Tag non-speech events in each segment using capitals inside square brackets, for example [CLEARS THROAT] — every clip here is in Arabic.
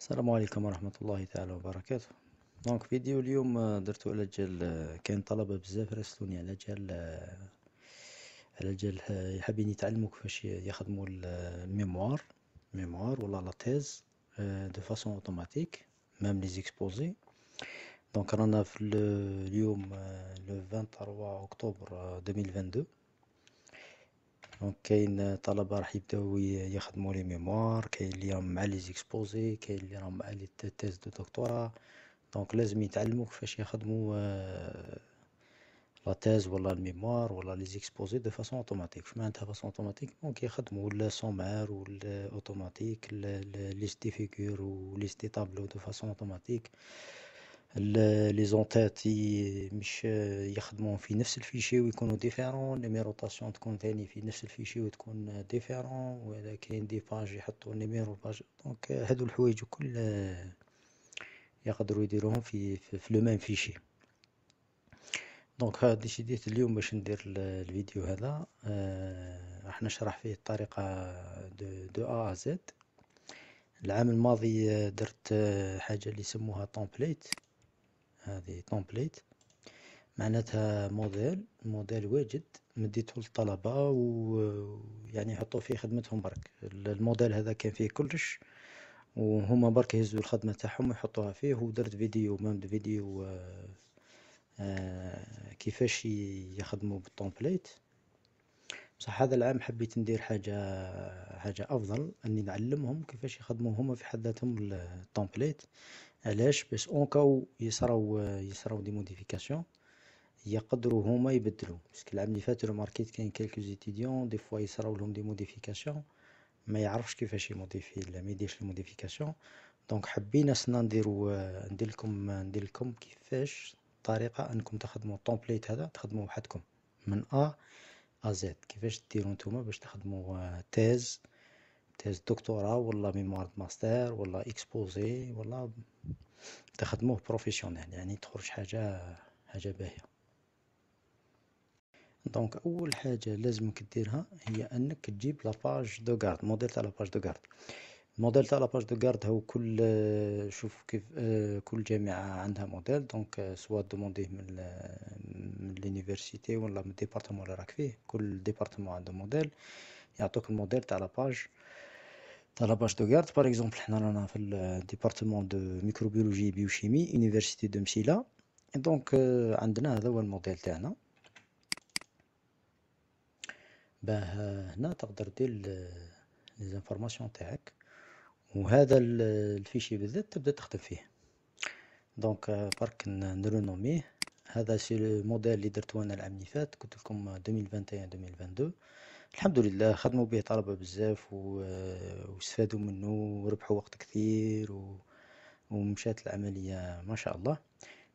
السلام عليكم ورحمة الله تعالى وبركاته. donc فيديو اليوم آه، درتو على جال آه، كاين طلبة بزاف راسلوني على جال آه، على جال حابين يتعلمو كيفاش يخدمو ال mémoire mémoire ولا la thèse de façon automatique même les exposés donc رانا في اليوم le 23 اكتوبر 2022 donc كاين طلبة راح يبداو يخدمو les mémoires كاين اللي راهم مع les exposés كاين اللي راهم مع les thèses de دكتوراه donc لازم يتعلمو كيفاش يخدمو la thèse ولا ال mémoire ولا les exposés de façon automatique واش معناتها façon automatique donc يخدمو ولا sommaire ولا automatique liste des figures و liste des tableaux de façon automatique les en-têtes مش يخدمون في نفس ال fichier ويكونوا différents numérotation تكون ثاني في نفس ال fichier وتكون différent ولا كاين des pages يحطوا numéro page donc هادو الحوايج كل يقدروا يديروهم في في le même fichier. donc décidé ت اليوم باش ندير الفيديو هذا. راح نشرح فيه الطريقة de, de A Z. العام الماضي درت حاجة اللي يسموها template هذه template معناتها modèle modèle واجد. مديته للطلبة ويعني يحطوا فيه خدمتهم برك. الموديل هذا كان فيه كلش. وهما برك يهزوا الخدمة تاعهم ويحطوها فيه. ودرت فيديو même فيديو آه، كيفاش يخدموا بال template بصح هذا العام حبيت ندير حاجة حاجة أفضل أني نعلمهم كيفاش يخدموا هما في حد ذاتهم ال template علاش؟ باش en cas où يصراو يصراو des modifications يقدروا هما يبدلوا parce que العام اللي فات remarqué ت كاين quelques étudiants des fois يصراو لهم des modifications ما يعرفش كيفاش ي modifier ما يديرش ال modification. donc حبينا سنا نديرو ندير لكم ندير لكم كيفاش طريقة أنكم تخدموا ال template هذا تخدموا وحدكم من A à Z كيفاش ديروا نتوما باش تخدموا thèse thèse دكتوراه ولا mémoire master ولا exposé ولا تخدموه professionnel يعني تخرج حاجة حاجة باهية donc اول حاجة لازمك ديرها هي انك تجيب la page de garde modèle تاع la page de garde ال modèle تاع la page de garde هو كل شوف كيف كل جامعة عندها modèle donc soit demandé ه من من l'université ولا من ال département اللي راك فيه كل département عنده موديل يعطوك الموديل تاع la page تاع la page de garde par exemple حنا رانا في ال département de microbiologie biochimie université de مسيلة donc عندنا هذا هو الموديل تاعنا باه هنا تقدر دير les informations تاعك وهذا ال fichier بالذات تبدا تخدم فيه donc برك ن renommé ه هذا c'est le modèle اللي درتو أنا العام اللي فات قلت لكم 2021 2022 الحمد لله خدموا به طلبة بزاف واستفادوا منه وربحوا وقت كثير و... ومشات العملية ما شاء الله.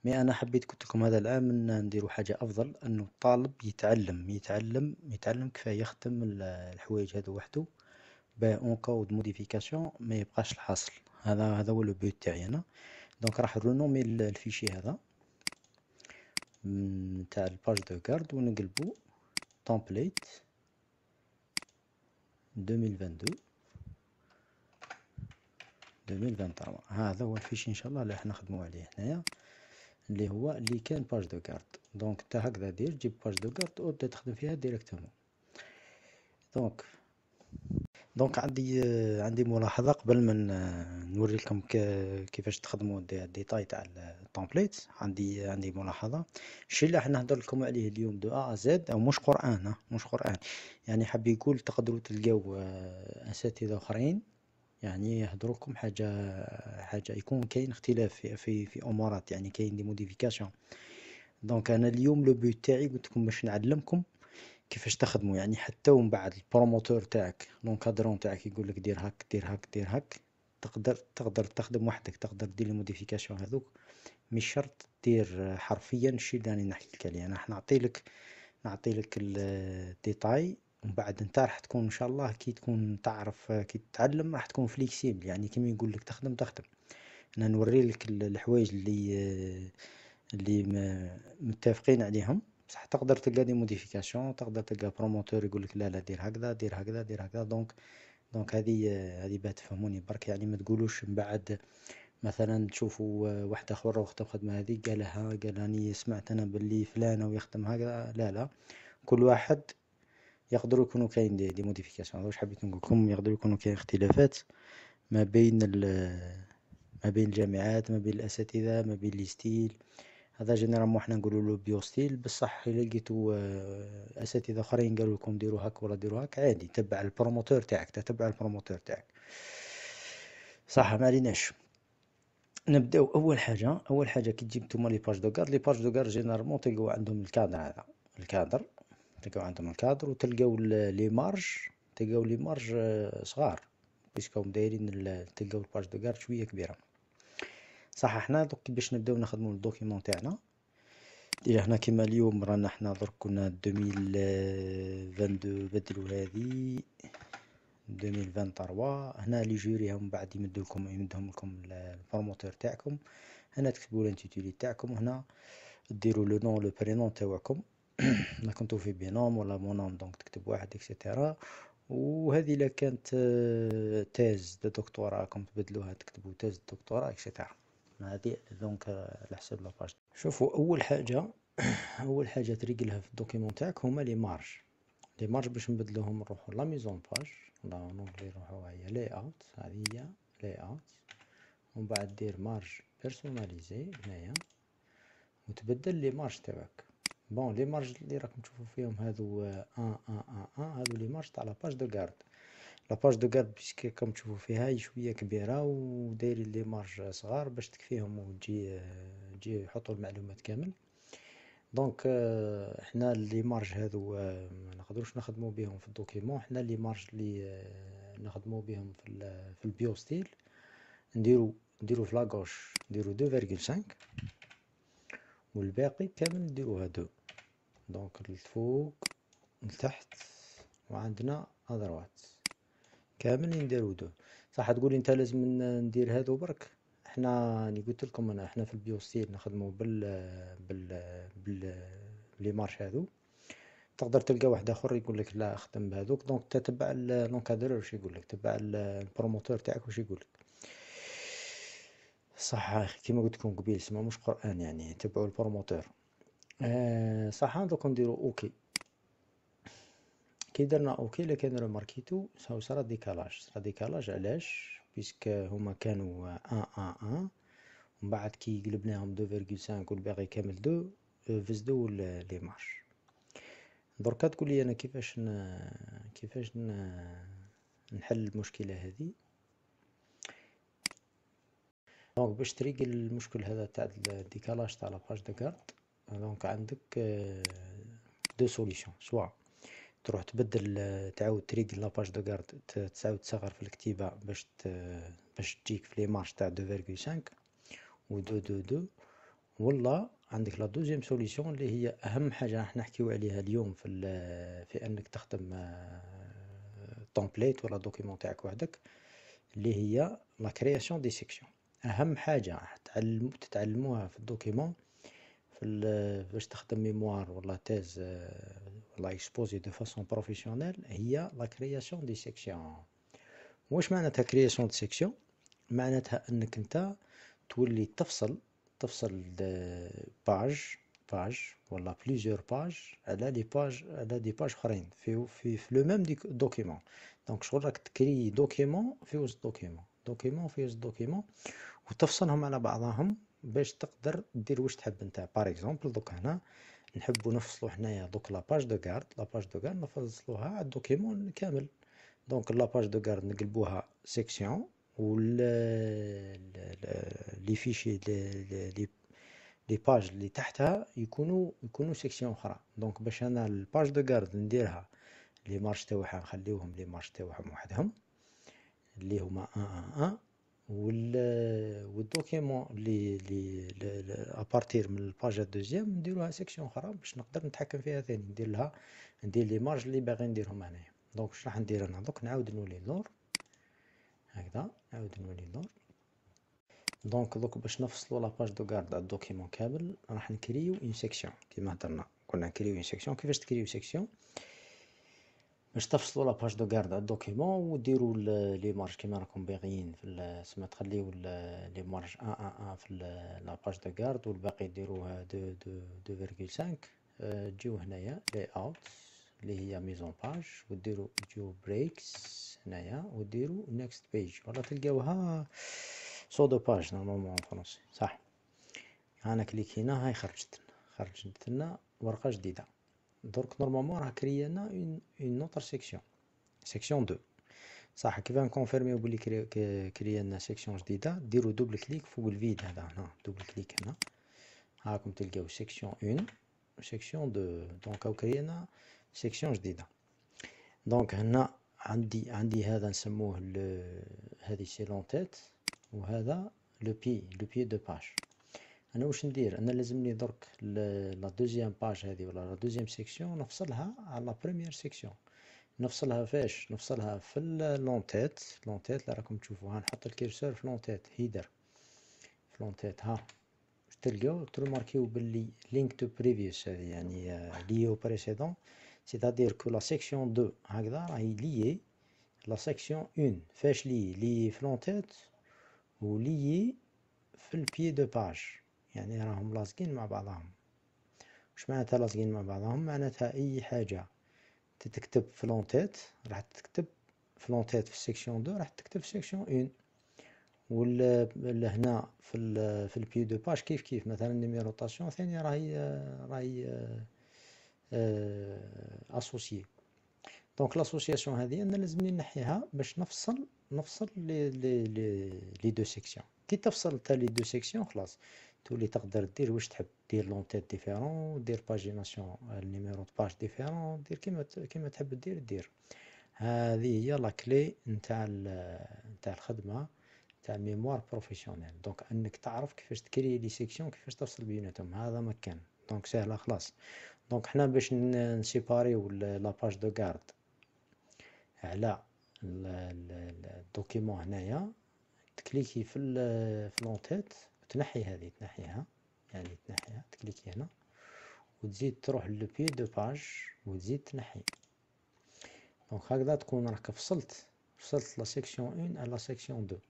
mais أنا حبيت قلت لكم هذا العام نديروا حاجة أفضل أنه الطالب يتعلم يتعلم يتعلم كيف يخدم الحوايج هذو وحده باه une modification ما يبقاش الحاصل. هذا هذا هو le but تاعي أنا. donc راح ن renommer ال fichier هذا تاع ال page de garde ونقلبو template 2022 2023 هذا هو ال fichier ان شاء الله اللي راح نخدمو عليه هنايا اللي هو اللي كان page de garde donc انت هكذا دير جيب page de garde وتبدا تخدم فيها directement donc donc عندي عندي ملاحظة قبل ما نوري لكم كيفاش تخدموا الديتاي تاع ال template عندي عندي ملاحظة. الشيء اللي راح نهضر لكم عليه اليوم de A Z أو مش قرآن مش قرآن. يعني حاب يقول تقدروا تلقاو أساتذة أخرين. يعني يهضروا لكم حاجة حاجة يكون كاين اختلاف في في, في أمورات. يعني كاين des modifications donc أنا اليوم le but تاعي قلت لكم باش نعلمكم. كيفاش تخدمو؟ يعني حتى ومن بعد ال promoteur تاعك l'encadrant تاعك يقول لك دير هاك دير هاك دير هاك تقدر تقدر تخدم وحدك تقدر دير ال modifications هذوك. مش شرط دير حرفيا الشيء اللي راني نحكي لك عليه أنا راح نعطي لك نعطي لك الديتاي ومن بعد انت راح تكون إن شاء الله كي تكون تعرف كي تتعلم راح تكون flexible يعني كيما يقول لك تخدم تخدم. أنا نوري لك الحوايج اللي اللي متفقين عليهم. بصح تقدر تلقى des modifications تقدر تلقى promoteur يقول لك لا لا دير هكذا دير هكذا دير هكذا. donc donc هذه هذه باه تفهموني برك. يعني ما تقولوش من بعد مثلا تشوفوا واحد اخر وقت الخدمة هذه قالها قال راني سمعت أنا باللي فلان أو يخدم هكذا. لا لا. كل واحد يقدر يكونوا كاين des, des modifications واش حبيت نقول لكم؟ يقدر يكونوا كاين اختلافات ما بين ما بين الجامعات ما بين الأساتذة ما بين les styles هذا généralement حنا نقولوا له بيو style بصح إلا لقيتو آه، أساتذة آخرين قالوا لكم ديروا هاك ولا ديروا هاك عادي تبع ال promoteur تاعك تتبع ال promoteur تاعك. صح ما عليناش. نبداو أول حاجة أول حاجة كي تجيب نتوما les pages de garde les pages de garde généralement تلقاو عندهم الكادر هذا الكادر تلقاو عندهم الكادر وتلقاو les marges تلقاو les marges آه، صغار parce que هم دايرين تلقاو ال page de garde شوية كبيرة. صح حنا دوك باش نبداو نخدمو ال document تاعنا. déjà حنا كيما اليوم رانا حنا درك كنا 2022 بدلو هذه 2023 هنا les jurys هم بعد يمدو لكم يمدهم لكم تاعكم. هنا تكتبوا ال intitulé تاعكم هنا ديروا le nom le prénom تاعكم ما كنتو في binôme ولا monôme donc تكتب واحد et cetera وهذه إلا كانت de doctorat راكم تبدلوها تكتبوا thèse doctorat et cetera هذه donc على حساب la page شوفوا أول حاجة [CLEARS THROAT] أول حاجة تريقلها في ال document تاعك هما les marges. les marges باش نبدلوهم نروحو la mise en page ولا en anglais نروحو هي layout هذه هي layout. ومن بعد دير marge personnalisée هنايا وتبدل les marges تاعك. bon les marges اللي راكم تشوفوا فيهم هذو un un un un هذو les marges تاع la page de garde. la page de garde parce que كم تشوفوا فيها هي شوية كبيرة ودايرين les marges صغار باش تكفيهم وتجي تجي يحطوا المعلومات كامل. donc حنا les marges هذو ما نقدروش نخدمو بهم في ال document حنا لي مارج لي نخدمو بهم في في البيو style نديرو نديرو في la gauche نديرو 2.5 والباقي كامل نديروها deux donc الفوق لتحت وعندنا à droite. كامل نديرو deux صح تقولي أنت لازم ندير هادو برك إحنا راني قلت لكم أنا إحنا في البيو style نخدمو بال بال بال les marges هادو تقدر تلقى واحد آخر يقول لك لا أخدم بهذوك. donc تتبع l'encadreur واش يقول لك تبع ال promoteur تاعك واش يقول لك. صح كيما قلت لكم قبيل سما مش قرآن يعني تبعوا ال promoteur. أه صح دوك نديرو OK. كي درنا OK الا كان رماركيتو ساو صرا décalage صرا décalage علاش؟ parce que هما كانوا un un un. ومن بعد كي قلبناهم deux virgule cinq والباقي كامل deux فسدو les marges. دركا تقول لي أنا كيفاش ن... كيفاش ن... نحل المشكلة هذه؟ donc باش تريقل المشكل هذا تاع ال décalage تاع la page de garde donc عندك deux solutions. soit. تروح تبدل تعاود تريقل la page de garde تعاود تصغر في الكتيبة باش باش تجيك في les marges تاع deux virgule cinq و دو دو دو. ولا عندك la deuxième solution اللي هي أهم حاجة راح نحكيو عليها اليوم في في أنك تخدم template ولا document تاعك وحدك اللي هي la création des sections أهم حاجة تعلم تتعلموها في ال document في باش تخدم mémoire ولا thèse ولا exposé de façon professionnelle هي la création des sections واش معناتها création des sections معناتها انك انت تولي تفصل تفصل page page ولا plusieurs pages على les pages على des pages اخرين في في في le même document donc شغل راك تكري document في وسط document document في وسط document وتفصلهم على بعضهم باش تقدر دير واش تحب نتا par exemple دوك هنا نحبو نفصلو حنايا دوك la page de garde. la page de garde نفصلوها على ال document كامل. donc la page de garde نقلبوها section و les fichiers les les pages اللي تحتها يكونوا يكونوا section أخرى. donc باش أنا ال page de garde نديرها les marges تاعها نخليوهم les marges تاعهم وحدهم. اللي هما un un un وال document اللي اللي à partir من ال page ال deuxième نديروها section أخرى باش نقدر نتحكم فيها ثاني ندير لها ندير les marges اللي باغي نديرهم أنايا. donc واش راح ندير أنا؟ دوك نعاود نولي اللور هكذا نعاود نولي اللور donc دوك باش نفصلو la page de garde على ال document كامل راح نكريو une section كيما هضرنا. قلنا نكريو une section كيفاش تكريو section باش تفصلوا la page de garde على ال document وديروا les marges كيما راكم باغيين في سما تخليو les marges un un un في la page de garde والباقي ديروها دو دو deux cinq. تجيو هنايا layout اللي هي mise en page وديروا تجيو breaks هنايا وديروا next page. ولا تلقاوها saut de page normalement français. صح. أنا كليكينا هاي خرجت خرجت لنا ورقة جديدة. درك normalement راه كريا لنا une une autre section section 2 صح كيف نكونفيرميو بلي كريا لنا section جديده ديروا double clic فوق ال vide هذا هنا double clic هنا هاكم تلقاو section 1 section 2 donc هاو كريا لنا section جديده donc هنا عندي عندي هذا نسموه هذه c'est l'en-tête وهذا le pied le pied de page أنا واش ندير؟ أنا لازمني درك la deuxième page هذه ولا la deuxième section نفصلها على la première section نفصلها فاش؟ نفصلها في l'en-tête l'en-tête اللي راكم تشوفوها. نحط ال curseur في l'en-tête header. في l'en-tête ها. تلقاو؟ ترماركيو باللي link to previous هذه يعني lier au précédent c'est-à-dire que la section deux هكذا راهي liée la section une فاش liée liée في l'en-tête و liée في ال pied de page يعني راهم لاصقين مع بعضهم. واش معناتها لاصقين مع بعضهم؟ معناتها أي حاجة تتكتب في l'en-tête راح تكتب في l'en-tête في section deux راح تكتب في section une هنا في في ال pied de page كيف كيف؟ مثلا numérotation ثاني راهي راهي associée donc l'association هذه أنا لازمني نحيها باش نفصل نفصل les les les deux sections كي تفصل تا les deux sections خلاص. تولي تقدر دير واش تحب دير l'en-tête différent دير pagination ال numéro de page différent دير كيما كيما تحب دير دير هذه هي la clé نتاع نتاع الخدمه تاع ال mémoire professionnel donc انك تعرف كيفاش تكري les sections كيفاش تفصل بيناتهم هذا مكان donc سهله خلاص donc حنا باش نسيباريو la page de garde على ال document هنايا تكليكي في في l'en-tête وتنحي هذه تنحيها يعني تنحيها تكليكي هنا وتزيد تروح le pied de page وتزيد تنحي. donc هكذا تكون راك فصلت فصلت la section 1 على la section 2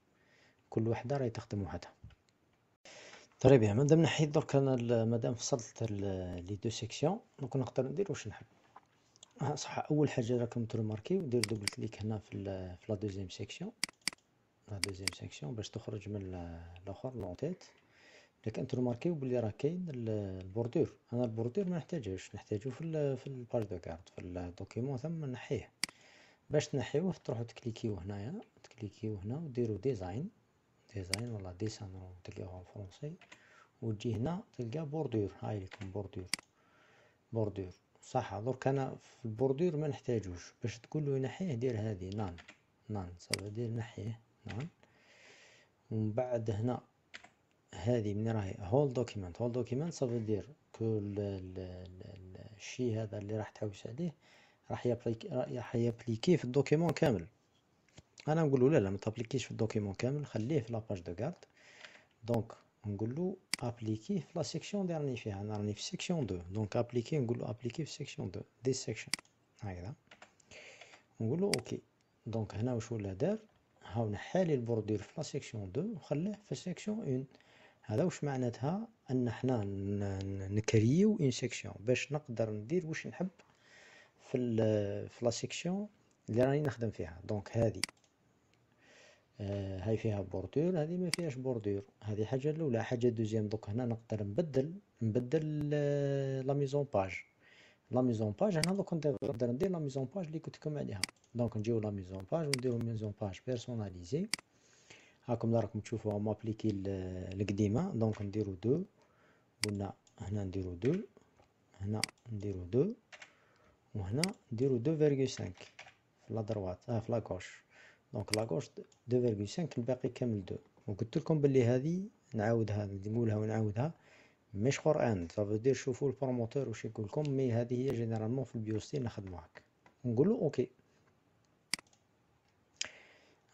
كل وحدة راهي تخدم وحدها. très bien مادام نحيت درك أنا مادام فصلت les deux sections donc نقدر ندير واش نحب. صح أول حاجة راكم ترماركيو دير double clic هنا في في la deuxième section. la deuxième section باش تخرج من الأخر l'en-tête لكن ترماركيو بلي راه كاين ال bordure. أنا ال bordure ما نحتاجوش نحتاجو في في ال page de garde في ال document ثم نحيه. باش تنحيوه تروحو تكليكيو هنايا تكليكيو هنا وديرو design design ولا dessin تلقاوها français وتجي هنا تلقى bordure. هاي لكم bordure. bordure. صح درك أنا في ال bordure ما نحتاجوش. باش تقول له ينحيه دير هذه none. none. صافي دير نحيه. none ومن بعد هنا هذه من راهي whole document whole document صافي دير كل الشيء هذا اللي راح تحوس عليه راح يابليكي راح يابليكي في ال document كامل. أنا نقول له لا لا ما تابليكيش في ال document كامل خليه في la page de garde donc نقول له ابليكي في la section اللي راني فيها. أنا راني في section 2 donc ابليكي نقول له ابليكي في section 2 this section هكذا. نقول له OK donc هنا واش ولا دار؟ هاو نحالي ال bordure في la section 2 وخليه في section 1 هذا واش معناتها؟ أن حنا نكريو une section باش نقدر ندير واش نحب في في la section اللي راني نخدم فيها. donc هذه آه هاي فيها bordure هذه ما فيهاش bordure هذه حاجة الأولى. حاجة deuxième دوك هنا نقدر نبدل نبدل la mise en page. la mise en page هنا دوك نقدر ندير la mise en page اللي قلت لكم عليها donc نجيو la mise en page ونديرو mise en page personnalisée هاكم راكم تشوفوا مابليكي القديمه donc نديرو deux وهنا هنا نديرو deux هنا نديرو deux وهنا نديرو deux virgule cinq في la droite آه في la gauche donc la gauche deux virgule cinq الباقي كامل deux وقلت لكم بلي هذه نعاودها نقولها ونعاودها مش قرآن. صافو دير شوفوا ال promoteur واش يقول لكم mais هذه هي généralement في البيوستين نخدمو هكا. نقول له OK.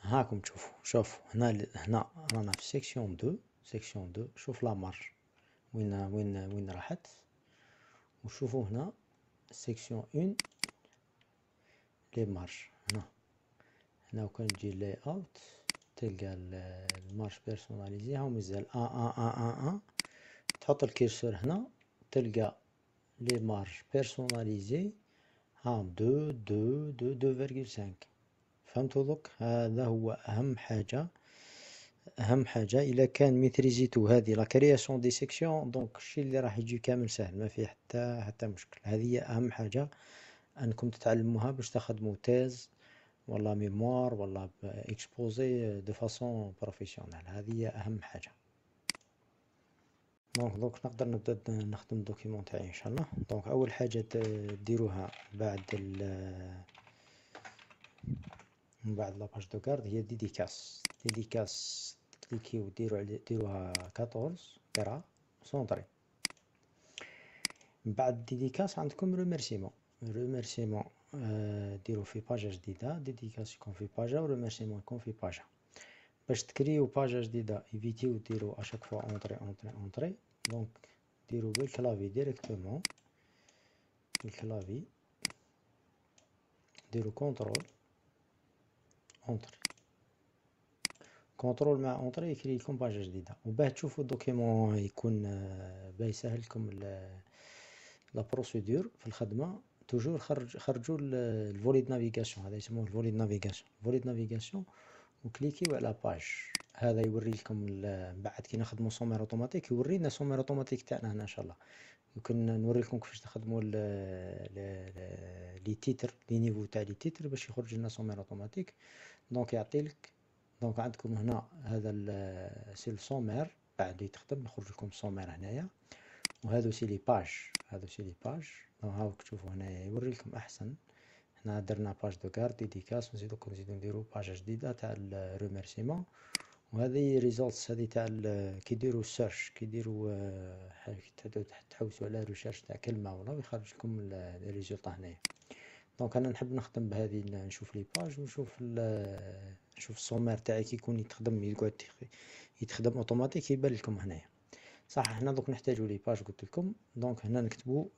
هاكم تشوفوا. شوفوا هنا هنا رانا في section deux section deux شوف la marge وين وين وين راحت؟ وشوفوا هنا section une les marges هنا. هنا وكان تجي layout تلقى ال marge personnalisée هاو مازال. ان ان ان ان تحط ال curseur هنا تلقى les marges personnalisées هام deux deux deux deux virgule cinq. فهمتو دوك؟ هذا هو أهم حاجة. أهم حاجة إلا كان ميتريزيتو هذه la création des sections donc الشي اللي راح يجي كامل سهل ما فيه حتى حتى مشكل. هذه هي أهم حاجة أنكم تتعلموها باش تخدموا thèse ولا mémoire ولا exposé de façon professionnelle هذه هي أهم حاجة. donc دوك نقدر نبدأ نخدم ال document تاعي إن شاء الله. donc أول حاجة ديروها بعد ال من بعد la page de garde هي dédicace dédicace تكليكيو ديرو ديروها 14 gras centré من بعد dédicace عندكم remerciement remerciement ديرو في باجا جديدة. dédicace يكون في باجا و remerciement يكون في باجا باش تكريو باجا جديدة ايفيتيو ديرو à chaque fois entrée entrée entrée donc ديرو بال clavier directement بال clavier ديرو contrôle entrée contrôle مع entrée يكري لكم باجا جديدة وباه تشوفو ال document يكون باه يسهلكم la procédure في الخدمة toujours خرج خرجوا ال volet navigation هذا يسموه ال volet navigation ال volet navigation وكليكيو على page هذا يوري لكم بعد كي نخدمو sommaire automatique يورينا sommaire automatique تاعنا هنا إن شاء الله. يمكن نوري لكم كيفاش تخدموا les titres les niveaux تاع les titres باش يخرج لنا sommaire automatique donc يعطي لك donc عندكم هنا هذا c'est ال sommaire بعد تخدم نخرج لكم sommaire هنايا. وهذو c'est les pages هذو c'est les pages هاوك تشوفوا هنايا يوري لكم أحسن. حنا درنا page de garde dédicace نزيدو نزيدو نديرو page جديدة تاع ال remerciement وهذه results هذه تاع كي ديرو search كي ديرو تحوسو على recherche تاع كلمة ولا يخرج لكم les résultats هنايا donc أنا نحب نخدم بهذه نشوف les pages ونشوف نشوف ال sommaire تاعي كي يكون يتخدم يقعد يتخدم اوتوماتيك يبان لكم هنايا صح حنا دوك نحتاجو les pages قلت لكم donc هنا نكتبو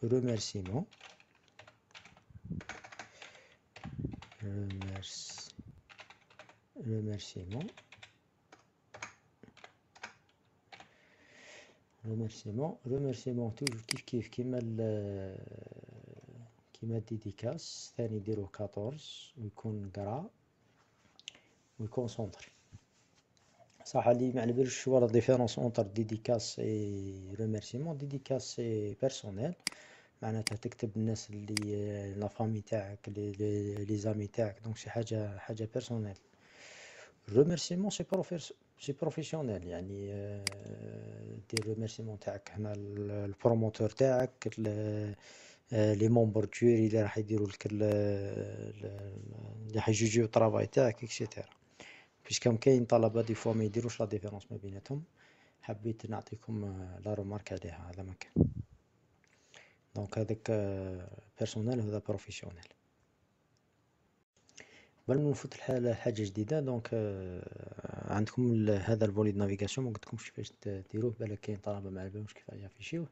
remerciement remerciement remerciement remerciement toujours كيف كيف كيما كيما ال dédicace ثاني نديرو 14 ويكون gras ويكون centré صح اللي ما على بالوش شو la différence entre dédicace et remerciement dédicace c'est personnel معناتها تكتب الناس اللي la famille تاعك les amis تاعك. donc شي حاجة حاجة personnel remerciement c'est c'est professionnel يعني دير remerciement تاعك. هنا ال promoteur تاعك les membres jury اللي راح يديروا لك اللي حيجوجيو ال travail تاعك et cetera كان كاين طلبة des fois ما يديروش la différence ما بيناتهم حبيت نعطيكم la remarque عليها. هذا ما كان. donc هذاك personnel وهذا professionnel قبل ما نفوت لحاجه جديدة. donc عندكم هذا ال volet de navigation ما قلتلكمش كيفاش ديروه بالك كاين طلبة ما عرفوش كيف يافيشيوه.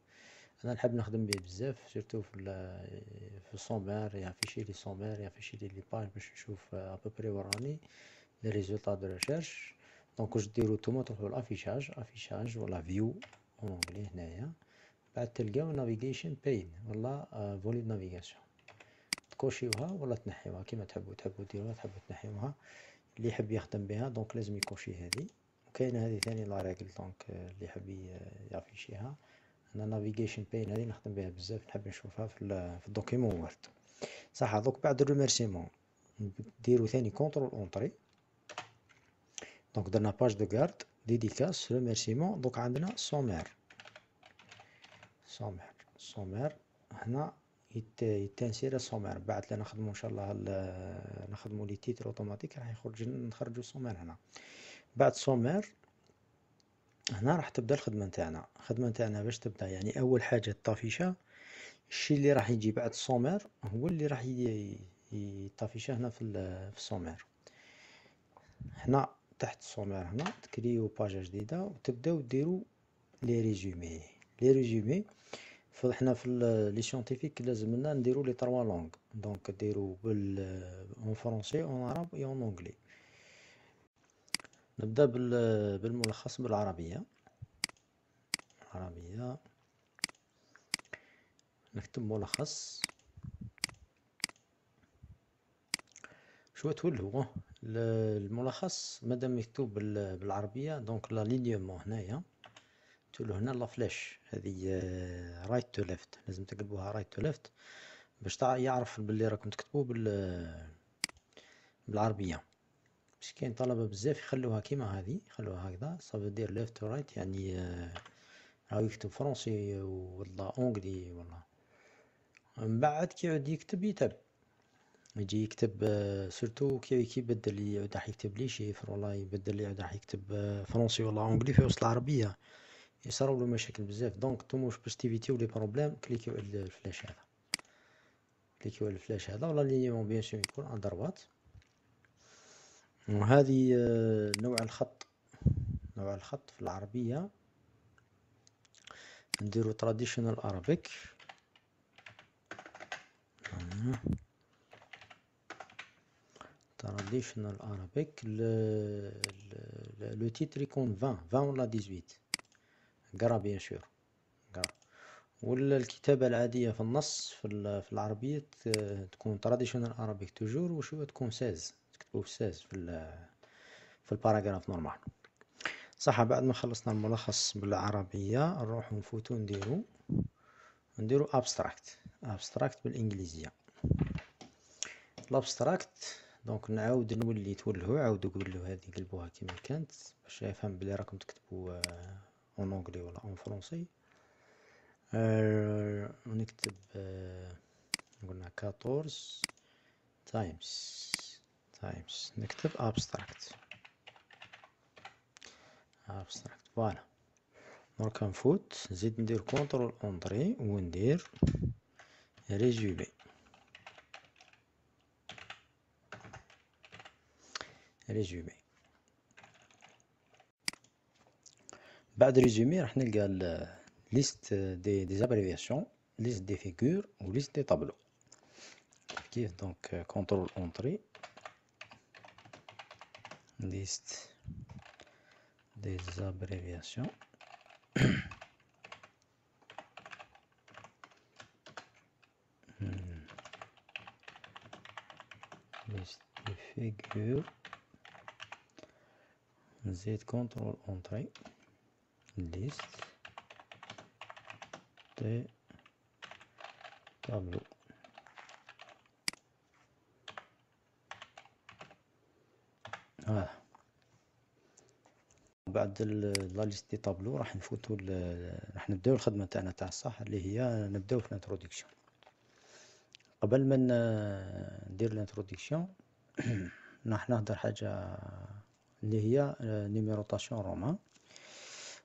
أنا نحب نخدم به بزاف surtout في في ال sommaire يافيشي le sommaire يافيشي les les pages باش نشوف à peu près وراني les résultats de recherche. donc واش ديرو نتوما تروحو l'affichage affichage ولا view en anglais هنايا. بعد تلقاو navigation pane ولا volet navigation تكوشيوها ولا تنحيوها؟ كيما تحبوا تحبوا ديروها تحبوا تنحيوها؟ اللي يحب يخدم بها donc لازم يكوشي هذه. وكاينة هذه ثاني la règle donc اللي يحب يافيشيها أنا navigation pane هذه نخدم بها بزاف نحب نشوفها في, في ال document Word صح دوك بعد ال remerciement ديرو ثاني contrôle entrée donc درنا page de garde dédicace remerciement دوك عندنا sommaire sommaire sommaire هنا يتنسير sommaire بعد لا نخدمو إن شاء الله نخدمو les titres automatiques راح يخرج نخرجو sommaire هنا. بعد sommaire هنا راح تبدأ الخدمة نتاعنا. الخدمه نتاعنا باش تبدأ يعني أول حاجة الطافيشة الشيء اللي راح يجي بعد ال sommaire هو اللي راح يطافيشه هنا في ال sommaire هنا تحت ال sommaire هنا تكريو باجا جديدة وتبدأو ديرو les résumés. les résumés. فحنا في les scientifiques لازم لنا نديرو les trois langues donc ديرو بال en français en arabe et en anglais نبدأ بالملخص بالعربية. العربية. نكتب ملخص. شو تقول هو الملخص مادام مكتوب بالعربية donc l'alignement هنايا. تقولو هنا la flèche هذه right to left لازم تقلبوها right to left باش يعرف باللي راكم تكتبوه بال بالعربية باش كاين طلبة بزاف يخلوها كيما هذه يخلوها هكذا صافي دير left to right يعني راهو يكتب français ولا anglais ولا من بعد كي يعود يكتب يتعب يجي يكتب surtout كي يبدل يعود راح يكتب les chiffres ولا يبدل يعود راح يكتب français ولا anglais في وسط العربية يصراولو مشاكل بزاف. donc نتوما باش تيفيتيو les problèmes كليكيو على ال flèche هذا. كليكيو على ال flèche هذا. و l'alignement bien sûr يكون؟ على droite وهذه نوع الخط. نوع الخط في العربية. نديرو traditional Arabic. traditional Arabic. le titre يكون 20 20 ولا 18 gras bien sûr gras. ولا الكتابة العادية في النص في العربية تكون traditional Arabic toujours وشو تكون 16 تكتبو في 16 في في ال paragraphe normal صح بعد ما خلصنا الملخص بالعربية نروحو نفوتو نديرو نديرو abstract abstract بالإنجليزية. ال abstract donc نعاود نولي تولهو عاودو قبلو هادي قلبوها كيما كانت باش يفهم بلي راكم تكتبو en anglais ولا en français أه قلنا 14 Times Times نكتب abstract. Abstract voilà دركا نفوت نزيد ندير contrôle entrée وندير résumé résumé بعد résumé راح نلقى liste des des abréviations liste des figures و liste des tableaux كيف donc contrôle entrée liste des abréviations. Liste [CLEARS THROAT] des figures. Z contrôle entrée. Liste des tableaux آه بعد لا liste des tableaux راح نفوتو راح نبداو الخدمة تاعنا تاع الصح اللي هي نبداو في ال introduction قبل ما ندير ال introduction [CLEARS THROAT] راح نهضر حاجة اللي هي numérotation romaine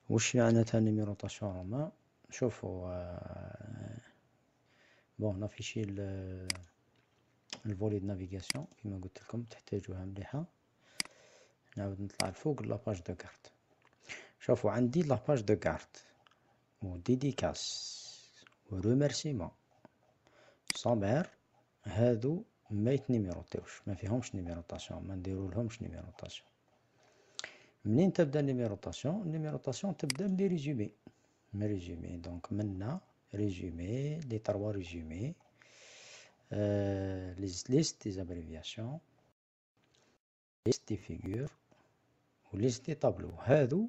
واش معناتها numérotation romaine شوفوا bon ن afficher ال volet de navigation كيما قلت لكم تحتاجوها مليحة. نعاود نطلع الفوق la page de garde شوفوا عندي la page de garde و dédicace و remerciements sommaire هادو ما يتنيميروطيوش ما فيهمش numérotation ما نديرو لهمش numérotation منين تبدا numérotation ال numérotation تبدا من les résumés من résumé donc منا résumé les trois résumés les listes des abréviations liste des figures و liste des tableaux هادو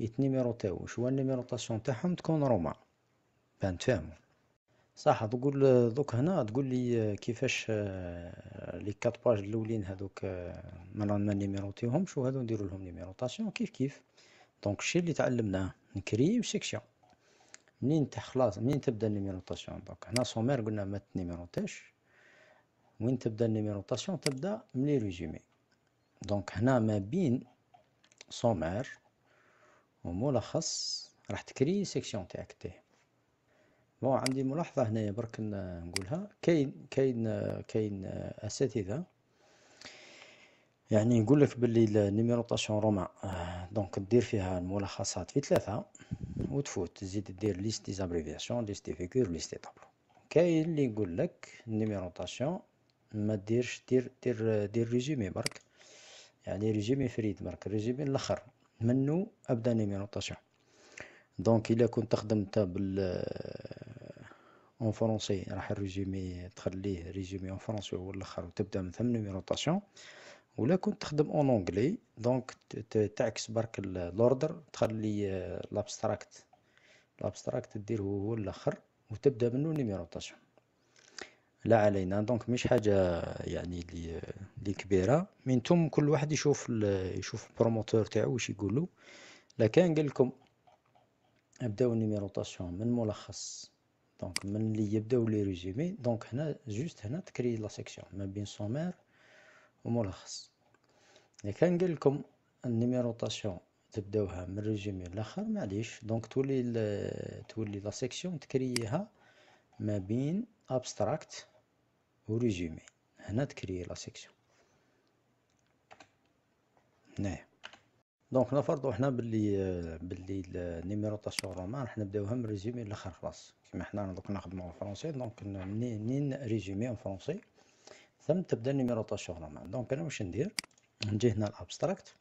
يتنيميروطيو شوا ال numérotation تاعهم تكون romaine باه تفهمو صح تقول دوك هنا تقول لي كيفاش les quatre pages الأولين هذوك ما ما نيميروطيوهمش وهادو نديرو لهم numérotation كيف كيف. donc الشيء اللي تعلمناه نكريو section منين خلاص منين تبدا ال numérotation؟ donc هنا sommaire قلنا ما تنيميروطيش. وين تبدا ال numérotation؟ تبدا من les résumés. donc هنا ما بين sommaire وملخص راح تكري section تاعك تيه bon عندي ملاحظة هنايا برك نقولها. كاين كاين كاين أساتذة يعني نقول لك باللي ال numérotation romaine donc دير فيها الملخصات في ثلاثة وتفوت. تزيد دير liste des abréviations liste des figures liste des tableaux كاين اللي يقولك ال numérotation ما ديرش دير دير دير résumé برك. يعني résumé فريد برك résumé الأخر. منو؟ ابدا numérotation donc إلا كنت تخدم انت بال en français راح ال résumé تخليه résumé en français هو الآخر وتبدا من ثم numérotation ولا كنت تخدم en anglais donc تعكس برك ال ordre تخلي l'abstract l'abstract دير هو الآخر وتبدا منو numérotation لا علينا donc مش حاجة يعني اللي اللي كبيره من ثم كل واحد يشوف يشوف ال promoteur تاعو واش يقولو لكان قال لكم ابداو numérotation من ملخص donc من اللي يبداو les résumés donc هنا juste هنا تكري la section ما بين sommaire وملخص إذا كان قال لكم ال numérotation تبداوها من résumé لآخر معليش. donc تولي تولي la section تكريها ما بين abstract و résumé هنا تكري la section هنايا donc نفرضو حنا بلي بلي ال numérotation romaine راح نبداوها من résumé لآخر خلاص. كيما حنا دوك نخدمو français donc منين résumé en français ثم تبدا ال numérotation romaine donc أنا واش ندير؟ نجي هنا ال abstract.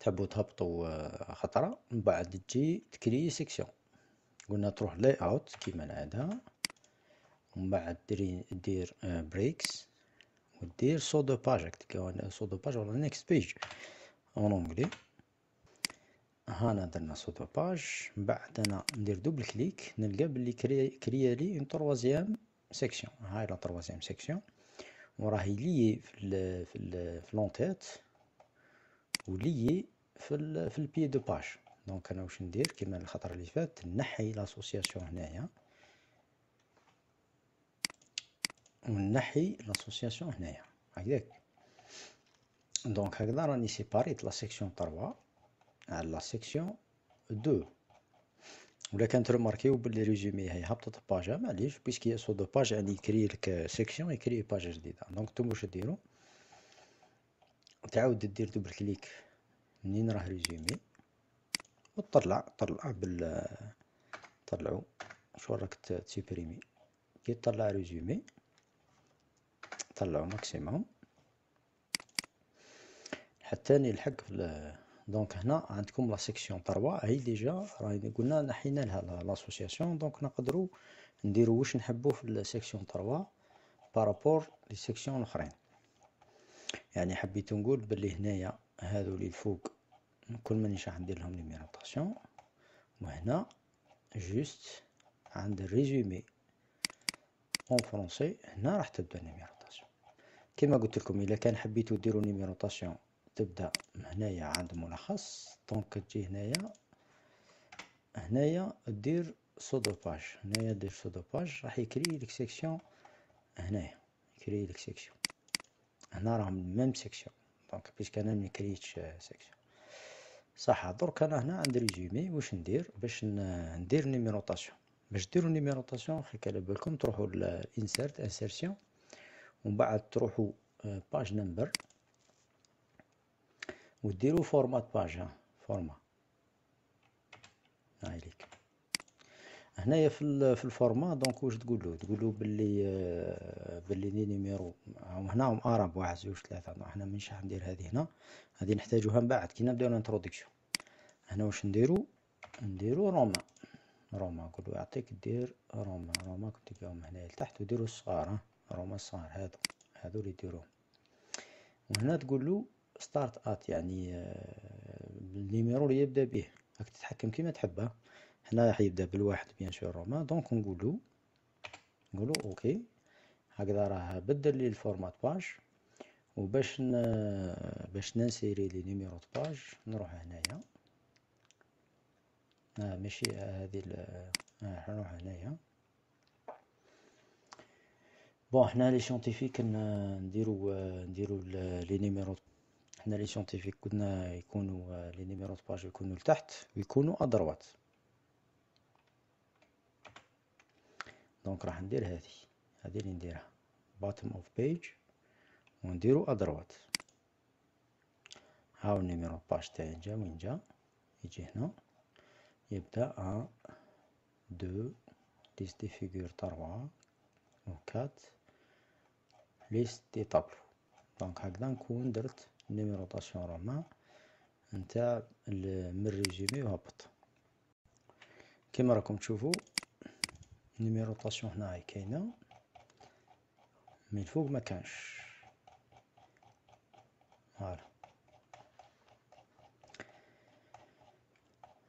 تحبو تهبطو خطرة. من بعد تجي تكري section قلنا تروح layout كيما العادة. ومن بعد ديري دير breaks ودير saut de page saut de page ولا next page en anglais هانا درنا saut de page من بعد أنا ندير double clic نلقى بلي كري كريا لي une troisième section هاي la troisième section وراهي لي في ال في ال في l'en-tête ولي في ال في ال pied de page donc أنا واش ندير؟ كيما الخطره اللي فات نحي l'association هنايا. ونحي l'association هنايا. هكذاك. donc هكذا راني سيباريت la section 3 على la section 2 ولا كانت رماركيو بلي résumé هي هبطت page معليش parce que saut de page يعني يكري لك section يكري page جديده donc نتوما واش ديرو تعاود دير double clic منين راه résumé وتطلع طلع بال طلعو شو راك تسيبريمي كي تطلع résumé طلعو maximum حتى نلحق في donc هنا عندكم la section 3 هي déjà راهي قلنا نحينا لها l'association donc نقدروا نديرو واش نحبو في ال section 3 par rapport les sections الأخرين. يعني حبيت نقول بلي هنايا هادو اللي الفوق كل مانيش راح ندير لهم numérotation وهنا juste عند ال résumé en français هنا راح تبدأ ال numérotation كما قلت لكم إلا كان حبيتو ديروا numérotation تبدأ هنايا عند ملخص. donc تجي هنايا هنايا دير saut de page هنايا دير saut de page راح يكري لك section هنايا يكري لك section هنا راهم même section donc parce que أنا مكريتش section صح درك أنا هنا عندي résumé واش ندير؟ باش ندير numérotation باش ديروا numérotation خليك على بالكم تروحوا ل insert insertion ومن بعد تروحوا page number وديروا format page ها format. هاي ليك. هنايا في في ال format donc واش تقولوا تقولوا باللي باللي les numéros هنا هم arabe واحد زوج ثلاثة. إحنا مانيش راح ندير هذه هنا؟ هذه نحتاجوها من بعد. كي نبداو ال introduction هنا واش نديرو؟ نديرو romain. romain نقولو يعطيك دير romain. romain كنت تلقاهم هنا لتحت وديرو الصغار روما الصغار هادو هادو اللي يديروهم. وهنا تقولو start at يعني ال numéro اللي يبدا به. راك تتحكم كيما تحب هنا راح يبدا بالواحد bien sûr romain. donc نقولو نقولو ok. هكذا راه بدل لي ال format page. وباش ن... باش ننسيري les numéros page نروح هنايا. آه ماشي هذه آه نروح هنايا. bon حنا les scientifiques نديرو نديرو les numéros حنا les scientifiques كنا يكونوا les numéros page يكونوا لتحت ويكونوا à droite donc راح ندير هذه هذه اللي نديرها. Bottom of page ونديرو à droite هاو ال numéro page تاعي جا وين جا؟ يجي هنا. يبدا 1 2 liste des figures 3 و 4 liste des tableaux donc هكذا نكون درت numérotation romaine نتاع من résumé وهبط. كيما راكم تشوفوا numérotation هنايا كاينة من الفوق ما كانش. voilà.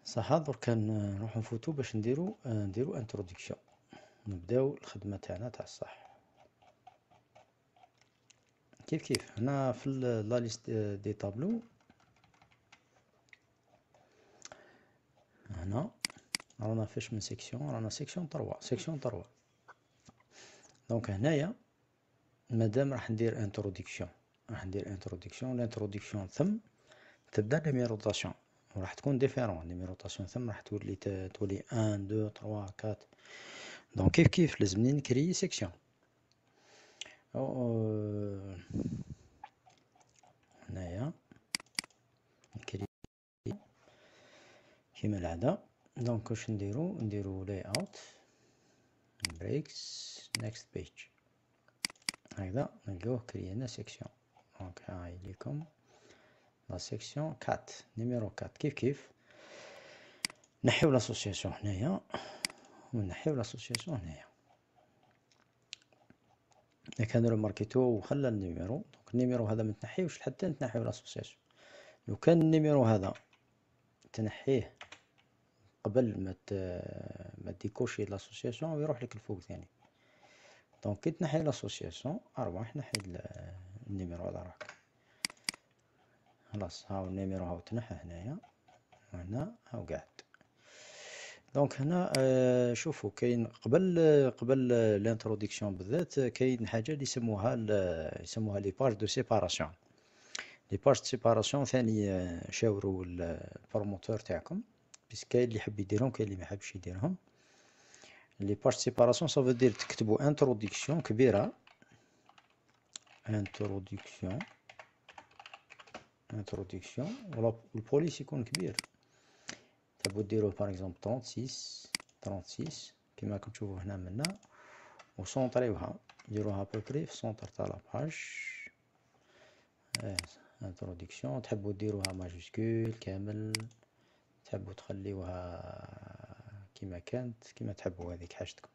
صح دركا نروحو نفوتو باش نديرو نديرو introduction نبداو الخدمة تاعنا تاع الصح. كيف كيف؟ هنا في la liste des tableaux. هنا. رانا فاش من section رانا section trois section trois. donc هنايا مادام راح ندير introduction راح ندير introduction l'introduction ثم تبدأ numérotation وراح تكون différente numérotation ثم راح تولي تولي 1 2 3 4 donc كيف كيف؟ لازمني نكري section هنايا. نكري. كيما العادة. donc واش نديرو؟ نديرو layout breaks next page هكذا. نلقاوه كرينا section donc هاي ليكم la section 4 numéro 4 كيف كيف؟ نحيو l'association هنايا. ونحيو l'association هنايا. كان رماركيتو وخلى ال numéro. donc ال numéro هذا متنحيوش حتى نتنحيو l'association لو كان ال numéro هذا تنحيه قبل ما ما ديكوشي l'association ويروح لك الفوق ثاني. donc كي تنحي l'association ارواح نحي ال numéro هذا راك. خلاص هاو ال numéro هاو تنحى هنايا وهنا هاو قاعد. donc هنا آه شوفوا كاين قبل قبل l'introduction بالذات كاين حاجة اللي يسموها يسموها les pages de séparation les pages de séparation ثاني آه، شاوروا ال promoteur تاعكم parce que كاين اللي يحب يديرهم كاين اللي ما يحبش يديرهم. les pages séparation ça veut dire تكتبوا introduction كبيرة. introduction introduction وال police يكون كبير تحبو ديرو par exemple 36 36 كيما راكم تشوفو هنا منا وسونطريوها ديروها à peu près في centre تاع la page introduction تحبو ديروها majuscule كامل. تحبو تخليوها كيما كانت كيما تحبو هذيك حاجتكم.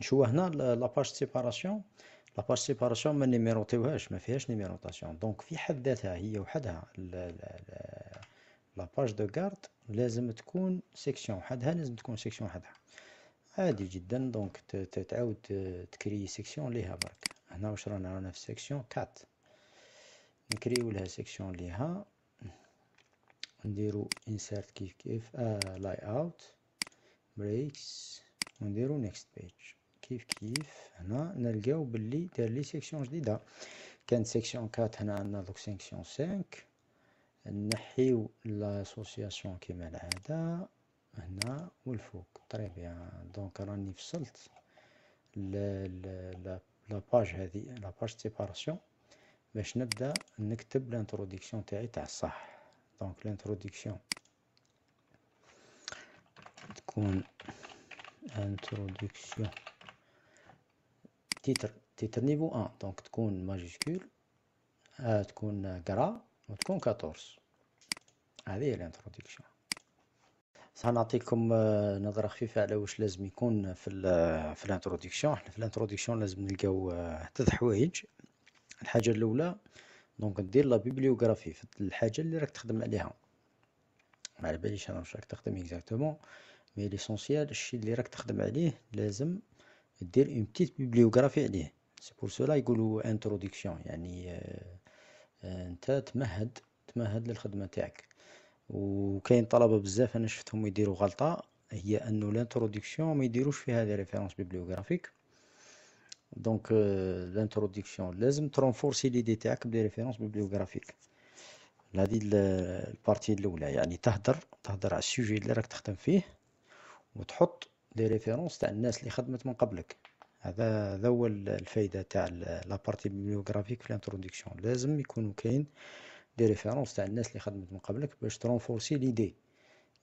شو هنا؟ la page séparation la page séparation ما نيميروطيوهاش ما فيهاش numérotation donc في حد ذاتها هي وحدها la page de garde لازم تكون section وحدها لازم تكون section وحدها عادي جدا donc تعاود تكري section ليها برك هنا واش رانا رانا في section quatre نكريو لها section ليها نديرو insert كيف كيف آه layout breaks ونديرو next page كيف كيف. هنا نلقاو باللي دار لي section جديدة. كانت section quatre هنا عندنا دوك section cinq. نحيو l'association كيما العاده هنا والفوق. très bien donc راني فصلت la page هذه la page séparation باش نبدأ نكتب l'introduction تاعي تاع الصح. donc l'introduction تكون introduction titre titre niveau 1 donc تكون majuscule تكون gras وتكون 14 هذه هي ال introduction سنعطيكم نظرة خفيفة على واش لازم يكون في في ال introduction إحنا في ال introduction لازم نلقاو ثلاث حوايج الحاجة الأولى donc دير la bibliographie في الحاجة اللي راك تخدم عليها ما على باليش أنا واش راك تخدم exactement mais l'essentiel الشي اللي راك تخدم عليه لازم دير une petite bibliographie عليه. c'est pour cela يقولوا introduction يعني أنت تمهد تمهد للخدمة تاعك. وكاين طلبة بزاف أنا شفتهم يديروا غلطة. هي أنه l'introduction ما يديروش فيها des références bibliographiques donc l'introduction لازم ت renforcer l'idée تاعك ب des références bibliographiques هذه ال partie الأولى. يعني تهدر تهدر على ال sujet اللي راك تخدم فيه. وتحط les références تاع الناس اللي خدمت من قبلك. هذا هذا هو الفايدة تاع la partie bibliographique في ال introduction. لازم يكونوا كاين des références تاع الناس اللي خدمت من قبلك باش ت renforcer l'idée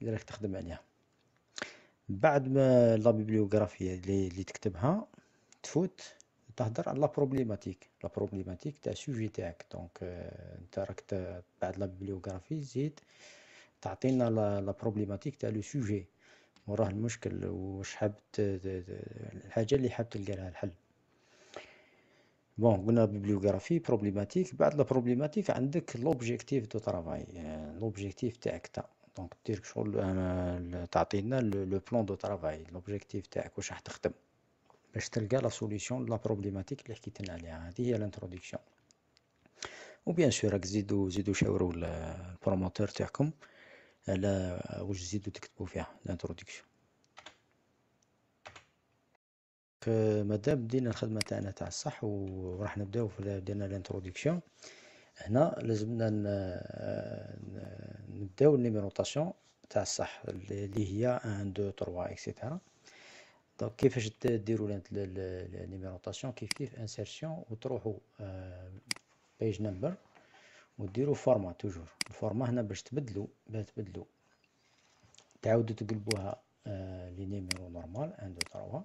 اللي راك تخدم عليها. بعد ما la bibliographie اللي, اللي تكتبها تفوت تهدر على la problématique. la problématique تاع ال sujet تاعك. donc انت راك بعد la bibliographie زيد تعطينا la problématique تاع le sujet وراه المشكل واش حاب الحاجة اللي حاب تلقى لها الحل. bon قلنا bibliographie problématique بعد la problématique عندك l'objectif de travail l'objectif تاعك تا. donc دير شغل تعطينا le plan de travail l'objectif تاعك واش راح تخدم. باش تلقى la solution la problématique اللي حكيت لنا عليها. هذه هي l'introduction و bien sûr راك زيدو زيدو شاورو ال promoteur تاعكم. على واش تزيدو تكتبو فيها l'introduction مادام بدينا الخدمة تاعنا تاع الصح وراح نبداو في دينا l'introduction هنا لازمنا نبداو ال numérotation تاع الصح اللي هي 1 2 3 et cetera donc كيفاش ديروا ال numérotation كيف كيف insertion وتروحوا page number وديروا format toujours. ال format هنا باش تبدلوا باش تبدلوا تعاودوا تقلبوها les numéros normal 1 2 3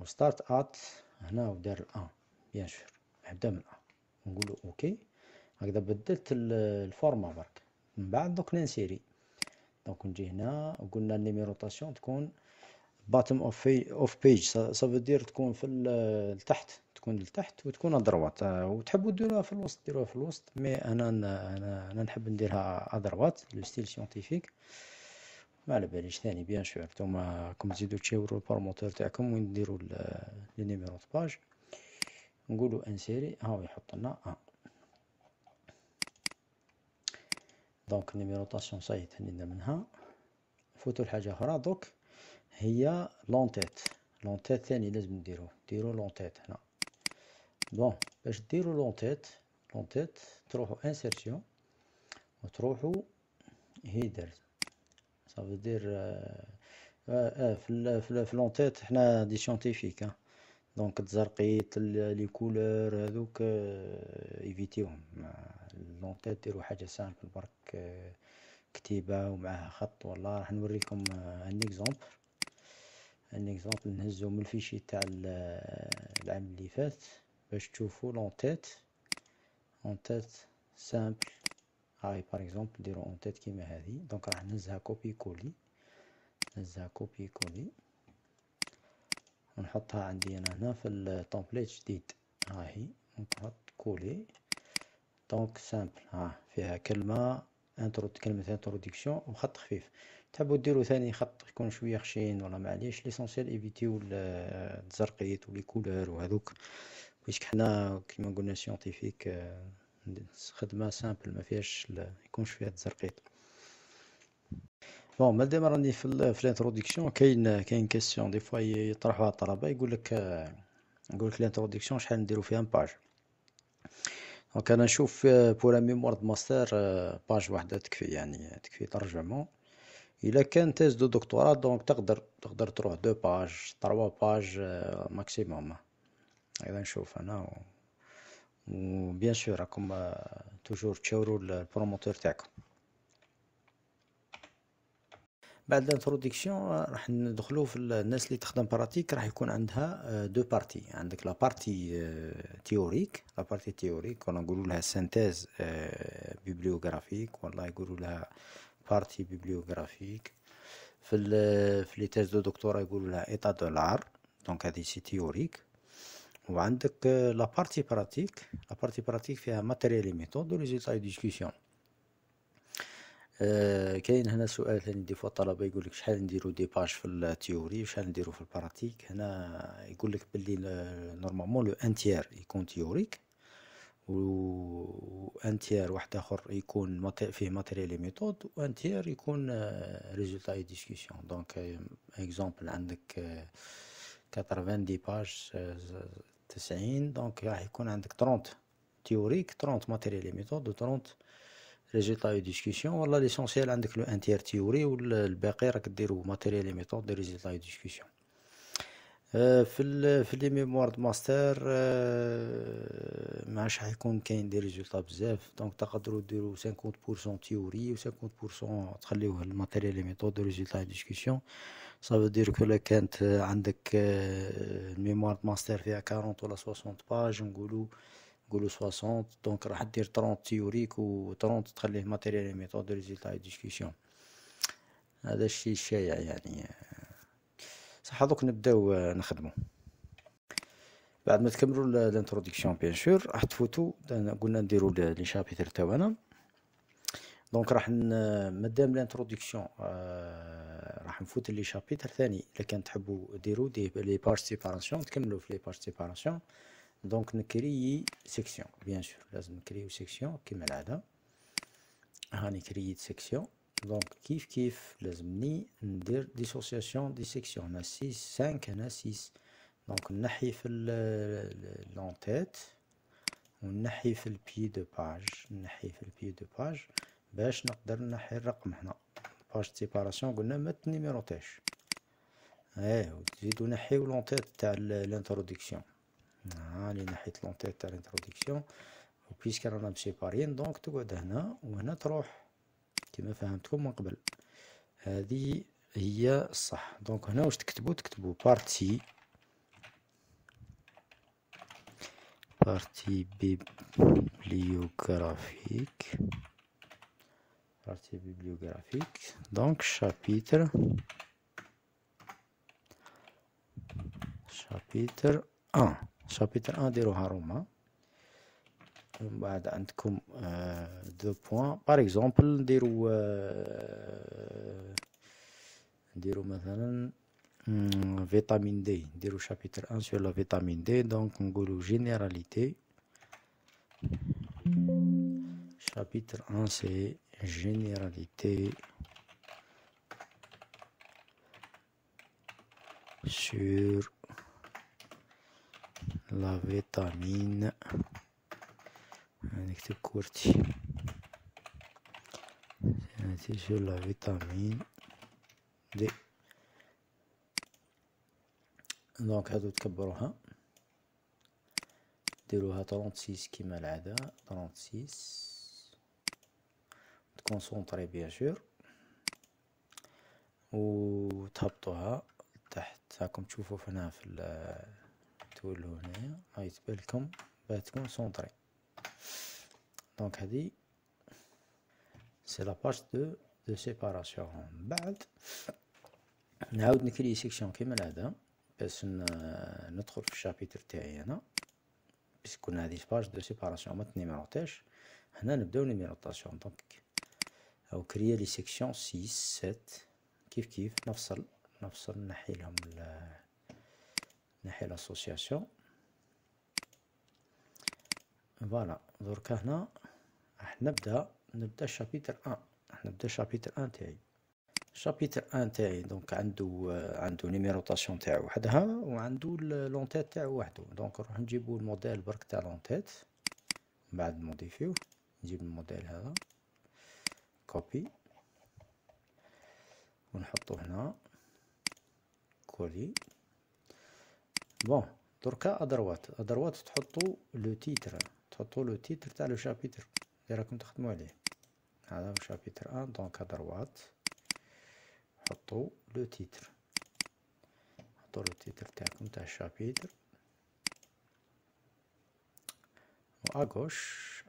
و start at هنا ودار الان bien sûr نبدا من الان نقولوا okay. هكذا بدلت ال format برك. من بعد دوك ننسيري. donc نجي هنا وقلنا ال numérotation تكون bottom of of page ça veut dire تكون في التحت تكون لتحت وتكون à droite. وتحبوا ديروها في الوسط ديروها في الوسط. mais أنا أنا أنا نحب نديرها à droite style scientifique ما على باليش ثاني bien sûr نتوما راكم تزيدو تشاورو ال promoteur تاعكم وين ديرو les numéros page. نقولو insérer هاو يحط لنا. un donc numérotation ça y est تهنينا منها. فوتو الحاجة أخرى. دوك هي l'en-tête l'en-tête ثاني لازم نديروه ديرو l'en-tête هنا. bon باش ديرو l'en-tête l'en-tête تروحو insertion وتروحو header صافي دير في l'en-tête حنا des scientifiques donc تزرقيت les couleurs هذوك ايفيتيهم l'en-tête ديرو حاجة simple برك كتيبه ومعها خط والله راح نوريكم un exemple un exemple نهزو من ال fichier تاع العام اللي فات باش تشوفو l'en-tête en-tête simple هاي par exemple نديرو en-tête كيما هذه donc راح نهزها copier coller نهزها copier coller ونحطها عندي أنا هنا في ال template جديد ها هي نحط coller donc simple ها فيها كلمة intro كلمة introduction وخط خفيف تحبوا ديروا ثاني خط يكون شوية خشين ولا معليش l'essentiel évitez التزرقيت و les couleurs وهذوك puisque حنا كيما قلنا scientifique خدمة simple ما فيهاش يكونش فيها تزرقيت bon مادام راني في في ال introduction كاين كاين question des fois يطرحوها الطلبه يقول لك يقول لك ال introduction شحال نديرو فيها pages donc أنا نشوف pour mémoire de master page واحدة تكفي يعني تكفي ترجمه الا كان thèse de doctorat donc تقدر تقدر تروح deux pages trois pages maximum هكذا نشوف أنا و... و bien sûr راكم toujours تشاورو ال promoteur تاعكم. بعد ال introduction راح ندخلو في الناس اللي تخدم pratique راح يكون عندها deux parties. عندك la partie théorique. la partie théorique ولا نقولوا لها synthèse bibliographique ولا يقولوا لها partie bibliographique. في في les thèses de doctorat يقولوا لها de l'art donc هذه c'est théorique. وعندك la partie pratique la partie pratique فيها matériel méthodes و résultats discussion آه كاين هنا سؤال ثاني. des fois الطلبة يقول لك شحال نديرو des pages في ال théorie وشحال نديرو في ال pratique هنا يقول لك باللي normalement le un tiers يكون théorique و un tiers واحد آخر يكون فيه matériel méthodes و tiers يكون résultats et discussion donc exemple عندك 80 des pages 90 donc راح يكون عندك 30 théorique 30 matériel méthodes و 30 résultats et discussion ولا l'essentiel عندك le un tiers théorie والباقي راك ديرو matériel méthodes des résultats et discussion آه، في ال في les mémoires de master آه، ما عادش حيكون كاين des résultats بزاف. donc تقدروا ديروا 50% théorie و 50% تخليوه ال matériel les méthodes de résultats discussion ça veut dire كو كانت عندك ال mémoire de master فيها 40 ولا 60 pages نقولوا نقولوا 60 donc راح دير 30 théorique و 30 تخليه matériel méthodes de résultats discussion هذا الشيء الشائع يعني صح دوك نبداو نخدمو بعد ما تكملوا ال introduction bien sûr راح تفوتوا قلنا نديروا les chapitres تاعنا donc راح مادام ال introduction آه راح نفوت les chapitres ثاني. إلا كان تحبوا ديروا des les pages séparation تكملوا في les pages séparation donc نكري section bien sûr لازم نكريو section كيما العادة. هاني كرييت section donc كيف كيف لازمني ندير dissociation des sections هنا six cinq هنا six donc نحي في l'en-tête ونحي في ال pied de page نحي في ال pied de page باش نقدر نحي الرقم هنا. page séparation قلنا ما تنيميروتيش. إيه وتزيدو نحيو l'en-tête تاع ال introduction. هاني نحيت l'en-tête تاع ال introduction. و puisque رانا مسيباريين donc تقعد هنا وهنا تروح كما فهمتكم من قبل هذه هي الصح دونك هنا واش تكتبوا تكتبوا partie partie bibliographique partie bibliographique donc chapitre chapitre 1 chapitre 1 ديروها romain من بعد عندكم deux points par exemple نديرو نديرو مثلا vitamine D نديرو chapitre un sur la vitamine D donc نقولو généralités chapitre 1 c'est généralité. Sur la vitamine. نكتب كورتي نتيجة la vitamine D donc هادو تكبروها ديروها 36 كيما العادة 36 ت concentré bien sûr. و تهبطوها تحت. راكم تشوفوا هنا في تولوا هنايا هاي تبان باه تكون centrée. donc هذه c'est la page de de séparation. بعد نعاود نكري section كيما العادة باش ندخل في ال chapitre تاعي أنا. باش كنا هذه page de séparation ما تنيميروطيش هنا نبداو numérotation. donc أو كريا les sections six sept. كيف كيف؟ نفصل نفصل نحي لهم نحي l'association Voilà دركا هنا راح نبدأ نبدا chapitre un راح نبدا chapitre un تاعي. chapitre un تاعي. Donc عنده عنده numérotation تاعو وحدها وعنده l'en-tête تاعو وحده. Donc نروح نجيبو الموديل برك تاع l'en-tête من بعد نموديفيو نجيب الموديل هذا. Copier. ونحطو هنا. Coller. Bon دركا à droite. À droite تحطو le titre. تحطوا le titre تاع le chapitre. اللي راكم تخدموا عليه. هذا هو chapitre un. Donc à droite. حطوا le titre. حطوا le titre تاعكم تاع ال chapitre و à gauche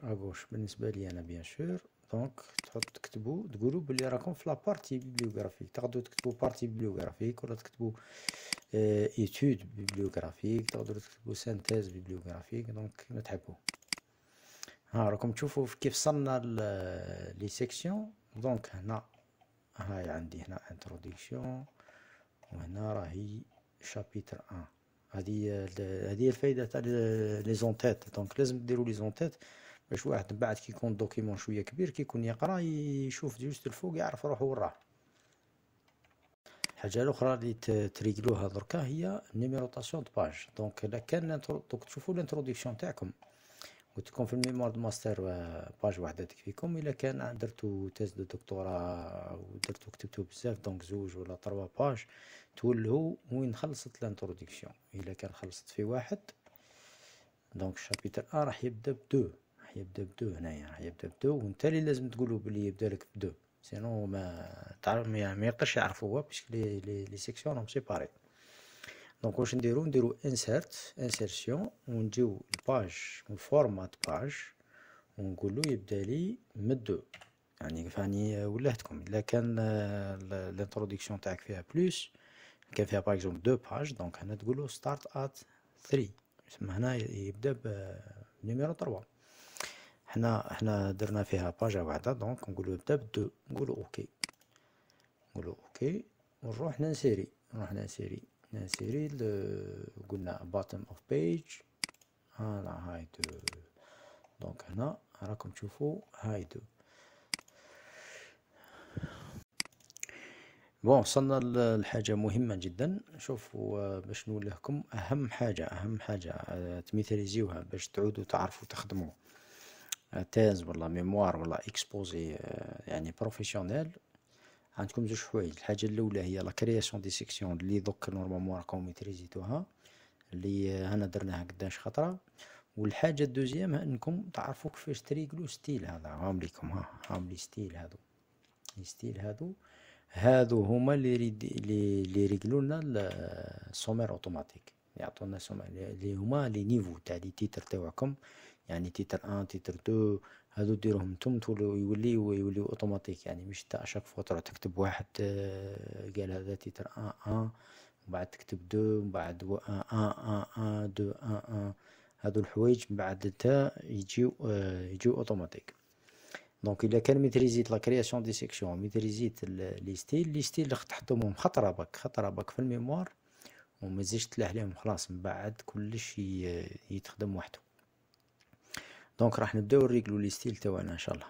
à gauche بالنسبة لي أنا bien sûr donc تحط تكتبوا تقولوا بلي راكم في la partie bibliographique تقدروا تكتبوا partie bibliographique ولا تكتبوا étude bibliographique تقدروا تكتبوا synthèse bibliographique donc ما تحبوا ها راكم تشوفوا كيف فصلنا les sections donc هنا هاي عندي هنا introduction وهنا راهي chapitre 1 هذه هذه الفايده تاع les en-têtes donc لازم ديروا les en-têtes باش واحد بعد كي يكون document شوية كبير كي يكون يقرأ يشوف juste الفوق يعرف روحو راه. الحاجة الاخرى اللي تريقلوها دركا هي numérotation page. Donc إلا كان donc تشوفوا ال introduction تاعكم. لكم في ال mémoire de master page واحدة تكفيكم إلا كان درتو thèse de doctorat ودرتو كتبتو بزاف donc زوج ولا trois pages تولهو وين خلصت l'introduction إلا كان خلصت في واحد donc ال chapitre un راح يبدأ ب deux. راح يبدأ ب deux هنايا راح يبدأ ب deux وانت اللي لازم تقولو بلي يبدأ لك ب deux. Sinon ما تعرف ما يقدرش يعرف هو باش les les sections راهم séparées donc واش نديرو؟ نديرو insert insertion ونجيو ال page وال format page ونقولو يبدأ لي من deux يعني فاني ولهتكم إلا كان ال introduction تاعك فيها plus كان فيها par exemple deux pages donc هنا تقولو start at 3 تسمى هنا يبدأ ب numéro 3 حنا حنا درنا فيها page واحدة donc نقولو يبدا ب deux نقولو OK نقولو OK ونروح ننسيري نروح ننسيري ننسيري قلنا bottom of page هنا هاي deux donc هنا راكم تشوفو هاي deux bon وصلنا لحاجة مهمة جدا. شوفوا باش نقول لكم أهم حاجة أهم حاجة تميتريزيوها باش تعودوا تعرفوا تخدموا. thèse ولا mémoire ولا exposé يعني professionnel عندكم زوج حوايج. الحاجة الأولى هي la création des sections اللي دوك normalement راكم ميتريزيتوها اللي هنا درناها قداش خطرة. والحاجة ال deuxième أنكم تعرفوا كيفاش تريقلو style هذا. هام ليكم ها هام les styles هادو. style هادو. هادو هما اللي اللي اللي يريقلو لنا ال sommaire automatique يعطونا sommaire اللي هما les niveaux تاع les titres تاعكم يعني titre un titre deux هادو ديروهم نتوما تولو يوليو أوتوماتيك يعني مش تا à chaque fois تروح تكتب واحد قال هذا titre un un ومن بعد تكتب deux من بعد un un un deux un un. هادو الحوايج من بعد تا يجيو يجيو automatique. Donc إلا كان ميتريزيت la création des sections ميتريزيت les styles les styles تحطهم خطرة باك خطرة باك في ال mémoire وما تزيدش تلاح عليهم خلاص من بعد كلش يتخدم وحده. Donc راح نبداو نريقلو les styles تاعنا ان شاء الله.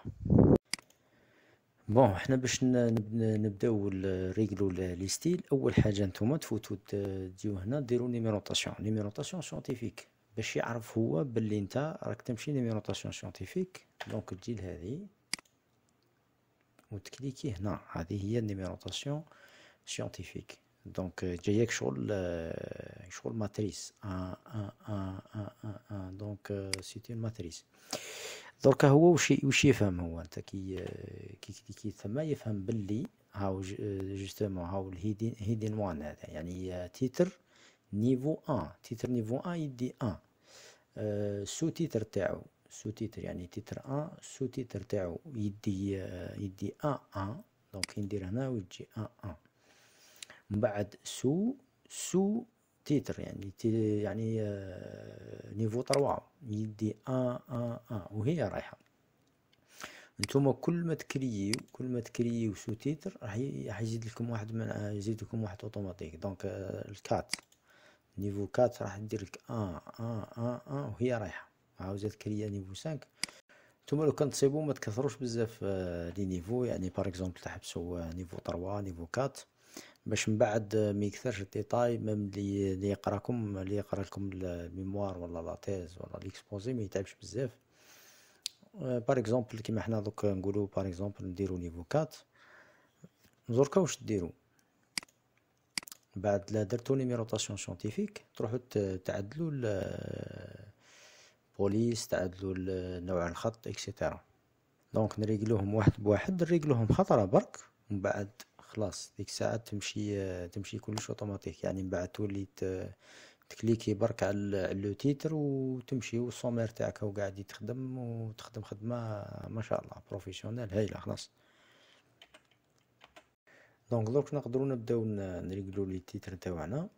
Bon حنا باش نبداو نريقلو les styles أول حاجة نتوما تفوتو تجيو هنا ديرو numérotation. Numérotation scientifique باش يعرف هو باللي نتا راك تمشي numérotation scientifique donc تجي لهذه وتكليكي هنا. هذه هي ال numérotation سيونتيفيك دونك جايك شغل شغل ماتريس ان ان ان ان دونك سيتي ماتريس دركا هو وش وش يفهم هو انت كي كي كي, ثم يفهم باللي هاو جوستومون هاو الهيدين هيدين وان هذا يعني تيتر نيفو ان تيتر نيفو ان يدي ان سو تيتر تاعو سو تيتر يعني تيتر ان سو تيتر تاعو يدي يدي un un donc ندير هنا ويجي un un من بعد sous sous-titre يعني تي يعني niveau trois. يدي un un un وهي رايحة. نتوما كل ما تكريو كل ما تكريو sous-titre راح يزيد لكم واحد من يزيد لكم واحد automatique. Donc ال quatre niveau quatre راح ندير لك un un un un وهي رايحة. عاود كريا niveau cinq. نتوما لو كان تصيبو ما تكثروش بزاف les niveaux. يعني par exemple تحبسو niveau trois niveau quatre. باش من بعد ما يكثرش ال détail même اللي اللي يقراكم اللي يقرا لكم ال mémoire ولا la thèse ولا l'exposé ما يتعبش بزاف. par exemple كيما حنا دوك نقولو par exemple نديرو niveau 4 دركا واش ديرو؟ بعد لا درتو numérotation scientifique تروحو تعدلو بوليس تعدلو نوع الخط et cetera donc نريقلوهم واحد بواحد نريقلوهم خطرة برك ومن بعد خلاص ديك الساعة تمشي تمشي كلش أوتوماتيك. يعني من بعد تولي تكليكي برك على le titre وتمشي وال sommaire تاعك هو قاعد يتخدم وتخدم خدمة ما شاء الله professionnelle هايلة خلاص. donc دوك نقدرو نبداو نريقلو les titres تاوعنا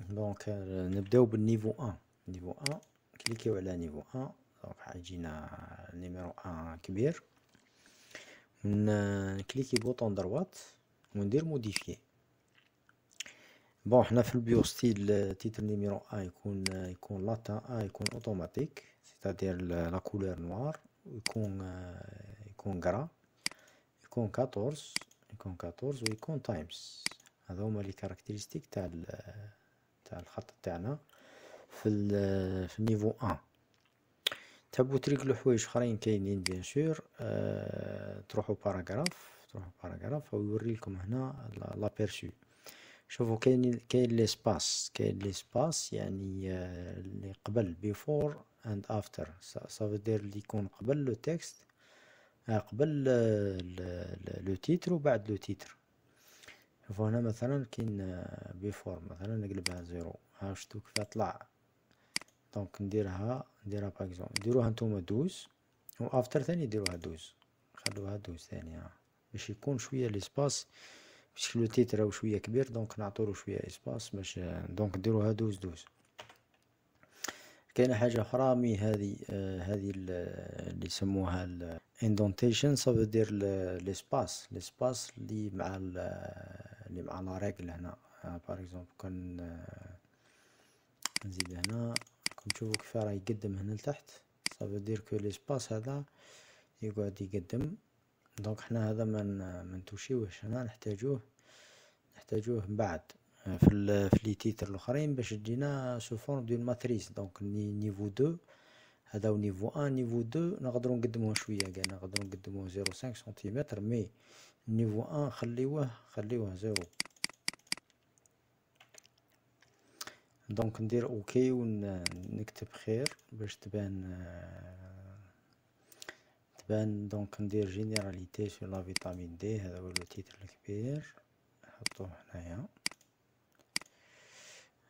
donc نبداو بال niveau un. niveau un كليكيو على niveau un. donc حيجينا numéro un كبير. نكليكي bouton droite. وندير modifier. bon حنا في البيو style titre numéro un يكون يكون لاتا ا يكون automatique c'est-à-dire la couleur noire يكون يكون gras يكون 14 يكون 14 ويكون Times هذا هما لي caractéristiques تاع تاع الخط تاعنا في في ال niveau 1 تحبوا تريقلو حوايج أخرين كاينين bien sûr أه تروحوا paragraphe تروحوا paragraphe ويوري لكم هنا l'aperçu شوفوا كاين كاين l'espace كاين l'espace يعني اللي قبل before and after ça veut dire اللي يكون قبل le texte قبل le titre وبعد le titre شوفوا هنا مثلا كاين before مثلا نقلبها zéro ها شتو كيف طلع؟ donc نديرها نديرها par exemple ديروها نتوما douze. و after ثاني ديروها douze. خلوها douze ثاني ها باش يكون شوية l'espace باش le titre راهو شوية كبير donc نعطولو شوية espace باش donc نديروها douze douze. كاينة حاجة أخرى mais هذه هذه اللي يسموها ال indentation ça veut dire l'espace l'espace اللي مع اللي مع la règle هنا. par exemple كان نزيد هنا. راكم تشوفوا كيف راه يقدم هنا لتحت ça veut dire que l'espace هذا يقعد يقدم. donc حنا هذا ما منتوشيوهش هنا نحتاجوه نحتاجوه من بعد في في les titres الأخرين باش تجينا sous forme d'une matrice donc niveau deux هذا هو niveau un niveau deux نقدروا نقدموه شوية كاع نقدروا نقدموه zéro cinq سنتيمتر mais niveau un خليوه خليوه zéro donc ندير OK ونكتب خير باش تبان تبان donc ندير généralités sur la vitamine D هذا هو le titre الكبير. نحطوه هنايا.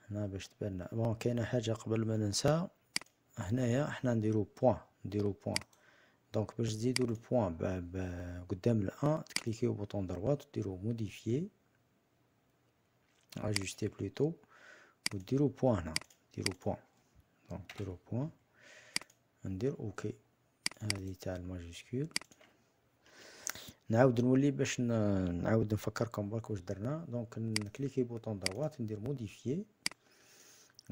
هنا باش تبان. bon كاينة حاجة قبل ما ننسى. هنايا حنا نديرو point نديرو point donc باش تزيدو ال point قدام ال un تكليكيو bouton droite وديرو modifier ajuster plutôt وديرو point هنا. ديرو point donc ديرو point ندير OK هذه تاع ال majuscule نعاود نولي باش نعاود نفكركم برك واش درنا. donc نكليكي bouton droite ندير modifier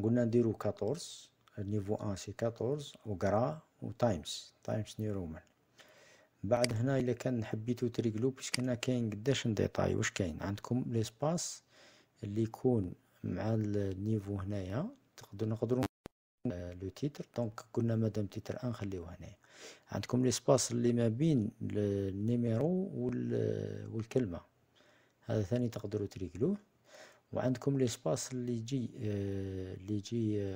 قلنا نديرو 14 niveau 1 c'est 14 و gras و Times Times New Roman بعد هنا إلا كان حبيتو تريقلو باش كنا كاين قداش ديطاي واش كاين؟ عندكم l'espace اللي يكون مع ال niveau هنايا. تقدر نقدروا le titre donc قلنا مادام titre un خليوه هنايا. عندكم l'espace اللي ما بين ال numéro والكلمة. هذا ثاني تقدروا تريقلوه. وعندكم l'espace اللي يجي اللي يجي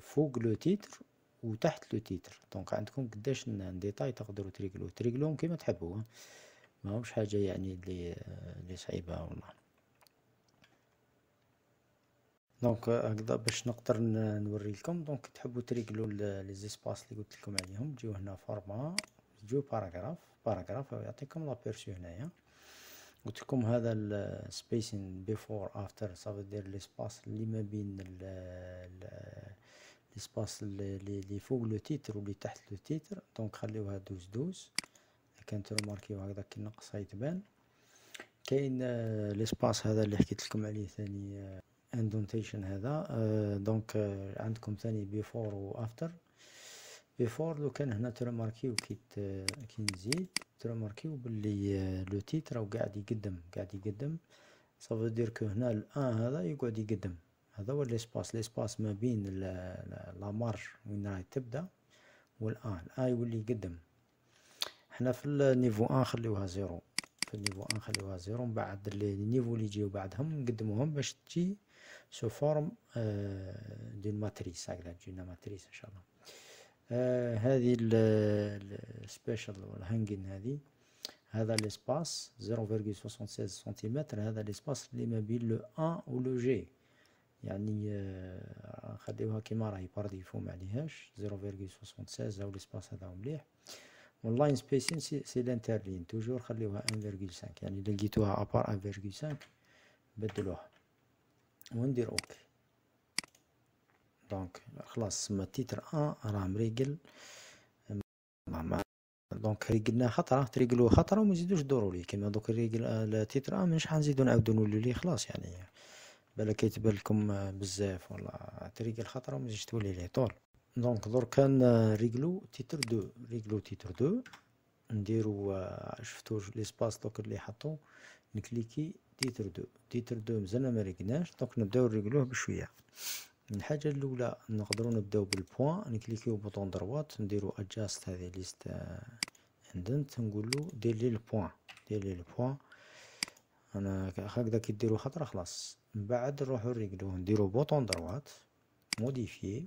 فوق le titre وتحت le titre. donc عندكم قداش ديتاي تقدروا تريقلوه. تريقلوهم كيما تحبوا ما همش حاجة يعني اللي اللي صعيبة والله. donc هكذا باش نقدر نوري لكم. donc تحبوا تريقلوا les espaces اللي قلت لكم عليهم. تجيو هنا format تجيو paragraphe paragraphe يعطيكم l'aperçu هنايا. قلت لكم هذا ال spacing before after ça veut dire l'espace اللي ما بين l'espace اللي فوق le titre واللي تحت le titre donc خليوها douze douze كان تروماركيو هكذا كي نقص يتبان كاين l'espace هذا اللي حكيت لكم عليه ثاني indentation هذا donc عندكم ثاني before و after before لو كان هنا تروماركيو كي كي نزيد تروماركيو باللي le titre راهو قاعد يقدم قاعد يقدم. ça veut dire que هنا ال un هذا يقعد يقدم. هذا هو l'espace l'espace ما بين la marge وين راهي تبدأ وال un ال un يولي يقدم. حنا في ال niveau un خليوها zéro في ال niveau un خليوها zéro من بعد ال niveau اللي يجيو بعدهم نقدموهم باش تجي sous forme d'une matrice هكذا تجينا matrice إن شاء الله. آه هذه ال special ال hanging هذه. هذا l'espace 0.76 سنتيمتر. هذا l'espace اللي ما بين le un و le G. يعني آه خليوها كيما راهي par défaut ما عليهاش. 0.76 هاو l'espace هذا مليح. وال line spacing c'est, c'est l'interligne toujours خليوها 1.5 يعني لقيتوها à part 1.5 بدلوها. وندير OK. Donc خلاص سما titre un راه مريقل donc ريقلنا خطرة تريقلو خطرة وما نزيدوش دورو ليه كيما دوك ريقل titre un من شحال نزيدو نعاودو نولو ليه؟ خلاص يعني. بالك يتبان لكم بزاف ولا تريقل خطرة وما تزيدش تولي ليه طول. Donc دركا ريقلو titre deux. ريقلو titre deux. نديرو شفتو l'espace دوك اللي حطو. نكليكي. titre deux titre deux مزالنا ما ريقناش donc نبداو نريقلوه بشوية. الحاجة الأولى نقدرو نبداو بال point نكليكيو bouton droite نديرو adjust هذه list indent نقولو دير لي ال point دير لي ال point. أنا هكذا كي ديرو خطرة خلاص. من بعد نروحو نريقلو نديرو bouton droite Modifier.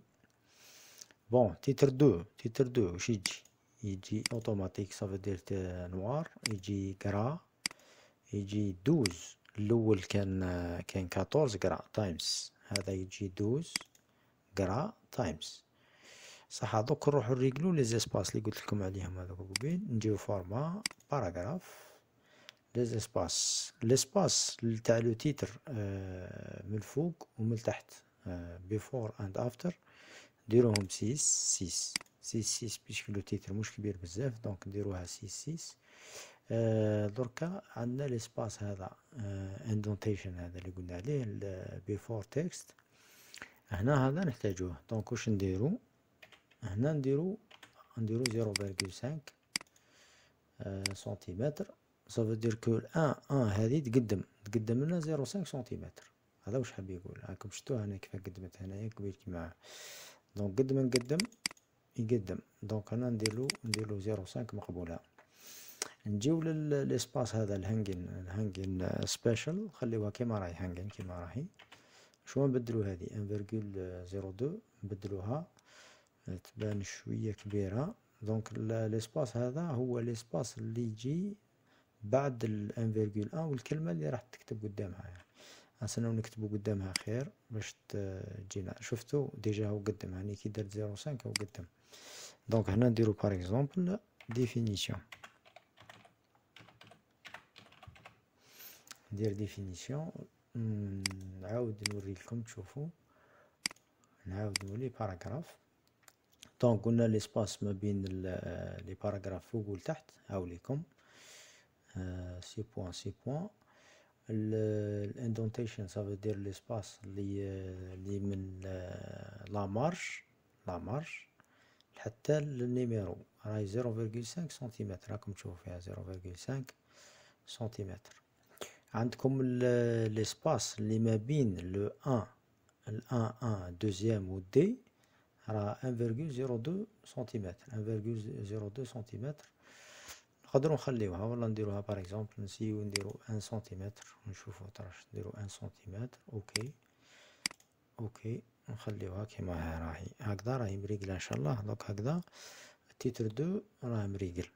Bon titre deux titre deux واش يجي يجي automatique ça veut dire noir يجي gras. يجي douze الأول كان كان quatorze gras Times. هذا يجي douze gras Times. صح دوك نروحو نريقلو les espaces لي قلت لكم عليهم هذوك قبيل نجيو format paragraphe. Les espaces l'espace تاع le titre من الفوق ومن التحت before and after نديروهم six six. Six six puisque le titre مش كبير بزاف donc نديروها six six. آه دركا عندنا l'espace هذا آه indentation هذا اللي قلنا عليه before text هنا هذا نحتاجوه. Donc واش نديرو؟ هنا نديرو نديرو zéro virgule cinq centimètre ça veut dire que ال un un هذه تقدم تقدم لنا zéro cinq centimètre هذا واش حاب يقول؟ راكم شفتوها هنا كيف قدمت هنايا قبيل كيما. Donc قد ما نقدم يقدم. Donc أنا نديرلو نديرلو zéro cinq مقبولة. نجيو لل espace هذا ال hanging ال hanging special. نخليوها كيما راهي hanging كيما راهي. شو نبدلو هذه؟ Un virgule zéro deux. نبدلوها. تبان شوية كبيرة. Donc l'espace هذا هو l'espace اللي يجي بعد ال un virgule un والكلمة اللي راح تكتب قدامها. يعني. نكتبو قدامها خير باش تجينا. شفتو؟ Déjà هو قدم. يعني كي درت zéro cinq هو قدم. Donc هنا نديرو par exemple définition ندير définition نعاود نوريلكم تشوفو نعاود نولي paragraphe donc قلنا l'espace ما بين les paragraphes فوق ولتحت هاوليكم six points six points ال indentation ça veut dire l'espace لي لي من la marge la marge حتى ال numéro راهي zéro virgule cinq centimètre راكم تشوفو فيها zéro virgule cinq centimètre عندكم l'espace اللي ما بين le un ال un un deuxième و دي راه un virgule zéro deux centimètre. Un virgule zéro deux centimètre. نقدروا نخليوها ولا نديروها par exemple نسيو نديرو un centimètre ونشوفو تراش نديرو un centimètre. OK OK نخليوها كيما راهي. هكذا راهي مريقلة إن شاء الله. Donc هكذا. Titre deux راه مريقل.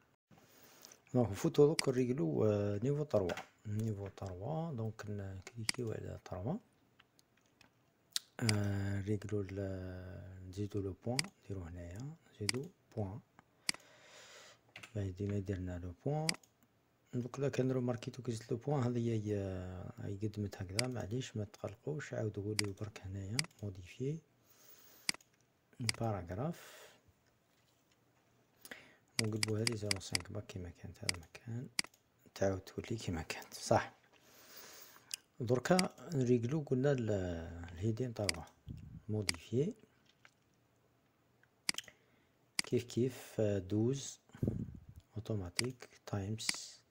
Donc نفوتو دوك نريقلو niveau trois Niveau trois donc نكليكيو على طروا نريقلو نزيدو le point نديرو هنايا نزيدو point. ديما درنا le point. دوك اذا كان ماركيتو كي زدت le point هذه هي هي قدمت هكذا. معليش ما تقلقوش. عاودوا قولوا برك هنايا modifier. Paragraphe. ونقلبو هذه zéro cinq كيما كانت هذا مكان تعاود تولي كيما كانت. صح. دركا نريقلو قلنا ال heading trois modifier. كيف كيف douze. Automatique. Times.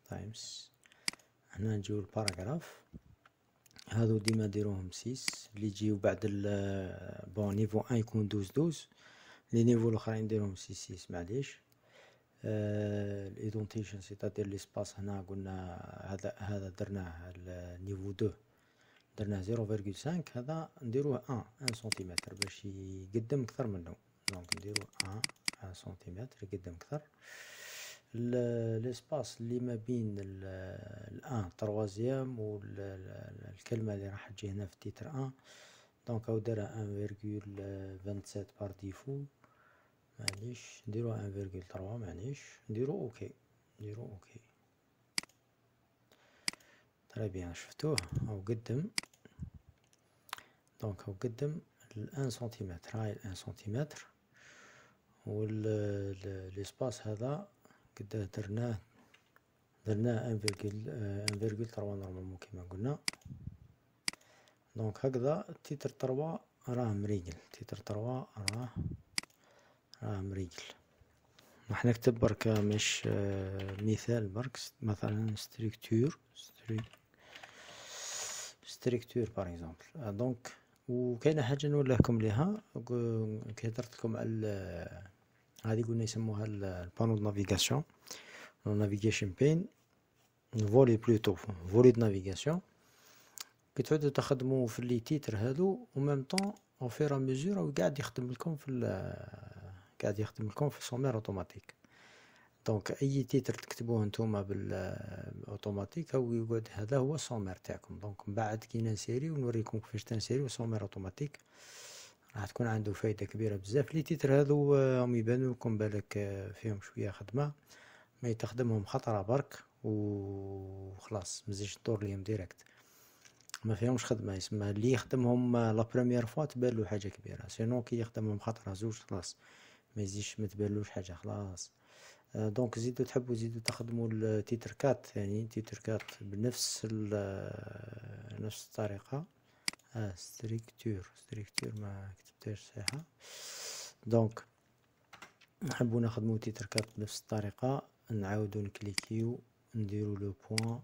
Times. هنا نجيو ال paragraphe. هادو ديما نديروهم six. اللي يجيو بعد Bon niveau un يكون douze douze. Les niveaux الأخرين نديرهم six six. معليش. ال indentation c'est-à-dire l'espace هنا قلنا هذا هذا درناه ال niveau deux درناه zéro virgule cinq هذا نديروه un un centimètre باش يقدم أكثر منه donc نديرو un un centimètre يقدم أكثر. L'espace اللي ما بين ال un troisième والكلمة اللي راح تجي هنا في titre un Donc هاو دارها un virgule vingt-sept par défaut معليش نديرو un virgule trois معليش نديرو OK. نديرو OK. Très bien شفتوه؟ هاو قدم. Donc هاو قدم. ال un centimètre. هاي ال un centimètre. وال espace هذا قد درناه. درناه un virgule un virgule trois normalement كيما قلنا. donc هكذا. titre trois راه مريقل. titre trois راه راه مريقل راح نكتب برك مش مثال برك مثلا structure structure par exemple donc وكاينه حاجة نولهكم ليها كي هدرت لكم هذه قلنا يسموها ال panneau de navigation navigation pane volet plutôt volet de navigation كي تعودو تخدمو في les titres هادو و même temps au fur et à mesure قاعد يخدم لكم في قاعد يخدم لكم في sommaire automatique. donc أي titre تكتبوه نتوما بالأوتوماتيك هو يقعد هذا هو ال sommaire تاعكم. donc من بعد كي نسيري ونوريكم كيفاش تنسيري sommaire automatique راح تكون عنده فايدة كبيرة بزاف. les titres هذو راهم يبانو لكم بالك فيهم شوية خدمة mais تخدمهم خطرة برك وخلاص مزيش تدور ليهم direct. ما فيهمش خدمة يسمى اللي يخدمهم la première fois تبانلو حاجة كبيرة. sinon كي يخدمهم خطرة زوج خلاص. ما يزيدش ما تبانلوش حاجة خلاص. donc زيدو تحبو زيدو تخدمو ال titre quatre يعني titre quatre بنفس نفس الطريقة. آه structure structure ما كتبتهاش صحيحة. donc نحبو نخدمو titre quatre بنفس الطريقة نعاودو نكليكيو نديرو le point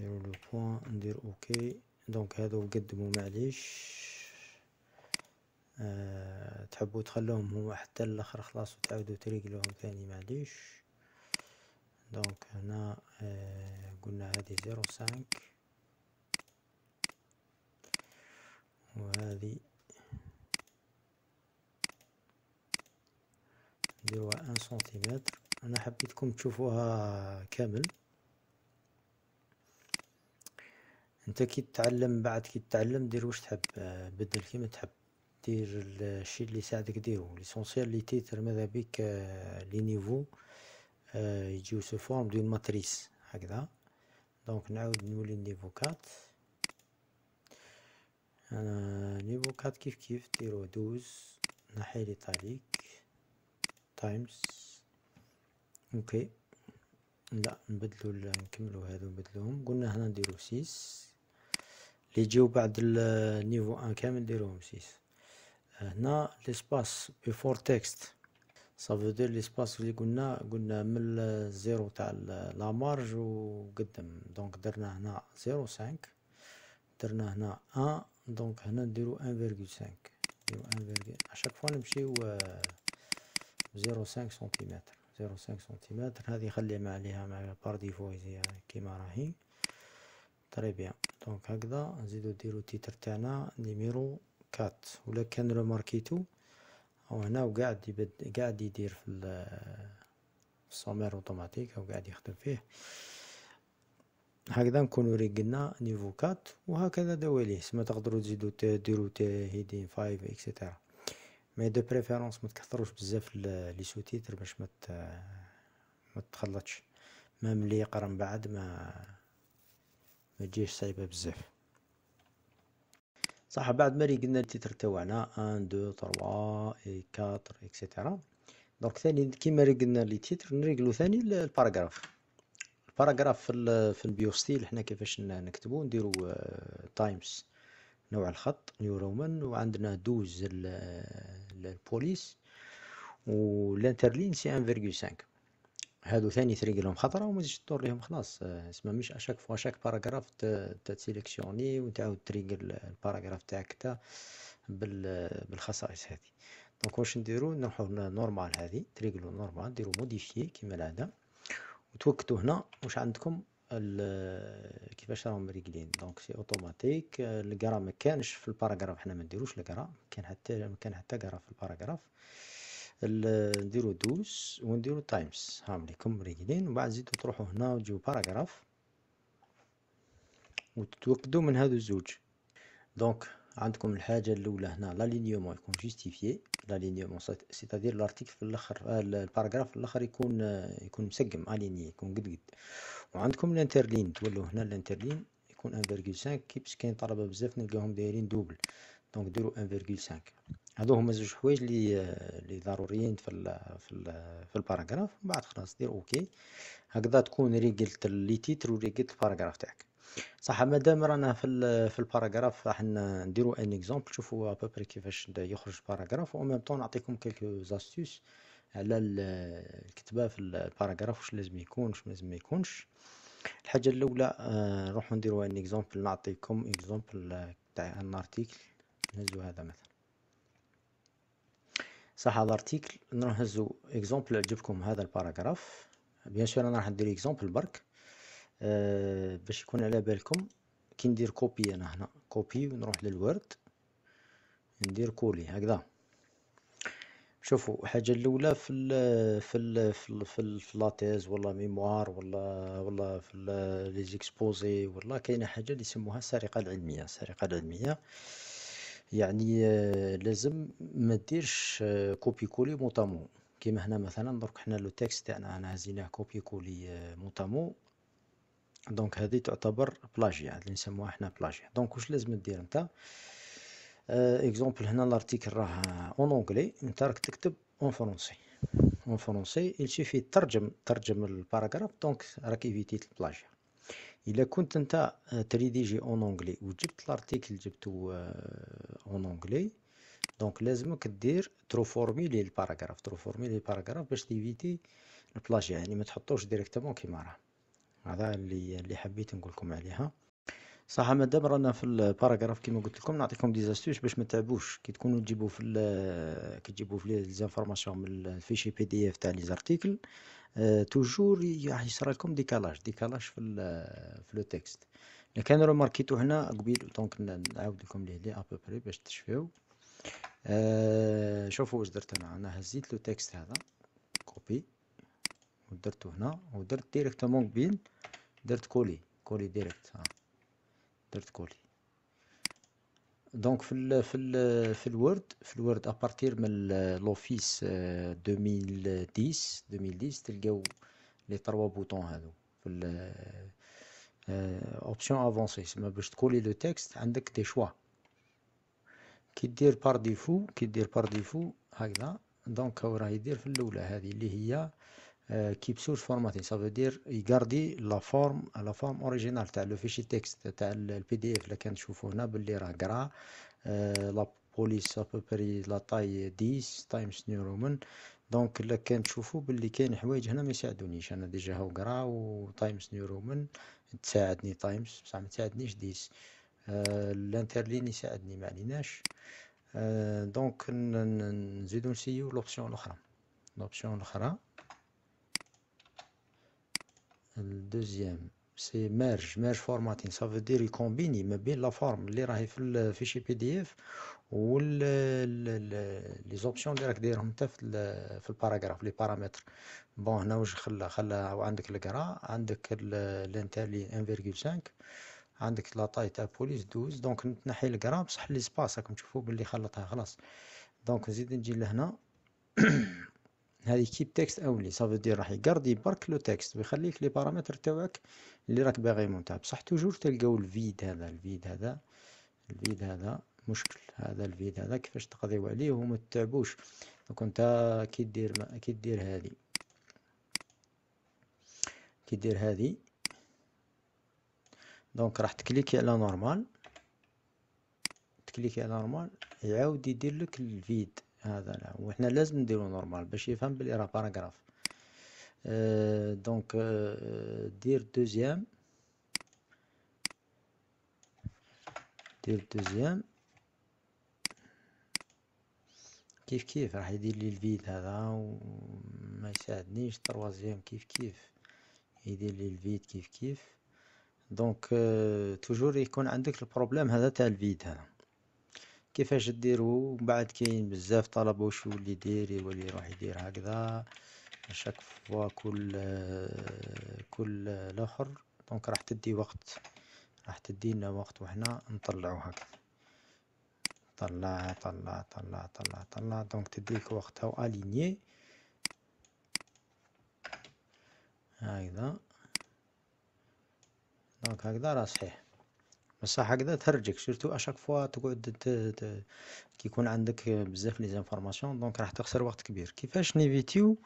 نديرو le point ندير OK. donc هادو قدمو معليش. أه تحبوا تخلوهم هو حتى الآخر خلاص وتعاودوا تريقلوهم ثاني معليش. donc هنا أه قلنا هذه zéro cinq وهذه نديروها un centimètre. أنا حبيتكم تشوفوها كامل. أنت كي تتعلم بعد كي تتعلم دير واش تحب بدل كيما تحب. دير الشي اللي يساعدك ديرو. l'essentiel les titres ماذا بيك les niveaux يجيو sous forme d'une matrice هكذا. donc نعاود نولي niveau quatre. niveau quatre كيف كيف؟ ديرو douze نحي l'italique Times. OK. لا نبدلو نكملو هادو نبدلوهم. قلنا هنا نديرو six. اللي يجيو بعد ال niveau un كامل نديروهم six. هنا l'espace before text ça vaut دير l'espace اللي قلنا قلنا من ال zéro تاع la marge وقدم donc درنا هنا zéro cinq درنا هنا un donc هنا نديرو un virgule cinq نديرو un virgule à chaque fois نمشيو zéro cinq centimètre zéro cinq centimètre هذه خلي عليها مع par défaut كيما راهي. très bien donc هكذا نزيدو نديرو titre تاعنا numéro quatre ولا كان رماركيتو أو هنا وقاعد يبد قاعد يدير في ال sommaire automatique أو قاعد يخدم فيه. هكذا نكونو ريقلنا niveau quatre وهكذا دواليه سما تقدروا تزيدو ديرو heading five et cetera mais de préférence ما تكثروش بزاف les sous-titres باش ما ما تخلطش. même اللي يقرا من بعد ما ما تجيش صعيبة بزاف. صح بعد ما قلنا ال titre un deux trois et quatre et cetera donc ثاني كيما قلنا les titres نريقلو ثاني ال paragraphe. ال paragraphe في, في ال pure style حنا كيفاش نكتبو نديرو Times نوع الخط New Roman وعندنا douze ال police وال interligne c'est un virgule cinq. هادو ثاني تريقلهم خطرة وما تزيدش تدور ليهم خلاص اسمها مش à chaque fois chaque paragraphe ت sélectionner وتعاود تريقل ال paragraphe تاعك تا بالخصائص هذه. donc واش نديرو؟ نروحو normal هذه تريقلو normal نديرو modifier كيما العادة. وتوكدو هنا واش عندكم؟ كيفاش راهم مريقلين donc c'est automatique ال gras ما كانش في ال paragraphe حنا ما نديروش ال gras كان حتى ما كان حتى gras في ال paragraphe نديرو douze ونديرو Times. هاهم ليكم رجلين ومن بعد زيدو تروحو هنا وتجيو paragraphe وتتوكدو من هادو الزوج. donc عندكم الحاجة الأولى هنا l'alignement يكون justifié l'alignement c'est-à-dire l'article في الأخر آه، ال paragraphe في الأخر يكون آه، يكون مسقم aligné يكون قد قد وعندكم ال interligne تولو هنا ال interligne يكون 1.5 كيبس كاين طلبة بزاف نلقاهم دايرين double. donc ديرو 1.5 هذو هما زوج حوايج اللي اللي آه، ضروريين في ال في ال في ال paragraphe من بعد خلاص دير OK. هكذا تكون ريقلت les titres وريقلت ال paragraphe تاعك. صح مادام رانا في ال في ال paragraphe راح نديرو un exemple شوفو à peu près كيفاش يخرج paragraphe و même temps نعطيكم quelques astuces على الكتابه في ال paragraphe واش لازم يكون واش لازم ما يكونش. الحاجة الأولى آه، نروحو نديرو un exemple نعطيكم exemple آه، تاع un article. نهزو هذا مثلا. صح هذا article نهزو exemple عجبكم هذا ال paragraphe. bien sûr أنا راح ندير exemple برك. أه باش يكون على بالكم كي ندير copier أنا هنا copier ونروح لل Word ندير coller هكذا. شوفوا الحاجة الأولى في ال في ال في ال في, في la thèse ولا mémoire ولا ولا في les exposés ولا كاينة حاجة اللي يسموها السرقه العلمية. السرقه العلمية. يعني آه، لازم ما ديرش copier coller mot à mot كيما هنا مثلا درك حنا le texte تاعنا أنا هزيناه copier coller mot à mot donc هذه تعتبر plagiat اللي نسموها حنا plagiat. donc واش لازم دير نتا exemple هنا ال article راه en anglais. أنت راك تكتب en français. en français il suffit ترجم ترجم ال paragraphe donc راك évité ت ال plagiat إلا كنت أنت ت rédiger en anglais وجبت ال article جبتو en anglais donc لازمك دير تروفورميلي الباراغراف تروفورميلي الباراغراف باش ت éviter ال plagiat يعني ما تحطوش directement كيما راه. هذا اللي اللي حبيت نقول لكم عليها. صح مادام رانا في ال paragraphe كيما قلت لكم نعطيكم des astuces باش ما تعبوش. كي تكونوا تجيبوا في كي تجيبوا في les informations من ال fichier PDF تاع les articles toujours يصرى لكم décalage décalage في في le texte اللي كان remarqué تو هنا قبيل donc نعاود لكم ليه لي à peu près باش تشفيو. أه شوفوا واش درت أنا أنا هزيت le texte هذا copier ودرتو هنا ودرت directement قبيل درت coller coller direct ها. درت coller donc في ال في ال في الوورد في ال Word à partir من l'Office 2010 2010 تلقاو les trois boutons هادو. في ال options avancées سما باش ت coller le texte عندك des choix كي دير par défaut كي دير par défaut هكذا. donc راه يدير في الأولى. هذه اللي هي Keep Source Formatting ça veut dire ي garder la forme la forme originale تاع le fichier texte تاع ال PDF اللي كنشوفو هنا باللي راه gras la police à peu près la taille 10 Times New Roman donc الا كان تشوفو باللي كاين حوايج هنا ما يساعدونيش أنا déjà هاو gras و Times New Roman تساعدني Times بصح ما تساعدنيش 10 ال interligne يساعدني ما عليناش donc نزيدو نسيو l'option الاخرى l'option الاخرى ال deuxième. c'est Merge. Merge Formatting. ça veut dire ي combiner ما بين la forme اللي راهي في ال fichier PDF و les options اللي راك دايرهم انت في في ال paragraphe les paramètres bon هنا واش خلى خلى عندك ال gras عندك ال interligne 1.5 عندك la taille تاع بوليس 12 donc نتنحي ال gras بصح les espaces راكم تشوفوا باللي خلطها خلاص donc نزيد نجي لهنا هذه Keep Text Only ça veut dire راح ي garder برك le texte ويخليك les paramètres تاوعك اللي راك باغي مونتها بصح toujours تلقاو ال vide هذا ال vide هذا ال vide هذا مشكل هذا ال vide هذا كيفاش تقضيو عليه وما تتعبوش. donc انت كي دير كي دير هذه. كي دير هذه. donc راح ت cliquer على normal ت cliquer على normal يعاود يدير لك ال vide. هذا لا. وحنا لازم نديرو normal باش يفهم بلي راه paragraphe أه donc أه دير deuxième دير deuxième كيف كيف؟ راح يدير لي ال vide هذا وما يساعدنيش. troisième كيف كيف؟ يدير لي ال vide كيف كيف؟ donc أه toujours يكون عندك ال problème هذا تاع ال vide هذا. كيفاش ديرو؟ ومن بعد كاين بزاف طلبة واش يولي يدير يولي يروح يدير هكذا. chaque fois كل كل الآخر donc راح تدي وقت راح تدينا وقت وحنا نطلعو هكذا. طلع طلع طلع طلع طلع donc تديك وقت هاو الينيي هكذا. donc هكذا راه صحيح. بصح هكذا تهرجك surtout à chaque fois تقعد كي يكون عندك بزاف les informations donc راح تخسر وقت كبير. كيفاش ن éviter و؟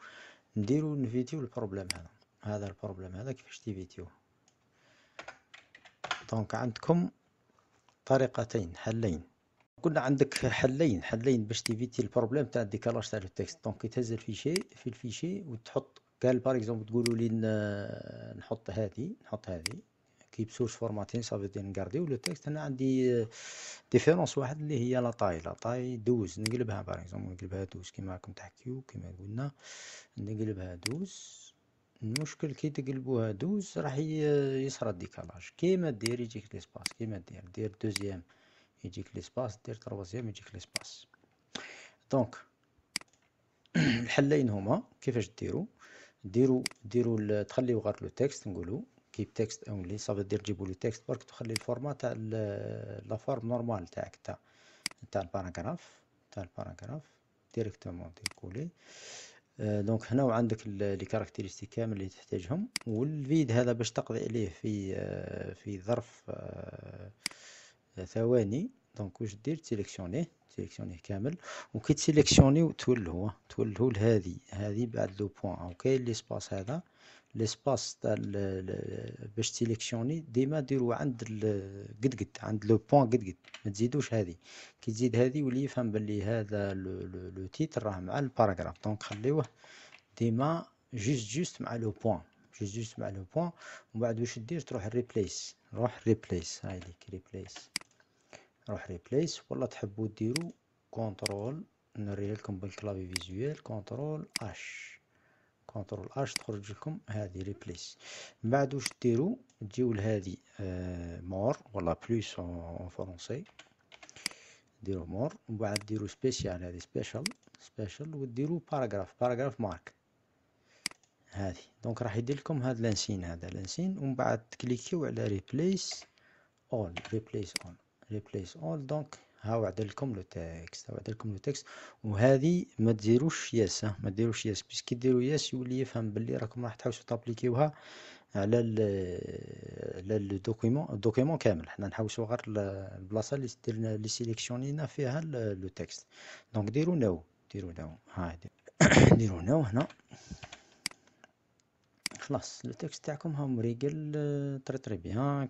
نديرو ن éviter و ال problème هذا. هذا ال problème هذا كيفاش ت éviter و؟ donc عندكم طريقتين حلين. قلنا عندك حلين حلين باش ت éviter ال problème تاع ال décalage تاع ال texte donc تهز ال fichier في ال fichier وتحط قال par exemple تقولوا لي نحط هذه نحط هذه Keep Source Formatting ça veut dire ن garder و le texte هنا عندي différence واحد اللي هي la taille la taille douze نقلبها par exemple نقلبها douze كيما راكم تحكيو كيما قلنا نقلبها douze. المشكل كي تقلبوها douze راح يصرى ال décalage. كيما دير يجيك l'espace كيما دير دير deuxième يجيك l'espace دير troisième يجيك l'espace donc [CLEARS THROAT] الحلين هما كيفاش ديرو؟ ديرو ديرو تخليو غير le texte نقولو. Keep Text Only ça veut dire جيبو le texte برك تخلي ال format تاع la forme normale تاعك تاع تاع ال paragraphe تاع الباراغراف directement دير coller donc هنا وعندك les caractéristiques كامل اللي تحتاجهم والvide هذا باش تقضي عليه في في ظرف ثواني. donc واش دير؟ تsélectionner تsélectionner كامل. وكي تsélectionner تولهو تولهو لهذه هذه بعد le point. أو كاين l'espace هذا l'espace تاع باش تsélectionner ديما ديرو عند قد قد عند le point قد قد ما تزيدوش هذه كي تزيد هذه يولي يفهم بلي هذا le titre راه مع ال paragraphe donc خليوه ديما juste juste مع le point juste juste مع le point ومن بعد واش دير تروح replace روح replace هاي ليك replace روح replace ولا تحبوا ديروا contrôle نوريه لكم بال clavier visuel contrôle اش contrôle اش تخرج لكم هذه replace. من بعد واش ديروا تجيو لهذه more ولا plus en français. ديروا more ومن بعد ديروا spécial هذه special special وديروا paragraph paragraph mark. هذه. donc راح يدير لكم هذا l'ancienne هذا l'ancienne ومن بعد تcliquiw على replace all replace all replace all. donc ها عدل لكم le texte ها عدل لكم le texte. وهذه ما ديروش yes ما ديروش yes. بس كي ديروا yes يولي يفهم باللي راكم راح تحوسوا تappliquيوها على على ال document ال document كامل. حنا نحوسوا غير البلاصة اللي درنا اللي sélectionnينا فيها le texte. donc ديروا no ديروا no ها [COUGHS] ديروا no هنا. خلاص le texte تاعكم ها مريقل très très bien.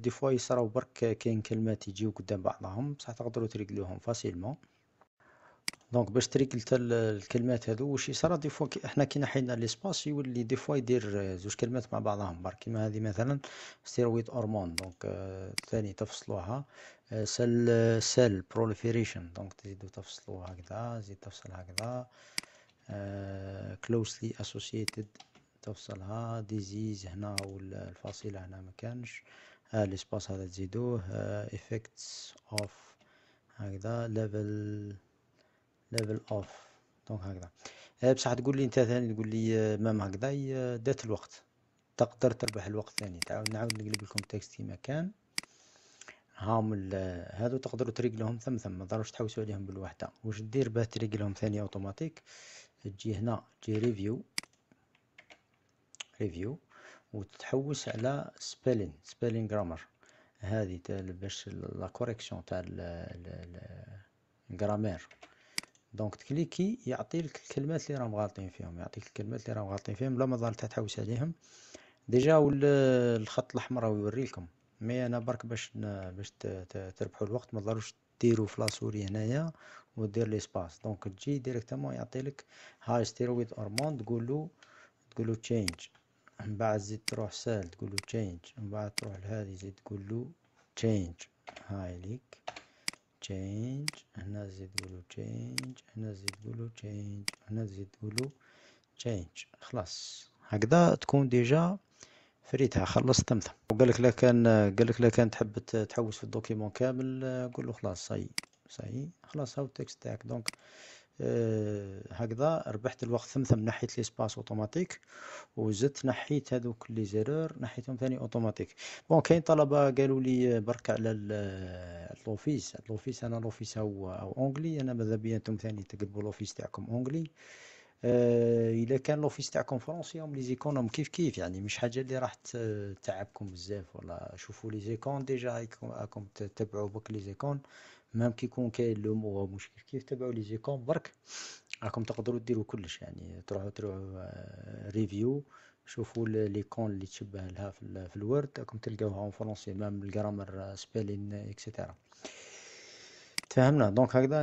des fois يصراو برك كاين كلمات يجيو قدام بعضهم بصح تقدروا تريقلوهم facilement. donc باش تريقل الكلمات هذو واش يصرا des fois إحنا كي نحينا l'espace يولي des fois يدير زوج كلمات مع بعضهم برك. كيما هذه مثلا steroid hormone donc ثاني تفصلوها. cell cell proliferation donc تزيدو تفصلوها هكذا زيد تفصل هكذا. closely associated توصلها disease هنا والفاصلة هنا مكانش ها ال espace هذا تزيدوه effects of هكذا level level of donc هكذا. بصح تقول لي أنت ثاني تقول لي même هكذا دات الوقت. تقدر تربح الوقت ثاني. تعاود نعاود نقلب لكم texte كيما كان. هاهم هادو تقدروا تريقلهم ثم ثم ما ضروش تحوسوا عليهم بالوحدة. واش دير باه تريقلهم ثاني اوتوماتيك تجي هنا تجي review review وتتحوس على spelling spelling grammar هذه باش la correction تاع ال grammaire donc تcliquer يعطي لك الكلمات اللي راهم غالطين فيهم. يعطيك الكلمات اللي راهم غالطين فيهم بلا ما ظل تحوس عليهم. déjà الخط الأحمر يوري لكم mais أنا برك باش باش تربحوا الوقت ما ضروش ديروا في لاسوري هنايا ودير l'espace. donc تجي directement يعطي لك هاي steroid hormone تقول له تقول له change من بعد زيد تروح cell تقول له change من بعد تروح لهذه زيد تقول له change هاي ليك. change هنا زيد تقول له change هنا زيد تقول له change هنا زيد تقول له change خلاص. هكذا تكون déjà فريتها. خلصت تمثل وقال لك لا كان قال لك لا كان تحب تحوس في ال document كامل قول له خلاص صاي صاي خلاص هاو ال texte تاعك. donc هكذا ربحت الوقت ثمثم نحيت l'espace automatique وزدت نحيت هذوك les erreurs نحيتهم ثاني automatique. bon كاين طلبة قالوا لي برك على ال Office. ال Office أنا ال Office هو أو anglais أنا ماذا بيا أنتم ثاني تقلبوا ال Office تاعكم anglais. آه إلا كان l'Office تاعكم français هم les icônes كيف كيف يعني مش حاجة اللي راح تعبكم بزاف ولا شوفوا les icônes déjà راكم تتبعوا بك les icônes. même كي يكون كاين le mot مش كيف تبعوا les icônes برك؟ راكم تقدروا ديروا كلش يعني تروحوا تروحوا review شوفوا l'icône اللي تشبه لها في, في ال Word راكم تلقاوها en français même ال grammar spelling et cetera تفهمنا؟ donc هكذا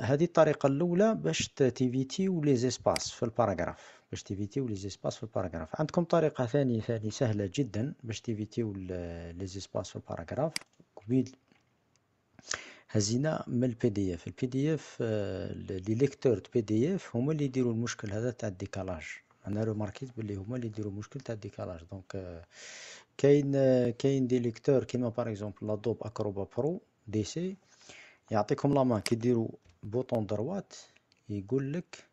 هذه الطريقة الأولى باش تéviتيو les espaces في ال paragraphe باش تéviتيو les espaces في ال paragraphe عندكم طريقة ثانية ثانية سهلة جدا باش تéviتيو les espaces في ال paragraphe قبيل هزينا من ال PDF ال PDF les lecteurs de PDF هما اللي يديروا المشكل هذا تاع ال décalage. أنا remarquيت بلي هما اللي يديروا المشكل تاع ال décalage. donc كاين كاين des lecteurs كيما par exemple l'Adobe Acrobat Pro DC يعطيكم la main كي ديروا bouton droite يقول لك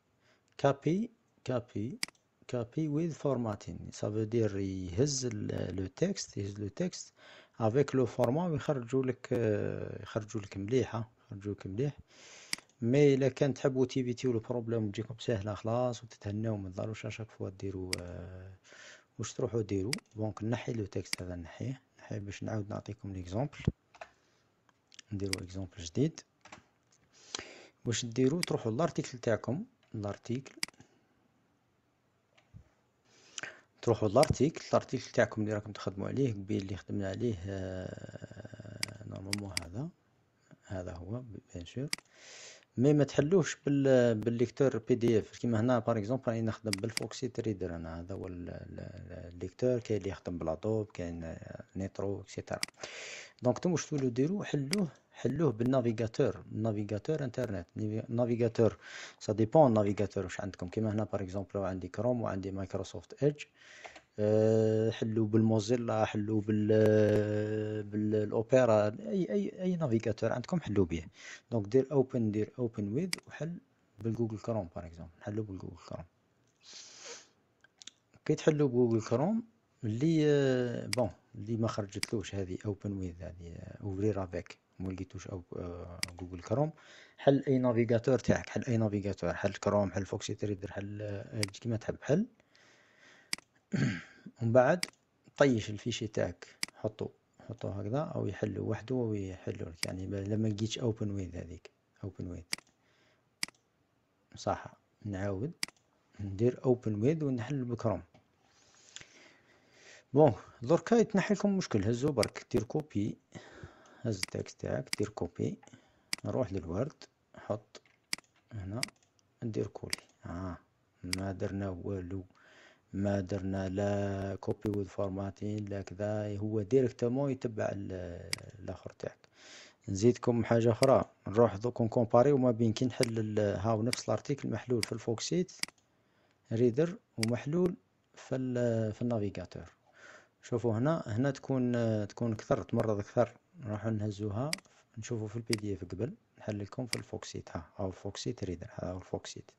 copy copy copy with formatting ça دير يهز le texte يهز le texte avec le format ويخرجوا لك يخرجوا لك مليحة يخرجوا لك مليح. mais إلا كان تحبوا تéviتيو ال problème وتجيكم ساهله خلاص وتتهناو ما تضلوش à chaque fois ديروا واش تروحوا ديروا. donc نحي le texte هذا نحيه. نحيه باش نعاود نعطيكم l'exemple نديرو exemple جديد. واش ديروا؟ تروحوا l'article تاعكم. l'article تروحوا l'article l'article تاعكم اللي راكم تخدموا عليه قبيل اللي خدمنا عليه normalement هذا. هذا هو bien sûr mais ما تحلوش بال بال lecteur PDF كيما هنا par exemple راني نخدم بال Foxit Reader أنا هذا هو ال lecteur. كاين اللي يخدم ب l'Adobe كاين نيترو et cetera donc نتوما واش تولوا ديروا حلوه. حلوه بال navigateur. navigateur internet. navigateur ça dépend navigateur واش عندكم. كيما هنا par exemple عندي كروم وعندي Microsoft Edge حلو بال Mozilla حلو بال بال Opera أي أي أي navigateur عندكم حلو به. donc دير open دير open with وحل بال Google Chrome par exemple حلو بال Google Chrome كي تحلو ب Google Chrome اللي bon اللي ما خرجتلوش هذه open with هذه ouvrir avec ما لقيتوش أو Google Chrome. حل أي navigateur تاعك حل أي navigateur حل كروم حل Foxit Reader حل كيما تحب حل. [CLEARS THROAT] ومن بعد طيش ال fichier تاعك حطو حطو هكذا أو يحلو وحده أو يحلو يعني لما لقيتش open with هذيك open with صح نعاود ندير open with ونحل ب Chrome. bon دركا يتنحي لكم مشكل هزو برك دير copie هز ال texte تاعك دير copie نروح لل Word حط هنا ندير coller آه ما درنا والو ما درنا لا copy with formatting لا كذا هو directement يتبع الآخر تاعك. نزيدكم حاجة أخرى نروح دوك ن comparer وما بين كي نحل هاو نفس ال article محلول في ال Foxit Reader ومحلول في في ال navigateur. شوفوا هنا هنا تكون تكون كثر تمرض كثر نروحو نهزوها نشوفو في ال PDF قبل نحل لكم في ال Foxit. ها هاو ال Foxit Reader هذا هو ال Foxit.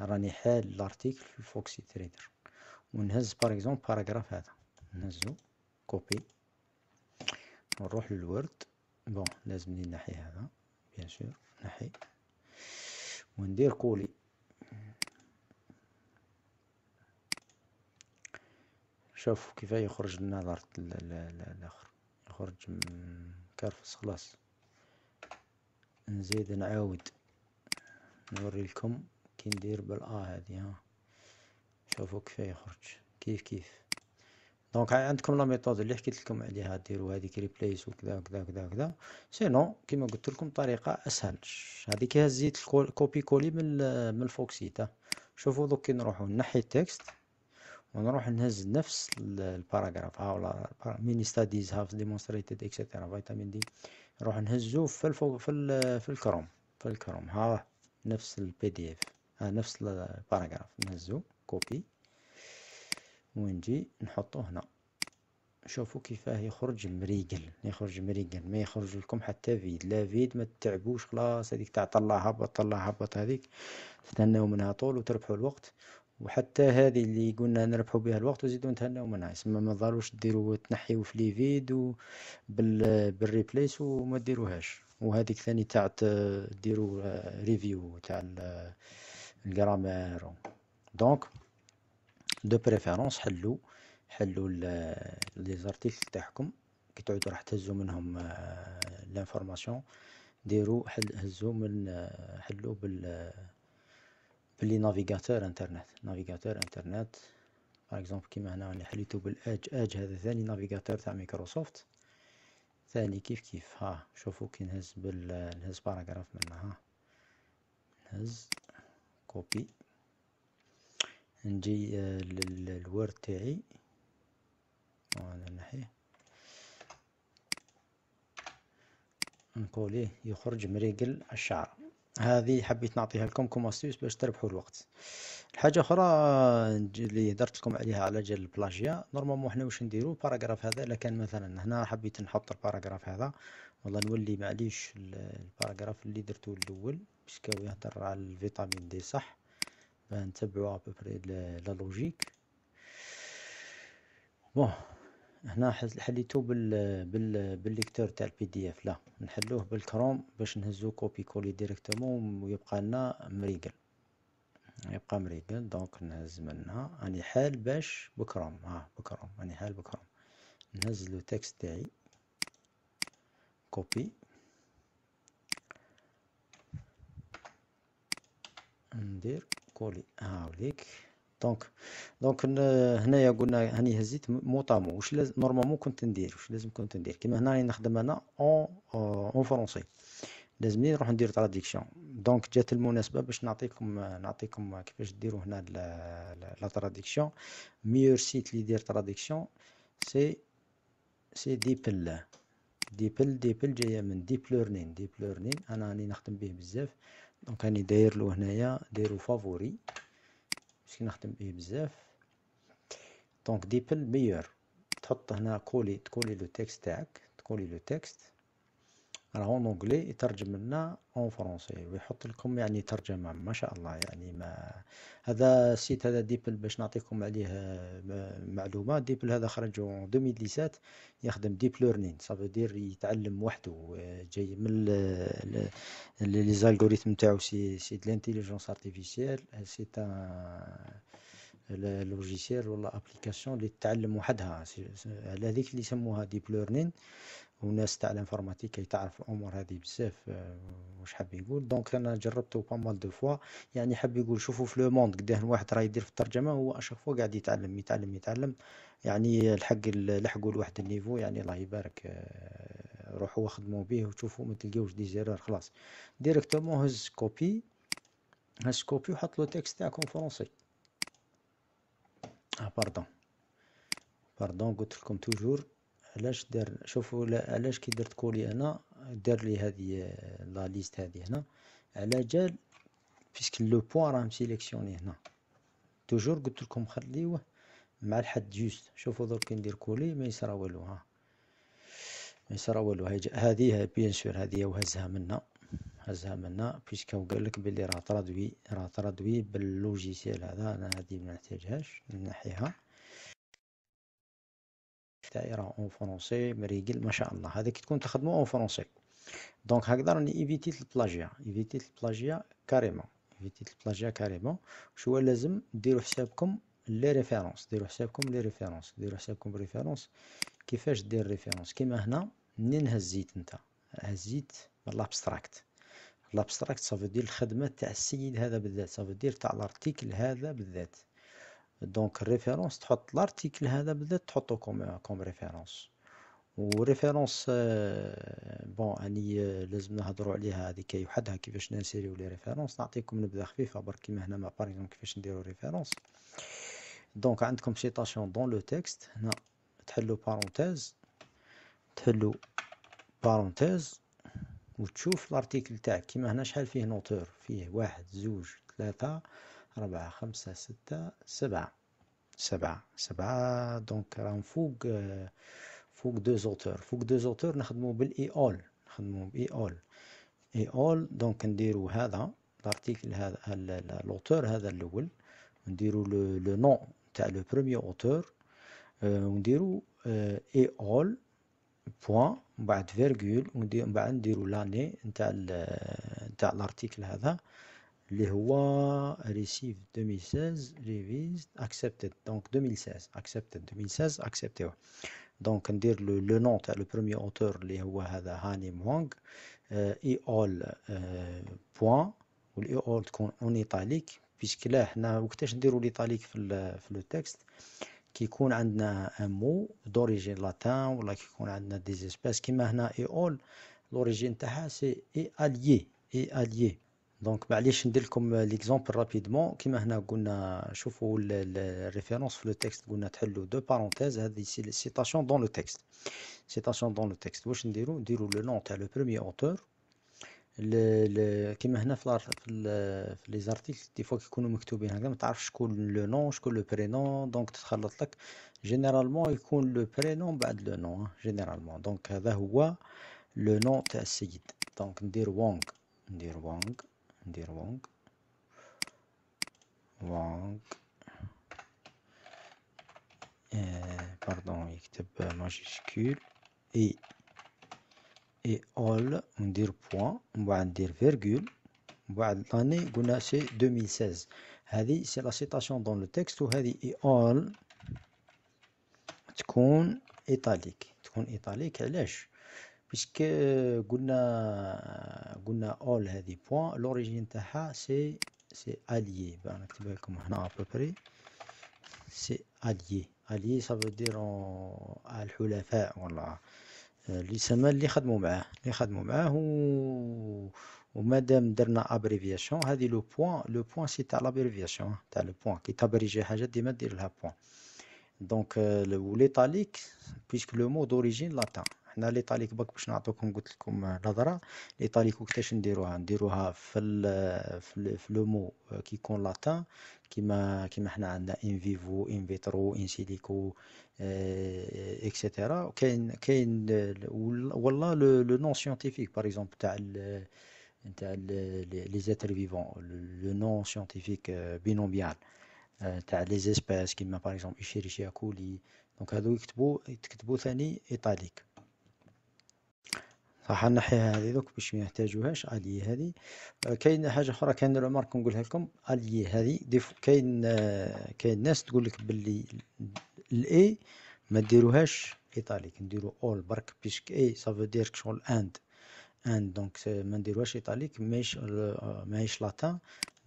راني حال ال article في ال Foxit Reader ونهز par exemple paragraphe هذا. نهزو copie ونروح لل Word bon لازمني نحي هذا bien sûr نحي. وندير coller شوف كيف يخرج لنا الآخر. يخرج مكرفس خلاص. نزيد نعاود نوري لكم كي ندير بالآ هذه ها. شوفوا كيف يخرج كيف كيف. donc عندكم la méthode اللي حكيت لكم عليها ديروا هذيك replace وكذا وكذا وكذا وكذا. sinon كيما قلت لكم طريقة أسهل. هذيك هزيت ال copie coller من من ال Foxit شوفوا دوك كي نروحوا نحي ال texte. ونروح نهز نفس ال paragraphe ها ولا many studies have demonstrated et cetera vitamin D نروح نهزو في الفوق في ال في الكروم في الكروم. ها نفس ال PDF ها نفس ال paragraphe نهزو copie ونجي نحطه هنا. شوفوا كيفاه يخرج مريقل يخرج مريقل ما يخرج لكم حتى vide. لا vide ما تتعبوش خلاص هذيك تاع طلع هبط طلع هبط هذيك. تستناو منها طول وتربحوا الوقت. وحتى هذه اللي قلنا نربحوا بها الوقت وزيدوا نتهناو منها يسمى ما ضروش ديروا تنحيو في les vides بال replace وما ديروهاش. وهذيك ثاني تاع ديروا review تاع ال grammaire. donc de préférence حلو حلو les articles تاعكم. كي تعودوا راح تهزوا منهم l'information ديروا حل هزوا من حلو بال ب les navigateurs internet. navigateur internet par exemple كيما هنا راني حليتو بالاج اج هذا ثاني navigateur تاع مايكروسوفت ثاني كيف كيف؟ ها شوفوا كي نهز بال نهز paragraphe منها. ها نهز copie نجي لل Word تاعي. وأنا نحيه. نقوليه يخرج مريقل الشعر. هذه حبيت نعطيها لكم comme astuce باش تربحوا الوقت. الحاجة أخرى اللي درت لكم عليها على جال ال plagiat normalement حنا واش نديرو؟ ال paragraphe هذا إلا كان مثلا هنا حبيت نحط ال paragraphe هذا. والله نولي معليش ال paragraphe اللي درتو الأول parce que يهضر على ال vitamine D صح؟ نتبعو à peu près la logique. bon. هنا حليتو بال بال بال lecteur تاع ال PDF لا نحلوه بالكروم باش نهزو copie coller directement ويبقى لنا مريقل. يبقى مريقل donc نهز منها. راني حال باش بكروم. ها بكروم. راني حال بكروم. نهز le texte تاعي. copie ندير coller هاوليك. donc donc هنايا قلنا هاني هزيت mot à mot. واش لازم normalement كنت ندير واش لازم كنت ندير؟ كيما هنا راني نخدم أنا en en français لازمني نروح ندير traduction donc جات المناسبة باش نعطيكم نعطيكم كيفاش ديروا هنا la traduction meilleur site اللي يدير traduction c'est c'est DeepL DeepL DeepL جاية من deep learning deep learning أنا راني نخدم به بزاف. دونك راني داير له هنايا دايرو favori باش نخدم به بزاف. donc DeepL meilleur تحط هنا coller تكولي le texte تاعك تكولي le texte راه en anglais يترجم لنا en français ويحط لكم يعني ترجمة ما شاء الله يعني ما هذا ال site هذا DeepL باش نعطيكم عليه معلومة. DeepL هذا خرج 2017 يخدم deep learning ça veut dire يتعلم وحده جاي من les algorithmes تاعو c'est c'est de l'intelligence artificielle c'est logiciel ولا application اللي تتعلم وحدها على هذيك اللي يسموها deep learning وناس تاع ال informatique تعرف الأمور هذه بزاف آه، واش حاب يقول. donc أنا جربته pas mal de fois يعني حاب يقول شوفوا في le monde قداه واحد راه يدير في الترجمة هو à chaque fois قاعد يتعلم يتعلم يتعلم. يعني الحق لحقوا لواحد ال niveau يعني الله يبارك آه، روحوا خدموا به وتشوفوا ما تلقاوش des erreurs خلاص. directement هز copie هز copie وحط له texte تاعكم français آه pardon pardon قلت لكم toujours علاش دار؟ شوفوا علاش كي درت coller أنا دار لي هذه la liste هذه هنا. على جال parce que le point راه م sélectionné هنا. toujours قلت لكم خليوه مع الحد juste. شوفوا درك كي ندير coller ما يصرى والو ها. ما يصرى والو هذه bien sûr هذه وهزها منا. هزها منا parce que قال لك بلي راه traduit راه traduit بال logiciel هذا أنا هذه ما نحتاجهاش نحيها. دايرة en français مريقل ما شاء الله هذا كي تكون تخدمو en français donc هكذا راني ايفيتيت البلاجيا ايفيتيت البلاجيا كاريمون ايفيتيت البلاجيا كاريمون شو لازم؟ ديروا حسابكم les références ديروا حسابكم les références ديروا حسابكم références كيفاش دير références كيما هنا منين هزيت نتا هزيت l'abstract l'abstract ça veut dire الخدمة تاع السيد هذا بالذات. ça veut dire تاع ال article هذا بالذات. donc ال référence تحط ال article هذا بالذات تحطو comme comme référence و référence bon اني لازم نهضروا عليها هذيك وحدها كيفاش ن insérer يو les références نعطيكم نبذة خفيفة برك كيما هنا ما باغ كيفاش نديرو références donc عندكم citation dans le texte هنا تحلو parenthèses تحلو parenthèses وتشوف ال article تاعك. كيما هنا شحال فيه نوتور فيه واحد زوج ثلاثة. ربعة خمسة ستة سبعة. سبعة. سبعة donc راهم فوق فوق deux auteurs فوق deux auteurs نخدمو بال et al نخدمو ب et al et al donc نديرو هذا ال article هذا l'auteur هذا الأول. نديرو le nom تاع le premier auteur ونديرو et al point من بعد virgule ومن بعد نديرو l'année نتاع نتاع ال article هذا. اللي هو received 2016 revised accepted donc 2016 accepted 2016 accepté وه donc ندير le le nom تاع le premier auteur اللي هو هذا هاني موانغ et al point وال et al تكون en italique parce que لا حنا وقتاش نديرو l'italique في في le texte كي يكون عندنا un mot d'origine latin ولا كي يكون عندنا des espèces كيما هنا et al l'origine تاعها c'est et alii et alii donc معليش ندير لكم l'exemple rapidement كيما هنا قلنا شوفوا ال référence في le texte قلنا تحلوا deux parenthèses هذه citation dans le texte citation dans le texte واش نديرو نديرو le nom تاع le premier auteur كيما هنا في في les articles des fois كيكونوا مكتوبين هكذا ما تعرفش شكون le nom شكون le prénom donc تتخلط لك généralement يكون le prénom بعد le nom généralement donc هذا هو le nom تاع السيد donc ندير وونغ ندير وونغ ندير وونغ وونغ pardon يكتب majuscule et et al وندير point من بعد ندير virgule من بعد l'année قلنا c'est 2016 هذه c'est la citation dans le texte وهذه et al تكون italique تكون italique علاش parce que قلنا قلنا al هذه point l'origine تاعها c'est c'est alii نكتبها لكم هنا à peu près c'est alii alii ça veut dire الحلفاء ولا اللي سما اللي خدموا معاه اللي خدموا معاه و ومادام درنا abréviation هذه le point le point c'est تاع l'abréviation تاع le point كي ت abréger حاجة ديما دير لها point donc و l'italique parce que le mot d'origine latin حنا l'italique باك باش نعطوكم قلت لكم نظره l'italique كيفاش نديروها نديروها في في le mot كي يكون latin كيما كيما حنا عندنا in vivo in vitro in silico et cetera كاين كاين والله le nom scientifique par exemple تاع تاع les êtres vivants le nom scientifique binomial تاع les espèces كيما par exemple Escherichia coli donc هادو يكتبوا يكتبوا ثاني italique راح نحيها هذه دوك باش ما يحتاجوهاش الي هذه. كاين حاجة أخرى كاين remarque نقولها لكم الي هذه كاين كاين ناس تقول لك باللي ال et ما ديروهاش italique نديرو al برك parce que et ça veut dire شغل and and donc ما نديروهاش italique ماهيش ماهيش latin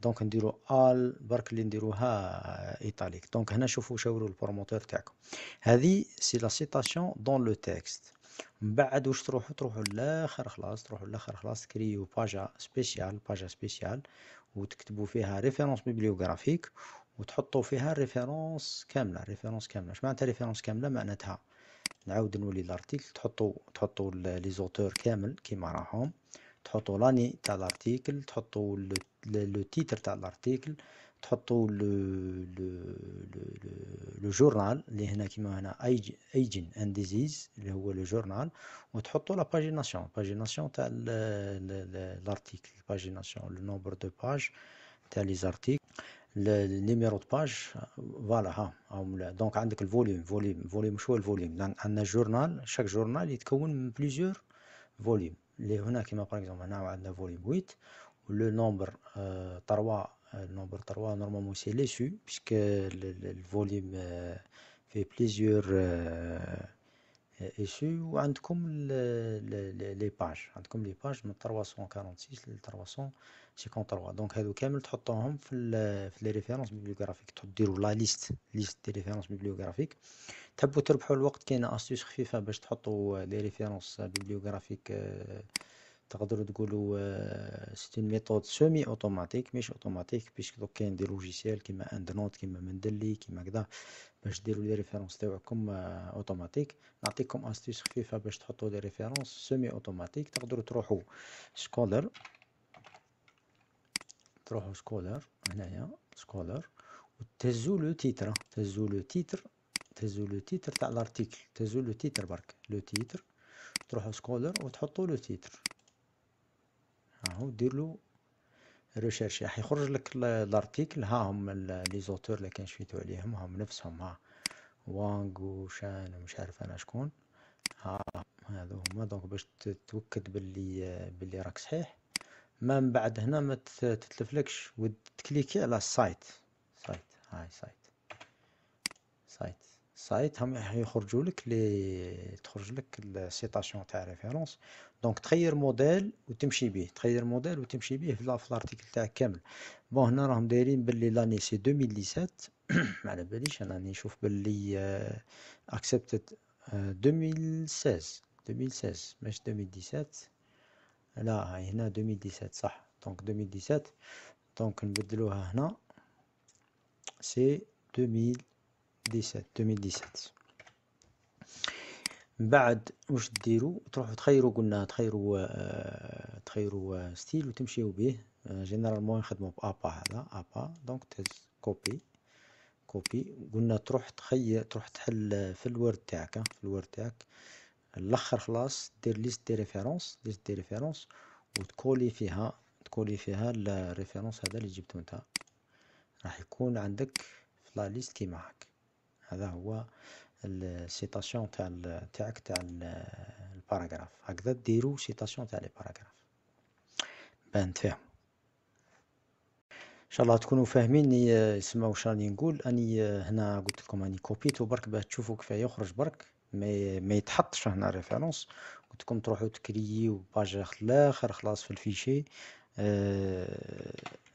donc نديرو al برك اللي نديروها italique donc هنا شوفوا شاوروا ال promoteur تاعكم. هذه c'est la citation dans le texte من بعد واش تروحوا تروحوا لآخر خلاص تروحوا لآخر خلاص تكريو page spéciale page spéciale وتكتبوا فيها références bibliographiques وتحطوا فيها référence كاملة référence كاملة. اش معناتها référence كاملة؟ معناتها نعاود نولي l'article تحطوا تحطوا les auteurs كامل كيما راهم تحطوا l'année تاع l'article تحطوا le titre تاع l'article تحطوا le le le journal اللي هنا كيما هنا Aging and Disease اللي هو le journal وتحطوا la pagination pagination تاع l'article pagination le nombre de pages تاع les articles ال numéro de page voilà ها donc عندك ال volume volume volume شو ال volume عندنا journal chaque journal يتكون من plusieurs volumes اللي هنا كيما par exemple هنا عندنا volume 8 و le nombre 3 ال nombre 3 normalement c'est l'issue puisque ال volume في plusieurs issues وعندكم les pages عندكم les pages من 346 ل 353 donc هادو كامل تحطوهم في في les références bibliographiques ديروا la liste liste des références bibliographiques تحبوا تربحوا الوقت كاينة astuce خفيفه باش تحطوا les références bibliographiques تقدروا تقولوا c'est une méthode semi-automatique مش automatique puisque دوك كاين des logiciels كيما EndNote كيما Mendeley كيما كذا باش ديروا les références تاعكم اوتوماتيك نعطيكم astuce خفيفة باش تحطوا les références semi-automatiques تقدروا تروحوا Scholar تروحوا Scholar هنايا Scholar وتهزوا le titre تهزوا le titre تهزوا le titre تاع l'article تهزوا le titre برك. le titre تروحوا Scholar وتحطوا le titre هاهو دير له recherche راح يخرج لك ال article. ها هم les auteurs اللي كان شفيتو عليهم. هم نفسهم. ها وانغ وشان ومش عارف أنا شكون. ها هذو هما. donc باش تتوكد باللي باللي راك صحيح. ما من بعد هنا ما تتلفلكش. وتكليكي على ال cite cite هاي cite cite cite هم يخرجوا لك les تخرج لك ال citation تاع référence. donc تخير modèle وتمشي به تغير موديل وتمشي به في ال article تاعك كامل. bon هنا راهم دايرين باللي l'année c'est 2017 [CLEARS THROAT] ما على باليش أنا راني نشوف باللي accepted 2016 2016 ماش 2017 لا هاي هنا 2017 صح. donc 2017 donc نبدلوها هنا. c'est 2017 2017 من بعد واش ديروا تروحوا تخيروا قلنا تخيروا آه تخيروا style وتمشيو به généralement نخدموا ب APA هذا APA. donc تهز copie copie قلنا تروح تخير تروح تحل في ال Word تاعك في ال Word تاعك. الأخر خلاص دير liste des références liste des références وتكولي فيها تكولي فيها ال référence هذا اللي جبته انت. راح يكون عندك في la liste كيما هاك هذا هو ال citation تاع تاعك تاع ال paragraphe هكذا ديرو citation تاع les paragraphes بان تفهم ان شاء الله تكونوا فاهمين يسمى واش راني نقول. أني هنا قلت لكم أني كوبيتو برك باه تشوفوا كيف يخرج برك. ما ما يتحطش هنا référence قلت لكم تروحوا تكرييو page الآخر خلاص في ال fichier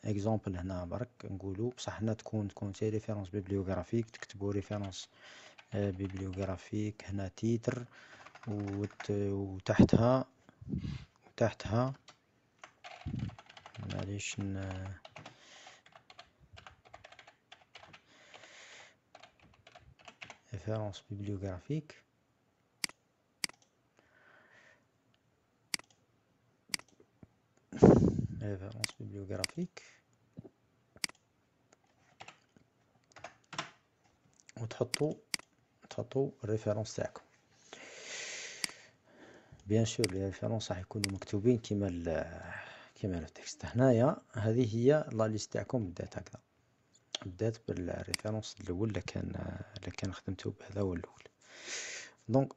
exemple هنا برك نقولوا بصح هنا تكون تكون c'est références bibliographiques تكتبوا références bibliographiques هنا titre وتحتها وتحتها معليش référence bibliographique. Référence bibliographique وتحطوا تحطوا الريفيرونس تاعكم. bien sûr les références راح يكونوا مكتوبين كيما كيما le texte هنايا هذه هي la liste تاعكم بدات هكذا. بدات بال référence الأول اللي كان اللي كان خدمته بهذا هو الأول. donc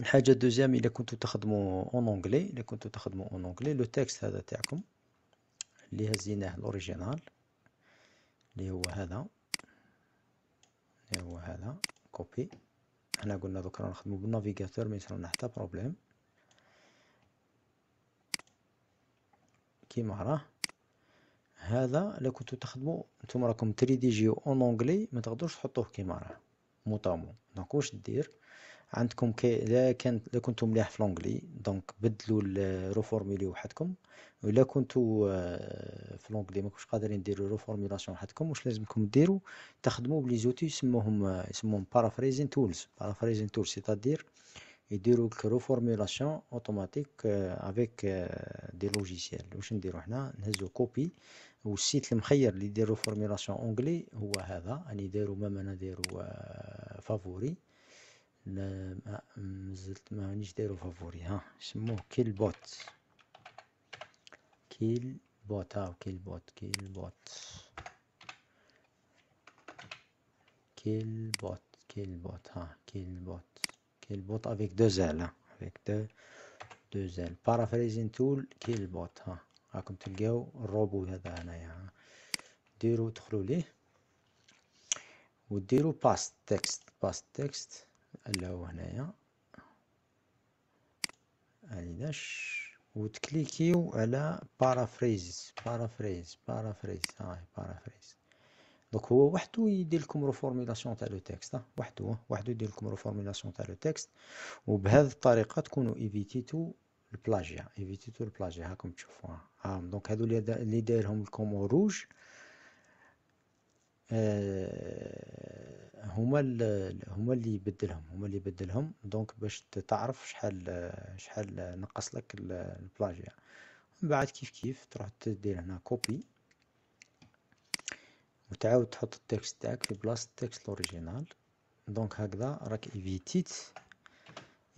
الحاجة ال deuxième إلا كنتو تخدموا en anglais إلا كنتو تخدموا en anglais le texte هذا تاعكم اللي هزيناه ال original اللي هو هذا اللي هو هذا copie. هنا قلنا دوك راه نخدمو بال navigateur ما يصرالنا حتى problème. كيما راه هذا إلا كنتو تخدمو نتوما راكم تريديجيو en anglais ما تقدروش تحطوه كيما راه mot à mot. donc واش دير؟ عندكم كي الا كان الا كنتو مليح في l'anglais donc بدلوا reformulez وحدكم. ولا كنتو آه، في l'anglais ماكوش قادرين ديروا reformulation وحدكم واش لازمكم ديروا؟ تخدموا ب les outils يسموهم يسموهم paraphrasing tools paraphrasing tools c'est-à-dire يديروا لك reformulation automatique avec des logiciels واش نديرو حنا؟ نهزو copie وال site المخير اللي يدير reformulation en anglais هو هذا. راني دايرو même أنا دايرو favori مازلت ما رانيش دايرو favori ها يسموه QuillBot. Quill Bot ها QuillBot QuillBot. QuillBot QuillBot ها QuillBot. QuillBot avec deux L ها avec deux deux L paraphrasing tool QuillBot ها. راكم تلقاو الروبو هذا هنايا ديرو دخلوا ليه وديروا paste text paste text اللي هو هنايا. هايداش وتكليكيو على paraphrase paraphrase paraphrase هاي paraphrase donc هو وحدو يدير لكم reformulation تاع le texte وحدو وحدو يدير لكم reformulation تاع le texte. وبهذه الطريقة تكونوا ايفيتيتو ال plagiat ايفيتيتو ال plagiat هاكم تشوفوها. ها donc هادو اللي دايرهم لكم روج آه هما هما اللي يبدلهم هما اللي يبدلهم. donc باش تعرف شحال شحال نقص لك ال plagiat. من بعد كيف كيف تروح تدير هنا copie وتعاود تحط ال texte تاعك في بلاصة ال texte ال original. donc هكذا راك إيفيتيت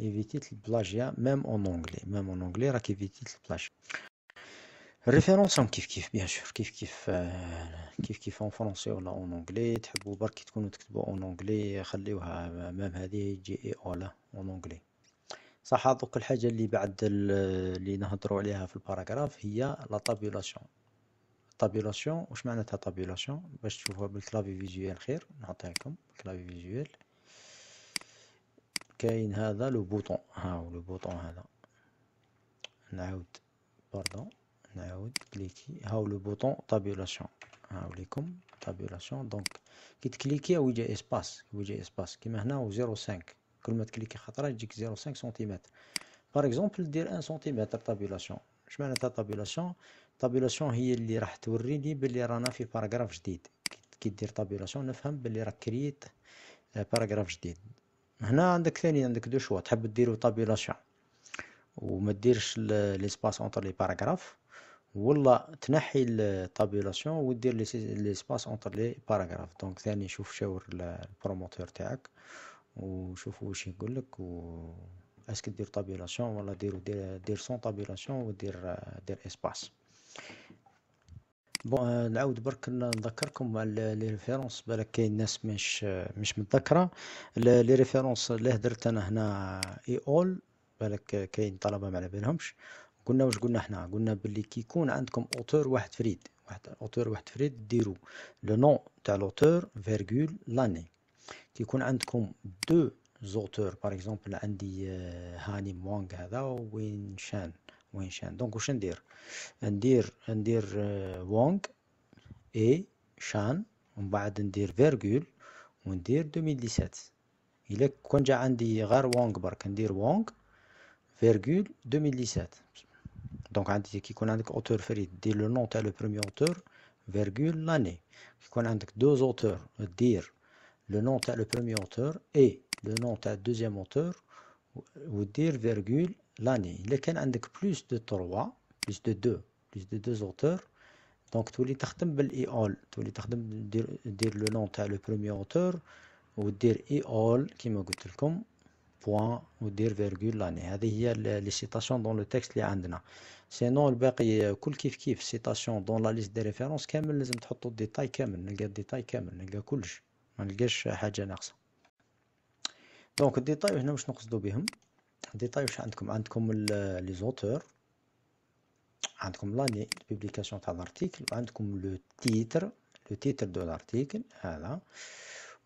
إيفيتيت ال plagiat même en anglais même en anglais راك إيفيتيت ال plagiat. ال références كيف كيف bien sûr كيف كيف كيف كيف en français ولا en anglais تحبوا برك تكونوا تكتبوا en anglais خليوها même هذه هي et al en anglais صح دوك الحاجة اللي بعد اللي نهضروا عليها في ال paragraphe هي la tabulation tabulation واش معناتها tabulation باش تشوفوها بال clavier visuel خير نحطها لكم بال clavier visuel كاين هذا le bouton هاو le bouton هذا نعاود pardon نعاود كليكي. هاو le bouton tabulation هاو ليكم tabulation donc كي تكليكي أو يجي espace يجي espace كيما هنا و 0.5 كل ما تكليكي خطرة يجيك 0.5 سنتيمتر. par exemple دير 1 سنتيمتر tabulation اش معناتها tabulation tabulation هي اللي راح توريني بلي رانا في paragraphe جديد. كي دير tabulation نفهم بلي راك كريت paragraphe جديد. هنا عندك ثاني عندك deux choix. تحب ديرو tabulation وما ديرش l'espace entre les paragraphes ولا تنحي ال tabulation ودير l'espace entre les paragraphes donc ثاني شوف شاور ال promoteur تاعك وشوفوا واش يقول لك و est-ce que دير tabulation ولا دير دير, دير sans tabulation ودير دير espace. bon نعاود برك نذكركم les références بالك كاين ناس مش مش متذكرة. les références اللي هدرت أنا هنا et al بالك كاين طلبة ما على بالهمش. قلنا واش قلنا حنا؟ قلنا بلي كي يكون عندكم auteur واحد فريد واحد auteur واحد فريد ديرو le nom تاع l'auteur virgule l'année كي يكون عندكم deux auteurs par exemple عندي هاني Wang هذا Wang Chen Wang Chen. donc واش ندير؟ ندير ندير Wang et Chen ومن بعد ندير virgule وندير 2017 إلا كون جا عندي غير Wang برك ندير Wang virgule 2017 donc عندي كي يكون عندك auteur فريد دير le nom تاع le premier auteur virgule l'année كي يكون عندك deux auteurs دير le nom تاع le premier auteur et le nom تاع ال deuxième auteur ودير virgule l'année الا كان عندك plus de trois plus de deux plus de deux auteurs donc تولي تخدم بال et al تولي تخدم دير دير le nom تاع le premier auteur ودير et al كيما قلت لكم point ودير virgule l'année هذه هي les citations dans le texte اللي عندنا sinon الباقي كل كيف كيف citation dans la liste des références كامل لازم تحطو الديتاي كامل نلقى الديتاي كامل نلقى كلش ما نلقاش حاجة ناقصه donc ال détails هنا واش نقصدو بهم الديتاي واش عندكم عندكم les auteurs عندكم l'année publication تاع l'article وعندكم le titre le titre de l'article هذا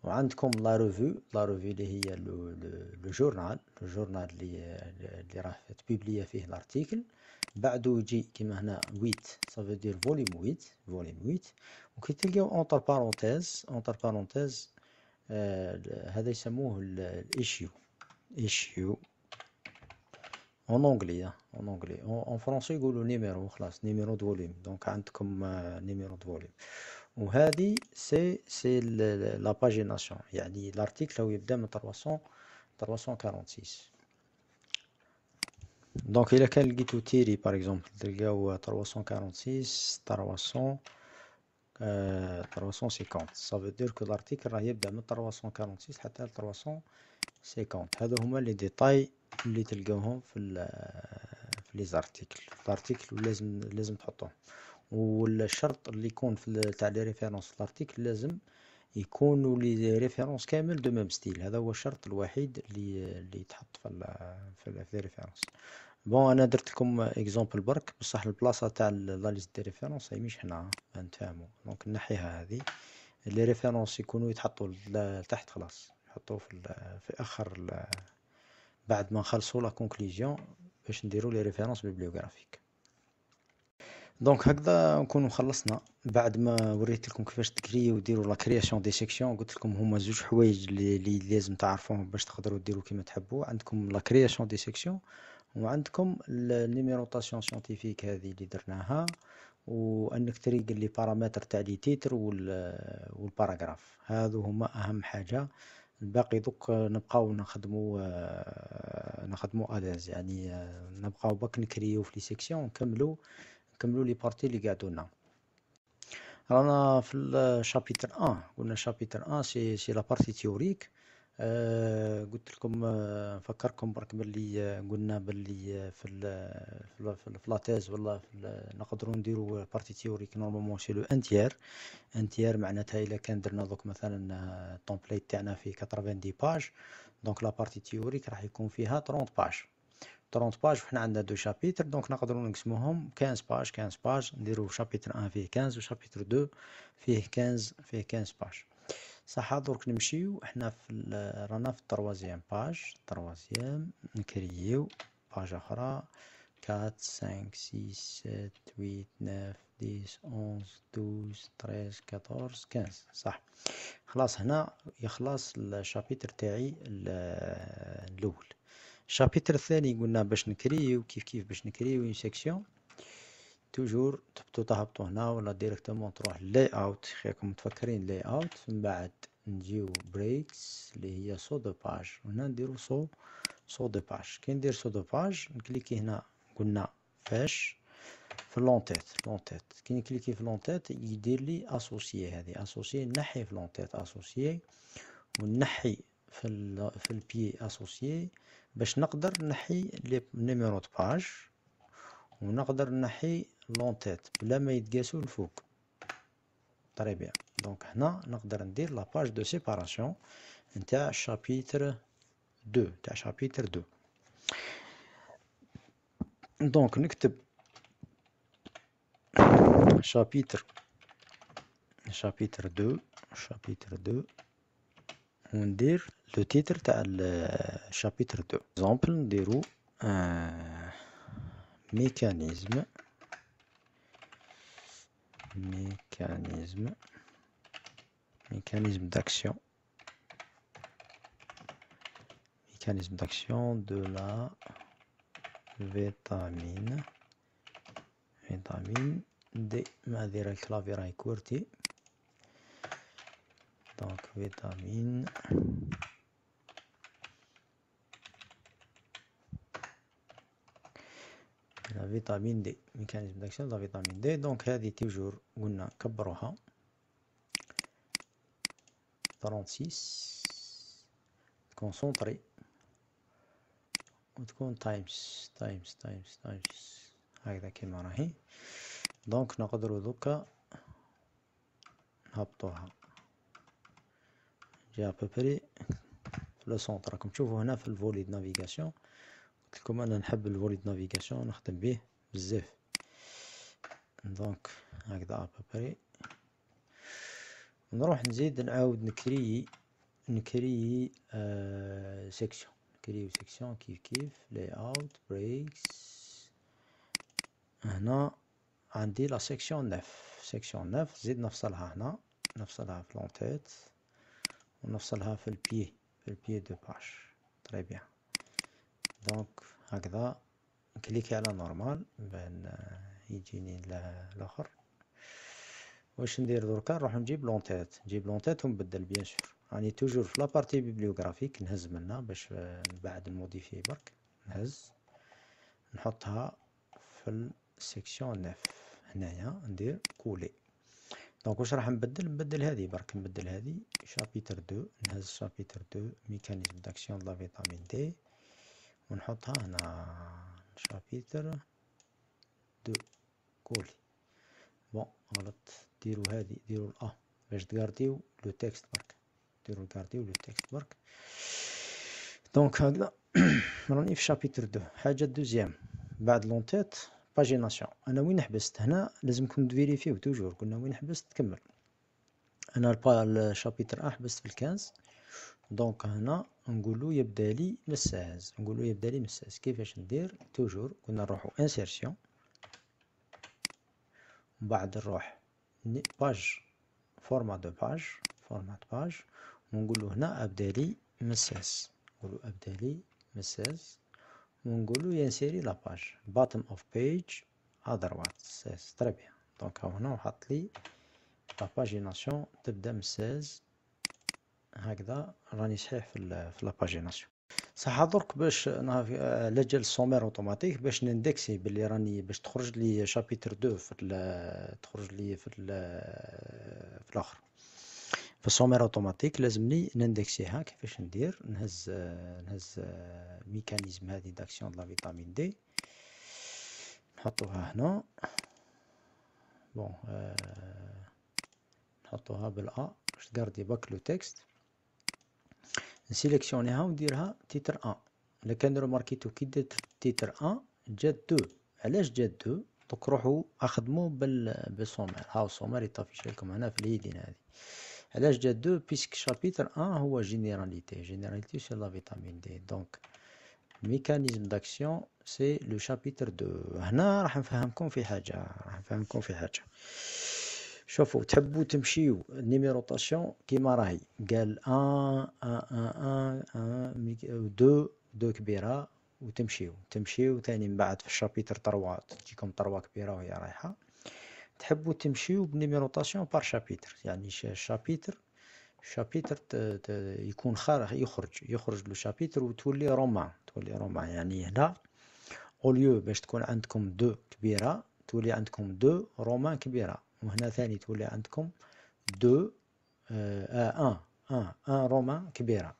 وعندكم la revue la revue اللي هي le le journal. le journal اللي اللي راه تبوبليا فيه l'article. بعدو يجي كيما هنا 8 صافي دير volume 8 volume 8 وكي تلقاو entre parenthèses entre parenthèses هذا يسموه ال issue issue en anglais en anglais en français يقولوا numéro خلاص numéro de volume donc عندكم numéro de volume وهذه c'est c'est la pagination يعني l'article هو يبدا من 300 346 donc الا كان لقيتو tiret par exemple تلقاو 346 300 350 ça veut dire que l'article راه يبدا من 346 حتى ل 350 هذو هما les détails اللي تلقاوهم في في les articles l'article لازم لازم تحطوهم والشرط اللي يكون في تاع les références في l'article لازم يكونوا les références كامل de même style. هذا هو الشرط الوحيد اللي اللي يتحط في في les références. bon أنا درت لكم exemple برك. بصح البلاصة تاع la liste des références هي مش هنا نتفاهموا. donc نحيها هذه. les références يكونوا يتحطوا لتحت خلاص. يحطوا في في آخر بعد ما نخلصوا la conclusion باش نديروا les références bibliographiques donc هكذا نكونوا خلصنا. بعد ما وريت لكم كيفاش تكريو وديروا la création des sections قلت لكم هما زوج حوايج اللي, لازم تعرفوهم باش تقدروا ديروا كيما تحبوا. عندكم la création des sections وعندكم ال numérotation scientifique هذه اللي درناها وأنك تريقل les paramètres تاع les titres وال paragraphes. هذو هما أهم حاجة. الباقي دوك نبقاو نخدمو نخدمو à l'aise يعني نبقاو برك نكريو في les sections نكملو نكملو les parties اللي قعدونا رانا في ال chapitre 1 قلنا chapitre 1 c'est c'est la partie théorique آه قلت لكم آه نفكركم برك باللي آه قلنا باللي في ال في ولا في نقدروا نديروا partie théorique normalement c'est le un tiers un tiers معناتها إلا كان درنا دوك مثلا ال template تاعنا في 90 pages donc la partie théorique راح يكون فيها 30 pages 30 pages وحنا عندنا deux chapitres donc نقدروا نقسموهم 15 pages 15 pages نديروا chapitre 1 فيه 15 و chapitre 2 فيه 15 فيه 15 pages صح درك نمشيو إحنا في رانا في ال troisième page troisième نكريو page أخرى 4 5 6 7 8 9 10 11 12 13 14 15 صح خلاص هنا يخلص ال chapitre تاعي الأول ال chapitre الثاني قلنا باش نكريو كيف كيف باش نكريو une section toujours تبدو تهبطو هنا ولا directement تروح layout خيركم متفكرين layout من بعد نجيو breaks اللي هي saut de page وهنا نديرو saut saut de page كي ندير saut de page نكليكي هنا قلنا فاش في l'en-tête l'en-tête كي نكليكي في l'en-tête يدير les associer هذه associer نحي في l'en-tête associer ونحي في ال في ال pied associer باش نقدر نحي les numéros de page ونقدر نحي l'en-tête بلا ما يتقاسو الفوق très bien donc هنا نقدر ندير la page de séparation نتاع chapitre deux تاع chapitre deux donc نكتب chapitre chapitre deux chapitre deux وندير le titre تاع ال chapitre deux exemple نديرو mécanisme mécanisme. Mécanisme. D'action. Mécanisme d'action de la vitamine. Vitamine D. مع دايره الكلافي راهي كورتي دونك فيتامين vitamine D mécanisme d'action la vitamine D donc هذه toujours قلنا كبروها. 36 concentré وتكون Times Times Times Times هكذا كيما راهي. donc نقدرو دوكا نهبطوها. جا à peu près في le centre راكم تشوفو هنا في ال volet de navigation قلتلكم أنا نحب ال volet de navigation نخدم به بزاف. donc هكذا à peu près نروح نزيد نعاود نكري نكري آه section نكريو section كيف كيف؟ layout breaks هنا عندي la section neuf section neuf زيد نفصلها هنا. نفصلها في l'en-tête ونفصلها في ال pied في ال pied de page très bien donc هكذا نكليكي على normal bien يجيني الآخر واش ندير دركا؟ نروح نجيب l'en-tête. نجيب l'en-tête ونبدل bien sûr راني toujours في la partie bibliographique نهز منها باش بعد نموديفي برك. نهز. نحطها في ال section neuf هنايا ندير coller. donc واش راح نبدل؟ نبدل هذه برك. نبدل هذه. chapitre deux. نهز chapitre deux. mécanisme d'action la vitamine D. ونحطها هنا chapitre deux coller. bon غلط. ديرو هادي ديرو الأ باش تقارديو le texte برك ديرو تقارديو le texte برك donc هكذا [CLEARS THROAT] راني في chapitre deux. حاجة deuxième. بعد l'en-tête pagination. أنا وين حبست؟ هنا لازمكم تفيريفيو toujours. قلنا وين حبست؟ تكمل. أنا ال chapitre أ حبست في ال quinze. donc هنا نقولو يبدا لي م seize نقولو يبدا لي م seize. كيفاش ندير؟ toujours قلنا نروحو insertion من بعد نروح page format de page format page ونقولو هنا أبدا لي م seize. نقولو أبدا لي م seize ونقولو ينسيري la page bottom of page à droite seize très bien donc هنا وحط لي la pagination تبدا من 16 هكذا راني صحيح في في la pagination صح درك باش لجل ال sommaire automatique باش نندكسي بلي راني باش تخرج لي chapitre 2 في تخرج لي في في الآخر. في ال sommaire automatique لازمني نندكسيها كيفاش ندير نهز نهز mécanisme هذه d'action de la vitamine D نحطوها هنا. bon آه نحطوها بالا باش تقاردي pas que le texte نسيليكسيونيها ونديرها titre un إلا كان روماركيتو كي درت titre un جات deux. علاش جات deux؟ دوك روحو أخدمو بال بال sommaire هاو ال sommaire يطافيش لكم هنا في ال heading هذه. علاش جات deux؟ parce que chapitre un هو généralités. généralités sur la vitamine D. donc mécanisme d'action c'est le chapitre deux. هنا راح نفهمكم في حاجة. راح نفهمكم في حاجة. شوفوا تحبوا تمشيو numérotation كيما راهي. قال un un un un deux deux كبيرة وتمشيو. تمشيو تاني من بعد في ال chapitre trois تجيكم trois كبيرة وهي رايحة. تحبوا تمشيو ب numérotation par chapitre يعني chapitre chapitre يكون خارج يخرج يخرج le chapitre وتولي romain تولي romain يعني هنا اوليو باش تكون عندكم deux كبيرة تولي عندكم deux romain كبيرة. وهنا ثاني تولي عندكم deux آه un un romain كبيرة.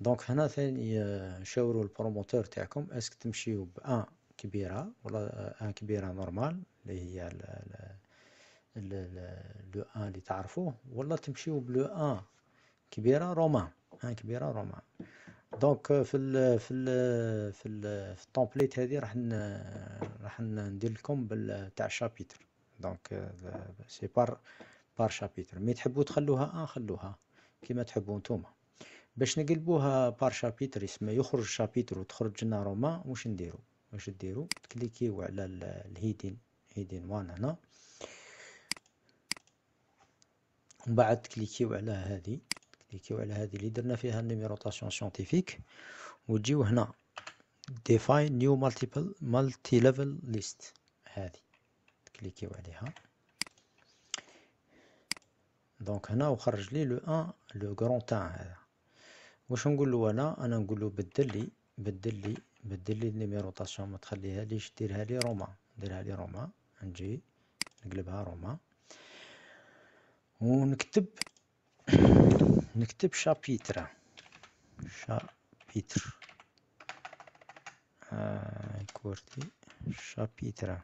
donc هنا ثاني نشاورو ال promoteur تاعكم. est-ce que تمشيو ب un كبيرة ولا un كبيرة normal؟ اللي هي le un اللي تعرفوه. ولا تمشيو ب le un كبيرة romain un كبيرة romain donc في ال في ال في ال في ال template هذه راح راح ندير لكم تاع ال chapitre donc c'est par par chapitre mais تحبوا تخلوها؟ نخلوها. كيما تحبوا نتوما. باش نقلبوها par chapitre يسمى يخرج chapitre وتخرج لنا romain واش نديرو؟ واش ديرو تكليكيو على ال heading. heading one هنا. ومن بعد تكليكيو على هذه. تكليكيو على هذه اللي درنا فيها ال numérotation scientifique وتجيو هنا. Define new multiple multi level list. هذه. تكليكيو عليها donc هنا وخرج لي le un le grand تاع هذا واش نقول له أنا؟ أنا نقول له بدل لي بدل لي بدل لي ال numérotation ما تخليها ليش؟ ديرها لي romain. ديرها لي romain. نجي نقلبها romain. ونكتب نكتب chapitre chapitre آه كورتي. chapitre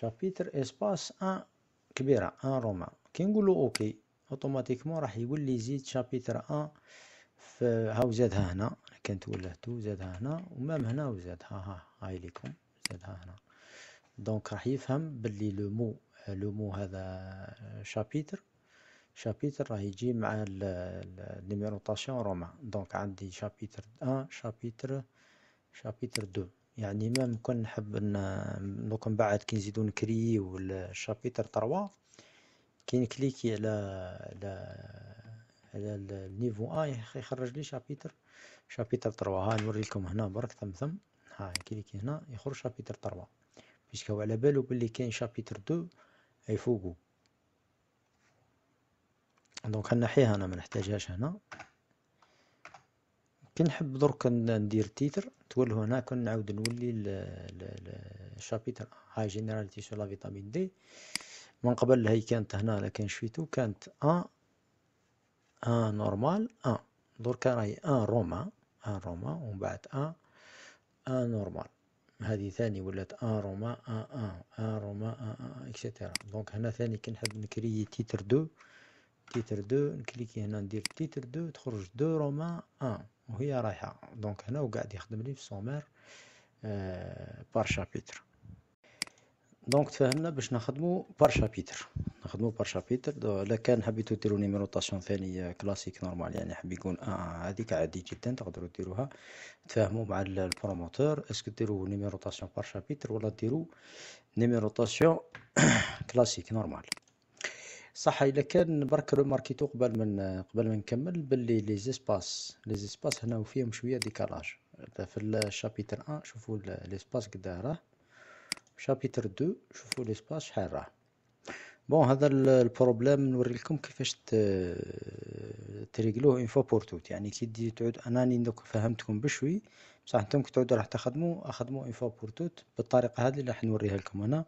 chapitre espace un كبيرة un romain. كي نقولو OK automatiquement راح يولي يزيد chapitre un هاو زادها هنا. كانت ولهتو زادها هنا و même هنا وزادها ها هاي ليكم زادها هنا. donc راح يفهم باللي le mot le mot هذا chapitre. chapitre راه يجي مع ال numérotation romain. donc عندي شابيتر آن شابيتر شابيتر دو. يعني même كون نحب دوك من بعد كي نزيدو نكرييو ال chapitre trois. كي نكليكي على على على ال niveau un يخرج لي chapitre. chapitre trois. ها نوري لكم هنا برك ثم ثم. ها كليكي هنا يخرج chapitre trois. هو على بالو بلي كاين chapitre deux يفوقو donc نحيها أنا ما نحتاجهاش هنا. كي نحب درك ندير titre. تولو هنا كون نعاود نولي ال chapitre هاي généralités sur la vitamine D من قبل هي كانت هنا لكن شفيتو كانت un un normal un دركا راهي un romain un romain ومن بعد un un normal هذه ثاني ولات un romain un un un romain un un et cetera donc هنا ثاني كي نحب نكري titre deux titre deux نكليكي هنا ندير titre دو تخرج deux romain un وهي رايحة. donc هنا وقاعد يخدم لي في sommaire آه par chapitre donc تفاهمنا باش نخدمو par chapitre نخدمو par chapitre الا كان حبيتو ديرو numérotation ثانية classique normal يعني حاب يكون un هذيك عادي جدا تقدروا ديروها تفاهموا مع ال promoteur est-ce que ديرو numérotation par chapitre ولا ديرو numérotation classique normal صح الا كان برك روماركيتو قبل من قبل ما نكمل باللي les espaces les espaces هنا وفيهم شوية décalage. في ال chapitre 1 شوفوا l'espace قدا راه. chapitre 2 شوفوا l'espace شحال راه. bon هذا ال problème نوري لكم كيفاش تريقلوه une fois pour toutes يعني كي تعود اناني دوك فهمتكم بشوي. بصح نتوما كي تعودوا راح تخدموا أخدموا une fois pour toutes بالطريقة هذه اللي راح نوريها لكم هنا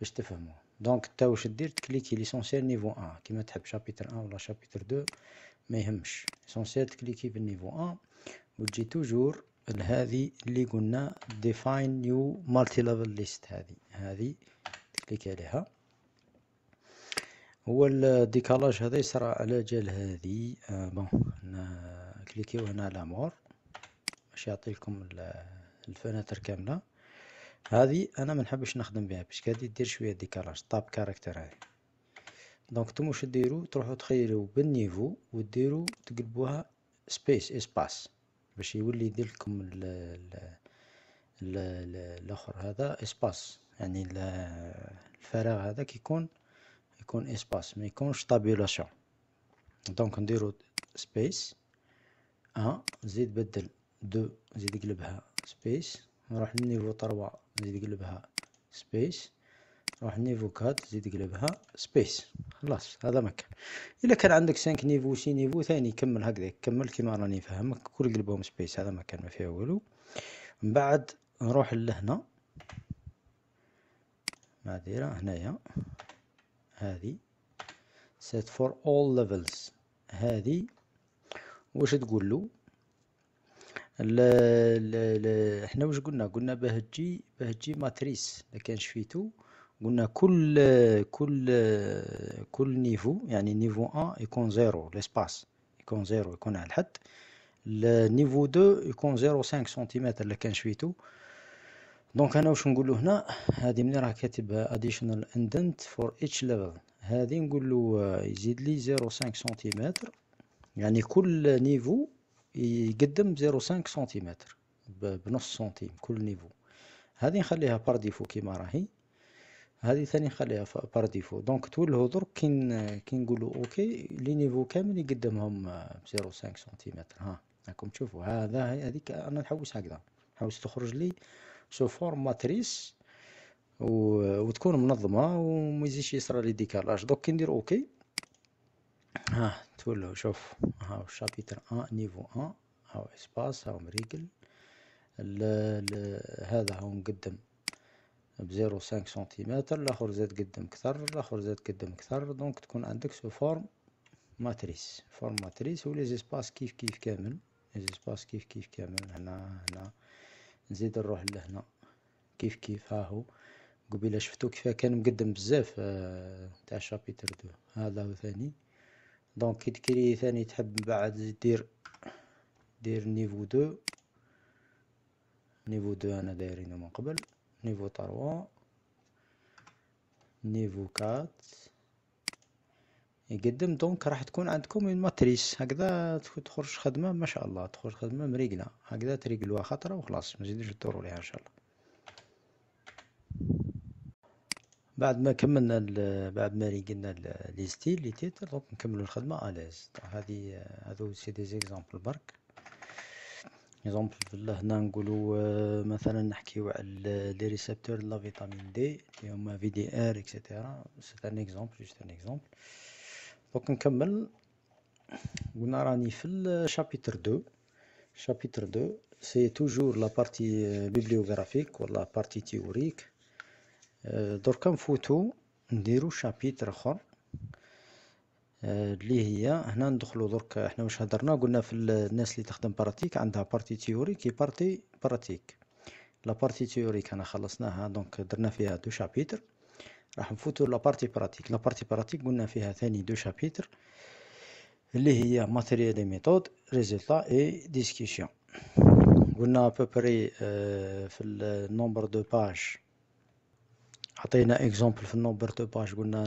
باش تفهموا donc تا واش دير تكليكي l'essentiel niveau 1 كيما تحب chapitre 1 ولا chapitre 2 ما يهمش l'essentiel تكليكي بال niveau 1 وتجي toujours لهذه اللي قلنا define new multi level list هذه هذه تكليكي عليها هو ال décalage هذا يصرى على جال هذه bon كليكيو هنا على more باش يعطي لكم ال fenêtre كامله هذه أنا ما نحبش نخدم بها باش كادي دير شوية décalage tab character هذه. donc نتوما واش ديروا تروحو تخيروا بال niveau وديروا تقلبوها space espace باش يولي يدير لكم الأخر هذا espace يعني الفراغ هذا كيكون يكون espace ما يكونش tabulation donc نديرو space un زيد بدل deux زيد قلبها space نروح لل niveau 3 نزيد قلبها space نروح niveau quatre زيد قلبها space خلاص هذا مكان. الا كان عندك cinq niveaux six niveaux ثاني كمل هكذا كمل كيما راني فاهمك كل قلبهم space هذا مكان ما فيها والو من بعد نروح لهنا. ما دايره هنايا. هذه. set for all levels. هذه. واش تقول له؟ لا إحنا واش قلنا؟ قلنا باه تجي matrice. ما كانش vite قلنا كل كل كل niveau يعني niveau 1 يكون zéro l'espace يكون zéro يكون على الحد. ال niveau 2 يكون zéro cinq سنتيمتر لا كانش vite donc أنا واش نقول له هنا؟ هذه ملي راه كاتب additional indent for each level. هذه نقول له يزيد لي zéro cinq سنتيمتر. يعني كل niveau يقدم zéro cinq سنتيمتر بنص centime كل niveau. هذه نخليها par défaut كيما راهي. هذه ثاني نخليها par défaut donc تولهو درك كي كي نقولو OK les niveaux كامل يقدمهم ب zéro cinq سنتيمتر. ها راكم تشوفوا. هذا هذيك أنا نحوس هكذا. نحوس تخرج لي sous forme matrice و... وتكون منظمة وما يزيدش يصرى les décalages. donc كي ندير OK ها تولوا شوف ها chapitre 1 niveau 1 هاو espace هاو مريقل هذا هو مقدم ب zéro cinq سنتيمتر الآخر زاد قدم كثر الآخر زاد قدم كثر donc تكون عندك sous forme matrice forme matrice و les espaces كيف كيف كامل les espaces كيف كيف كامل هنا هنا نزيد نروح لهنا كيف كيف ها هو قبيله شفتو كيف كان مقدم بزاف تاع chapitre deux هذا هو ثاني donc كي تكري ثاني تحب من بعد دير دير niveau deux niveau deux أنا دايرينو من قبل niveau trois niveau quatre يقدم donc راح تكون عندكم matrice هكذا تخرج خدمة ما شاء الله تخرج خدمة مريقلة هكذا تريقلوها خطرة وخلاص ما تزيدوش تدوروا ليها إن شاء الله. بعد ما كملنا بعد ما ريقلنا les styles les titres donc نكملو الخدمة اليز هذه هذو c'est des exemples برك. exemple هنا نقولو مثلا نحكيو على les récepteurs la vitamine D اللي هما VDR et cetera c'est un exemple juste un exemple donc نكمل. قلنا راني في ال chapitre deux chapitre deux c'est toujours la partie bibliographique ولا partie théorique دركا نفوتو نديرو chapitre آخر. اللي هي هنا ندخلو درك إحنا واش هدرنا قلنا في الناس اللي تخدم pratique عندها partie théorique partie pratique. la partie théorique أنا خلصناها دونك درنا فيها deux chapitres. راح نفوتو la partie pratique la partie pratique قلنا فيها ثاني deux chapitres اللي هي matériel et méthode résultats et discussion قلنا à peu près في ال nombre de pages عطينا exemple في ال nombre de pages قلنا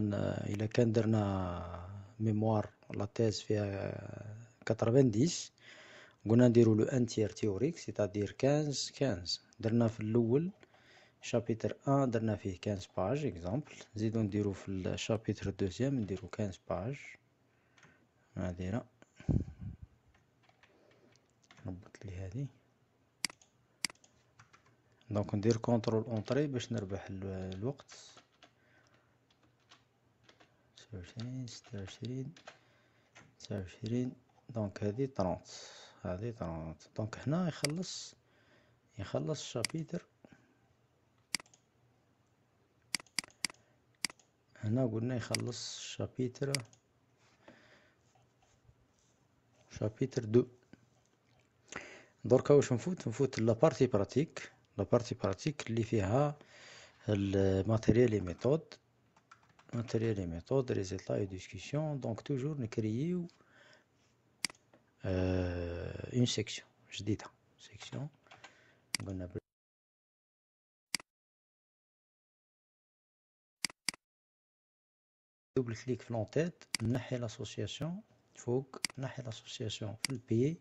إلا كان درنا mémoire la thèse فيها 90 قلنا نديرو le entière théorique c'est-à-dire 15 15 درنا في الأول chapitre 1 درنا فيه 15 pages exemple نزيدو نديرو في ال chapitre deuxième نديرو 15 pages هاديرا نربط لي هادي دونك ندير كونترول اونطري باش نربح الوقت تسعة وعشرين ستة وعشرين تسعة وعشرين دونك هذه طرونت هذه طرونت دونك هنا يخلص يخلص الشابيتر هنا قلنا يخلص ال chapitre chapitre deux دركا واش نفوت نفوت la partie pratique la partie pratique اللي فيها ال matériel les méthodes matériel et méthode, résultats et discussion. Donc toujours nous créons euh, une section. Je dis section. double clic في l'entête نحي l'association فوق نحي l'association في ال pied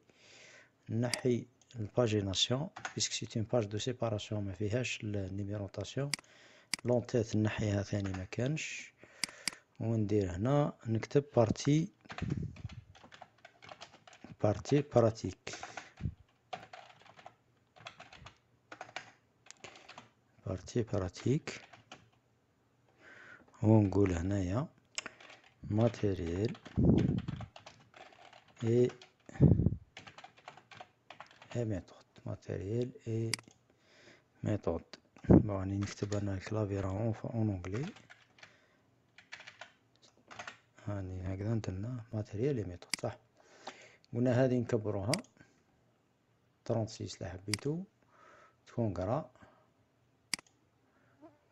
نحي ال pagination puisque c'est une page de séparation ما فيهاش ال numérotation l'entête نحيها ثاني ما كانش وندير هنا نكتب partie partie pratique partie pratique ونقول هنايا matériel et et méthode matériel et méthode. Bon راني نكتب أنا ال clavier راه en anglais هاني هكذا درنا matériel et méthode صح. قلنا هذه نكبروها. trente-six إلا حبيتو تكون gras.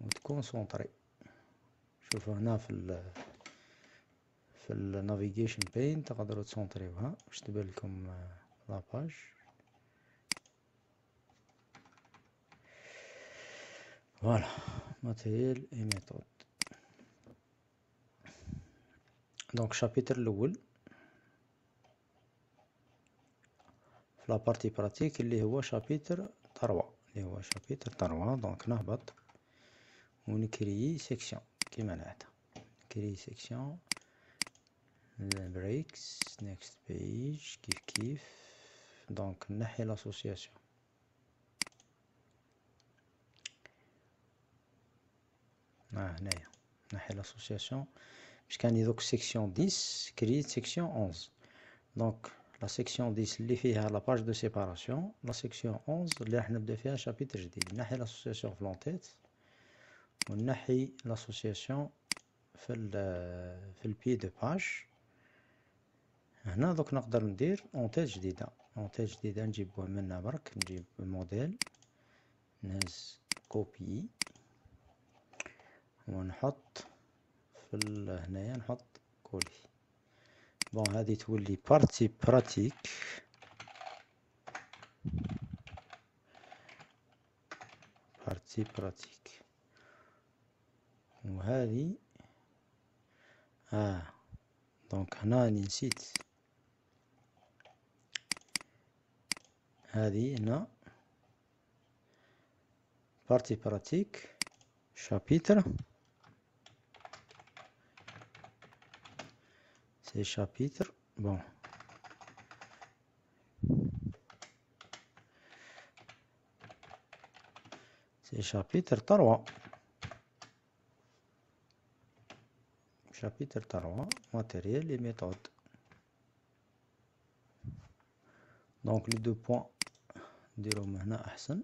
وتكون centrée شوفوا هنا في ال في ال navigation pane تقدروا تسونطريوها باش تبان لكم؟ la page voilà matériel et méthodes donc ال chapitre الأول في la partie pratique اللي هو chapitre trois اللي هو chapitre trois donc نهبط. ونكري section كيما هذا نكري section breaks next page كيف كيف donc نحي l'association آه هنايا نحي l'association باش كان دوك section dix كريت section onze donc la section dix اللي فيها la page de séparation la section onze اللي راح نبدا فيها chapitre جديد نحي l'association في l'en-tête ونحي l'association في ال في ال pied de page هنا دوك نقدر ندير en-tête جديدة en-tête جديدة نجيبوها منا برك نجيب الموديل نهز copie ونحط في هنايا نحط coller. bon هذه تولي partie pratique partie pratique وهذه آه. donc هنا راني نسيت. هذه هنا. بارتي براتيك شابيتر سي شابيتر بون سي شابيتر تروا chapitre 3 matériel et méthode donc les deux points نديرهم هنا احسن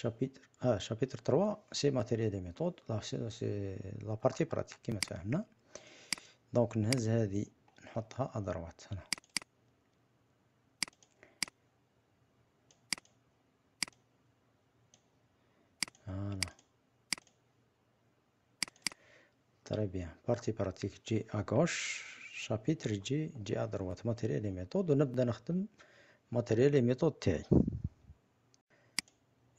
chapitre اه chapitre 3 سي matériel et méthode لا سي لا بارتي براتيك كيما تفهمنا دونك نهز هذه نحطها أدروات هنا. Très bien. Partie pratique. تجي à gauche. chapitre يجي يجي à droite. les méthodes ونبدا نخدم matériel les méthodes تاعي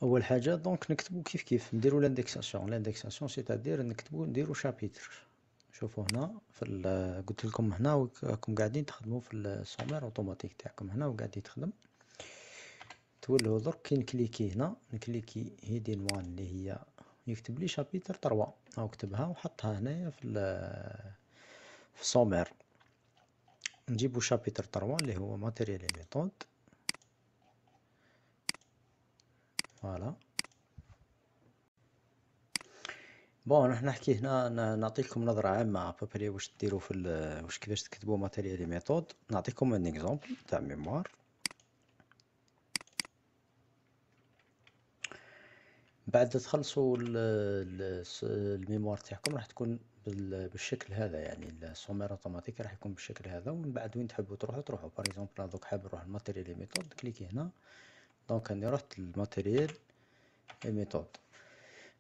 اول حاجة donc نكتبو كيف كيف نديرو l'indexation l'indexation c'est-à-dire نكتبو نديرو chapitre شوفوا هنا في قلت لكم هنا راكم قاعدين تخدموا في ال sommaire automatique تاعكم. هنا وقاعد يتخدم تولوا درك كي نكليكي هنا. نكليكي heading one اللي هي يكتب لي chapitre trois. أو كتبها وحطها هنايا في في ال sommaire. نجيبو chapitre trois اللي هو matériel méthodes voilà. bon راح نحكي هنا نعطيكم نظرة عامة à peu près واش ديرو في واش كيفاش تكتبو matériel méthodes نعطيكم un exemple تاع mémoire بعد تخلصوا ال mémoire تاعكم راح تكون بالشكل هذا يعني ال sommaire automatique راح يكون بالشكل هذا ومن بعد وين تحبوا تروحوا تروحوا. par exemple دوك حاب نروح ال matériel méthodes كليكي هنا. donc راني رحت لل matériel méthodes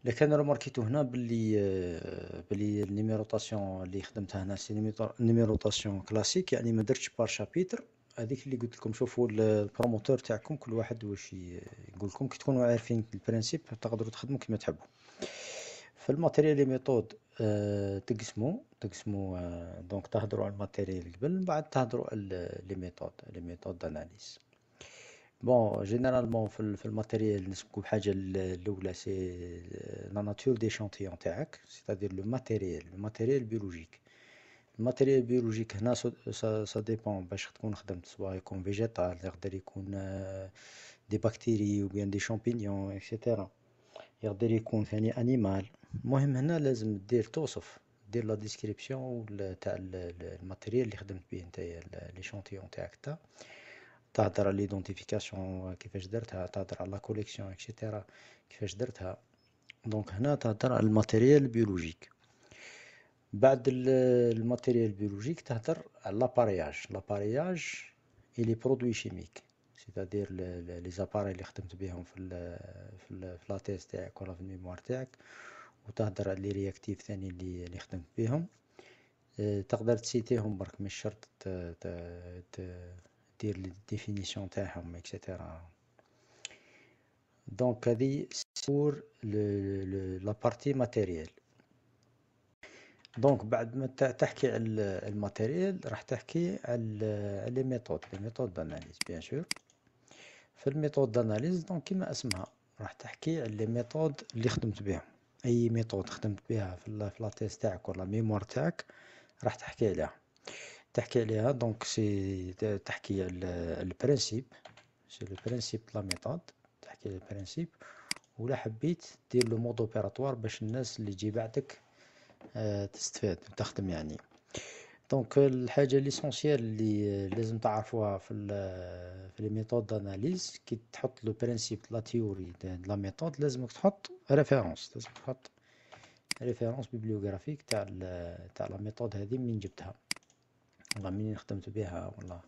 لكن رماركيتو هنا بلي بلي ال numérotation اللي خدمتها هنا c'est numérotation classique يعني ما درتش par chapitre. هذيك اللي قلت لكم شوفوا ال promoteur تاعكم كل واحد واش يقول لكم كي تكونوا عارفين ال principe تقدروا تخدموا كما تحبوا. في ال matériel méthodes أه تقسموا تقسموا أه donc تهضروا على ال matériel قبل من بعد تهضروا على les méthodes les méthodes d'analyse bon généralement في, في ال matériel نسبكو بحاجه الاولى c'est la nature d'échantillon تاعك c'est-à-dire le matériel le matériel biologique ال matériel biologique هنا ça dépend باش تكون خدمت soit يكون végétal يقدر يكون des bactéries ou bien des champignons et cetera يقدر يكون ثاني animal المهم هنا لازم دير توصف دير la description تاع ال matériel اللي خدمت به نتايا l'échantillon تاعك نتا تهدر على l'identification كيفاش درتها تهدر على la collection et cetera كيفاش درتها؟ donc هنا تهدر على ال matériel biologique. بعد ال matériel biologique تهدر على l'appareillage l'appareillage et les produits chimiques c'est-à-dire les appareils اللي خدمت بهم في ال في, ال في la thèse تاعك ولا في ال mémoire تاعك. وتهدر على les réactifs ثاني اللي اللي خدمت بهم. تقدر تسيتيهم برك مش شرط دير les définitions تاعهم et cetera donc هذه sur la partie matériel donc بعد ما تحكي على ال matériel راح تحكي على les méthodes les méthodes d'analyse bien sûr في ال méthodes d'analyse donc كيما اسمها راح تحكي على les méthodes اللي خدمت بهم. أي méthode خدمت بها في la thèse تاعك ولا mémoire تاعك راح تحكي عليها. تحكي عليها. donc c'est تحكي على ال principe c'est le principe la méthode تحكي على ال principe ولا حبيت دير le mode opératoire باش الناس اللي تجي بعدك آه، تستفاد وتخدم يعني. donc الحاجة l'essentielle اللي لازم تعرفوها في في les méthodes d'analyse كي تحط le principe la théorie la méthode لازمك تحط référence لازم تحط référence bibliographique تاع تاع la méthode هذه منين جبتها. ولا منين خدمت بها ولا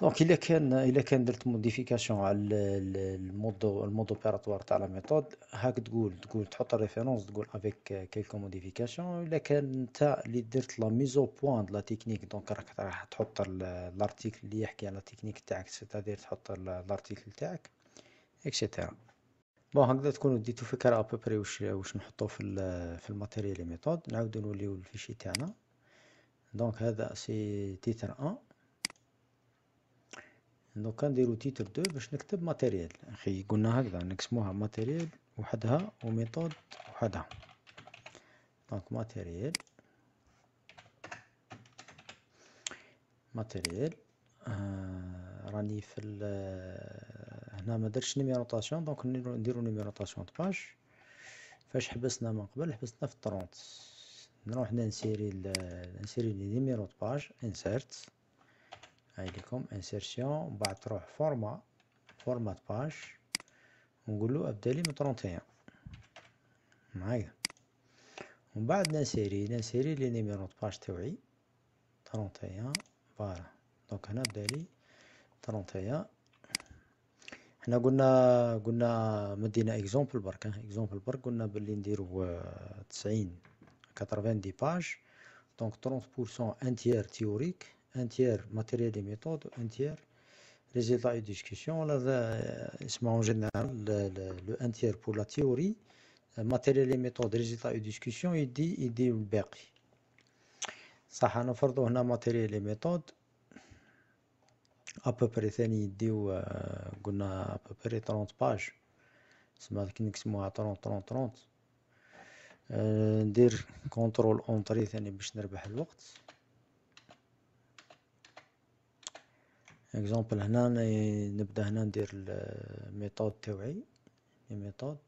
donc إلا كان إلا كان درت modification على ال mode ال mode opératoire تاع la méthode هاك تقول تقول تحط ال référence تقول avec quelques modifications إلا كان نتا اللي درت la mise au point la technique donc راك راح تحط ال article اللي يحكي على التكنيك تاعك c'est-à-dire تحط ال article تاعك et cetera bon هكذا تكونوا ديتو فكرة à peu près واش واش نحطو في في ال matériel méthode. نعاودو نوليو ال fichier تاعنا. donc هذا c'est titre 1 دوكا نديرو titre deux باش نكتب matériel أخي قلنا هكذا نقسموها matériel وحدها و méthode وحدها. donc matériel matériel آه راني في هنا ما درتش numérotation donc نديرو numérotation page فاش حبسنا من قبل حبسنا في trente نروح ن insérer ن insérer les numéros pages insert هاي لكم insertion بعد تروح format format page ونقولو ابدالي من 31 معايا؟ ومن بعد ن insérer ن insérer les numéros pages تاوعي. 31 voilà. donc هنا بدالي 31 حنا قلنا قلنا مدينا exemple برك exemple برك قلنا بلي نديرو تسعين. quatre-vingt-dix pages donc 30% un tiers théorique un tiers matériel et méthode, un tiers résultats et discussion. Là, c'est en général le, le, un tiers pour la théorie, matériel et méthode, résultats et discussion, il dit, il dit الباقي. صح نفرضوا هنا matériel méthode à peu près ثاني يديو قلنا à peu près 30 pages تسمى كي نقسموها 30 30 30 ندير contrôle entrée ثاني باش نربح الوقت. exemple هنا نبدأ هنا ندير ال méthodes تاوعي. ال méthodes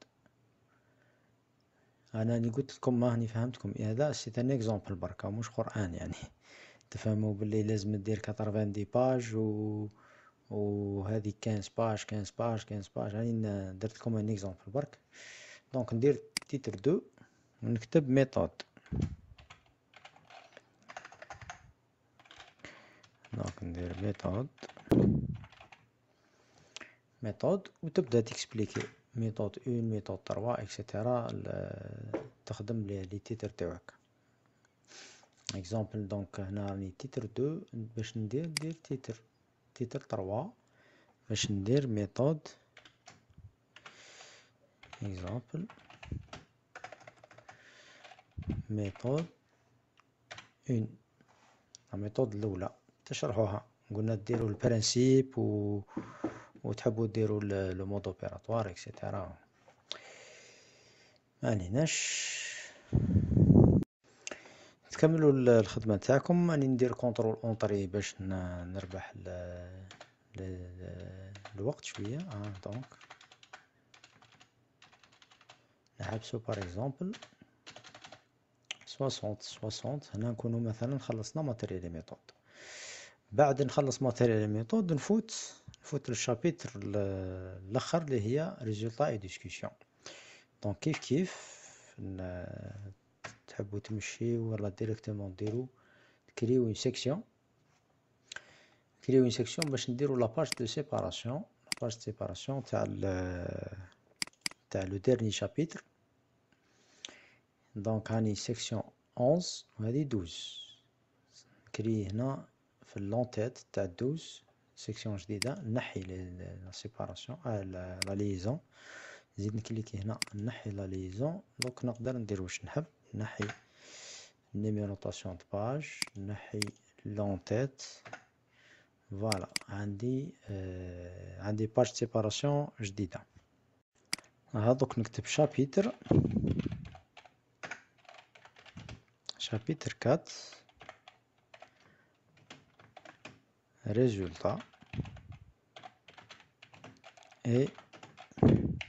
أنا راني قلت لكم ما هني فهمتكم. هذا c'est un exemple بركا مش قرآن يعني. [LAUGHS] تفهموا باللي لازم دير 80 dix pages و وهذه 15 pages 15 pages 15 pages. راني درت لكم un exemple برك donc ندير titre deux ونكتب méthodes. donc ندير méthodes. méthode وتبدا ت expliquer méthode un méthode trois et cetera تخدم les titres تاعك. exemple donc هنا راني titre deux باش ندير ندير titre. titre trois باش ندير méthode. exemple méthode un ال méthode الاولى تشرحوها قلنا ديروا ال principe و وتحبوا ديروا le mode opératoire et cetera ما عليناش تكملوا الخدمة تاعكم راني ندير contrôle entrée باش نربح الوقت شوية آه donc نحبسو par exemple soixante soixante هنا نكونو مثلا خلصنا matériel méthode. بعد نخلص matériel méthode نفوت نفوت لل chapitre الأخر اللي هي résultats et discussion donc كيف كيف؟ تحبوا تمشيو ولا directement ديرو تكريو une section. كريو une section باش نديرو la page de séparation. la page de séparation تاع تاع le dernier chapitre. donc هاني section 11 وهذه 12 ن créer هنا في l'en-tête تاع 12 section جديدة نحي la séparation la liaison نزيد ن cliquer هنا نحي la liaison donc نقدر ندير واش نحب نحي numérotation de page نحي l'en-tête voilà عندي آه عندي page séparation جديدة هادوك نكتب شابيتر شابيتر 4 résultat et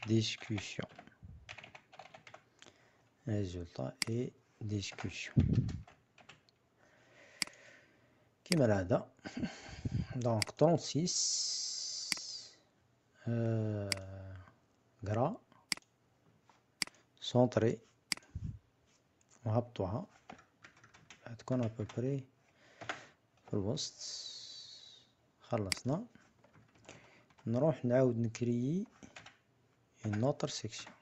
discussion résultat et discussion كما العادة دونك 36 euh, gras centré وهبطوها تكون à peu près في الوسط. خلصنا. نروح نعاود ن créer une autre section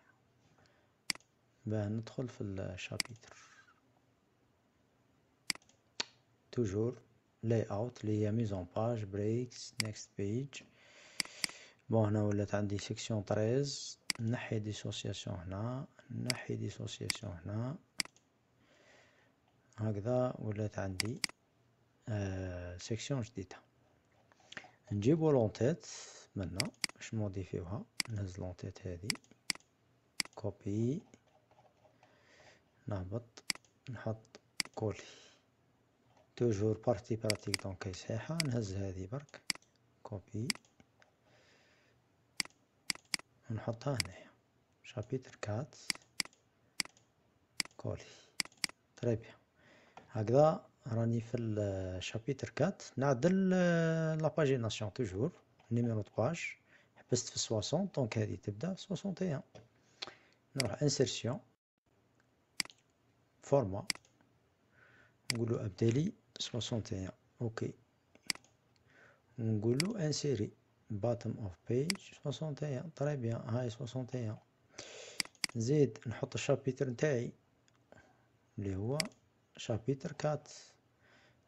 باه ندخل في ال chapitre toujours layout اللي هي mise en page breaks next page bon هنا ولات عندي section treize نحي dissociation هنا. نحي dissociation هنا. هكذا ولات عندي آه section جديدة. نجيبو l'en-tête منا باش نموديفيوها. نهز l'en-tête هادي. copier. نهبط. نحط coller toujours partie pratique donc كي صحيحة. نهز هادي برك. copier. ونحطها هنايا. chapitre quatre. coller très bien. هكذا راني في ال chapitre quatre. نعدل la pagination toujours numéro de page حبست في soixante donc هادي تبدا soixante et un نروح insertion format. نقولو ابدالي soixante et un OK. نقولو insérer bottom of page soixante et un très bien هاي soixante et un نزيد نحط ال chapitre نتاعي اللي هو chapitre quatre.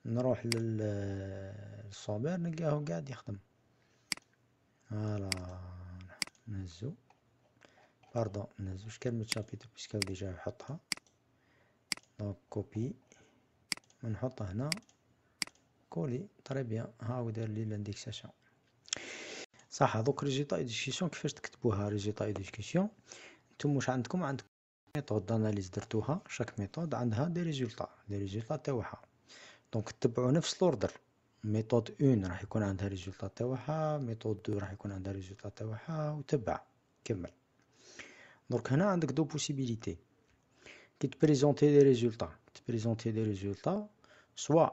نروح لل sommaire نلقاه قاعد يخدم. Voilà نهزو pardon منهزوش كلمة chapitre؟ parce que déjà يحطها donc copier. ونحطها هنا. coller. très bien ها هو دار لي l'indexation صح هذوك résultats et discussion كيفاش تكتبوها résultats et discussion نتوما واش عندكم؟ عندكم méthodes d'analyse درتوها chaque méthode عندها des résultats des résultats تاوعها donc تبعوا نفس l'ordre méthode un راح يكون عندها résultats تاوعها méthode deux راح يكون عندها résultats تاوعها وتبع كمل donc هنا عندك deux possibilités كي ت présenter des résultats ت présenter des résultats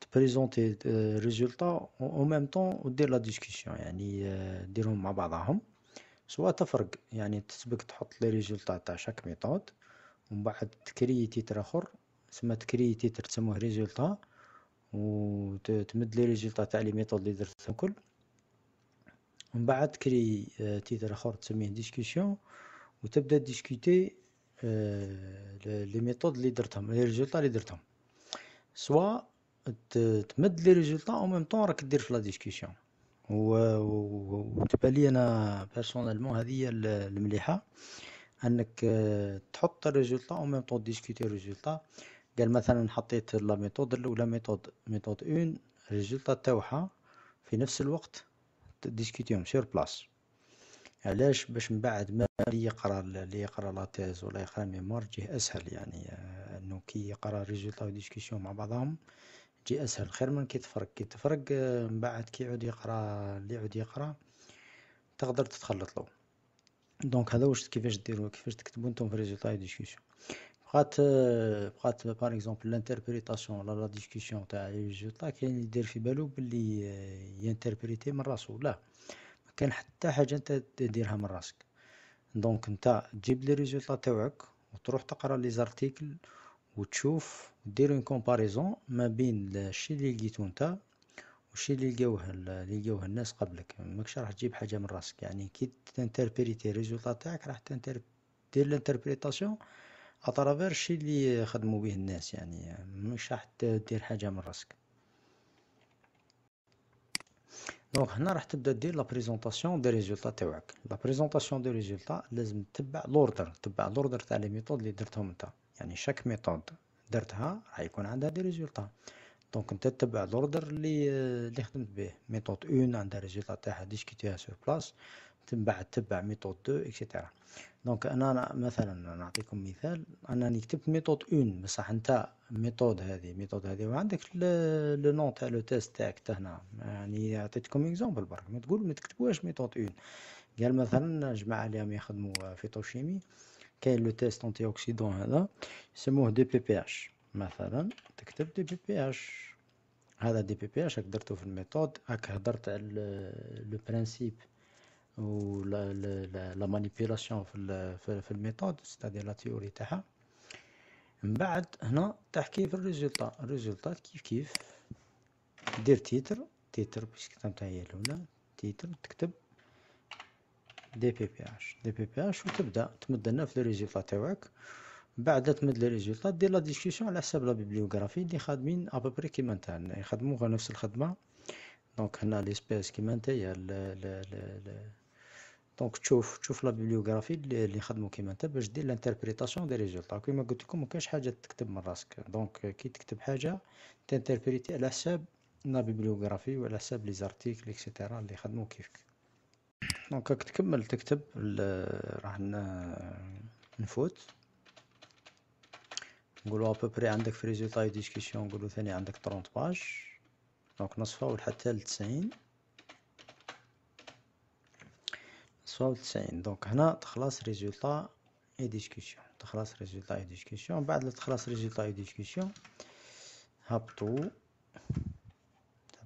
soit ت présenter résultats au même temps ودير la discussion يعني ديرهم مع بعضهم soit تفرق. يعني تسبق تحط les résultats تاع chaque méthode ومن بعد ت créer titre آخر. تسمى ت créer titre تسموه résultats وتمد les résultats تاع les méthodes اللي درتهم كل ومن بعد ت créer titre آخر تسميه discussion وتبدا discuter les méthodes اللي درتهم les résultats اللي درتهم. soit تمد les résultats au même temps راك دير في la discussion وتبان لي أنا personnellement هذه المليحة أنك تحط ال résultats au même temps discuter ال résultats. قال مثلا حطيت la méthode الأولى méthode méthode un ال résultats تاوعها في نفس الوقت discuter هم sur place علاش؟ باش من بعد ما اللي يقرأ اللي يقرأ la thèse ولا يقرأ mémoire جيه أسهل يعني إنه كي يقرأ résultats و discussion مع بعضهم. تجي أسهل. خير من كي تفرق. كي تفرق من بعد كي يعود يقرأ اللي يعود يقرأ تقدر تتخلط له. donc هذا واش كيفاش ديروا كيفاش تكتبوا نتوما في résultats discussion بقات بقات par exemple l'interprétation ولا la discussion تاع résultats كاين اللي يدير في بالو بلي ي interpréter من راسو. لا ما كان حتى حاجة انت ديرها من راسك. donc نتا تجيب les résultats تاوعك وتروح تقرأ les articles وتشوف دير une comparaison ما بين الشي اللي لقيتو نتا والشي اللي لقاوه اللي لقاوه الناس قبلك. ماكش راح تجيب حاجة من راسك. يعني كي ت interpréter résultats تاعك راح تنتر دير l'interprétation à travers الشي اللي خدموا به الناس. يعني مش راح دير حاجة من راسك. donc هنا راح تبدأ دير la présentation des résultats تاوعك la présentation des résultats لازم تتبع l'ordre تتبع l'ordre تاع les méthodes اللي درتهم انت. يعني chaque méthode. درتها راح عندها des résultats donc انت تتبع l'ordre اللي اللي خدمت به. méthode 1 عندها résultats تاعها discuter ها sur place من بعد تتبع méthode 2 et cetera donc أنا مثلا نعطيكم مثال. انني كتبت méthode 1 بصح انت méthode هذه méthode هذه وعندك le nom تاع le test تاعك هنا. يعني عطيتكم exemple برك. ما تقول ما تكتبوهاش méthode 1 قال مثلا جماعة اللي يخدموا phytochimie كاين le test anti-oxydant هذا يسموه DPPH مثلا تكتب DPPH هذا DPPH درتو في ال méthode راك هدرت على le principe و la manipulation في في ال méthode c'est-à-dire la théorie تاعها. من بعد هنا تحكي في ال résultats. ال résultats كيف كيف؟ دير titre titre باش كتبتها هي الأولى. titre تكتب دي بي بي اش دي بي بي اش وتبدأ تمد لنا في ال résultats تاعك. بعد تمد les résultats دير la discussion على حساب la bibliographie اللي خادمين à peu près كيما نتا يخدموا غير نفس الخدمة. donc هنا l'espèce كيما نتايا donc تشوف تشوف la bibliographie اللي خدموا كيما انت باش دير l'interprétation des résultats كيما قلت لكم مكاش حاجة تكتب من راسك. donc كي تكتب حاجة ت interpréter على حساب la bibliographie وعلى حساب les articles et cetera اللي خدموا كيف donc راك تكمل تكتب راح نفوت نقولوا à peu près عندك في résultats discussion نقولوا ثاني عندك 30 pages donc نصفاو لحتى ل 90 سوا وتسعين donc هنا تخلص résultats et discussion تخلص résultats et discussion بعد لا تخلص résultats et discussion هبطو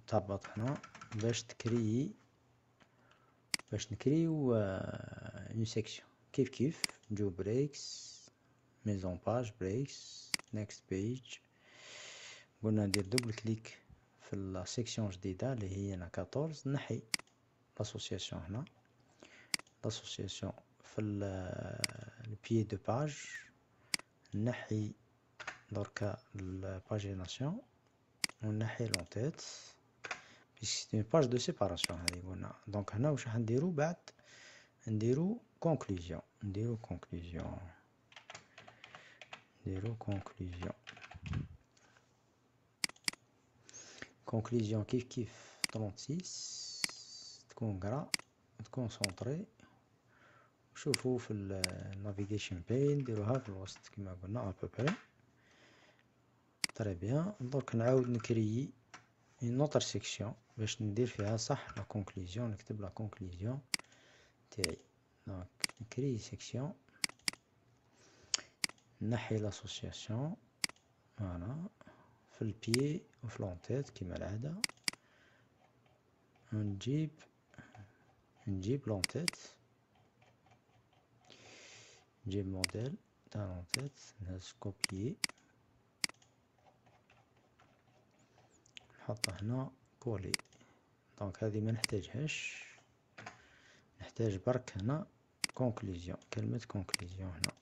تهبط هنا باش ت créer باش ن créer و une section كيف كيف؟ نجو breaks mise en page breaks next page قلنا ندير double clic في la section جديدة اللي هي هنا 14 نحي l'association هنا. l'association في pied de page. نحي دركا الباجيناسيون ونحي لونتيت بيسك سي اون باج دو سيباراسيون هذه قلنا دونك هنا واش راح نديرو بعد نديرو كونكلوزيون نديرو كونكلوزيون نديرو كونكلوزيون كونكلوزيون كيف كيف 36 تكون قرا تكونسونطري شوفوا في ال navigation pane ديروها في الوسط كما قلنا à peu près très bien درك نعاود ن créer une autre section باش ندير فيها صح la conclusion نكتب la conclusion تاعي. donc ن créer section نحي l'association voilà في ال pied وفي l'en-tête كيما العادة. ونجيب نجيب l'entête نجيب موديل تاع l'entête نهز copier نحطه هنا. coller donc هذه ما نحتاجهاش. نحتاج برك هنا conclusion كلمة conclusion هنا.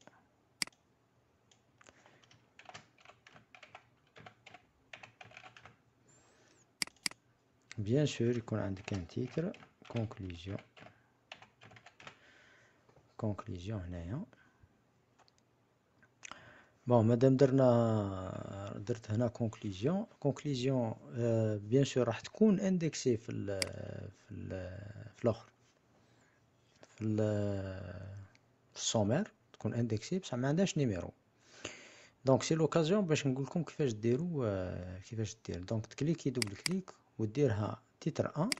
bien sûr يكون عندك un titre conclusion conclusion هنايا bon مادام درنا درت هنا conclusion conclusion bien sûr راح تكون indexée في ال في ال في الأخر. في في ال sommaire تكون indexée بصح ما عندهاش numéro donc c'est l'occasion باش نقول لكم كيفاش ديروا آه، كيفاش دير. donc تكليكي double clic وديرها titre 1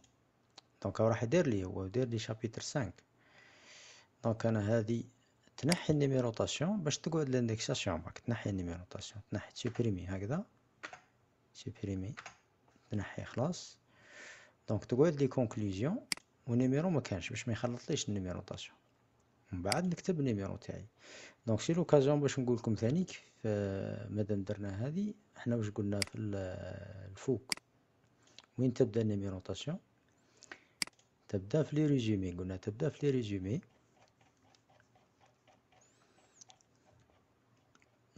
donc راح يدير لي هو يدير لي chapitre 5 donc أنا هذه تنحي ال numérotation باش تقعد l'indexation باك تنحي ال numérotation تنحي تسوبريمي هكذا. supprimer تنحي خلاص. donc تقعد لي conclusion و numéro ما كانش باش ما يخلطليش ال numérotation. من بعد نكتب ال numéro تاعي. donc c'est l'occasion باش نقول لكم ثاني كيف مادام درنا هذه. إحنا واش قلنا في الفوق. وين تبدا ال numérotation؟ تبدا في les résumés. قلنا تبدا في les résumés.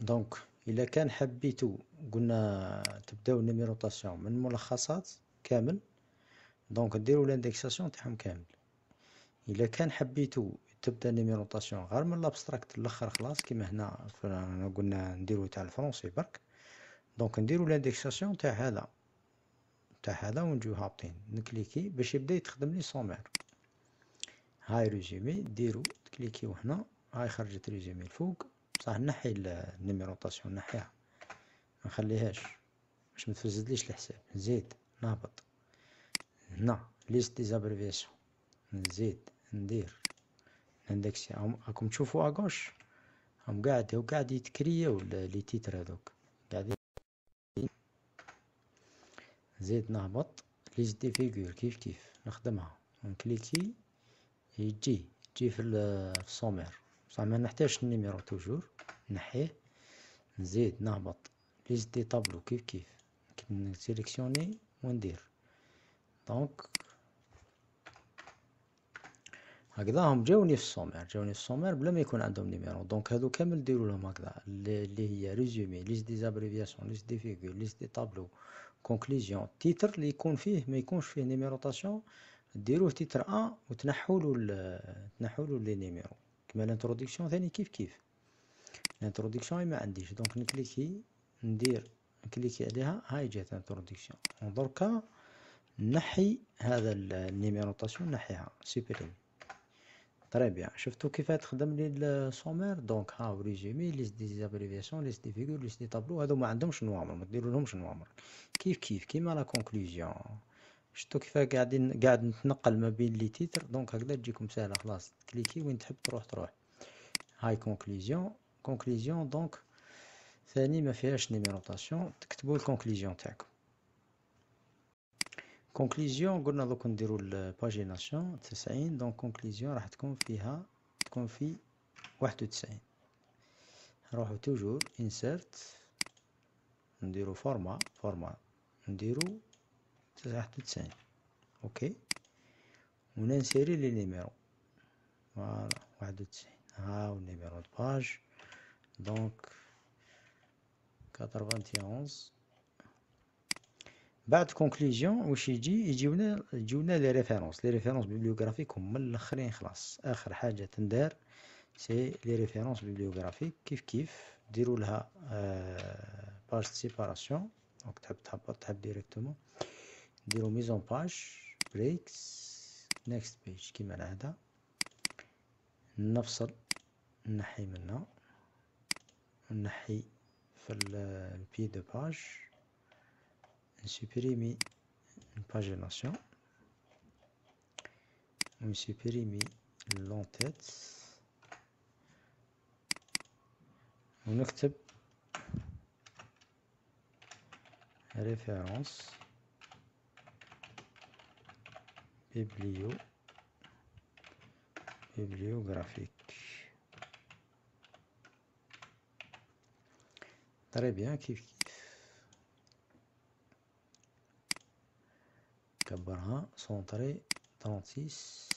donc إلا كان حبيتو قلنا تبدأو ال numérotation من ملخصات كامل donc ديروا l'indexation تاعهم كامل. إلا كان حبيتو تبدأ ال numérotation غير من l'abstract الأخر خلاص كيما هنا قلنا نديرو تاع ال français برك. donc نديرو l'indexation تاع هذا تاع هذا ونجيو هابطين. نكليكي باش يبدأ يتخدم le sommaire هاي résumé ديرو تكليكيو هنا هاي خرجت résumé الفوق. بصح نحي ال numérotation نحيها منخليهاش باش متفزدليش الحساب. نزيد نهبط. هنا liste des abréviations نزيد ندير. indexer راكم تشوفوا à gauche هم قاعد هو قاعد يتكرياو les titres هذوك. قاعد زيد نهبط. liste des figures كيف كيف؟ نخدمها. نكليكي يجي يجي في ال sommaire بصح ما نحتاجش ال numéro toujours نحيه نزيد نهبط liste des tableaux كيف كيف نسيليكسيوني وندير donc هكذا هم جاوني في ال sommaire جاوني في ال sommaire بلا ما يكون عندهم numéro donc هادو كامل ديروا لهم هكذا اللي هي résumé liste des abréviations liste des figures liste des tableaux conclusion titre اللي يكون فيه ما يكونش فيه numérotation ديروه titre un وتنحولو تنحولو les numéros كما l'introduction ثاني كيف كيف l'introduction ما عنديش donc نكليكي ندير نكليكي عليها هاي جات introduction دركا نحي هذا ال numérotation نحيها supprime très bien شفتو كيف تخدم لي السومير دونك ها résumé liste des abréviations liste des figures liste des tableaux هادو ما عندهمش نوامر ما ديرو لهمش نوامر كيف كيف كيما la conclusion شفتو كيف قاعدين قاعد نتنقل ما بين les titres؟ donc هكذا تجيكم سهله خلاص. cliquer وين تحب تروح تروح. هاي conclusion conclusion donc ثاني ما فيهاش numérotation تكتبوا ال conclusion تاعكم. conclusion قلنا دوك نديرو ال pagination تسعين. donc conclusion راح تكون فيها تكون في واحد وتسعين. نروحو toujours insert نديرو format format نديرو واحد وتسعين ok؟ وننسيري les numéros. voilà واحد وتسعين هاو numéro de page. donc quatre-vingt-onze بعد conclusion واش يجي؟ يجيونا يجيونا les références les références bibliographiques هما الأخرين خلاص. آخر حاجة تندار c'est les références bibliographiques كيف كيف؟ ديروا لها page séparation donc تحب تهبط تحب directement ديروا mise en page breaks next page. كيما العادة. نفصل نحي منها. نحي في ال pied de page. pagination. On supprime l'entête. ونكتب référence. Biblio bibliographique. Très bien كيف نكبرها سونطري ترونسيس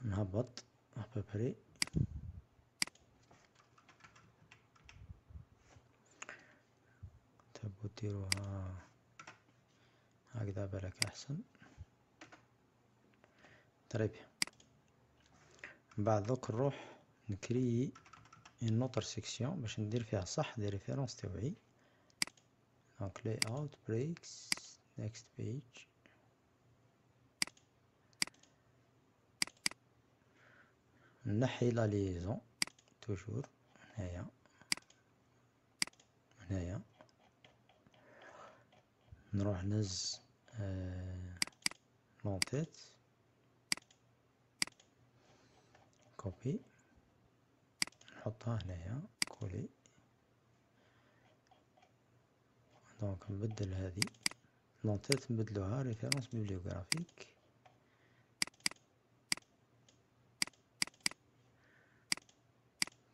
نهبط ابوبري تبو ديروها هكذا بالك أحسن. très bien من بعد دوك نروح نكري une autre section باش ندير فيها صح les références تاوعي. Donc layout breaks next page. نحي la liaison toujours هنايا هنايا نروح نهز l'entête copier نحطها هنايا coller donc نبدل هذه l'entête نبدلوها références bibliographiques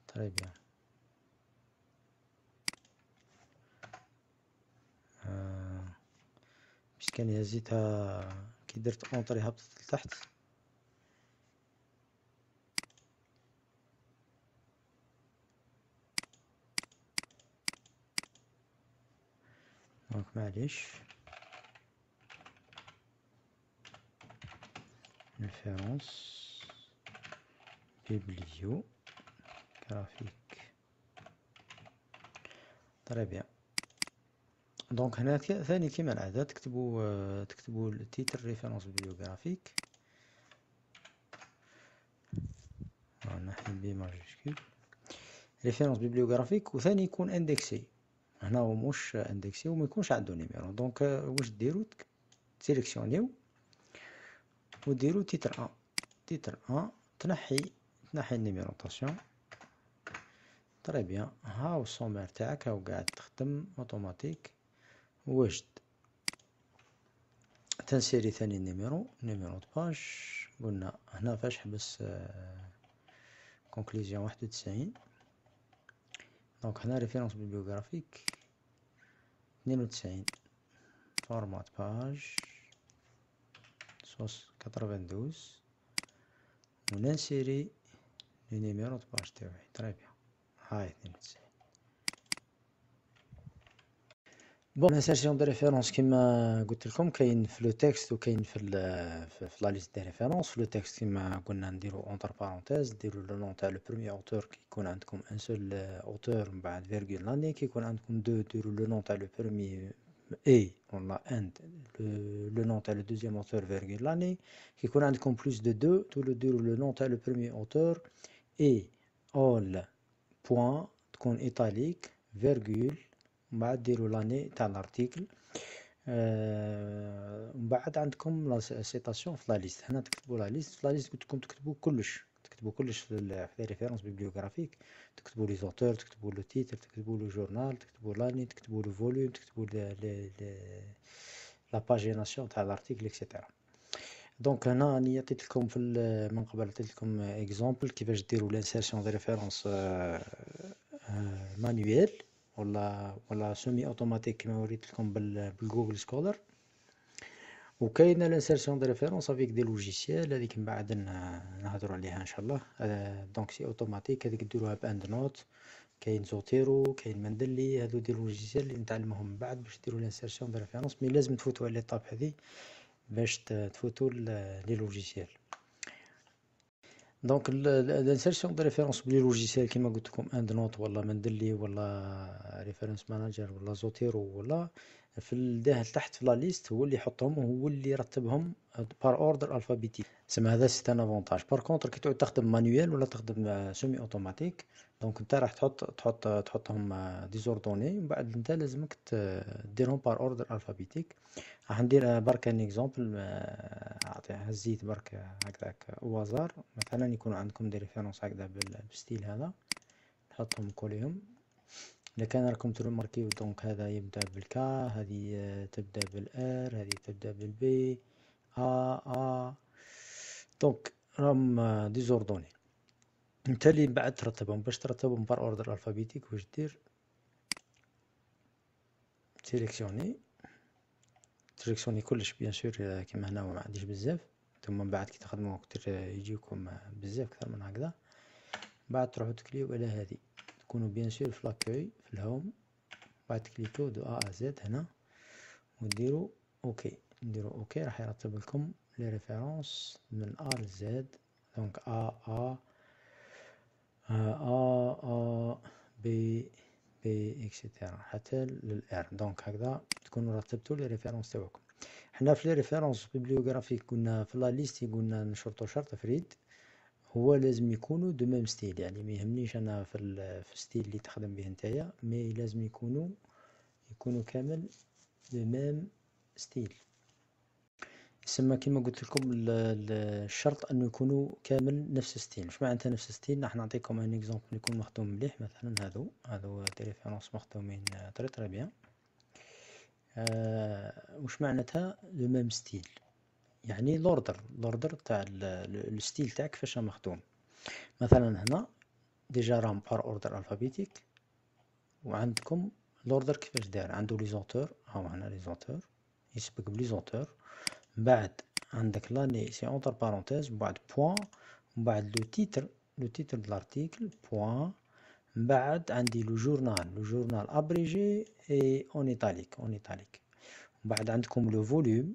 Très bien كان هزيتها كي درت entrée هبطت لتحت. donc معليش. Référence. Biblio. Graphique. Très bien. donc هنا ثاني كما العادة تكتبوا تكتبوا ال titre références bibliographiques نحي B majuscule références bibliographiques وثاني يكون indexé هنا هو مش indexé وما يكونش عنده numéro donc واش ديروا؟ تسيليكسيونيو. وديروا titre un titre un تنحي تنحي ال numérotation très bien هاو ال sommaire تاعك هاو قاعد تخدم اوتوماتيك وجد تنسيري ثاني ال numéro numéro de page قلنا هنا فاش حبس conclusion واحد وتسعين. donc هنا références bibliographiques اثنين وتسعين format page صوص quatre-vingt-douze وننسيري les numéros de page تاوعي très bien هاي اثنين وتسعين bon l'insertion de références كيما قلت لكم كاين في le texte وكاين في في la liste des références في le texte كيما قلنا نديرو entre parenthèses نديرو le nom تاع le premier auteur كيكون عندكم un seul auteur من بعد virgule l'année كيكون عندكم deux ديرو le nom تاع le premier et ولا and le nom تاع le deuxième auteur virgule l'année كيكون عندكم plus de deux تولو ديرو le nom تاع le premier auteur et al point تكون italique virgule من بعد ديروا l'année تاع ال article. آه من بعد عندكم la citation في la liste. هنا تكتبوا la liste. في la liste قلت لكم تكتبوا كلش. تكتبوا كلش في les références bibliographiques. تكتبوا les auteurs تكتبوا le titre تكتبوا le journal تكتبوا l'année تكتبوا le volume تكتبوا la pagination تاع ال article et cetera donc هنا راني عطيت لكم في من قبل عطيت لكم exemple كيفاش ديروا l'insertion des références manuelle ولا ولا semi-automatique كما وريت لكم بال Google Scholar وكاينة l'insertion des références avec des logiciels هذيك من بعد نهضروا عليها إن شاء الله. donc c'est automatique هذيك ديروها ب EndNote كاين Zotero كاين Mendeley هادو des logiciels اللي نتعلموهم من بعد باش ديروا l'insertion des références mais لازم تفوتوا على l'étape هذه باش تفوتوا les logiciels donc ال insertion de références ب les logiciels كيما قلت لكم EndNote ولا Mendeley ولا Reference Manager ولا Zotero ولا في الداه تحت في la liste هو اللي يحطهم وهو اللي يرتبهم par ordre alphabétique سما هذا c'est un avantage par contre كي تعود تخدم manuel ولا تخدم semi-automatique donc انت راح تحط تحط تحطهم désordonnés من بعد انت لازمك ديرهم par ordre alphabétique راح ندير برك un exemple اعطي هزيت برك هكذاك au hasard مثلا يكون عندكم des références هكذا بال style هذا. نحطهم كلهم. إذا كان راكم ترماركيو donc هذا يبدأ بال K هذه تبدأ بال R هذه تبدأ بال B A A donc راهم désordonnés انت اللي بعد ترتبهم باش ترتبهم par ordre alphabétique واش دير؟ sélectionner sélectionner كلش bien sûr كيما هنا ما عنديش بزاف. ثم من بعد كي تخدموا كتر يجيكم بزاف أكثر من هكذا. بعد تروحوا تكليو على هذه. تكونوا bien sûr في l'accueil في ال Home. بعد تكليكو de A à Z هنا. وديروا OK. نديروا OK راح يرتب لكم les références من A ل Z donc A A A A B B et cetera حتى لل R. donc هكذا تكونوا رتبتوا les références تاعكم. حنا في les références bibliographiques قلنا في la liste قلنا نشرطوا شرط فريد هو لازم يكونوا de même style. يعني ما يهمنيش أنا في في ال style اللي تخدم به نتايا mais لازم يكونوا يكونوا كامل de même style. يسمى كيما قلت لكم الشرط أنه يكونوا كامل نفس style واش معناتها نفس style راح نعطيكم un exemple يكون مخدوم مليح. مثلا هذو هذو des références مخدومين très très bien آه واش معناتها؟ le même style. يعني l'ordre l'ordre تاع ال style تاعك كيفاش مخدوم. مثلا هنا déjà راهم par ordre alphabétique وعندكم l'ordre كيفاش داير؟ عنده les auteurs هاو هنا les auteurs يسبق ب les auteurs من بعد عندك l'année c'est entre parenthèses من بعد point من بعد le titre le titre de l'article point من بعد عندي le journal le journal abrégé et en italique en italique من بعد عندكم le volume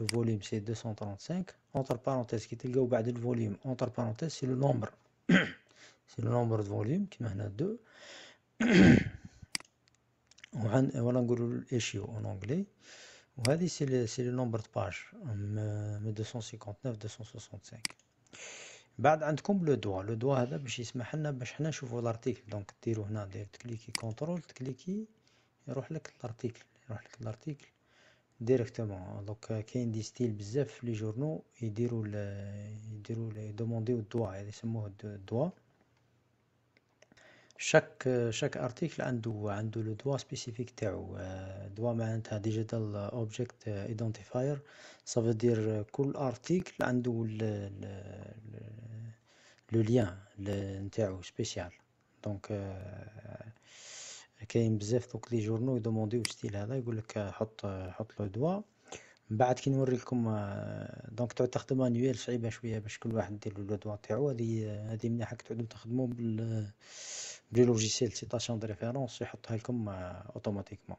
le volume c'est 235 entre parenthèses كي تلقاو بعد ال volume entre parenthèses c'est le nombre. [COUGHS] C'est le nombre de volume كيما هنا 2 [COUGHS] وعن ولا نقولوا ال issue en anglais وهذه c'est c'est le nombre de pages من 259 265 بعد عندكم le DOI؟ le DOI هذا باش يسمح لنا باش حنا نشوفوا ال article. donc ديروا هنا دير تكليكي contrôle تكليكي يروح لك ال article. يروح لك ال article directement donc كاين des styles بزاف les journaux يديروا يديروا يدومونديو ال DOI يسموه ال DOI. chaque chaque article عنده عنده le DOI spécifique تاعو. DOI معناتها en: digital object identifier صافي دير كل article عنده le lien نتاعو spécial donc كاين بزاف دوك les journaux يدومونديو style هذا يقولك حط حط le DOI من بعد كي نوري لكم donc تعود تخدم manuel صعيبة شوية باش كل واحد دير le DOI تاعو. هذه هذه مليحه تعودو تخدمو بال ب les logiciels citation de références يحطها لكم automatiquement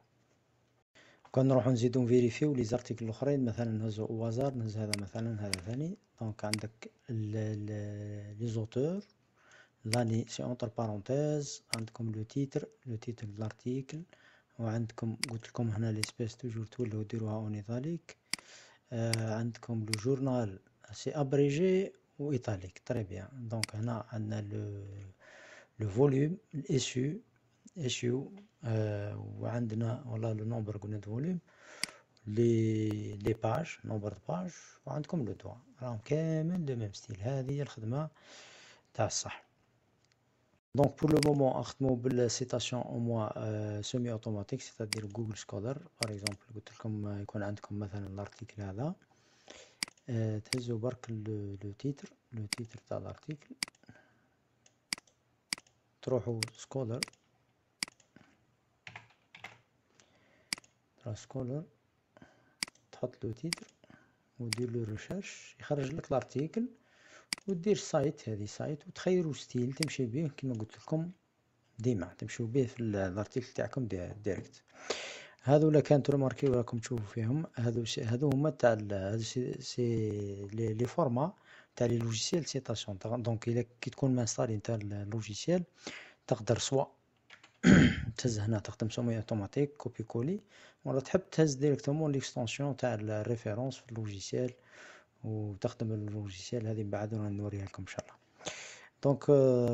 كون نروحو نزيدو نفيريفيو les articles الاخرين مثلا نهزو au hasard نهز هذا مثلا هذا ثاني. donc عندك les auteurs l'année c'est entre parenthèses عندكم le titre le titre de l'article وعندكم قلت لكم هنا l'espace toujours تولوا ديروها en italique آه عندكم le journal c'est abrégé و italique très bien donc هنا عندنا le le volume ال issue issue آه وعندنا والله le nombre قلنا du volume les les pages nombre de pages وعندكم le DOI راهم كامل du même style هذه هي الخدمة تاع الصح. donc pour le moment نخدمو بال citation au moins semi-automatique c'est-à-dire Google Scholar par exemple قلت لكم يكون عندكم مثلا ال article هذا. تهزو برك le titre le titre تاع ال article تروحو Scholar تروح Scholar تحط le titre ودير le recherche يخرج لك ال article ودير cite هذه cite وتخيروا style تمشي به كما قلت لكم ديما تمشيو به في ال article تاعكم direct هذو ولا كانت ريماركيو راكم تشوفوا فيهم. هذو هذو هما تاع هذو c'est les formats تاع les logiciels citation donc إلا كي تكون مانستالي نتاع ال logiciel تقدر soit [CLEARS THROAT] تهز هنا تخدم semi-automatique copier-coller ولا تحب تهز directement l'extension تاع ال références في ال logiciel وتخدم ال logiciel هذه من بعد نوريها لكم إن شاء الله. donc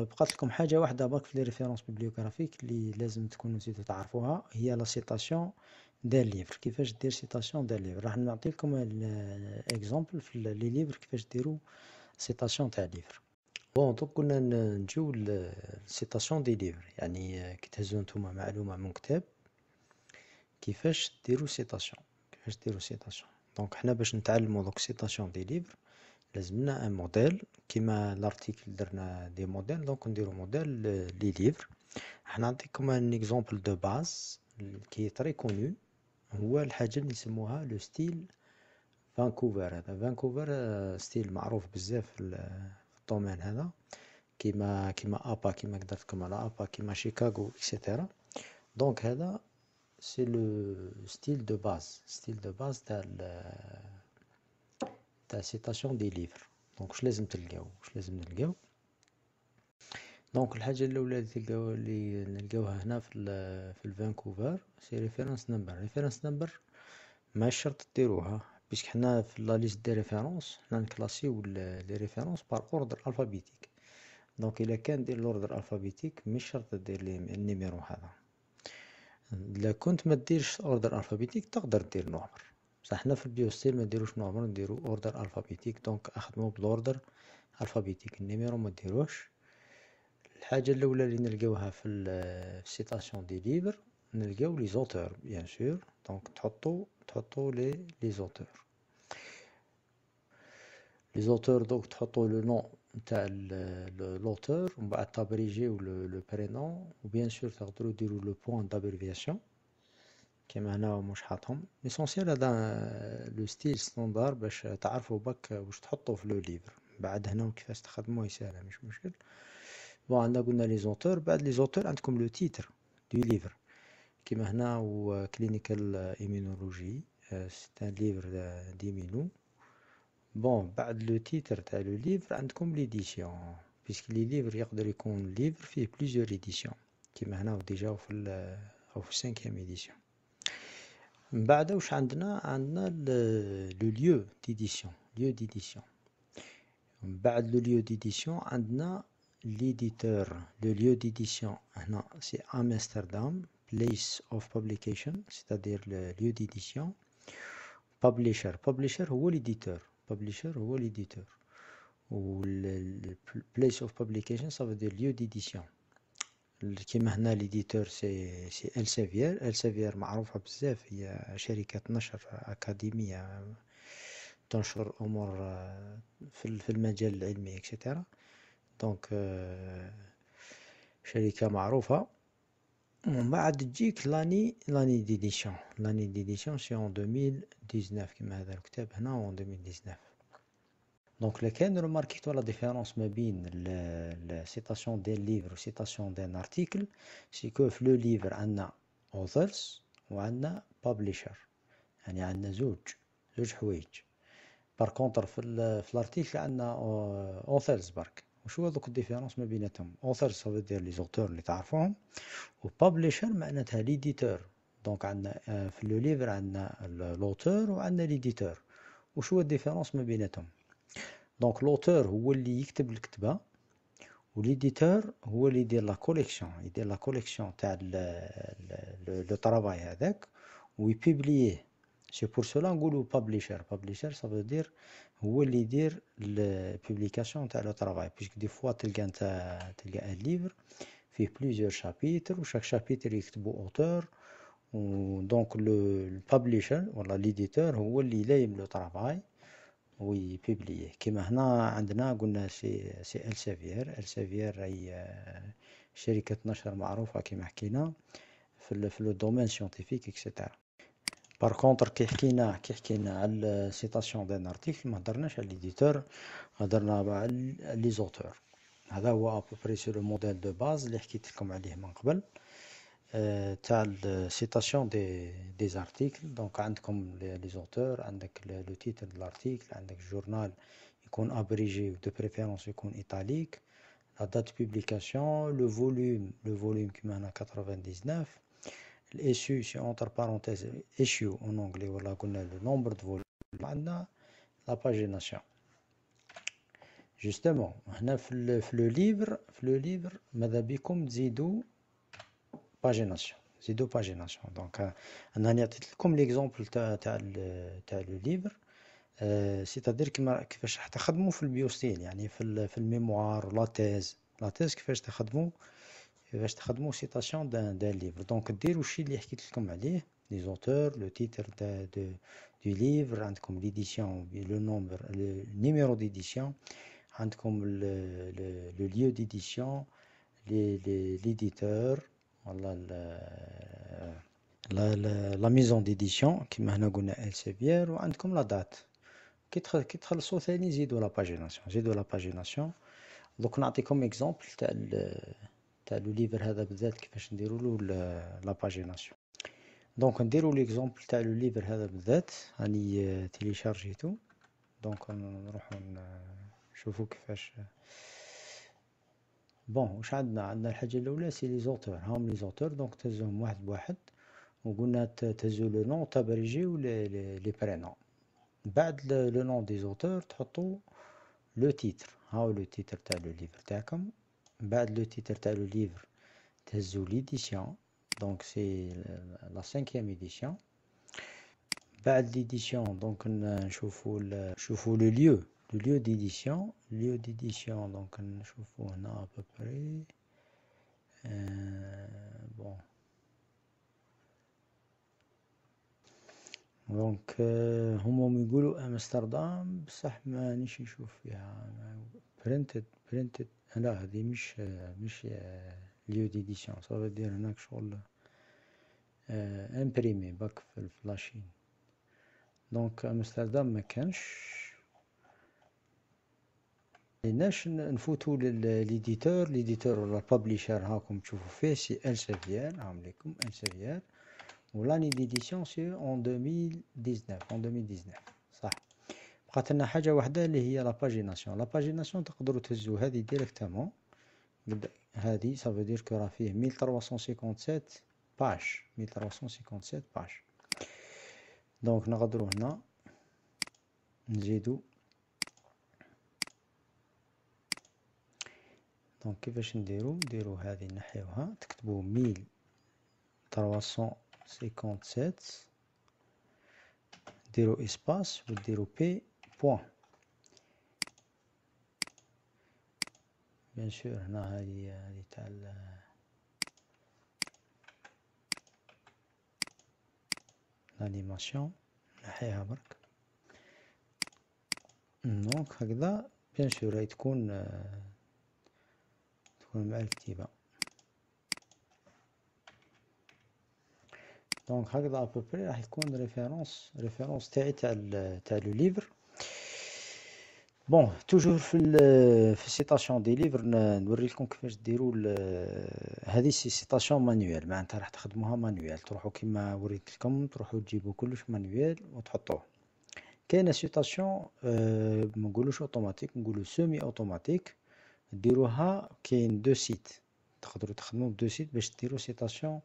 بقات لكم حاجة واحدة برك في les références bibliographiques اللي لازم تكونوا نسيتو تعرفوها هي la citation des livres كيفاش دير citation des livres راح نعطي لكم exemple في les livres كيفاش ديروا citation تاع livre bon donc كنا نجيو ل citation des livres يعني كي تهزو نتوما معلومه من كتاب كيفاش ديروا citation كيفاش ديروا citation donc حنا باش نتعلمو دوك citation des livres لازمنا un modèle كيما l'article درنا des modèles donc نديرو modèle les livres حنا نعطيكم un exemple de base qui très connu هو الحاجة اللي يسموها le style Vancouver هذا. Vancouver style معروف بزاف في ال domaine هذا. كيما كيما APA كيما قدرت لكم على APA كيما Chicago et cetera donc هذا c'est le style de base, style de base تاع تاع citation des livres. donc واش لازم تلقاو واش لازم نلقاو. donc الحاجة الأولى اللي نلقاوها هنا في في ال Vancouver c'est reference number reference number ما شرط ديروها parce que حنا في la liste des références حنا نكلاسيو les références par ordre alphabétique donc إلا كان دير l'ordre alphabétique مش شرط دير لي ال numéro هذا. إلا كنت ما ديرش ordre alphabétique تقدر دير nombre بصح حنا في ال APA style ما نديروش nombre نديرو ordre alphabétique donc أخدمو ب l'ordre alphabétique ال numéro ما ديروش. الحاجة الأولى اللي نلقاوها في ال citation des livres نلقاو les auteurs bien sûr donc تحطو تحطو les les auteurs. les auteurs donc تحطو le nom نتاع l'auteur ومن بعد تابريجيو le prénom و bien sûr تقدرو ديرو le point d'abréviation كيما هنا مش حاطهم. l'essentiel هذا le style standard باش تعرفوا بك واش تحطو في le livre بعد هنا كيفاش تخدموه ساهله مش مشكل. bon عندنا قلنا les auteurs بعد les auteurs عندكم le titre du livre كيما هنا هو clinical immunology c'est un livre d'immuno bon بعد le titre تاع le livre عندكم l'édition parce que les livres يقدر يكون livre فيه plusieurs éditions كيما هنا déjà في أو في ال cinquième édition من بعد واش عندنا عندنا le lieu d'édition lieu d'édition من بعد le lieu d'édition عندنا l'éditeur le lieu d'édition هنا c'est Amsterdam place of publication c'est-à-dire le lieu d'édition. Publisher. Publisher هو l'éditeur? Publisher هو l'éditeur? و place of publication ça veut dire lieu d'édition. كيما هنا l'éditeur c'est c'est Elsevier Elsevier معروفة بزاف هي شركة نشر أكاديمية تنشر أمور في المجال العلمي et cetera donc شركة معروفة ومن بعد تجيك l'année l'année d'édition l'année d'édition c'est en 2019 كيما هذا الكتاب هنا en 2019 donc لو كان رماركيتو la différence ما بين ال citation ديال livre و citation ديال article c'est que في le livre عندنا authors و عندنا publisher يعني عندنا زوج زوج حوايج par contre في ال article عندنا authors برك وشو هذوك ال différence ما بيناتهم؟ author ça veut dire les auteurs اللي تعرفوهم و معناتها l'éditeur donc عندنا في le livre عندنا l'auteur وعندنا l'éditeur وشو ال différence ما بيناتهم؟ donc l'auteur هو اللي يكتب الكتبة و l'éditeur هو اللي يدير la collection يدير la collection تاع le travail هذاك وي publier c'est pour cela نقولو publisher publisher ça veut dire هو اللي يدير ال publication تاع le travail puisque des fois تلقى انت تلقى un livre فيه plusieurs chapitres و chaque chapitre يكتبو auteur و donc le ال publisher ولا l'éditeur هو اللي يلايم le travail وي publier كيما هنا عندنا قلنا c'est c'est Elsevier Elsevier هي شركة نشر معروفة كيما حكينا في le domaine scientifique et cetera par contre كي حكينا كي حكينا على citation d'un article ما هدرناش على l'éditeur هدرنا على les auteurs هذا هو à peu près ce le modèle de base اللي حكيت لكم عليه من قبل تاع ال citation des des articles donc عندكم les auteurs عندك le titre de l'article عندك journal يكون abrégé de préférence يكون italique la date publication le volume le volume كيما هنا 99 l'issue c'est entre parenthèses issue en anglais ولا قلنا le nombre de volumes عندنا la pagination justement هنا في في le livre في le livre ماذا بكم تزيدوا pagination زيدوا pagination donc أنا راني عطيت لكم l'exemple تاع تاع تاع le livre c'est-à-dire كيما كيفاش تخدموا في البيوستيل يعني في في ال mémoire la thèse la thèse كيفاش تخدموا كيفاش تخدموا citation d'un d'un livre donc ديروا الشيء اللي حكيت لكم عليه les auteurs le titre de de de livre عندكم l'édition le nombre le numéro d'édition عندكم le lieu d'édition les l'éditeur ولا la la maison d'édition كيما هنا قلنا Elsevier وعندكم la date كي كي تخلصوا ثاني زيدوا la pagination زيدوا la pagination دوك نعطيكم exemple تاع تاع le livre هذا بالذات كيفاش نديرو له la pagination donc نديرو l'exemple تاع le livre هذا بالذات راني تيليشارجيتو donc نروحو نشوفو كيفاش bon واش عندنا عندنا الحاجة الاولى c'est les auteurs هاهم les auteurs donc تهزهم واحد بواحد وقلنا تهزو le nom تابريجيو les les prénoms بعد le nom des auteurs تحطو le titre هاو le titre تاع le livre تاعكم بعد le titre تاع le livre تهزو l'édition donc c'est la cinquième édition بعد l'édition donc نشوفو نشوفو le lieu le lieu d'édition. lieu d'édition donc نشوفو هنا à peu près bon donc هما يقولوا أمستردام بصح مانيش نشوف فيها. printed printed لا هذه مش مش lieu d'édition ça veut dire هناك شغل امبريمي باك في الفلاشين دونك امستردام ما كانش ليناش نفوتو للإديتور ليديتور ولا البابليشر هاكم تشوفو فيه سي السافيال هاهم ليكم السافيال و لاني ديديسيون سي اون 2019 اون 2019 صح بقات لنا حاجة وحدة اللي هي لا باجيناسيون لا باجيناسيون تقدرو تهزو هادي ديريكتومون هادي ça veut dire que راه فيه 1357 pages 1357 pages donc نقدرو هنا. نزيدو. donc كيفاش نديرو؟ نديرو هذه نحيوها. تكتبو mille trois cent cinquante-sept ديرو espace و ديرو p point bien sûr هنا هذه هذه تاع l'animation نحيها برك donc هكذا bien sûr راهي تكون تكون مع الكتيبة donc هكذا à peu près راح يكون référence référence تاعي تاع تاع le livre bon toujours في في citation des livres نوري لكم كيفاش ديروا هذه c'est citation manuelle معناتها راح تخدموها مانويل تروحوا كيما وريت لكم تروحوا تجيبوا كلش manuel وتحطوه. كاينة citation أه ما نقولوش اوتوماتيك نقولو semi-automatique ديروها كاين deux sites تقدروا تخدموا ب deux sites باش ديروا citation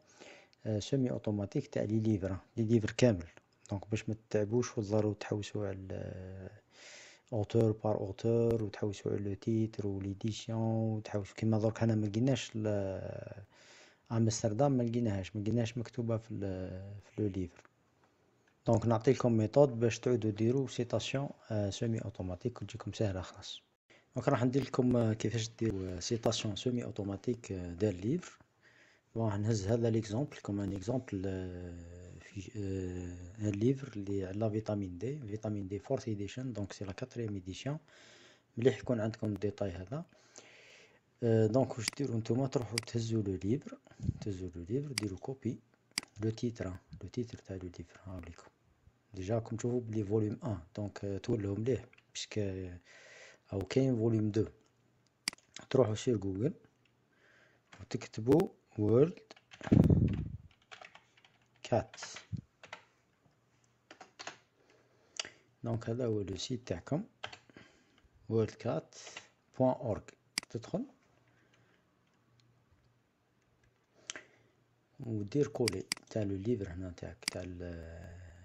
semi-automatique تاع les livres les livres كامل. donc باش ما تتعبوش وتضلوا تحوسوا على auteur par auteur وتحوسوا على le titre و l'édition وتحوسوا كيما درك هنا ما لقيناش امستردام ما لقيناهاش ما لقيناهاش مكتوبه في في le livre donc نعطيكم méthode باش تعودوا ديروا citation semi-automatique وتجيكم سهله خلاص donc راح ندير لكم كيفاش ديروا citation semi-automatique ديال livre bon نهز هذا l'exemple comme un exemple في un livre اللي على فيتامين دي فيتامين دي فورث ايديشن دونك سي لا كاتريام ايديشن مليح يكون عندكم ال détail هذا donc واش ديرو نتوما تروحو تهزو le livre تهزو le livre ديرو copier le titre le titre تاع le livre هاوليكم déjà راكم تشوفو بلي volume 1 donc تولهم مليح parce que أو كاين volume 2 تروحو sur Google وتكتبو WorldCat donc هذا هو le site تاعكم WorldCat point org تدخل ودير coller تاع le livre هنا تاعك تاع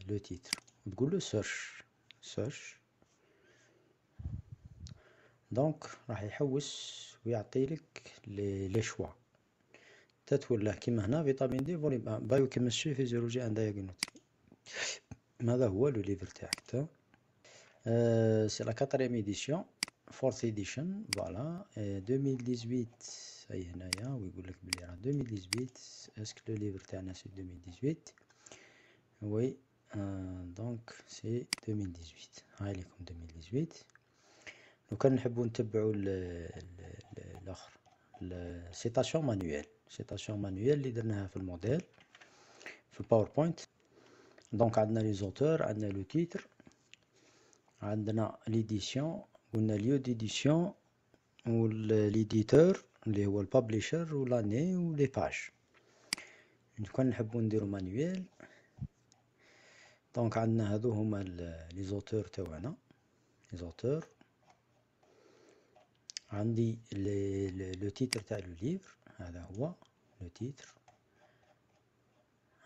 le titre وتقول له search search donc راح يحوس ويعطيلك les choix تتولى. كيما هنا vitamin D volume un biochemistry physiology and diagnostic هذا هو le livre تاعك؟ تا؟ c'est la quatrième édition fourth edition voilà. 2018 هاي هنايا ويقول لك بلي راه 2018 est-ce que le livre تاعنا c'est 2018 oui donc c'est 2018 هاي لكم 2018 لو كان نحبو نتبعو الآخر. citation manuelle citation manuelle اللي درناها في الموديل في ال PowerPoint donc عندنا les auteurs عندنا le titre عندنا l'édition قلنا lieu d'édition و l'éditeur اللي هو ال publisher و l'année و les pages كون نحبو نديرو manuelle donc عندنا هادو هما les auteurs تاوعنا les auteurs عندي le titre تاع le livre هذا هو le titre.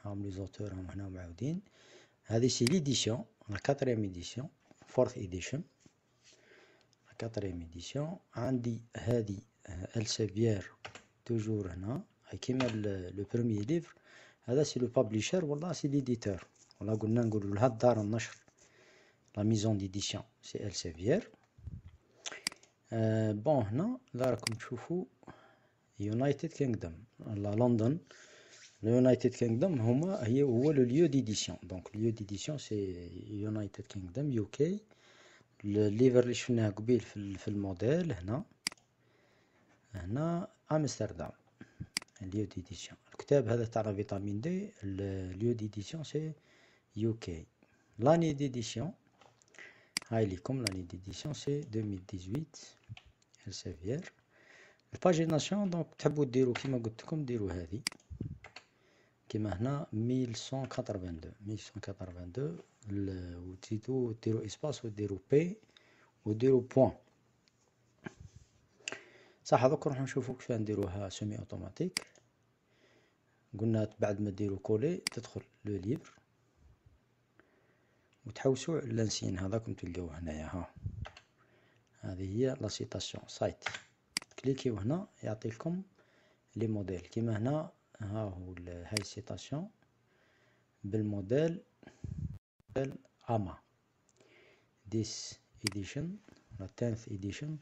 هاهم les auteurs هم هنا معاودين. هذه c'est l'édition la quatrième édition fourth edition quatrième édition عندي هادي Elsevier toujours هنا. كيما le premier livre هذا c'est le publisher والله c'est l'éditeur ولا قلنا نقولوا لها دار النشر. la maison d'édition c'est Elsevier bon هنا لا راكم تشوفوا United Kingdom لا لندن ال United Kingdom هما هي هو le lieu d'édition donc lieu d'édition c'est United Kingdom UK ال livre اللي شفناه قبيل في, في الموديل هنا هنا امستردام lieu d'édition الكتاب هذا تاع la vitamine D lieu d'édition c'est UK l'année d'édition هاي ليكم l'année d'édition c'est 2018 Elsevier ال pagination donc تحبوا ديروا كيما قلت لكم ديروا هذه كيما هنا 1182 1182 وتزيدو ديرو اسباس وديرو بي وديرو بوان صح دوك نروحو نشوفو كيف نديروها سيمي اوتوماتيك قلنا بعد ما ديرو كولي تدخل لو ليبر وتحوسو على لانسين هذاكم تلقاوه هنايا ها هذه هي لا سيتاسيون سايت كليكيو هنا يعطيكم لي موديل. كيما هنا ها هو هاي السيتاسيون بالموديل أما. ديس اديشن لا تنث اديشن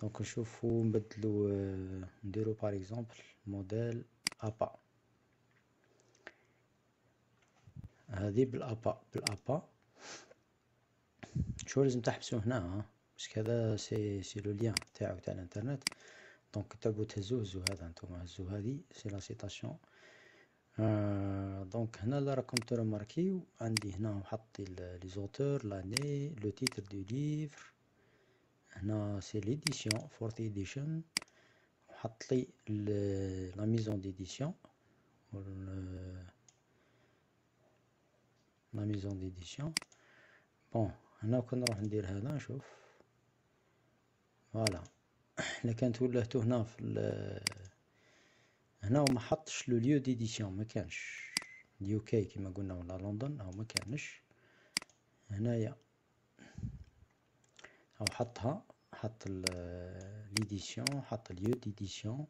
دونك نشوفو نبدلو نديرو باغ اكزومبل موديل أبا. هذه بالأبا بالأبا. شو لازم تحبسو هنا ها؟ باسكو هذا سي سي لو ليان تاعو تاع الانترنت دونك تبغوا تهزو هزو هذا نتوما هزو هذه سي لا سيتاسيون آه donc هنا اللي راكم تremarquيو عندي هنا محطي les auteurs l'année le titre du livre هنا c'est l'édition fourth edition وحط لي la maison d'édition la maison d'édition bon هنا كون نروح ندير هذا نشوف voilà. إلا كانت ولاتو هنا في هنا وما حطش le lieu d'édition ما كانش. ال lieu كي كيما قلنا ولا لندن أو ما كانش. هنايا أو حطها حط l'édition حط ال lieu d'édition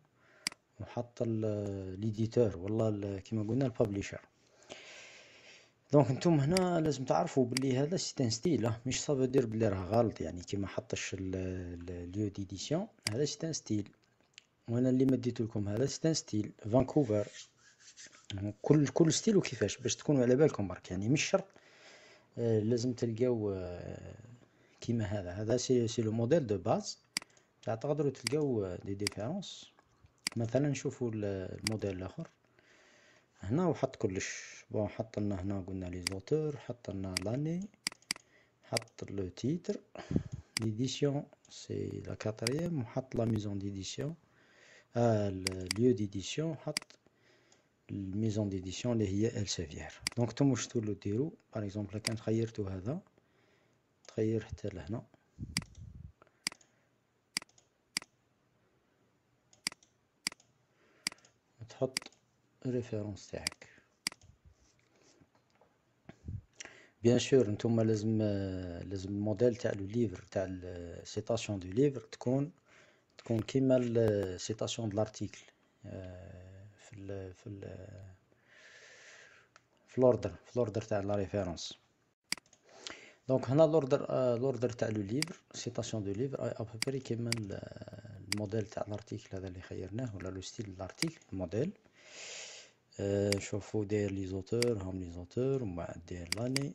وحط l'éditeur والله كيما قلنا ال publisher donc نتوما هنا لازم تعرفوا بلي هذا c'est un style مش ça veut dire بلي راه غلط يعني كيما حطش ليو ديديسيون هذا c'est un style. وأنا اللي مديت لكم هذا c'est un style فانكوفر. كل كل style وكيفاش؟ باش تكونوا على بالكم برك يعني مش شرط. آه لازم تلقاو آه كيما هذا. هذا c'est c'est le modèle de base. تاع تقدروا تلقاو des différences. مثلا نشوفوا الموديل الآخر. هنا وحط كلش. bon حط لنا هنا قلنا les auteurs حط لنا l'année حط le titre l'édition c'est la quatrième وحط la maison d'édition. lieu d'édition حط ال maison d'édition اللي هي السافيير donc نتوما واش تولو ديرو؟ par exemple كان خيرتو هذا. تخير حتى لهنا. تحط référence تاعك bien sûr نتوما لازم لازم الموديل تاع le livre تاع ال citation de livre تكون تكون كيما ال citation de l'article في ال في ال في الاوردر في الاوردر تاع لا ريفيرونس دونك هنا الاوردر الاوردر تاع لو ليفر سيتاسيون دو ليفر ابوبري كيما الموديل تاع l'article هذا اللي خيرناه ولا le style l'article ال modèle. نشوفو داير les auteurs هم les auteurs ومن بعد داير l'année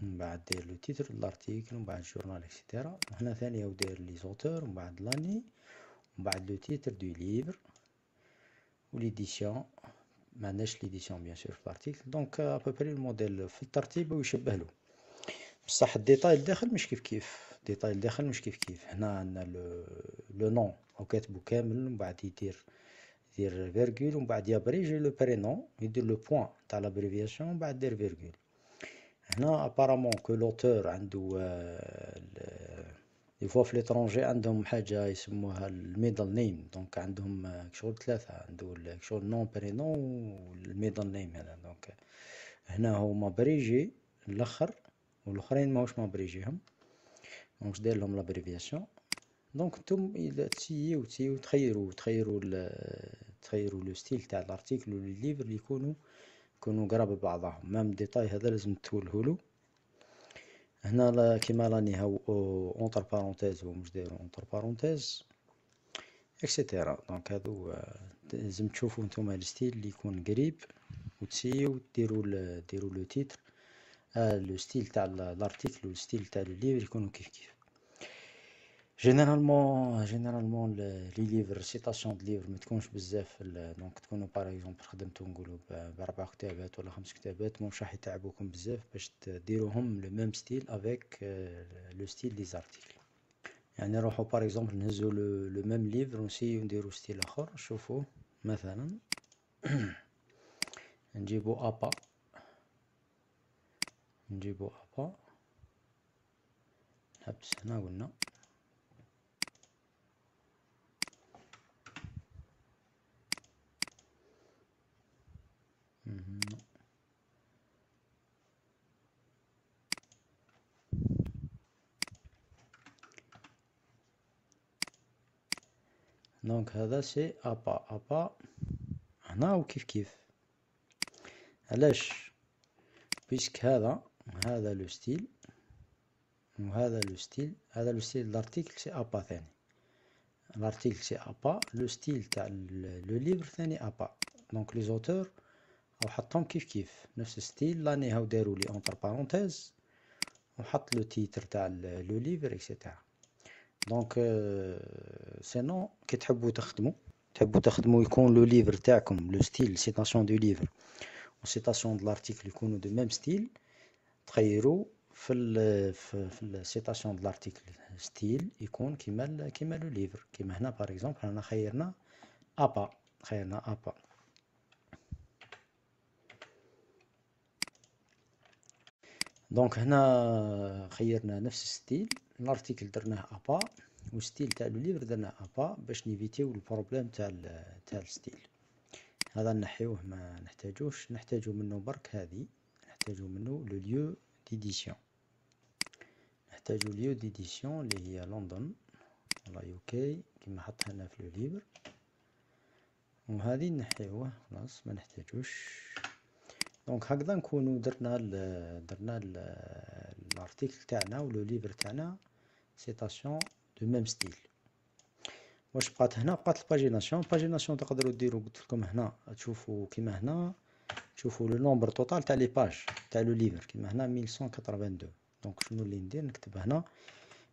من بعد داير le titre l'article ومن بعد journal et cetera هنا ثاني داير les auteurs ومن بعد l'année بعد le titre de livre و l'édition معناش l'édition bien sûr في الارتيكل دونك ابوبري الموديل في الترتيب ويشبه له بصح ال détail الداخل مش كيف كيف ال détail الداخل مش كيف كيف هنا عندنا le nom أو كاتبو كامل ومن بعد يدير يدير virgule ومن بعد يabréger le prénom يدير le point تاع l'abréviation ومن بعد دير virgule هنا apparemment que l'auteur عنده des fois في l'étranger عندهم حاجة يسموها ال middle name donc عندهم شغل ثلاثة عنده شغل nom prénom وال middle name هذا donc هنا هو ما abrégé الآخر والاخرين ماهوش ما abrégé هم واش داير لهم l'abréviation donc نتوما الا تسييو تسييو تخيروا تخيروا تخيروا le style تاع ال article ولا ال livre اللي يكونوا يكونوا قراب بعضهم même détail هذا لازم تولهولو هنا كيما راني هاو entre parenthèses هو مش دايرو entre parenthèses et cetera donc هادو لازم تشوفو نتوما ال style اللي يكون قريب وتسيو ديرو ديرو le titre le style تاع ال article و style تاع le livre يكونوا كيف كيف généralement généralement les livres citation de livre ما تكونش بزاف donc تكونوا par exemple خدمتو نقولوا باربع كتابات ولا خمس كتابات موش راح يتعبوكم بزاف باش ديروهم le même style avec le style des articles يعني نروحو par exemple نهزو le même livre ونسيو نديرو style اخر شوفو مثلا نجيبو ابا نجيبو ابا نحبس هنا قلنا donc هذا c'est APA. APA هنا وكيف كيف؟ علاش؟ parce que هذا هذا le style وهذا le style. هذا le style l'article c'est APA ثاني. l'article c'est APA le style تاع le livre ثاني APA. donc les auteurs أو حطهم كيف كيف؟ نفس style l'année هاو داروا لي entre parenthèses وحط le titre تاع le livre et cetera donc sinon كي تحبوا تخدموا تحبوا تخدموا يكون le livre تاعكم le style citation de livre و citation de l'article يكونوا de même style تخيروا في ال في, في ال citation de l'article style يكون كيما كيما le livre كيما هنا par exemple رانا خيرنا APA خيرنا APA donc هنا خيرنا نفس ال style ال article درناه APA و style تاع le livre درناه APA باش نéviterو ال problème تاع تاع ال style هذا نحيوه ما نحتاجوش نحتاجو منه برك هذه نحتاجو منه le lieu d'édition نحتاجو lieu d'édition اللي هي لندن ولا UK كيما حطها لنا في le livre وهذه نحيوه خلاص ما نحتاجوش donc هكذا نكونو درنا ال درنا ال article تاعنا و le livre تاعنا citation de même style واش بقات هنا بقات ال pagination ال pagination تقدروا ديروا قلت لكم هنا تشوفوا كيما هنا تشوفوا le nombre total تاع les pages تاع le livre كيما هنا 1182 donc شنو اللي ندير نكتب هنا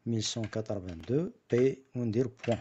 1182 p وندير point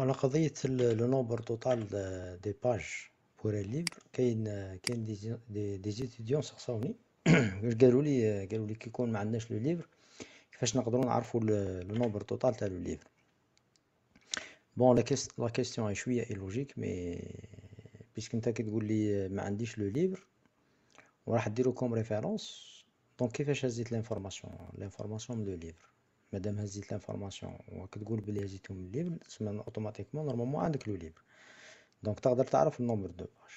على قضية le nombre total des pages pour un livre كاين كاين des des étudiants سقساوني قالوا لي قالوا لي كي يكون ما عندناش le livre كيفاش نقدروا نعرفوا le nombre total تاع le livre bon la question هي شوية illogique mais parce que نتا كي تقول لي ما عنديش le livre وراح ديرو comme référence donc كيفاش هزيت l'information l'information من le livre مادام هزيت l'information وكتقول بلي هزيتو من livre تسمى automatiquement normalement عندك le livre donc تقدر تعرف ال nombre de pages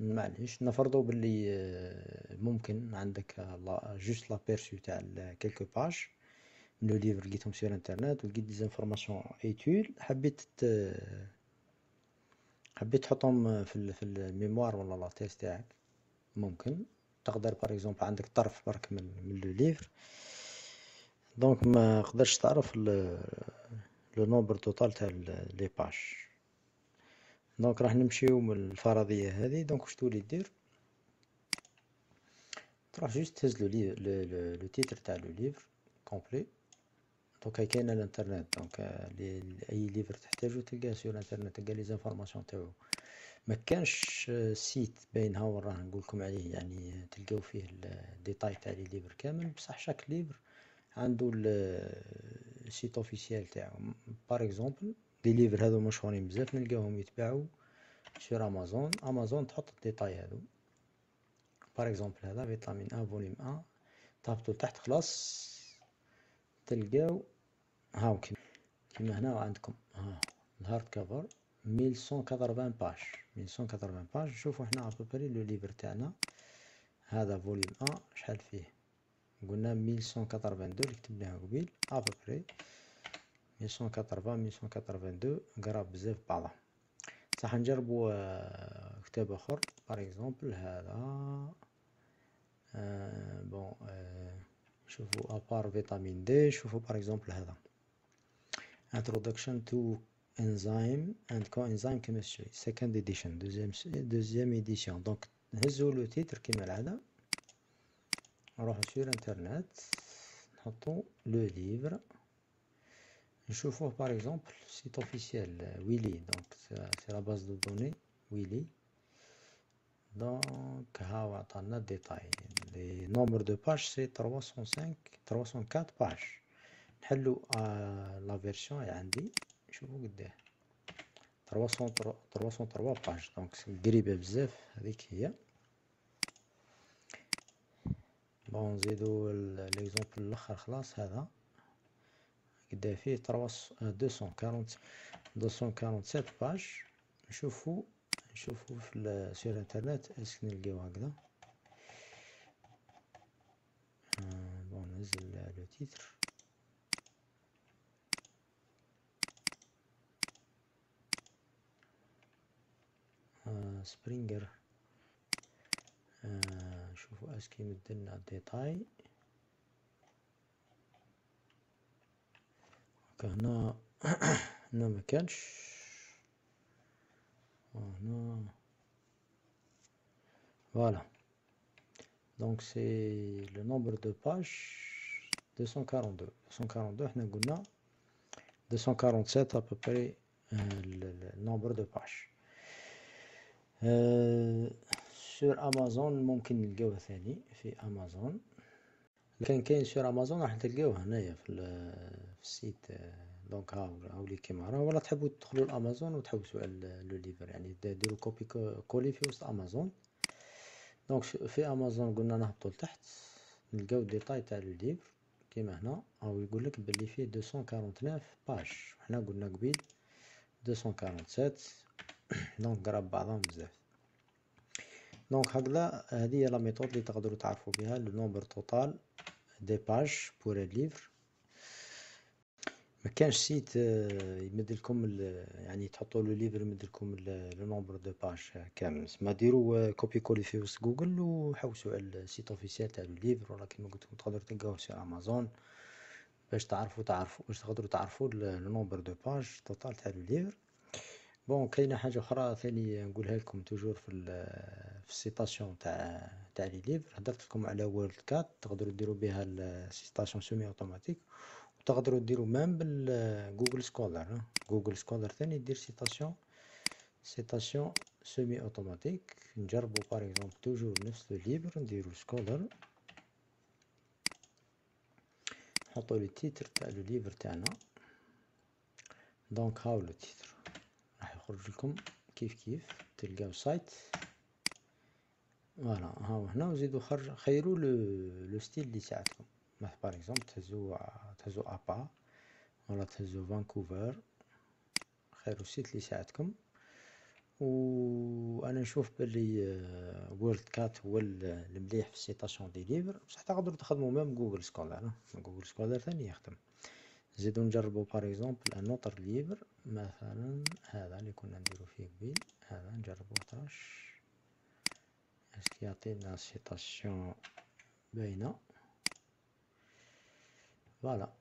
معليش نفرضو بلي ممكن عندك juste l'aperçu تاع quelques pages. من le livre لقيتهم sur internet ولقيت des informations utiles حبيت حبيت تحطهم في في ال mémoire ولا la thèse تاعك؟ ممكن. تقدر par exemple عندك طرف برك من من le livre donc ما قدرش تعرف le nombre total تاع les pages donc راح نمشيو من الفرضيه هذه donc واش تولي دير تروح juste تهز le le titre تاع le livre complet donc هاي كاينة الانترنت donc اي livre تحتاجو تلقاه sur الانترنت تلقى les informations تاعو ما كانش site باين ها راه نقولكم عليه يعني تلقاو فيه ال détails تاع les livres كامل بصح chaque livre عنده ال site officiel تاعو. par exemple des livres هادو مشهورين بزاف نلقاوهم يتباعو sur Amazon Amazon تحط الديتاي هادو. par exemple هذا vitamine A volume un تهبطو لتحت خلاص تلقاو. هاو كيما هنا عندكم. ها ال hardcover. 1180 pages. 1180 pages. شوفوا حنا à peu près le livre تاعنا. هذا volume un شحال فيه؟ قلنا 1182 اللي كتبناها قبيل à peu près 1180 1182 قراب بزاف بعضها. صح نجربو كتاب آخر. par exemple هذا آه bon آه شوفوا à part vitamine D شوفوا par exemple هذا. Introduction to enzyme and coenzyme chemistry second edition deuxième deuxième édition donc نهزو le titre كيما العادة. نروحو sur internet نحطو le livre نشوفوه par exemple site officiel voilà donc c'est la base de données voilà donc هاو عطانا détails le nombre de pages c'est 305 304 pages نحلو la version عندي. شوفو قداه. 303 pages donc قريبة بزاف هذيك هي. bon نزيدو l'exemple الآخر خلاص هذا. قداه فيه 240 247 pages. نشوفو نشوفو في sur الانترنت est-ce que نلقاو هكذا. bon ننزل le titre. Springer شوفوا est-ce que مدلنا ديتاي هنا [CLEARS THROAT] هنا ما كانش. هنا. voilà. donc c'est le nombre de pages 242 242 حنا قلنا 247 à peu près ال nombre de pages sur Amazon ممكن نلقاوه ثاني في أمازون. كان كاين sur Amazon راح تلقاوه هنايا في, ال site donc هاو هاو les كيما راه ولا تحبوا تدخلوا لأمازون وتحوسوا على le livre يعني ديروا copier coller في وسط Amazon. donc في أمازون قلنا نهبطوا لتحت. نلقاو détails تاع le livre كيما هنا. أو يقول لك بلي فيه 249 pages حنا قلنا قبيل 247 [COUGHS] donc قراب بعضهم بزاف. donc هكذا هذه هي la méthode اللي تقدروا تعرفوا بها le nombre total des pages pour livre ما كانش site يمد لكم يعني تحطوا le livre يمد لكم le nombre de pages كامل. ما ديروا copier coller في وسط جوجل وحوسوا على ال site officiel تاع le livre ولا كيما قلت لكم تقدروا تلقاوه في امازون باش تعرفوا تعرفوا باش تقدروا تعرفوا le nombre de pages total تاع le livre bon كاينة حاجة أخرى ثاني نقولها لكم toujours في في ال citation تاع تاع les livres هضرت لكم على WorldCat تقدروا ديروا بها ال citation semi-automatique تقدروا ديروا même بال Google Scholar Google Scholar ثاني دير citation citation semi-automatique نجربوا par exemple toujours نفس le livre نديرو Scholar نحطو le titre تاع le livre تاعنا donc هاو le titre يخرج لكم كيف كيف تلقاو site voilà هاو هنا وزيدو خرج خيرو le le style اللي يساعدكم مثلا par exemple تهزو تهزو APA ولا تهزو فانكوفر خيرو ال site اللي يساعدكم و أنا نشوف بلي WorldCat هو المليح في ال citation des livres بصح تقدروا تخدموا même Google Scholar Google Scholar ثاني يخدم. نزيدو نجربو par exemple un autre livre مثلا هذا اللي كنا نديرو فيه قبيل هذا نجربو تاش est-ce que يعطينا citation باينة. voilà.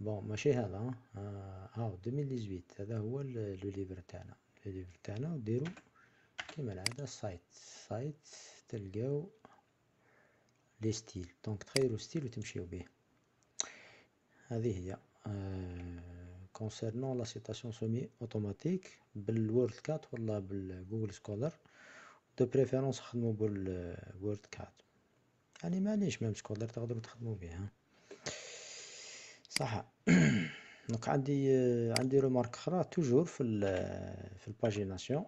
bon ماشي هذا. هاو 2018 هذا هو le livre تاعنا. le livre تاعنا وديرو كيما العادة cite cite تلقاو les styles. donc تخيرو style وتمشيو به هذه هي. concernant la citation semi-automatique بال Word quatre ولا بال Google Scholar de préférence خدمو بال Word quatre يعني معليش même Scholar تقدرو تخدمو به صح donc عندي عندي remarque أخرى toujours في في ال pagination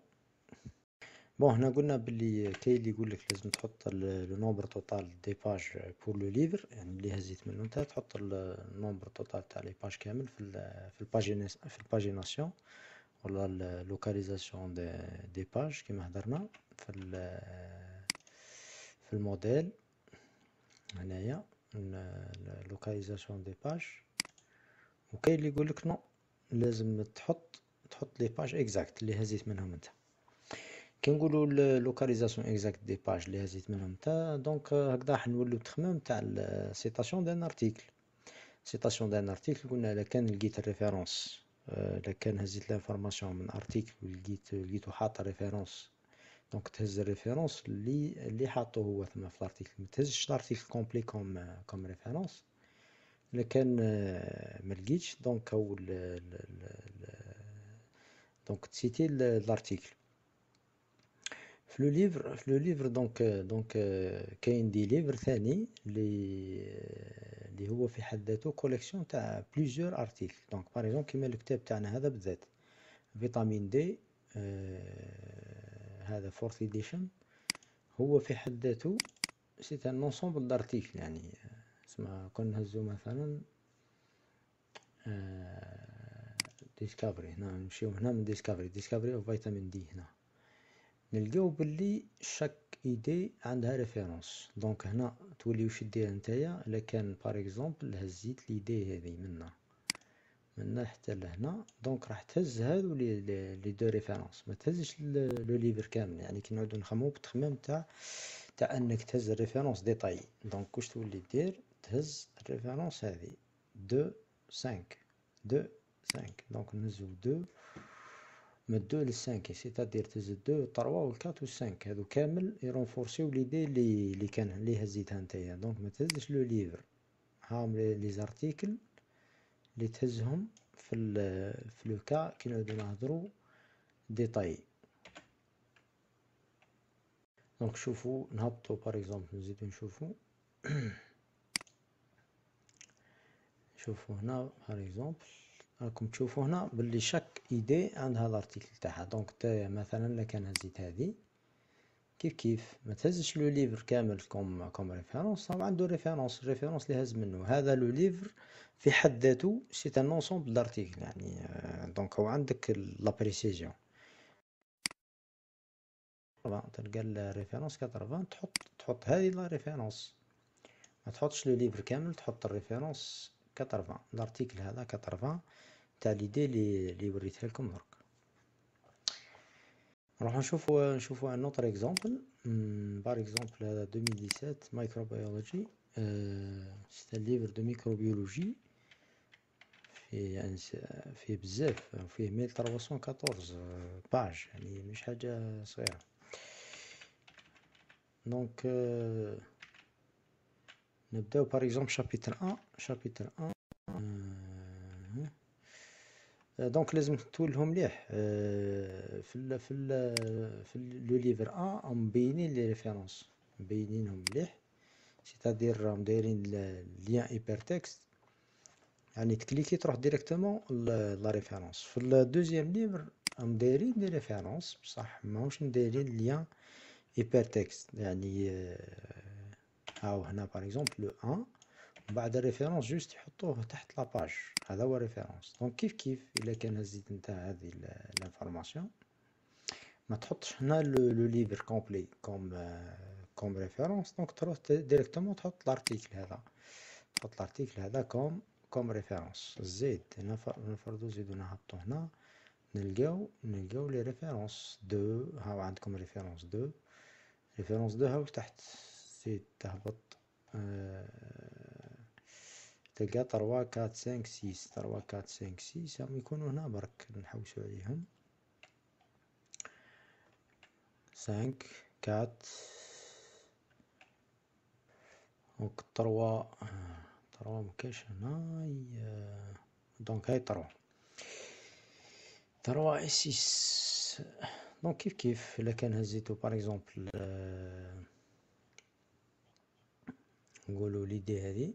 bon هنا قلنا بلي كاين اللي يقول لك لازم تحط le nombre total des pages pour le livre يعني اللي هزيت منه انت تحط ال nombre total تاع les pages كامل في في ال paginas في ال pagination ولا ال localisation des des pages كيما هضرنا في في الموديل. هنايا ال localisation des pages وكاين اللي يقول لك non لازم تحط تحط les pages exactes اللي هزيت منهم انت. كي نقولوا localisation exacte des pages اللي هزيت منهم انت donc هكذا راح نولوا التخمام تاع citation d'un article citation d'un article قلنا إلا كان لقيت ال référence. إلا كان هزيت l'information من article ولقيت لقيتو حاط référence donc تهز ال référence اللي اللي حاطو هو ثما في ال article ما تهزش ال article complet comme comme référence إلا كان ما لقيتش. donc هو donc تسيتي ال article في le livre في le livre donc donc كاين des livres ثاني اللي اللي هو في حد ذاته collection تاع plusieurs articles donc par exemple كيما الكتاب تاعنا هذا بالذات Vitamin D آه هذا fourth edition هو في حد ذاته c'est un ensemble d'articles يعني. اسمها كون نهزو مثلا discovery هنا نمشيو هنا من discovery discovery of Vitamin D هنا. نلقاو بلي chaque idée عندها référence donc هنا تولي واش دير نتايا إلا كان par exemple هزيت l'idée هذه منا. منا حتى لهنا. donc راح تهز هادو les les deux références ما تهزش le livre كامل. يعني كي نعودو نخممو بالتخمام تاع تاع إنك تهز ال référence détail donc واش تولي دير؟ تهز ال référence هذه deux cinq deux cinq donc نهزو deux. من deux لل cinq c'est-à-dire تهز deux trois وال quatre وال cinq هادو كامل يرونفورسيو ليدي لي لي كان لي هزيتها نتايا donc ما تهزش le livre هاهم les articles لي تهزهم في في le cas كي نعودو نهضرو détail donc شوفو نهبطو par exemple نزيدو نشوفو شوفوا هنا par exemple راكم تشوفوا هنا باللي chaque idée عندها ال article تاعها. donc نتايا مثلا إلا كان هزيت هذه كيف كيف؟ ما تهزش le livre كامل comme comme référence راه عنده référence référence اللي هز منه هذا le livre في حد ذاته c'est un ensemble d'articles يعني donc هو عندك la précision تلقى ال référence 80 تحط تحط هذه la référence. ما تحطش le livre كامل تحط ال référence 80 ال article هذا 80 تاع ليدي لي لي وريتها لكم درك نروح نشوفوا نشوفوا un autre exemple par exemple هذا 2017 Microbiology. c'est un livre de microbiologie. فيه فيه بزاف فيه 1314 pages يعني مش حاجة صغيرة. donc نبداو par exemple chapitre 1 chapitre 1 donc لازم تولهم مليح في ال في ال في le livre 1 مبينين les références مبينينهم مليح c'est-à-dire راهم دايرين lien hypertexte يعني تكليكي تروح directement la référence في ال deuxième livre راهم دايرين des références بصح ماهوش دايرين lien hypertexte يعني هاو هنا par exemple le 1 بعد ال référence juste يحطوه تحت la page هذا هو référence donc كيف كيف؟ إلا كان هزيت نتا هذه l'information ما تحطش هنا le livre complet comme comme référence. donc تروح directement تحط l'article هذا. تحط l'article هذا comme comme référence. زيد نفرضو زيدو نهبطو هنا. نلقاو نلقاو les références deux. هاو عندكم référence deux. référence deux هاو تحت. زيد تهبط آه تلقى trois quatre cinq six. trois quatre cinq six. راهم يكونوا هنا برك نحوسو عليهم. cinq quatre. donc trois trois مكاش هنا. donc هاي trois trois et six. donc كيف كيف؟ إلا كان هزيتو par exemple نقولو l'idée هذه.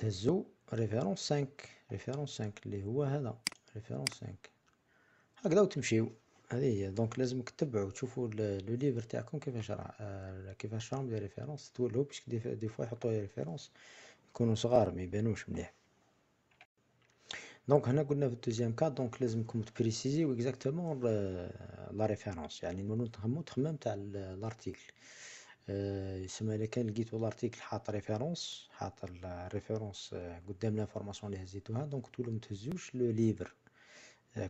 تهزو référence cinq. référence cinq اللي هو هذا. référence cinq. هكذا وتمشيو. هذه هي. donc لازمك تتبعو تشوفو le livre تاعكم كيفاش راه آه كيفاش راهم les références. تولو باش des fois يحطو les références. يكونوا صغار ما يبانوش مليح. donc هنا قلنا في ال deuxième cas donc لازمكم تبريسيزيو exactement la référence يعني نولو نتخمو تخمام تاع ال article يسمى الا كان لقيتو l'article حاط référence حاط ال référence قدام l'information اللي هزيتوها donc تولو متهزوش le livre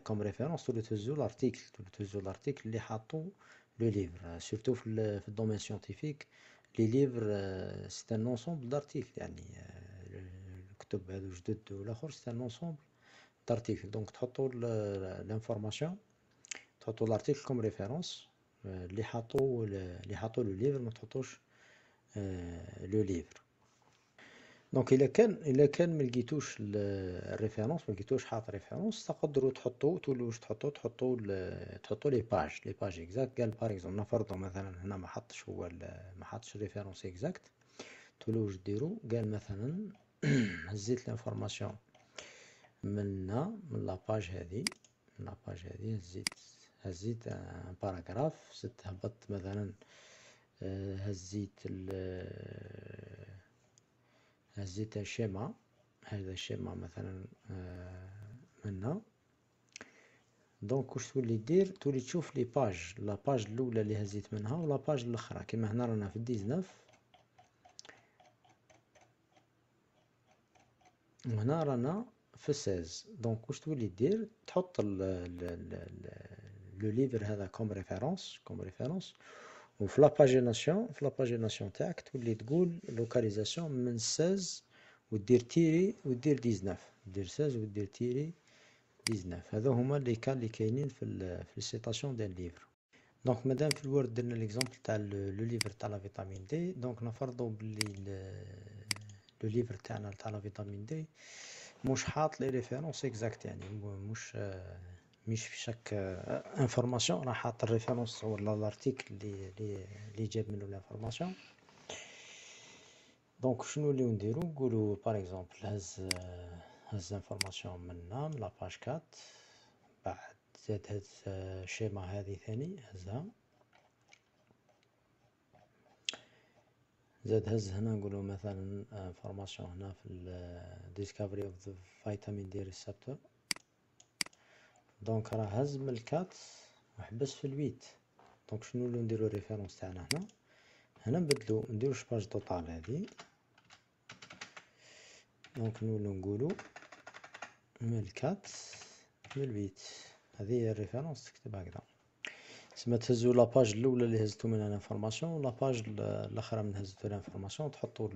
comme référence تولو تهزو l'article تولو تهزو l'article اللي حاطو le livre surtout في, في ال domaine scientifique les livres c'est un ensemble d'articles يعني الكتب هادو جدد والاخر c'est un ensemble d'articles donc تحطو l'information تحطو l'article comme référence اللي حاطو اللي حاطو le livre ما تحطوش le livre donc الا كان الا كان ما لقيتوش ال référence ما لقيتوش حاط référence تقدروا تحطوا تولوا واش تحطوا تحطوا تحطوا les pages les pages exactes قال par exemple نفرضوا مثلا هنا ما حطش هو ما حطش référence exacte تولوا واش ديروا قال مثلا [CLEARS THROAT] هزيت l'information من من la page هذه. من la page هذه هزيت هزيت paragraphe زدت هبطت مثلا هزيت هزيت ال schéma هذا ال schéma مثلا منا donc واش تولي دير؟ تولي تشوف les pages la page الأولى اللي هزيت منها ولا page الأخرى. كيما هنا رانا في ال dix-neuf. وهنا رانا في seize donc واش تولي دير؟ تحط le livre هذا comme référence comme référence وفي la pagination في la pagination تاعك تولي تقول localisation من 16 ودير tiret ودير 19 دير 16 ودير tiret 19 هذو هما les cas اللي كاينين في في ال citation ديال livre donc مادام في ال Word درنا l'exemple تاع le livre تاع la vitamine D donc نفرضوا بلي le livre تاعنا تاع la vitamine D مش حاط les références exactes يعني مش مش في chaque information راه حاط ال référence ولا l'article اللي اللي جاب منه ال information donc شنو اللي نديرو نقولو par exemple هز هز information منا من la page quatre بعد زاد هز ال schéma هذه ثاني هزها. زاد هز هنا نقولو مثلا information هنا في ال discovery of the vitamin D receptor donc راه هز من ال quatre وحبس في ال huit donc شنو اللي نديرو référence تاعنا هنا هنا نبدلو نديرو ch'pages total هادي donc نولو نقولو من ال quatre من ال huit هذه هي ال référence تكتب هكذا تسمى تهزو la page الاولى اللي هزتو منها l'information la page الاخرى من هزتو l'information تحطو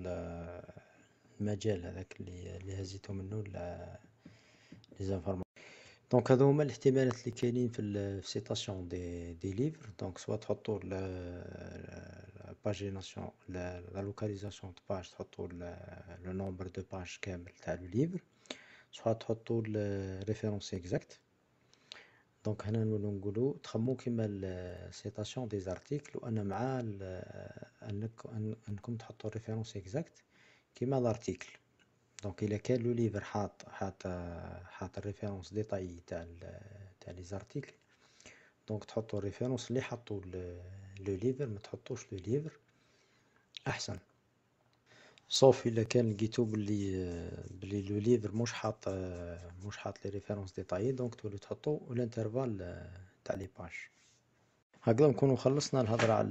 المجال هذاك اللي اللي هزيتو منو les informations donc هادو هما الاحتمالات اللي كاينين في ال citation des des livres donc soit تحطو pagination la localisation de page تحطو le nombre de pages كامل تاع le livre soit تحطو référence exacte donc هنا نولو نقولو تخمو كيما ال citation des articles وان مع أنكم تحطو référence exacte كيما l'article donc الا كان le livre حاط حاط حاط ال référence détaillée تاع تاع les articles donc تحطو ال référence اللي حطو le livre ما تحطوش le livre احسن sauf الا كان لقيتو بلي بلي le livre مش حاط مش حاط les références détaillées donc تولي تحطو l'intervalle تاع les pages هكذا نكونو خلصنا الهضره على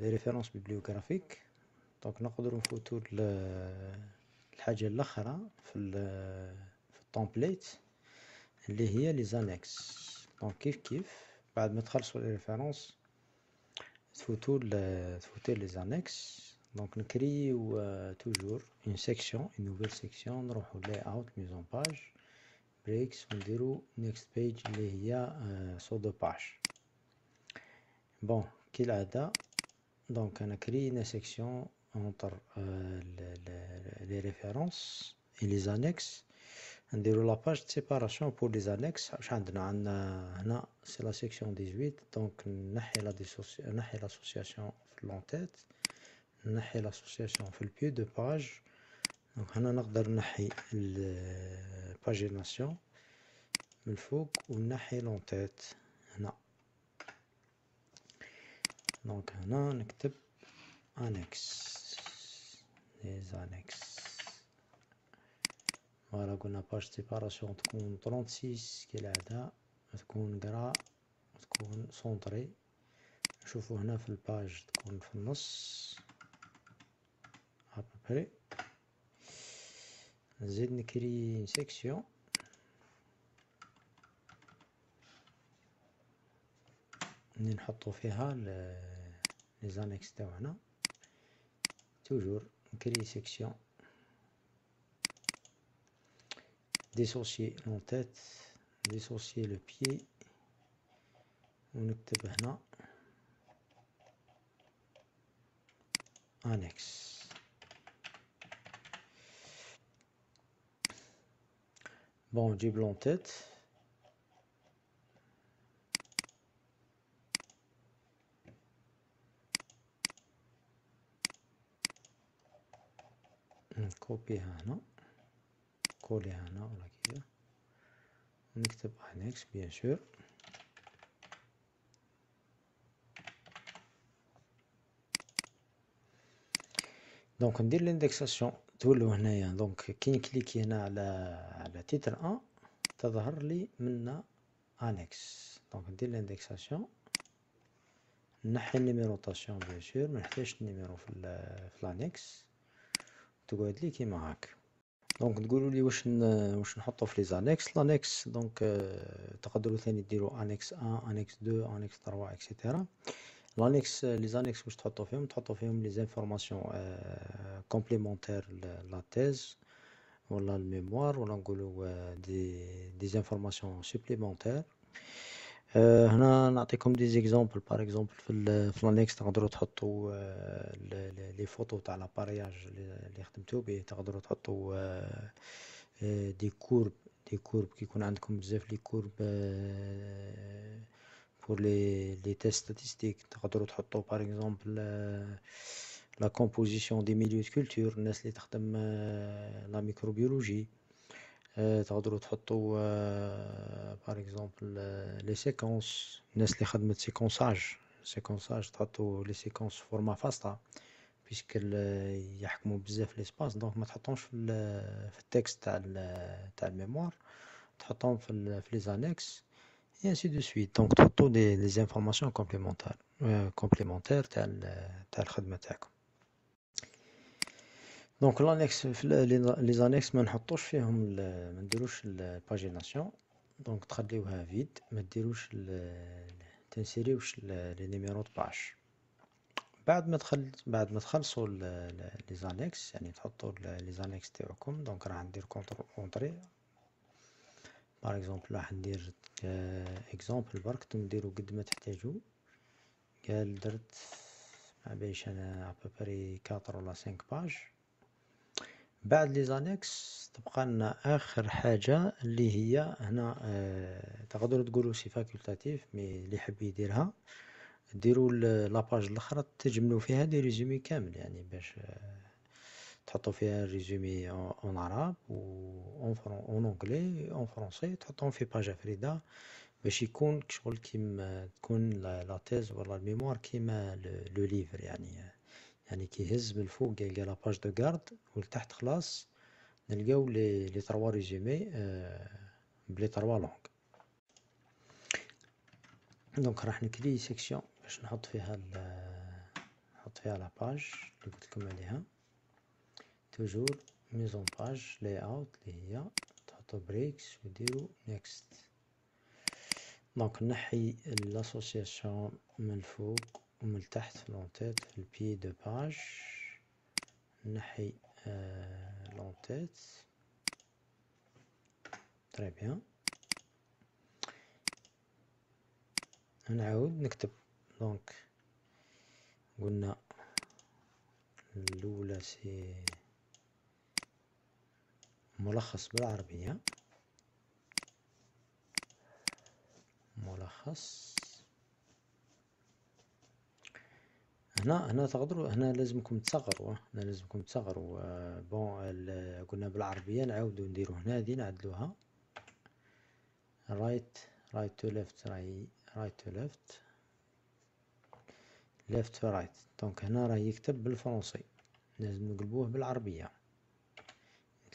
les références bibliographiques donc نقدرو نفوتو الحاجة الأخرى في في ال template اللي هي les annexes donc كيف كيف؟ بعد ما تخلصوا les références تفوتوا تفوتوا les annexes donc نكريو toujours une section une nouvelle section نروحو layout mise en page breaks ونديرو next page اللي هي saut de page bon كالعادة donc انا كرينا section entre les références et les annexes نديرو la page de séparation pour les annexes واش عندنا عندنا هنا c'est la section dix-huit donc نحي لا نحي l'association في l'en-tête نحي l'association في ال pied de page donc هنا نقدر نحي ال pagination من الفوق ونحي l'en-tête هنا donc هنا نكتب annexe les annexes voilà قلنا page séparation تكون 36 كالعادة تكون gras تكون centrée نشوفو هنا في ال page تكون في النص après نزيد نكري section نحطو فيها les annexes تاوعنا توجور نكري سيكسيون dissocier l'entête dissocier le pied ونكتب هنا annexe bon نجيب l'entête نكوبيها هنا. نكوليها هنا ولا كذا ونكتب أنكس بيان سور. donc ندير l'indexation تولو هنايا donc كي نكليكي هنا على على titre un تظهر لي منا annexe. donc ندير l'indexation نحي ال numérotation bien sûr. منحتاجش ال numéro في في l'annexe تقعد لي كيما هاك. donc تقولوا لي واش واش نحطو في les annexes. l'annexe donc تقدروا ثاني ديروا annexe 1 annexe 2 annexe 3 et cetera l'annexe les annexes واش تحطو فيهم؟ تحطو فيهم les informations complémentaires la thèse ولا ال mémoire ولا نقولوا des des informations supplémentaires هنا نعطيكم des exemples par exemple في في l'annexe تقدروا تحطوا les photos تاع l'appareillage اللي خدمتو به تقدروا تحطوا des courbes des courbes كي يكون عندكم بزاف les courbes pour les les tests statistiques تقدروا تحطوا par exemple la composition des milieux culture الناس اللي تخدم la microbiologie تقدروا تحطوا par exemple les séquences الناس اللي خدمت séquençage séquençage تحطوا les séquences format FASTA parce que يحكموا بزاف l'espace donc ما تحطهمش في في ال texte تاع تاع ال mémoire. تحطهم في في les annexes et ainsi de suite donc تحطوا des les informations complémentaires complémentaires تاع تاع الخدمة تاعكم. donc l'annexe les annexes ما نحطوش فيهم ما نديروش ال pagination donc تخليوها فيد ما ديروش تنسيريوش les numéros de page بعد ما تخل بعد ما تخلصوا les annexes يعني تحطوا les annexes تاعكم donc راح ندير contrôle entrée par exemple راح ندير exemple برك نتوما ديرو قد ما تحتاجو قال درت باش أنا à peu près quatre ولا cinq pages بعد les annexes تبقى لنا آخر حاجة اللي هي هنا آه تقدروا تقولوا c'est facultatif mais اللي يحب يديرها. ديروا la page الأخرى تجملوا فيها des résumés كامل يعني باش آه تحطوا فيها résumé en arabe و en anglais en français تحطهم في page فريده باش يكون شغل كيما تكون la thèse ولا ال mémoire كيما le livre يعني يعني كيهز من الفوق la page de garde ولتحت خلاص نلقاو les les trois résumés ب les trois langues donc راح نكري section باش نحط فيها نحط فيها la page اللي قلت لكم عليها. toujours mise en page layout اللي هي تحطو breaks وديرو next donc نحي l'association من الفوق ومن التحت في l'entête في ال pied de page. نحي آه l'entête très bien نعاود نكتب. donc قلنا الأولى c'est ملخص بالعربية. ملخص. هنا هنا تقدروا هنا لازمكم تصغروا هنا لازمكم تصغروا. bon قلنا بالعربية نعاودو نديرو هنا هادي نعدلوها. right right to left right to left left to right donc هنا راه يكتب بالفرنسي. لازم نقلبوه بالعربية.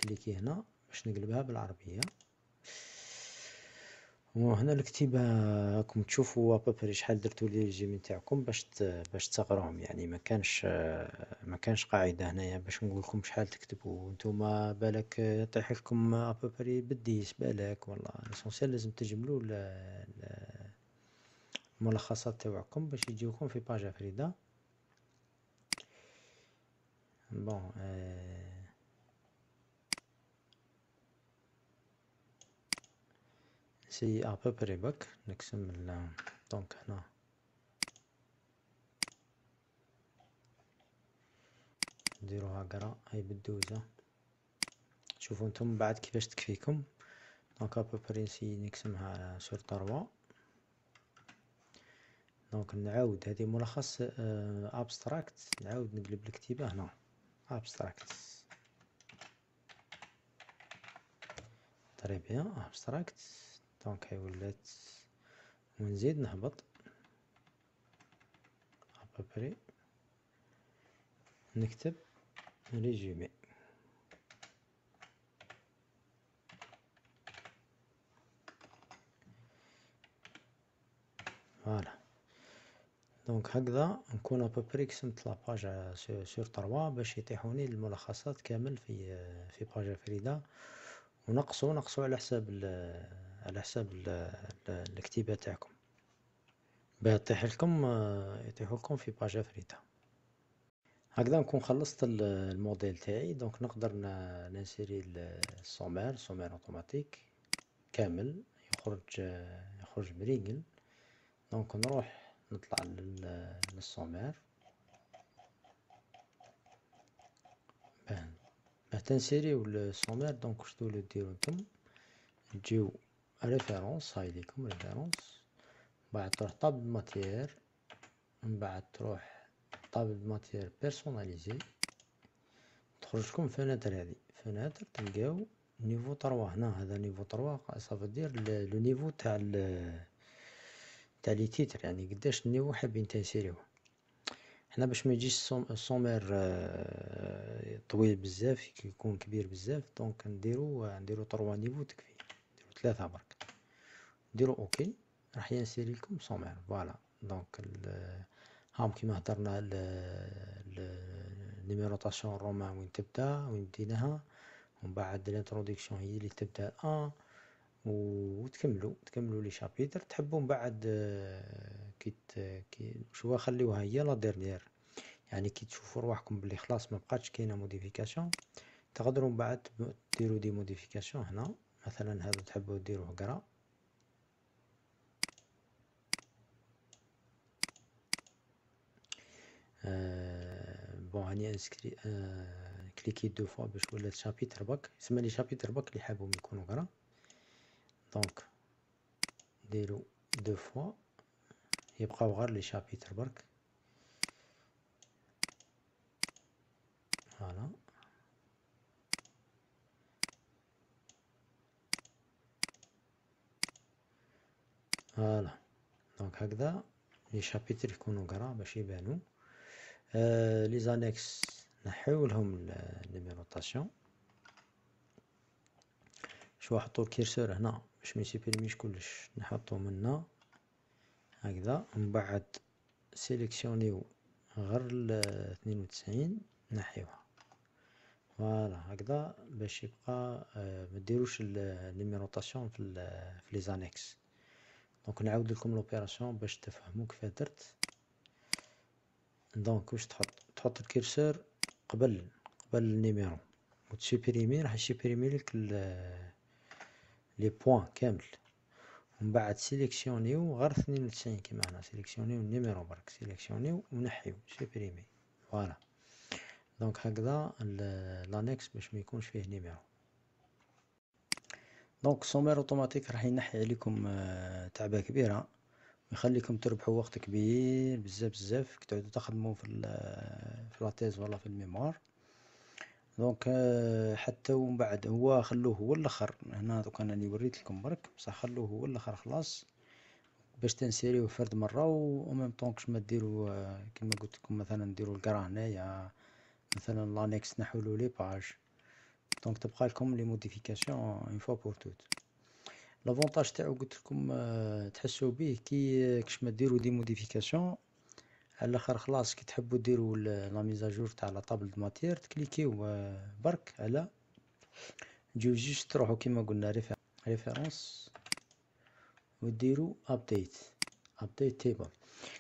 كليكي هنا باش نقلبها بالعربية. وهنا الكتيبة راكم تشوفوا à peu près شحال درتو les résumés تاعكم باش باش تصغروهم يعني ما كانش ما كانش قاعدة هنايا باش نقول لكم شحال تكتبوا. نتوما بالك يطيح لكم à peu près بال dix بالك والله. l'essentiel لازم تجملوا الملخصات تاعكم باش يجيوكم في page فريدة bon c'est à peu près بك نقسم donc هنا نديرو هكذا هاي بال douze. شوفو نتوما بعد كيفاش تكفيكم. donc à peu près نسي نقسمها sur trois donc نعاود. هذه ملخص abstract نعاود نقلب الكتيبة هنا. abstract très bien abstract donc هاي ولات ونزيد نهبط. à peu près نكتب résumé voilà donc هكذا نكون à peu près قسمت la page sur trois باش يطيحوني الملخصات كامل في في page فريدة. ونقصوا نقصوا على حساب على حساب الكتيبة تاعكم. باه يطيح لكم يطيحوا لكم في page فريدة هكذا نكون خلصت الموديل تاعي. donc نقدر نسيري ال sommaire sommaire automatique كامل يخرج يخرج مريقل donc نروح نطلع لل sommaire باه تنسيريو ال sommaire donc شتو ديرو نتوما؟ تجيو référence هاي ليكم référence بعد تروح table matières من بعد تروح table matières personnaliser. تخرجكم fenêtre هذه. fenêtre تلقاو niveau trois هنا هذا niveau trois ça veut dire le niveau تاع تاع les titres يعني قداش ال niveau حابين تنسيريوه حنا باش ما يجيش ال sommaire طويل بزاف يكون كبير بزاف donc نديرو نديرو trois niveaux تكفي. نديرو ثلاثة برك. ديرو OK راح ينسيري لكم sommaire voilà. donc هاهم كيما هدرنا ال numérotation romain وين تبدا وين بديناها ومن بعد ال introduction هي اللي تبدا un وتكملوا تكملوا les chapitres. تحبوا من بعد كي كي خليوها هي la dernière. يعني كي تشوفوا رواحكم بلي خلاص ما بقاتش كاينة modification تقدروا من بعد ديروا des modifications هنا. مثلا هذا تحبوا ديروه gras. bon هاني انسكري cliquer deux fois باش ولات chapitre برك يسمى les chapitres برك اللي حابهم يكونوا gras donc نديرو deux fois يبقاو غير les chapitres برك voilà voilà donc هكذا les chapitres يكونوا gras باش يبانو آه les annexes نحيو لهم ال numérotation شو نحطو ال curseur هنا؟ باش ميسيبريميش كلش. نحطو منا هكذا. من بعد سيليكسيونيو غير اثنين وتسعين نحيوها. voilà هكذا. باش يبقى آه مديروش ال numérotation في, في les annexes. donc نعاود لكم l'opération باش تفهموا كيف درت. donc واش تحط؟ تحط ال curseur قبل قبل ال numéro. وتسوبريمي راح يسوبريمي لك les points كامل. ومن بعد سيليكسيونيو غير اثنين وتسعين كيما هنا. سيليكسيونيو ال numéro برك. سيليكسيونيو ونحيو. supprimer voilà. donc هكذا l'annexe باش ما يكونش فيه numéro. donc ال sommaire automatique راح ينحي عليكم آه، تعبة كبيرة ويخليكم تربحوا وقت كبير بزاف بزاف كي تعودو تخدمو في في la thèse ولا في ال mémoire donc آه، حتى ومن بعد هو خلوه هو الأخر. هنا دوك أنا اللي وريت لكم برك بصح خلوه هو الأخر خلاص باش تنسيريو فرد مرة و même temps كش ما ديرو آه، كيما قلت لكم مثلا نديرو ال gras هنايا مثلا l'annexe نحولو les pages donc تبقى لكم les modifications une fois pour toutes l'avantage تاعو قلت لكم تحسوا به كي كش ما ديروا des modifications على الآخر خلاص كي تحبوا ديروا la mise à jour تاع la table de matières تكليكيو برك على تجيو juste تروحوا كيما قلنا référence وديروا update update table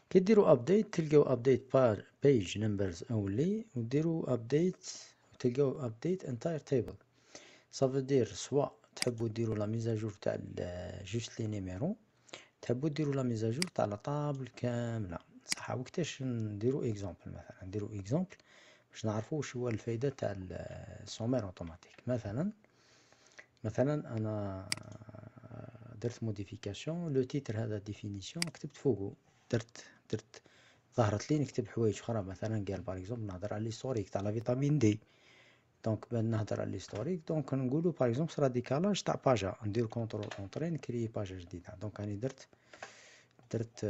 كي ديروا update تلقاو update page numbers only وديروا update تلقاو update entire table ça veut dire soit تحبو ديرو la mise à jour تاع juste les numéros تحبو ديرو la mise à jour تاع la table كاملة. صح وقتاش نديرو exemple مثلا؟ نديرو exemple باش نعرفو واش هو الفايدة تاع ال sommaire automatique مثلا مثلا أنا درت modification le titre هذا définition كتبت فوقو. درت درت ظهرت لي نكتب حوايج أخرى. مثلا قال par exemple نهضر على l'historique تاع la vitamine D donc بان نهضر على l'historique donc نقولو par exemple صرا décalage تاع باجا ندير contrôle entrée نكري باجا جديدة donc راني درت درت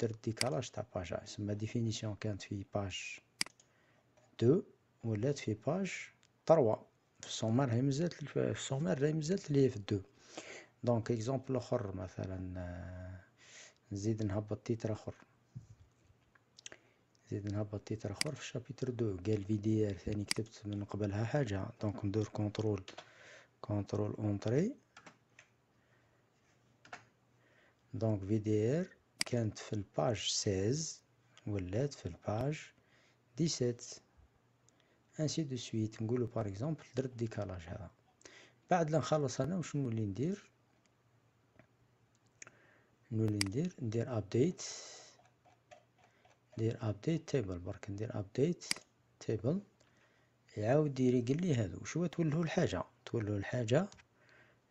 درت décalage تاع باجا يسمى définition كانت في page deux ولات في page trois في ال sommaire هاي مازالت في ال sommaire راهي مازالت لي في deux donc exemple اخر مثلا نزيد نهبط titre اخر نزيد نهبط titre آخر في chapitre deux قال VDR ثاني كتبت من قبلها حاجة. donc ندور contrôle contrôle entrée donc VDR كانت في ال page seize ولات في ال page dix-sept ainsi de suite نقولو par exemple درت décalage هذا. بعد لا نخلص أنا واش نولي ندير؟ نولي ندير ندير update ندير update table برك ندير update table يعاود يريقل لي هذا وشو تولهو الحاجة؟ تولهو الحاجة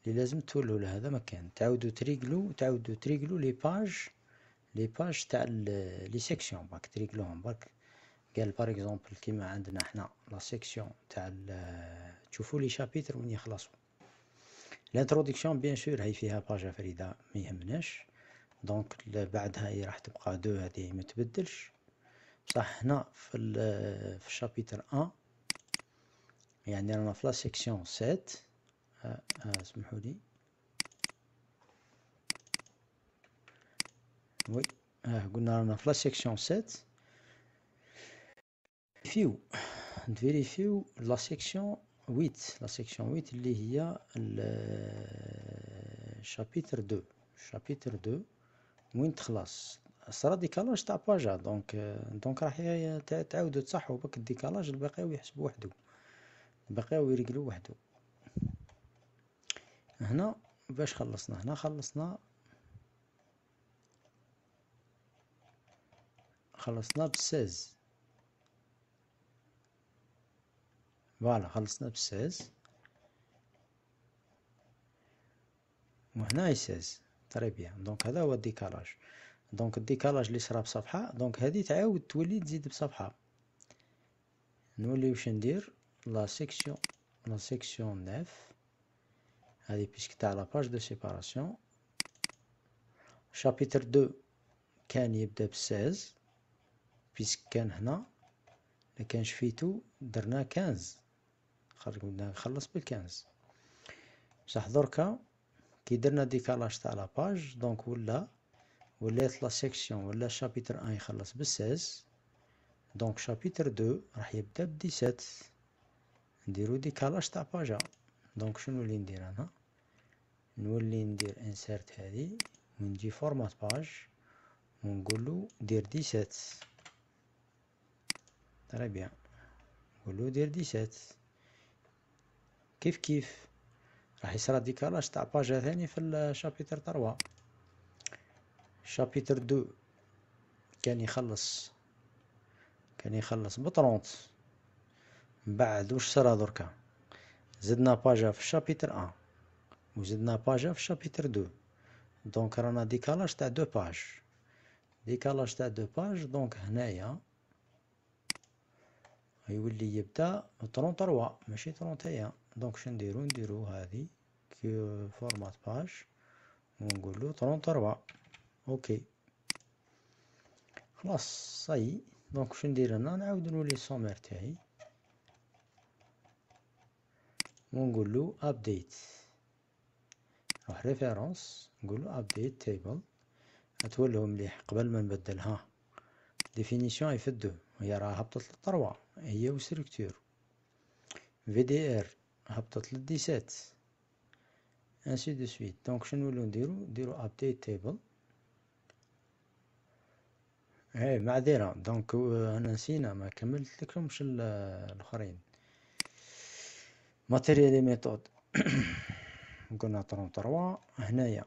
اللي لازم تولهو لهذا مكان. تعاودو تريقلو تعاودو تريقلو les pages les pages تاع les sections برك تريقلوهم. برك قال par exemple كيما عندنا حنا la section تاع تشوفو les chapitres وين يخلصو. ال introduction bien sûr هي فيها باجا فريدة ما يهمناش. donc بعدها هي راح تبقى deux هذه ما تبدلش. بصح هنا في في ال chapitre un يعني رانا في la section sept اسمحوا لي. oui آه قلنا رانا في la section sept فيو نفيريفيو la section huit. la section huit اللي هي ال chapitre deux. chapitre deux وين تخلص صرا décalage تاع باجا donc donc راح تعاودو تصحو بك ال décalage الباقي يحسبو وحدو الباقي يريقلو وحدو هنا باش خلصنا هنا خلصنا خلصنا ب seize voilà خلصنا ب seize وهنا ب seize très bien donc هذا هو ال décalage donc ال décalage اللي صرا بصفحة donc هذه تعاود تولي تزيد بصفحة. نولي واش ندير la section la section neuf هذه puisque تاع la page de séparation. chapitre deux كان يبدا ب seize puisque كان هنا. مكانش فيتو درنا quinze. بدنا نخلص بال quinze. بصح دركا كي درنا décalage تاع la page donc ولا ولات la section ولا chapitre un يخلص بال seize donc chapitre deux راح يبدأ ب dix-sept نديرو décalage تاع باجا. donc شنو نولي ندير أنا؟ نولي ندير insert هذه ونجي format page ونقولو دير dix-sept très bien نقولو دير dix-sept كيف كيف؟ راح يصرى décalage تاع باجا ثاني في ال chapitre trois chapitre deux كان يخلص. كان يخلص ب trente. من بعد واش صرا دركا زدنا باجا في ال chapitre un وزدنا باجا في ال chapitre deux donc رانا décalage تاع deux pages décalage تاع deux pages donc هنايا. يولي يبدا trente-trois ماشي trente هنايا دونك شنديرو نديرو هادي كي format page ونقولو trente-trois okay. خلاص صاي donc واش ندير أنا نعاود نولي ال sommaire تاعي. ونقولو update نروح références نقولو update table هتولهم مليح. قبل ما نبدلها définition اف هي راه هبطت لل trois. هي و structure VDR هبطت لل dix-sept. ainsi de suite donc شنو نولو نديرو؟ نديرو update table إيه معذرة donc أنا نسينا ما كملت لكمش الآخرين. matériel méthodes [COUGHS] قلنا trente-trois هنايا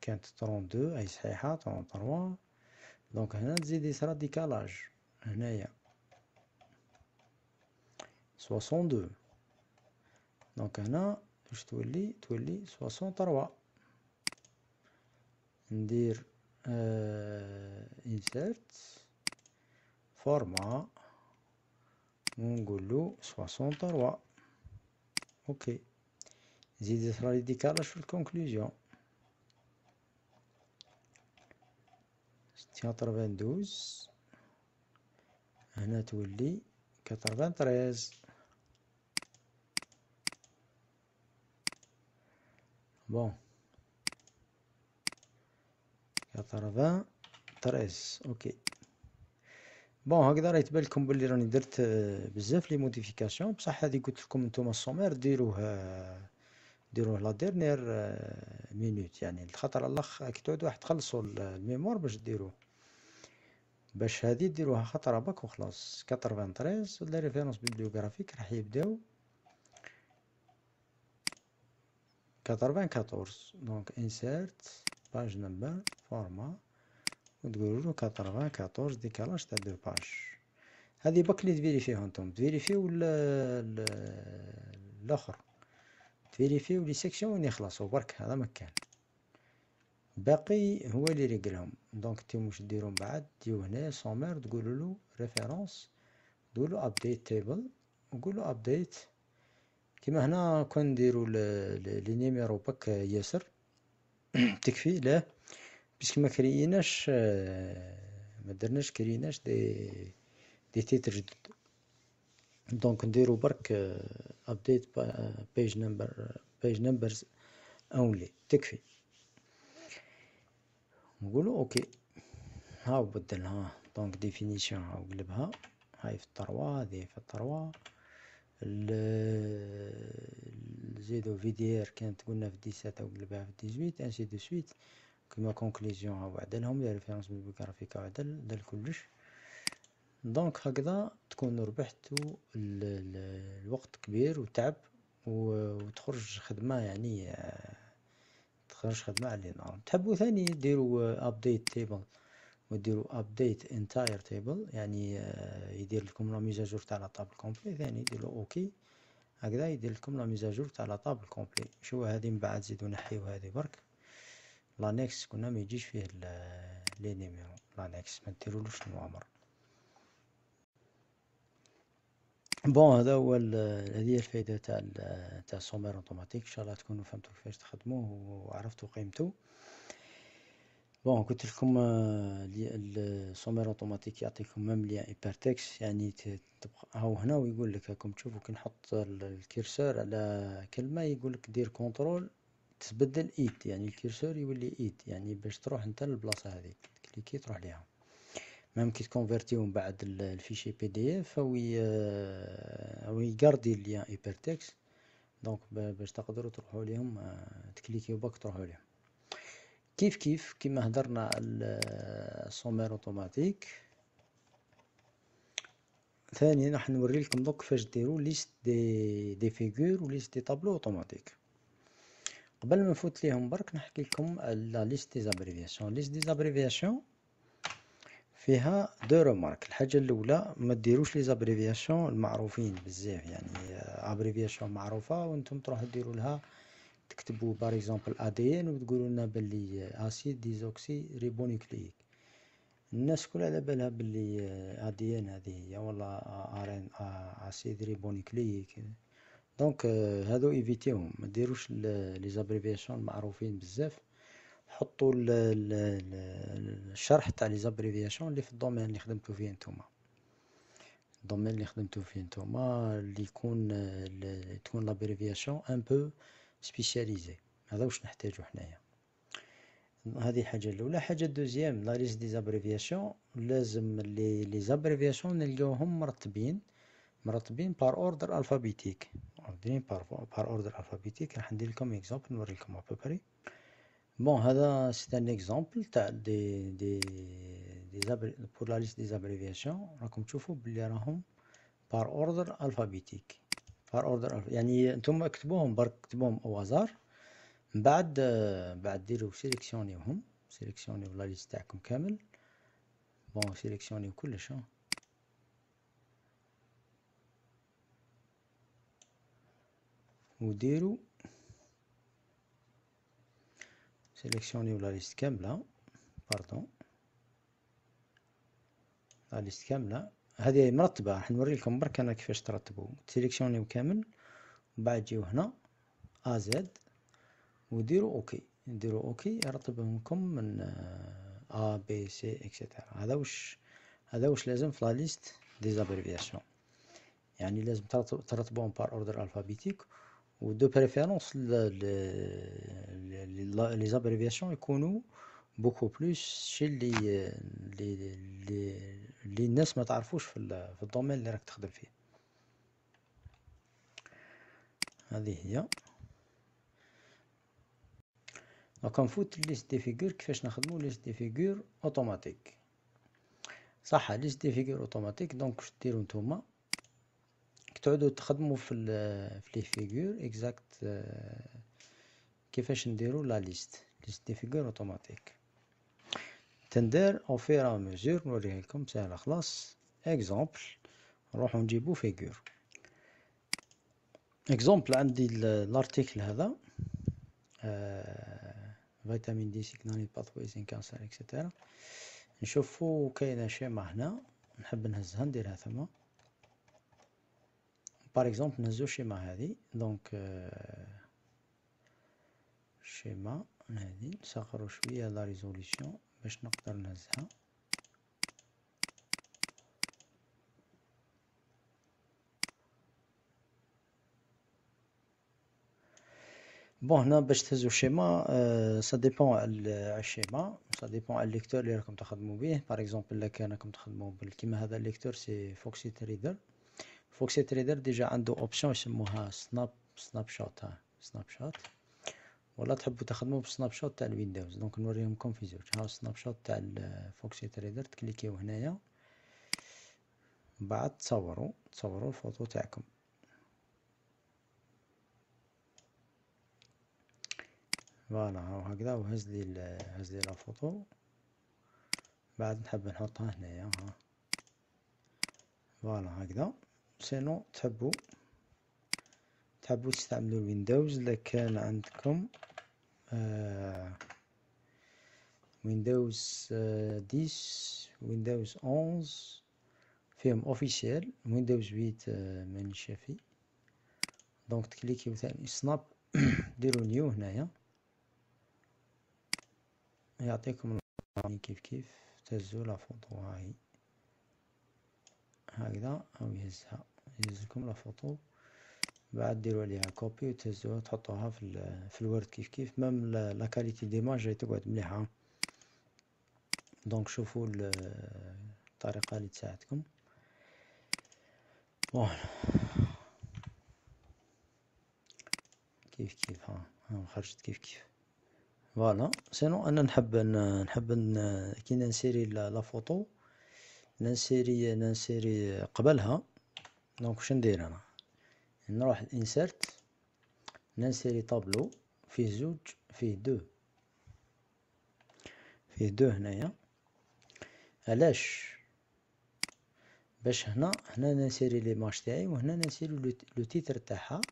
كانت trente-deux أي صحيحة؟ trente-trois donc هنا تزيد يصرا décalage هنايا soixante-deux donc هنا واش تولي؟ تولي soixante-trois ندير insert format ونقول له 63 okay نزيد صرا لي décalage في ال conclusion 92 هنا تولي 93 bon 4 okay. bon هكذا راه يتبان لكم بلي راني درت آه، بزاف les modifications. بصح هذه قلت لكم نتوما ال sommaire ديروه ديروه la dernière مينوت آه، يعني الخطر الاخ كي تعود واحد تخلصوا الميمور باش ديروه. باش هادي ديروها خطرة باك وخلاص. 93 ولا ريفيرونس بيبليوغرافيك راح يبداو. 94 دونك انسيرت باج نمبر فورما وتقولولو كاترفان كاتورز ديكالاج تاع دو باج هادي باك لي تفيريفيو نتوما تفيريفيو الآخر تفيريفيو لي سيكسيون وين يخلصو برك هذا مكان باقي هو اللي يريقلهم دونك نتوما واش ديرو من بعد تجيو هنا سومير تقولولو ريفيرونس تقولو ابديت تيبل وقولو ابديت كيما هنا كون نديرو لي نيميرو باك ياسر [CLEARS THROAT] تكفي لا بيسك ما كريناش ما درناش كريناش دي دي تيتر جدد دونك نديرو برك ابديت بيج نمبر بيج نمبرز اونلي تكفي. نقولو أوكي. هاو بدلها. دونك ديفينيسيون هاو قلبها. هاي في التروا هذه في التروا. زيدو في دي ار كانت قلنا في ديسات أو قلبها في ديزويت انسي دو سويت كيما كونكليزيون هاو عدلهم لي ريفيرونس بيبليوغرافيك عدل عدل كلش. donc هكذا تكونوا ربحتوا الوقت كبير وتعب وتخرج خدمة يعني تخرج خدمة على norme تحبوا ثاني ديروا update table وديرو update entire table يعني آه، يدير لكم la mise à jour تاع la table complète ثاني يديرو OK هكذا يدير لكم la mise à jour تاع la table complète شو هذه من بعد زيدو نحيو هذه برك. l'annexe كنا ما يجيش فيه les numéros. l'annexe ما ديرولوش النيميرو bon هذا هو هذه هي الفايدة تاع تاع ال sommaire automatique إن شاء الله تكونوا فهمتوا كيفاش تخدموه وعرفتوا قيمته. bon قلت لكم ال sommaire automatique يعطيكم même liens hypertextes يعني تبقى هاو هنا ويقول لك راكم تشوفوا كي نحط ال curseur على كلمة يقول لك دير contrôle تبدل إيت يعني ال curseur يولي إيت يعني باش تروح أنت للبلاصة هذيك كليكي تروح ليها. même كي تكونفرتيو من بعد ال fichier PDF أو أو يقاردي ال liens hypertextes donc باش تقدروا تروحوا ليهم تكليكيو باك تروحوا ليهم. كيف كيف كيما هدرنا ال sommaire automatique؟ ثانيا راح نوري لكم دوك كيفاش ديروا liste des des figures و liste des tableaux automatiques. قبل ما نفوت ليهم برك نحكي لكم la liste des abréviations. liste des abréviations فيها deux remarques الحاجة الأولى ما ديروش les abréviations المعروفين بزاف يعني abréviation معروفة وأنتم تروحو ديرو لها تكتبوا par exemple ADN وتقولوا لنا باللي acide désoxyribonucléique الناس كلها على بالها ADN هذه هي ولا ARN acide ribonucléique donc هادو إيفيتيوهم. ما ديروش les abréviations المعروفين بزاف. حطوا الشرح تاع les abréviations اللي في ال domaine اللي خدمتو فيه نتوما ال domaine اللي خدمتو فيه نتوما اللي يكون تكون l'abréviation un peu spécialisée هذا واش نحتاجو حنايا؟ هذه حاجة الأولى. حاجة deuxième la liste des abréviations لازم les les abréviations نلقاوهم مرتبين. مرتبين par ordre alphabétique مرتبين par par ordre alphabétique راح ندير لكم exemple نوري لكم à peu près bon هذا c'est un exemple تاع des des des abré pour la liste des abréviations راكم تشوفوا بلي راهم par ordre alphabétique par ordre يعني نتوما اكتبوهم برك اكتبوهم au hasard من بعد بعد ديروا سيليكسيونيوهم سيليكسيونيو la liste تاعكم كامل. bon سيليكسيونيو كلش وديروا سيليكسيونيو la. liste كاملة pardon la. liste كاملة هذه مرتبة راح نوري لكم برك أنا كيفاش ترتبوا سيليكسيونيو كامل ومن بعد تجيو هنا A Z وديروا OK نديروا OK يرتبهم لكم من A B C et cetera هذا واش هذا واش لازم في la liste des abréviations يعني لازم ترتبوهم par ordre alphabétique و de préférence les abréviations يكونوا beaucoup plus شي اللي اللي اللي الناس ما تعرفوش في في ال domaine اللي راك تخدم فيه هذه هي donc نفوت liste des figures كيفاش نخدمو liste des figures automatique صح liste des figures automatique donc واش ديرو نتوما تعودوا تخدموا في في les figures exactes كيفاش نديرو la liste liste des figures automatique تندار au fur et à mesure نوريها لكم ساهله خلاص exemple نروحو نجيبو figure exemple عندي ال article هذا vitamin D signaling pathways in cancer et cetera نشوفو كاينة schéma هنا نحب نهزها نديرها ثما par exemple نهزو ال schéma هذه donc ال schéma هذه نصغرو شوية la résolution باش نقدر نهزها. bon هنا باش تهزو ال schéma ça dépend على ال schéma ça dépend على ال lecteur اللي راكم تخدمو به par exemple إلا كان راكم تخدمو كيما هذا ال lecteur c'est Foxit Reader Foxit Reader déjà عنده option يسموها snap snapshot ها snapshot ولا تحبوا تخدموا بال snapshot تاع ال Windows donc نوريهمكم في زوج ها ال snapshot تاع ال Foxit Reader تكليكيو هنايا. بعد تصوروا تصوروا الفوتو تاعكم. voilà هاو هكذا وهز لي هز لي la photo. بعد نحب نحطها هنايا ها. voilà هكذا. sinon تحبوا تحبوا تستعملوا ال Windows اذا كان عندكم Windows آه dix Windows onze فيهم officiel Windows 8 آه ماني شافي. donc تكليكيو ثاني Snip ديروا new هنايا. يعطيكم كيف كيف؟ تهزوا la photo هاهي هكذا. أو يهزها. يهزلكم la photo بعد ديروا عليها copier وتهزوها تحطوها في, في ال Word كيف كيف. même la qualité d'image راهي تقعد مليحة. donc شوفوا الطريقة اللي تساعدكم. voilà. كيف كيف ها ها خرجت كيف كيف. voilà. sinon أنا نحب نحب كي نسيري la photo نسيري نسيري قبلها. donc واش ندير أنا؟ نروح ل insert نسيري طابلو فيه زوج فيه deux فيه دو هنايا. علاش؟ باش هنا هنا نسيري l'image تاعي وهنا نسيري le titre تاعها.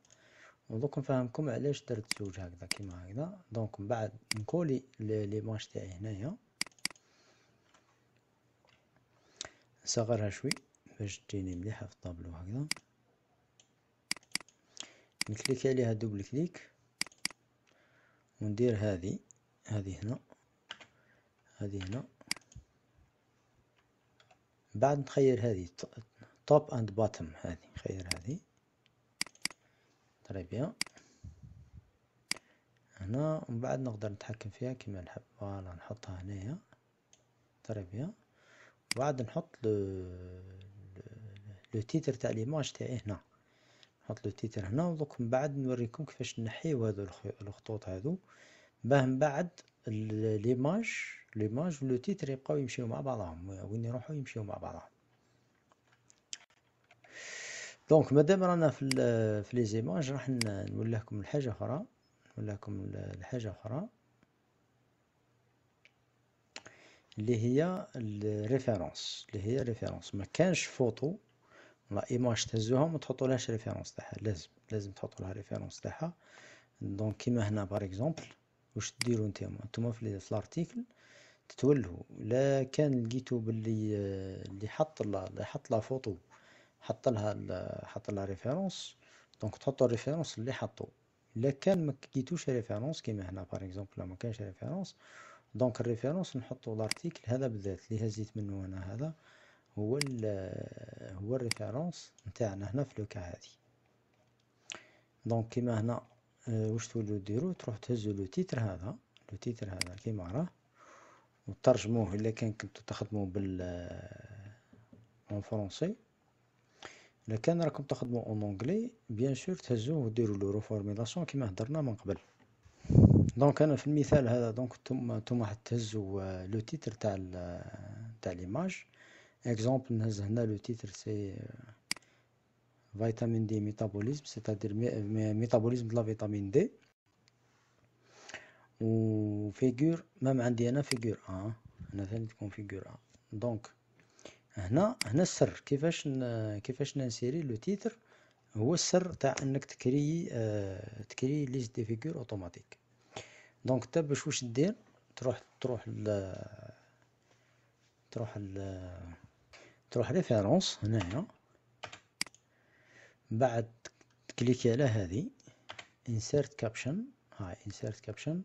ودوك نفهمكم علاش درت زوج هكذا كيما هكذا. donc من بعد نكولي l'image تاعي هنايا. نصغرها شوي باش تجيني مليحة في الطابلو هكذا. نكليك عليها double clic. وندير هذه هذه هنا. هذه هنا. بعد نخير هذه top and bottom هذه. نخير هذه. تري هنا. ومن بعد نقدر نتحكم فيها كما نحب. voilà نحطها هنايا. très bien وبعد نحط le le titre تاع l'image تاعي هنا. نحط le titre هنا ودوك من بعد نوريكم كيفاش نحيو هادو الخطوط هادو. باه من بعد l'image l'image و le titre يبقاو يمشيو مع بعضهم وين يروحو يمشيو مع بعضهم. donc مادام رانا في في les images راح نولهكم لحاجة أخرى. نولهكم لحاجة أخرى. اللي هي ال référence اللي هي référence ما كانش فوتو لا image تهزوها وما تحطولهاش référence تاعها. لازم لازم تحطوا لها référence تاعها. donc كيما هنا par exemple واش ديروا نتوما؟ نتوما في ال article تتولهوا لا كان لقيتو باللي اللي حط اللي حط la photo حط لها حط لها référence donc تحطوا ال référence اللي حطو. الا كان ما لقيتوش référence كيما هنا par exemple ما كانش référence donc ال référence نحطو ال article هذا بالذات. اللي هزيت منه أنا هذا؟ هو ال هو ال référence نتاعنا هنا في le cas هادي. donc كيما هنا آه، واش تولو ديرو؟ تروح تهزو le titre هذا le titre هذا كيما راه وترجموه إلا كان كنتو تخدمو بال en français إلا كان راكم تخدمو en anglais bien sûr تهزوه وديروا له reformulation كيما هدرنا من قبل. donc أنا في المثال هذا donc نتوما نتوما تهزو le titre تاع تاع l'image نهز هنا le titre c'est vitamin D metabolism c'est-à-dire métabolisme de la vitamine D و figure même عندي أنا figure A هنا ثاني تكون figure A donc هنا هنا السر كيفاش كيفاش ننسيري le titre هو السر تاع انك تكري آه تكري liste des figures automatique donc انت باش واش دير تروح تروح ل تروح ل تروح référence هنايا. بعد تكليكي على هذه. insert caption هاي insert caption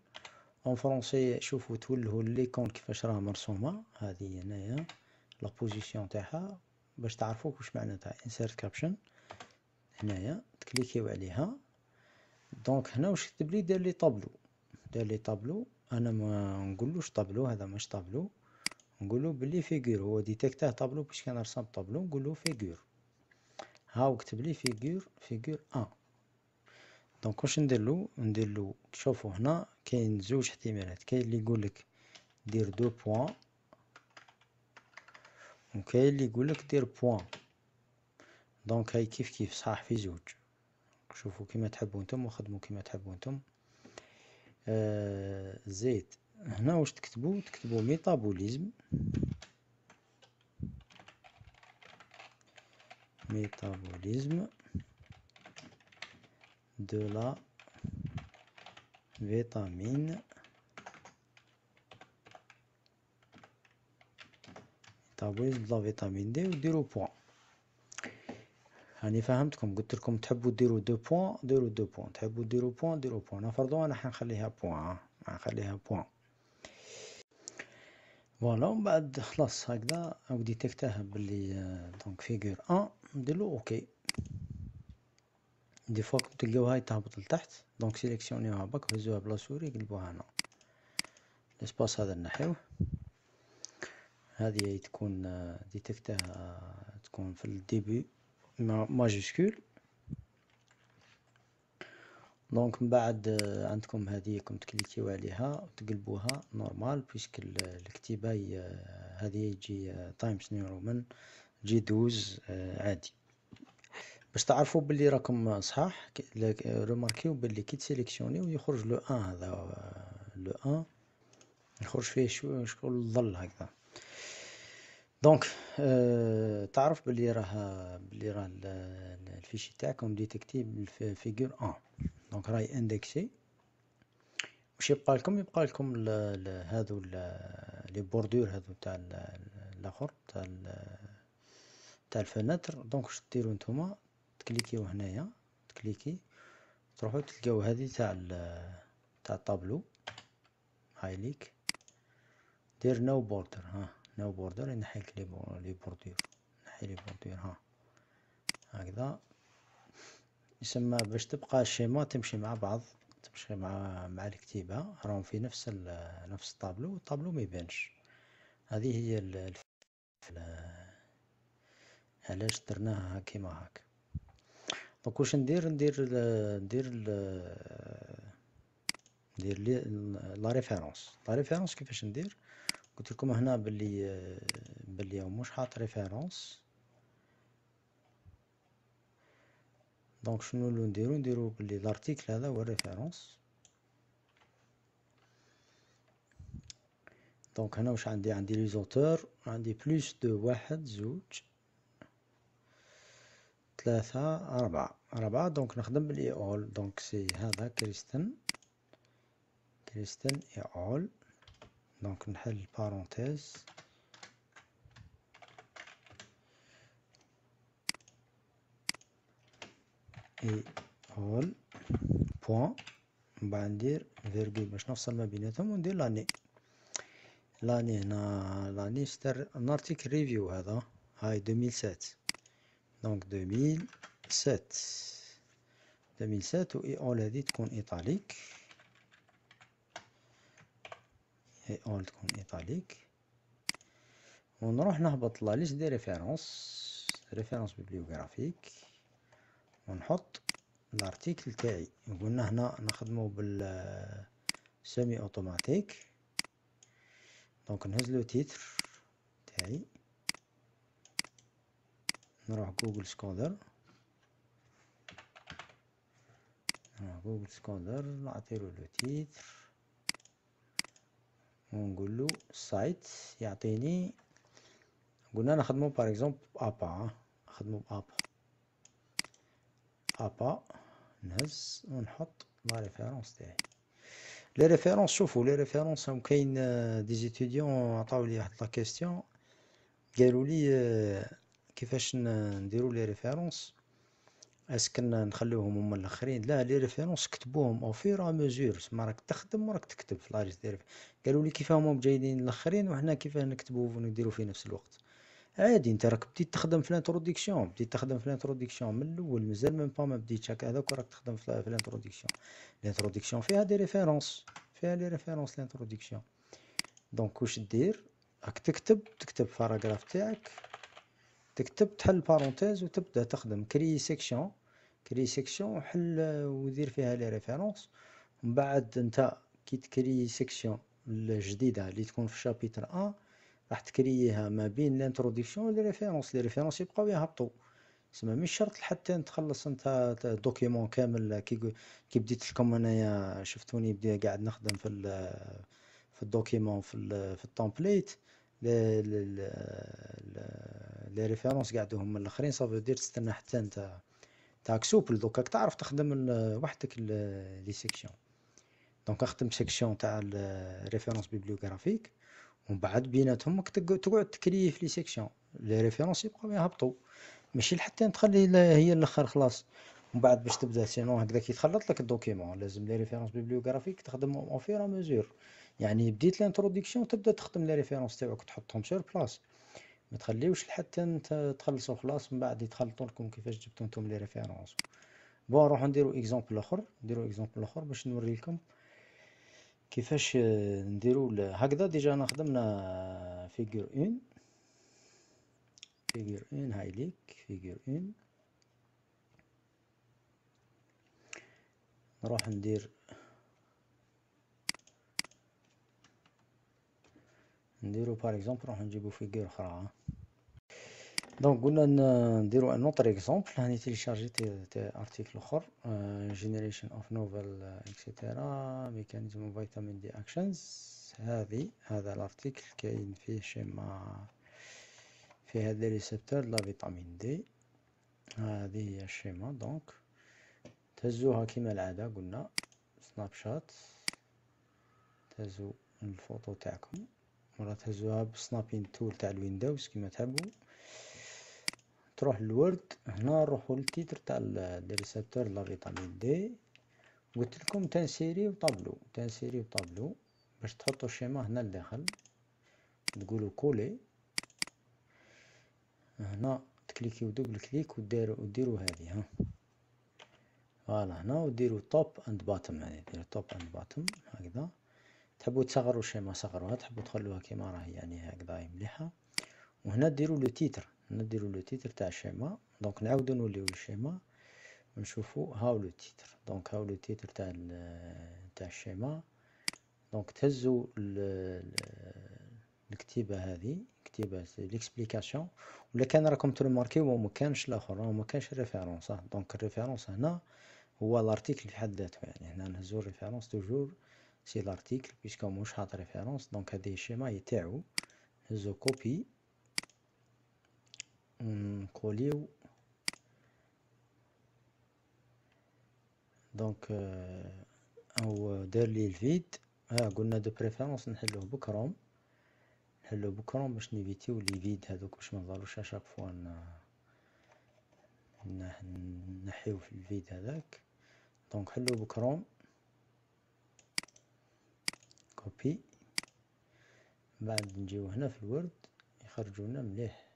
en français شوفوا تولهوا l'icône كيفاش راه مرسومة. هذه هنايا la position تاعها. باش تعرفوا واش معناتها insert caption هنايا تكليكيو عليها. donc هنا واش كتب لي دير لي طابلو دار لي طابلو أنا ما نقولوش طابلو هذا مش طابلو نقولو بلي figure هو ديتيكتاه طابلو باش كان رسم طابلو نقولو figure. هاو كتب لي figure figure un. donc واش نديرلو؟ نديرلو شوفو هنا كاين زوج احتمالات. كاين اللي يقولك دير deux points وكاين اللي يقولك دير point. donc هاي كيف كيف؟ صح في زوج. شوفوا كيما تحبوا نتوما وخدموا كيما تحبوا نتوما آه زيت. هنا واش تكتبو؟ تكتبو métabolisme. métabolisme de la vitamine métabolisme de la vitamine D وديروا point. هاني فهمتكم قلت لكم تحبوا ديروا deux points ديروا deux points. تحبوا ديروا point ديروا point. نفرضوا أنا حنخليها point نخليها point. voilà ومن بعد خلاص هكذا أو ديتكتاه بلي donc figure un نديرلو OK des fois تلقاو هاي تهبط لتحت donc سيليكسيونيوها باك وهزوها ب la souris قلبوها هنا l'espace هذا نحيوه هذه تكون ديتكتاه تكون في ال début majuscule donc من بعد عندكم هذه راكم تكليكيو عليها وتقلبوها normal puisque الكتيبة هذه يجي Times New Roman تجي douze عادي. باش تعرفوا بلي راكم صحاح روماركيو بلي كي تسيليكسيونيو يخرج لو أن هذا لو أن يخرج فيه شغل الظل هكذا. donc euh, تعرف بلي راه بلي راه ال fichier تاعك détecté بال figure un donc راهي indexé واش يبقى لكم؟ يبقى لكم هادو les bordures هادو تاع الآخر تاع تاع ال fenêtre. donc واش ديرو نتوما؟ تكليكيو هنايا تكليكي. تروحو تلقاو هذه تاع تاع الطابلو. هاي ليك. دير no border ها no border. نحيك les les bordures. نحي les bordures ها. هكذا. يسمى باش تبقى ال schéma تمشي مع بعض تمشي مع مع الكتيبة. راهم في نفس نفس ال tableau ال tableau ما يبانش. هذه هي علاش درناها كيما هاك. donc واش ندير؟ ندير ندير ندير la référence. la référence كيفاش ندير؟ قلت لكم هنا باللي باللي مش حاط référence. donc شنو اللي نديرو نديرو باللي l'article هذا هو ال référence donc هنا واش عندي عندي les auteurs عندي plus de واحد زوج ثلاثة أربعة أربعة donc نخدم بال et al donc c'est هذا Kristen Kristen et al donc نحل parenthèse et al point من بعد ندير virgule باش نفصل ما بيناتهم وندير l'année l'année هنا l'année ستار نارتيك ريفيو هذا. هاي 2007 donc 2007 2007 و et al هذه تكون italique. et al تكون italique. ونروح نهبط la liste des références références bibliographiques ونحط ال article تاعي. قلنا هنا نخدمو بال semi automatique. donc نهز le titre تاعي. نروح Google Scholar. نروح Google Scholar نعطيلو le titre. ونقول cite يعطيني. قلنا نخدمو par exemple APA نخدمو ب APA. APA نهز ونحط la référence تاعي les références شوفوا les références هم كاين des étudiants عطاو لي واحد la question قالوا لي كيفاش نديروا les références est-ce que نخليوهم هما الأخرين؟ لا les références كتبوهم au fur et à mesure تسمى راك تخدم وراك تكتب في لا دير قالوا لي كيف هما جايين الأخرين وحنا كيف نكتبوا ونديروا في نفس الوقت؟ عادي انت راك بديت تخدم في ال introduction بديت تخدم في ال introduction من الأول مازال même pas ما بديتش هكا هذاك راك تخدم في ال introduction. ال introduction فيها des références فيها les références ال introduction. donc واش دير؟ راك تكتب تكتب paragraphe تاعك تكتب تحل parenthèse وتبدأ تخدم. créer section créer section وحل ودير فيها les références ومن بعد انت كي تكري section الجديدة اللي تكون في chapitre 1 راح تكرييها ما بين l'introduction les références les références يبقاو يهبطو. تسمى مش شرط حتى تخلص انت document كامل كي كي بديت لكم انايا شفتوني بدي قاعد نخدم في في ال document في في ال template les références قاعد هما الأخرين. صافي دير تستنى حتى انت تاك سوبل donc راك تعرف تخدم وحدك les sections donc اخدم section تاع références bibliographiques ومن بعد بيناتهم تقعد تكري في les sections les références يبقاو يهبطوا. ماشي لحتى تخلي هي الأخر خلاص. ومن بعد باش تبدأ sinon هكذا كي تخلط لك ال document. لازم les références bibliographiques تخدم au fur et à mesure يعني بديت l'introduction تبدأ تخدم les références تاعك تحطهم sur place ما تخليوش لحتى انت تخلصوا خلاص من بعد يتخلطوا لكم كيفاش جبتوا نتوما les références bon نروحو نديرو exemple آخر. نديرو exemple آخر باش نوري لكم كيفاش نديرو هكذا déjà أنا خدمنا figure un figure un هاي ليك figure un نروح ندير نديرو par exemple نروح نجيبو figure أخرى. donc قلنا نديرو un autre exemple هاني تي, تي article اخر generation of novel et cetera mechanism vitamin D actions هذه هذا ال article كاين فيه schéma فيه هاد les récepteurs la vitamine D هذه هي ال schéma donc تهزوها كيما العادة قلنا سناب شات تهزو الفوتو تاعكم ولا تهزوها ب snipping tool تاع ال Windows كيما تحبوا تروح لل Word هنا نروحو لل titre تاع les récepteurs vitamine D قلت لكم تنسيري طابلو تنسيري طابلو باش تحطو ال schéma هنا لداخل. تقولو coller. هنا تكليكيو double clic وديرو وديرو هذه ها. voilà هنا وديرو top and bottom يعني ديرو top and bottom هكذا. تحبوا تصغروا ال schéma صغروها تحبوا تخلوها كيما راهي يعني هكذا مليحة. وهنا ديروا le titre. هنا ديروا le titre تاع ال schéma donc نعاودو نوليو لل schéma ونشوفو هاو le titre. donc هاو le titre تاع تاع ال schéma donc تهزو الكتيبة هذه كتيبة l'explication. ولا كان راكم ترماركيو ما كانش الآخر ما كانش ال référence. donc ال référence هنا هو ال article في حد ذاته يعني. هنا نهزو ال référence toujours c'est l'article puisque موش حاط référence. donc هذه ال schéma هي تاعو نهزو copie. نكوليو donc أو دار les vides ها قلنا de préférence نحلوه بكروم نحلوه بكروم باش نيفيتيو les vides هذوك باش منظهروش à chaque fois نحيو في ال vide هذاك donc حلو ب Chrome copie بعد نجيو هنا في ال Word. يخرجوا لنا مليح.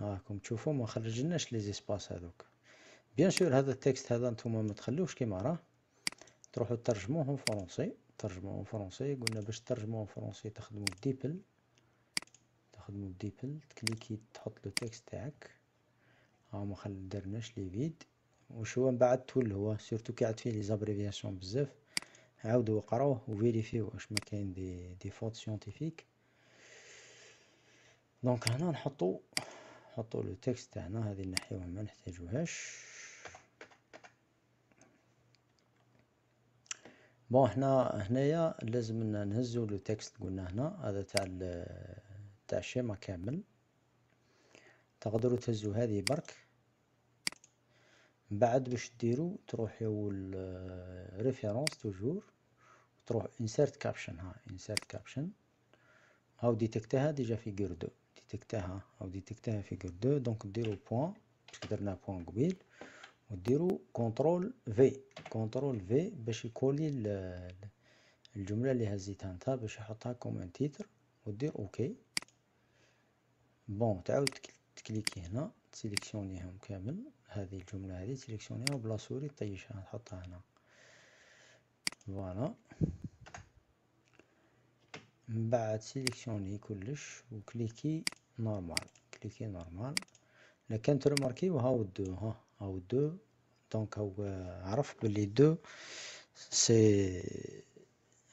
هاكم. تشوفوا ما خرجناش les espaces هذوك. bien sûr هذا ال texte هذا نتوما ما تخلوش كيما راه. تروحوا ترجموه français ترجموه français قلنا باش ترجموه français تخدموا DeepL تخدموا DeepL تكليكي تحط le texte تاعك. ها ما درناش les vides. وش هو من بعد تول هو surtout كي عاد فيه les abréviations بزاف. عاودوا قراوه وفيريفيو واش ما كاين des des fautes scientifiques donc هنا نحطو نحطو le texte تاعنا هذه نحيوها ما نحتاجوهاش. bon هنا هنايا لازم نهزو le texte قلنا هنا هذا تاع تاع ال schéma كامل. تقدروا تهزو هذه برك. بعد باش ديرو تروحو références toujours تروح insert caption ها insert caption هاو ديتكتها déjà figure أو ديتكتها figure deux. donc ديرو point. parce que درنا point قبيل. وديرو contrôle V. contrôle V باش يكولي الجملة اللي هزيتها نتا باش يحطها comme titre. ودير OK. bon تعاود تكليكي هنا. تسيليكسيونيهم كامل. هذه الجملة هذه تسيليكسيونيها بلا سوري طيشها. تحطها هنا. voilà. من بعد سيليكسيوني كلش. وكليكي normal كليكي normal لكن ترماركيو هاو deux ها هاو deux donc هو عرف بلي deux c'est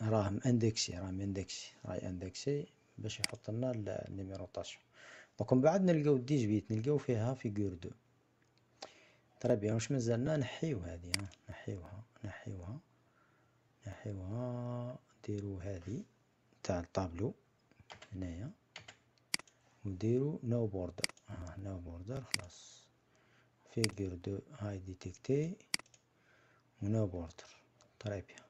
راه indexé راه indexé راهي indexé باش يحط لنا ال numérotation donc من بعد نلقاو dix-huit نلقاو فيها figure deux très bien واش مازالنا نحيو هذه نحيوها نحيوها. نحيوها. نديرو هذه تاع الطابلو هنايا. ونديرو no border. آه no border خلاص. figure deux هاي détectée و no border. très bien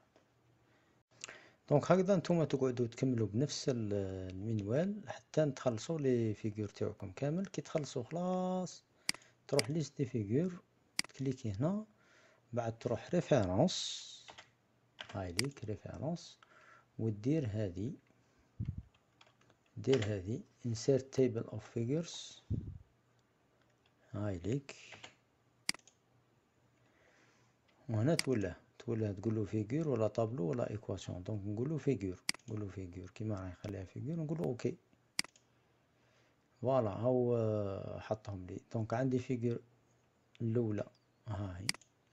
donc هكذا نتوما تقعدو تكملو بنفس المنوال حتى تخلصو les figures تاعكم كامل. كي تخلصو خلاص تروح liste des figures تكليكي هنا بعد تروح références هاي ليك références ودير هذه. دير هذه insert table of figures. هاي ليك. وهنا تولاه تولاه تقولو figure ولا طابلو ولا équation donc نقولو figure نقولو figure كيما راهي نخليها figure نقولو OK voilà هاو حطهم لي. donc عندي figure الأولى. هاهي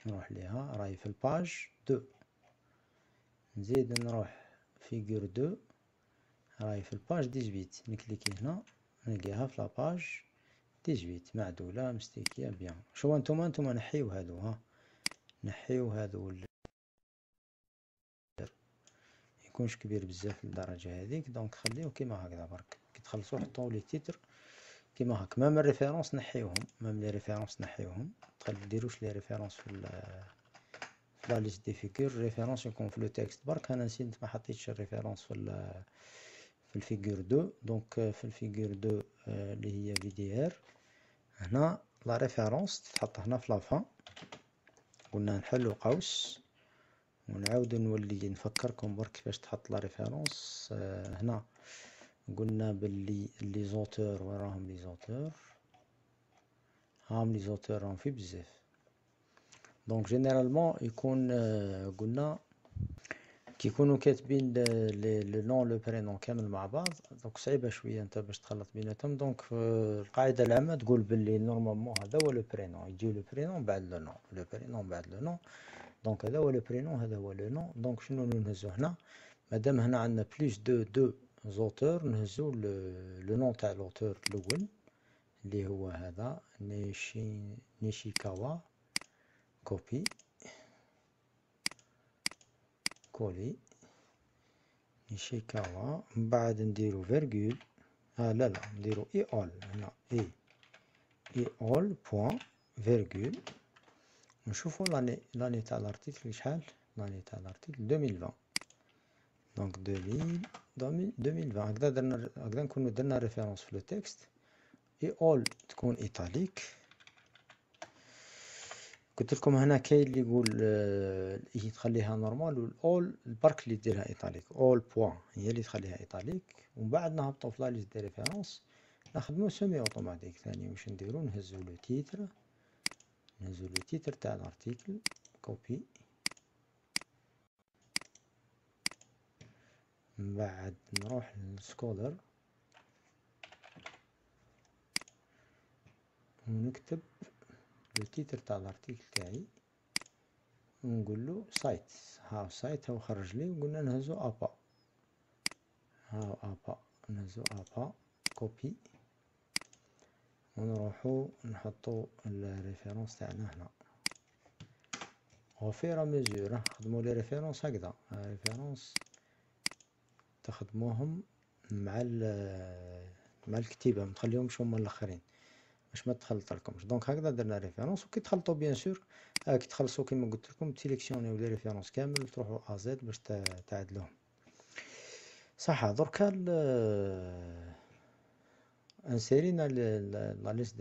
نروح ليها. راهي في ال page deux نزيد نروح figure deux راهي في ال page dix-huit. نكليكي هنا نلقاها في la page dix-huit. معدولة مستيكية bien. شو نتوما نتوما نحيو هادو ها. نحيو هادو يكونش كبير بزاف للدرجة هذيك. donc خليوه كيما هكذا برك. كي تخلصو حطو les titres كيما هاك même ال référence نحيوهم. même les références نحيوهم. ديروش les références في la liste des figures référence يكون في le texte برك. أنا نسيت ما حطيتش ال référence في في ال figure deux donc في ال figure deux اللي هي في دي ار هنا la référence تتحط هنا في la fin قلنا نحلو قوس. ونعاود نولي نفكركم برك كيفاش تحط la référence هنا قلنا باللي les auteurs وراهم les auteurs. هاهم les auteurs راهم في بزاف. donc généralement يكون قلنا كيكونوا كاتبين le nom le prénom كامل مع بعض donc صعيبة شوية أنت باش تخلط بيناتهم. donc القاعدة العامة تقول باللي normalement هذا هو le prénom يجي le prénom بعد le nom le prénom بعد le nom donc هذا هو le prénom هذا هو le nom donc شنو نهزو هنا؟ مادام هنا عندنا plus de deux auteurs نهزو le nom تاع l'auteur الأول اللي هو هذا نيشي نيشيكاوا copier coller نيشيكاوا من بعد نديرو virgule آه لا لا نديرو et al هنا et et al point virgule. نشوفو l'année l'année تاع l'article شحال؟ l'année تاع l'article 2020 donc 2000 2020 هكذا درنا هكذا نكونو درنا référence في le texte. et al تكون italique. قلت لكم هنا كاين اللي يقول هي تخليها normale و et al برك اللي ديرها italique et al point هي اللي تخليها italique ومن بعد نهبطو في la liste des références نخدمو semi-automatique ثاني واش نديرو؟ نهزو le titre نهزو le titre تاع ال article copier من بعد نروح لل Scholar ونكتب le titre تاع l'article تاعي ونقول له cite. هاو cite هاو خرج لي وقلنا نهزو APA. هاو APA نهزو APA copier. ونروحو نحطو ال référence تاعنا هنا. au fur et à mesure نخدمو les références هكذا. références تخدموهم مع مع الكتيبة متخليهمش هما الآخرين. باش ما تخلط لكمش donc هكذا درنا référence وكي تخلطوا bien sûr آه كي تخلصوا كيما قلت لكم تسيليكسيونيو les références كامل تروحوا A Z باش تعدلوهم. صح دركا انسيرينا la liste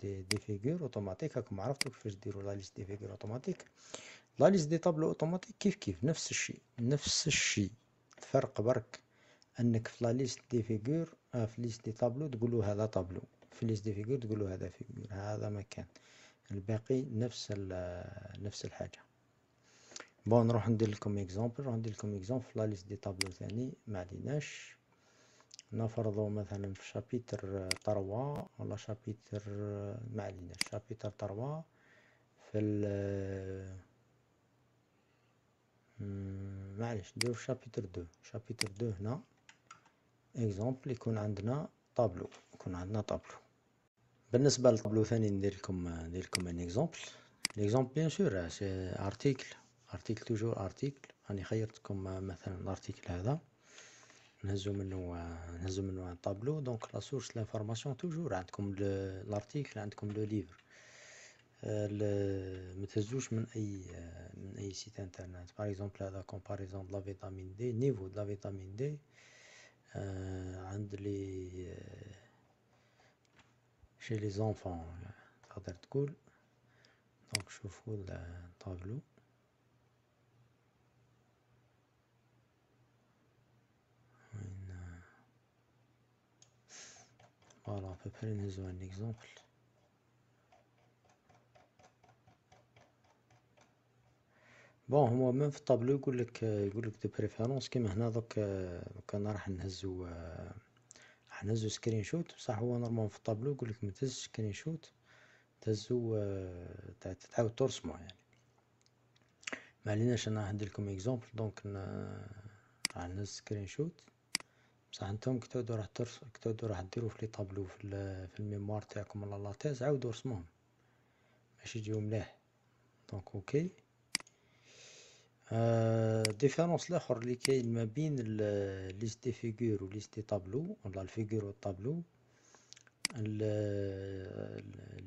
des, des, figures automatique راكم عرفتوا كيفاش ديروا la liste des figures automatique la liste des tableaux automatique كيف كيف؟ نفس الشيء نفس الشيء الفرق برك انك في la liste des figures آه في liste des tableaux تقولوا هذا طابلو في liste des figures تقولوا هذا figure هذا مكان. الباقي نفس نفس الحاجة. bon نروح ندير لكم exemple نروح ندير لكم exemple في la liste des tableaux ثاني معليناش نفرضو مثلا في chapitre trois ولا chapitre معليناش chapitre trois في ال معليش نديرو في chapitre deux. chapitre deux هنا. exemple يكون عندنا طابلو يكون عندنا طابلو بالنسبة للطابلو ثاني ندير لكم ندير لكم un exemple l'exemple bien sûr c'est article article toujours article راني خيرتكم مثلا ال article هذا نهزو منو نهزو منو un tableau donc la source l'information toujours عندكم l'article عندكم le livre ما تهزوش من اي من اي site internet par exemple هذا comparaison de la vitamine D niveau de la vitamine D عند les chez les enfants تقدر تقول donc شوفو الطابلو voilà à peu près نهزو un exemple bon هو même في الطابلو يقولك يقولك de préférence كيما هنا دوك دوك أنا راح نهزو نهزو screenshot. بصح هو normalement في الطابلو يقولك متهزش screenshot تهزو تعاود ترسمو يعني. معليناش أنا راح نديرلكم exemple donc راح نهز screenshot. بصح نتوما كي تعودو راح ترسمو كي تعودو راح ديرو في les tableaux في, في ال mémoire تاعكم ولا la thèse عاودو رسموهم باش يجيو مليح. دونك أوكي. ديفيرونس لاخر لي كاين ما بين liste des figures و liste des tableaux ولا ال figure و ال tableau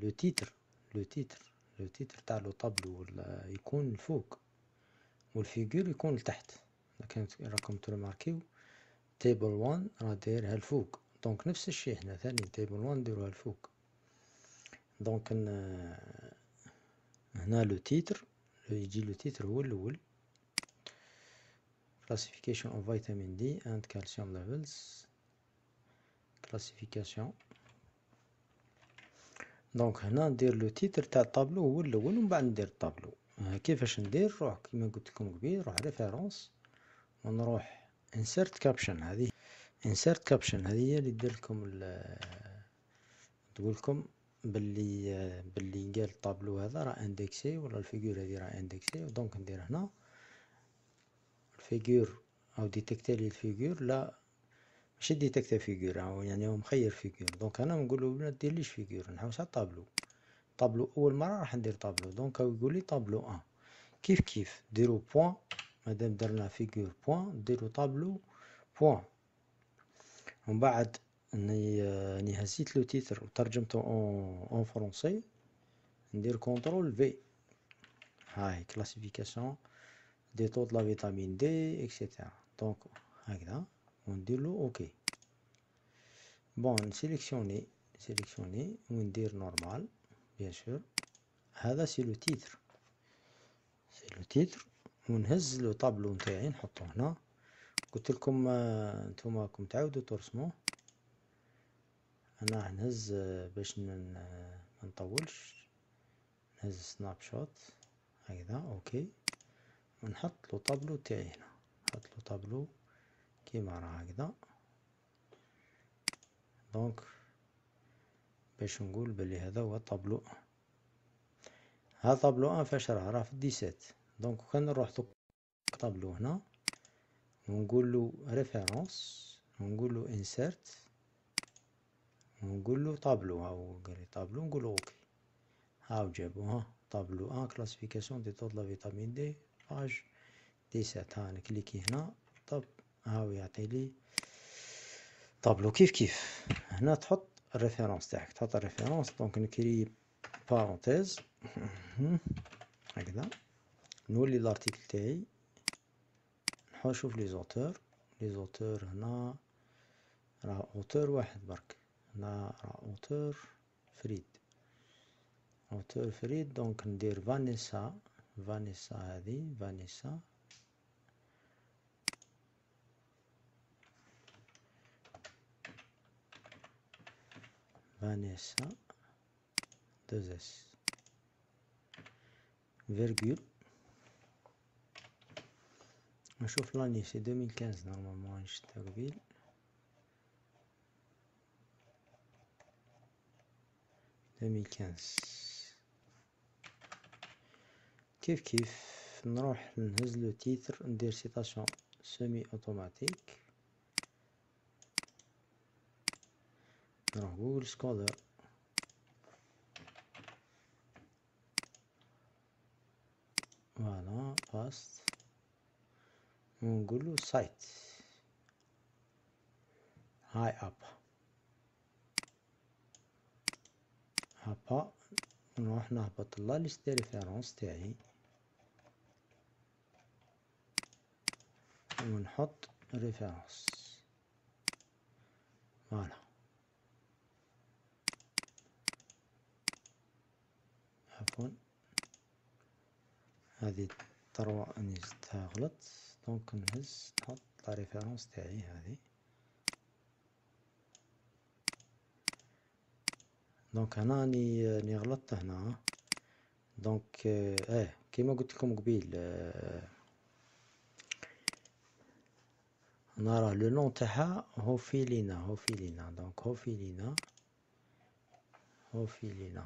le titre le titre le titre تاع le tableau يكون الفوق و ال figure يكون لتحت راكم ترماركيو table one راه دايرها الفوق donc نفس الشي هنا ثاني table one نديروها الفوق donc هنا le titre يجي le titre هو الأول classification of vitamin D and calcium levels. Classification. donc هنا ندير le titre تاع الطابلو هو الأول ومن بعد ندير الطابلو كيفاش ندير؟ روح كيما قلت لكم قبيل روح références ونروح insert caption هذه insert caption هذه هي اللي دير لكم تقول لكم باللي باللي قال الطابلو هذا راه indexé ولا ال figure هذه راه indexé donc ندير هنا. figure أو détecté لي ال figure لا ماشي détecter figure يعني هو مخير figure. donc أنا نقولو ما ديرليش figure نحوس على tableau tableau أول مرة راح ندير tableau. donc هو يقول لي tableau un. كيف كيف؟ ديرو point مادام درنا figure point ديرو tableau point. ومن بعد إني هزيت le titre وترجمته en français ندير contrôle V. هاي classification de toutes les vitamines D et cetera donc هكذا ونديرلو okay bon نسيليكسيوني نسيليكسيوني وندير normal bien sûr هذا c'est le titre c'est le titre ونهز le tableau نتاعي نحطو هنا قلت لكم نتوما راكم تعاودوا ترسموه أنا نهز باش ما نطولش نهز snapshot هكذا okay ونحط له طابلو تاعي هنا. نحط له طابلو كيما راه هكذا donc باش نقول بلي هذا هو طابلو هذا tableau un فاش راه راه في dix-sept donc كان نروح طابلو هنا. ونقول له référence ونقول له insert ونقول له طابلو هاو قال لي طابلو نقول okay هاو جابو ها. tableau un classification de toutes les vitamines D page dix-sept ها نكليكي هنا. طب هاو يعطيلي طابلو كيف كيف؟ هنا تحط ال référence تاعك. تحط ال référence donc نكري parenthèse [LAUGHS] هكذا. نولي l'article تاعي. نشوف les auteurs. les auteurs هنا. راه auteur واحد برك. هنا راه auteur فريد. auteur فريد donc ندير فانيسا. فانيسا هذه فانيسا فانيسا deux S. Virgule. نشوف l'année c'est 2015 normalement شتا قبيل deux mille كيف كيف نروح نهز le titre ندير citation semi-automatique نروح Google Scholar فوالا باست ونقول له سايت هاي اب هابا نروح نهبط لا ليست ريفيرونس تاعي. ونحط ريفيرونس فوالا. عفوا. هذه trois أني زدتها غلط donc نهز نحط la référence تاعي هذه donc هنا راني راني غلطت هنا donc آه كيما قلت لكم قبيل آه نرى le nom تاعها هوفيلينا هوفيلينا donc هوفيلينا هوفيلينا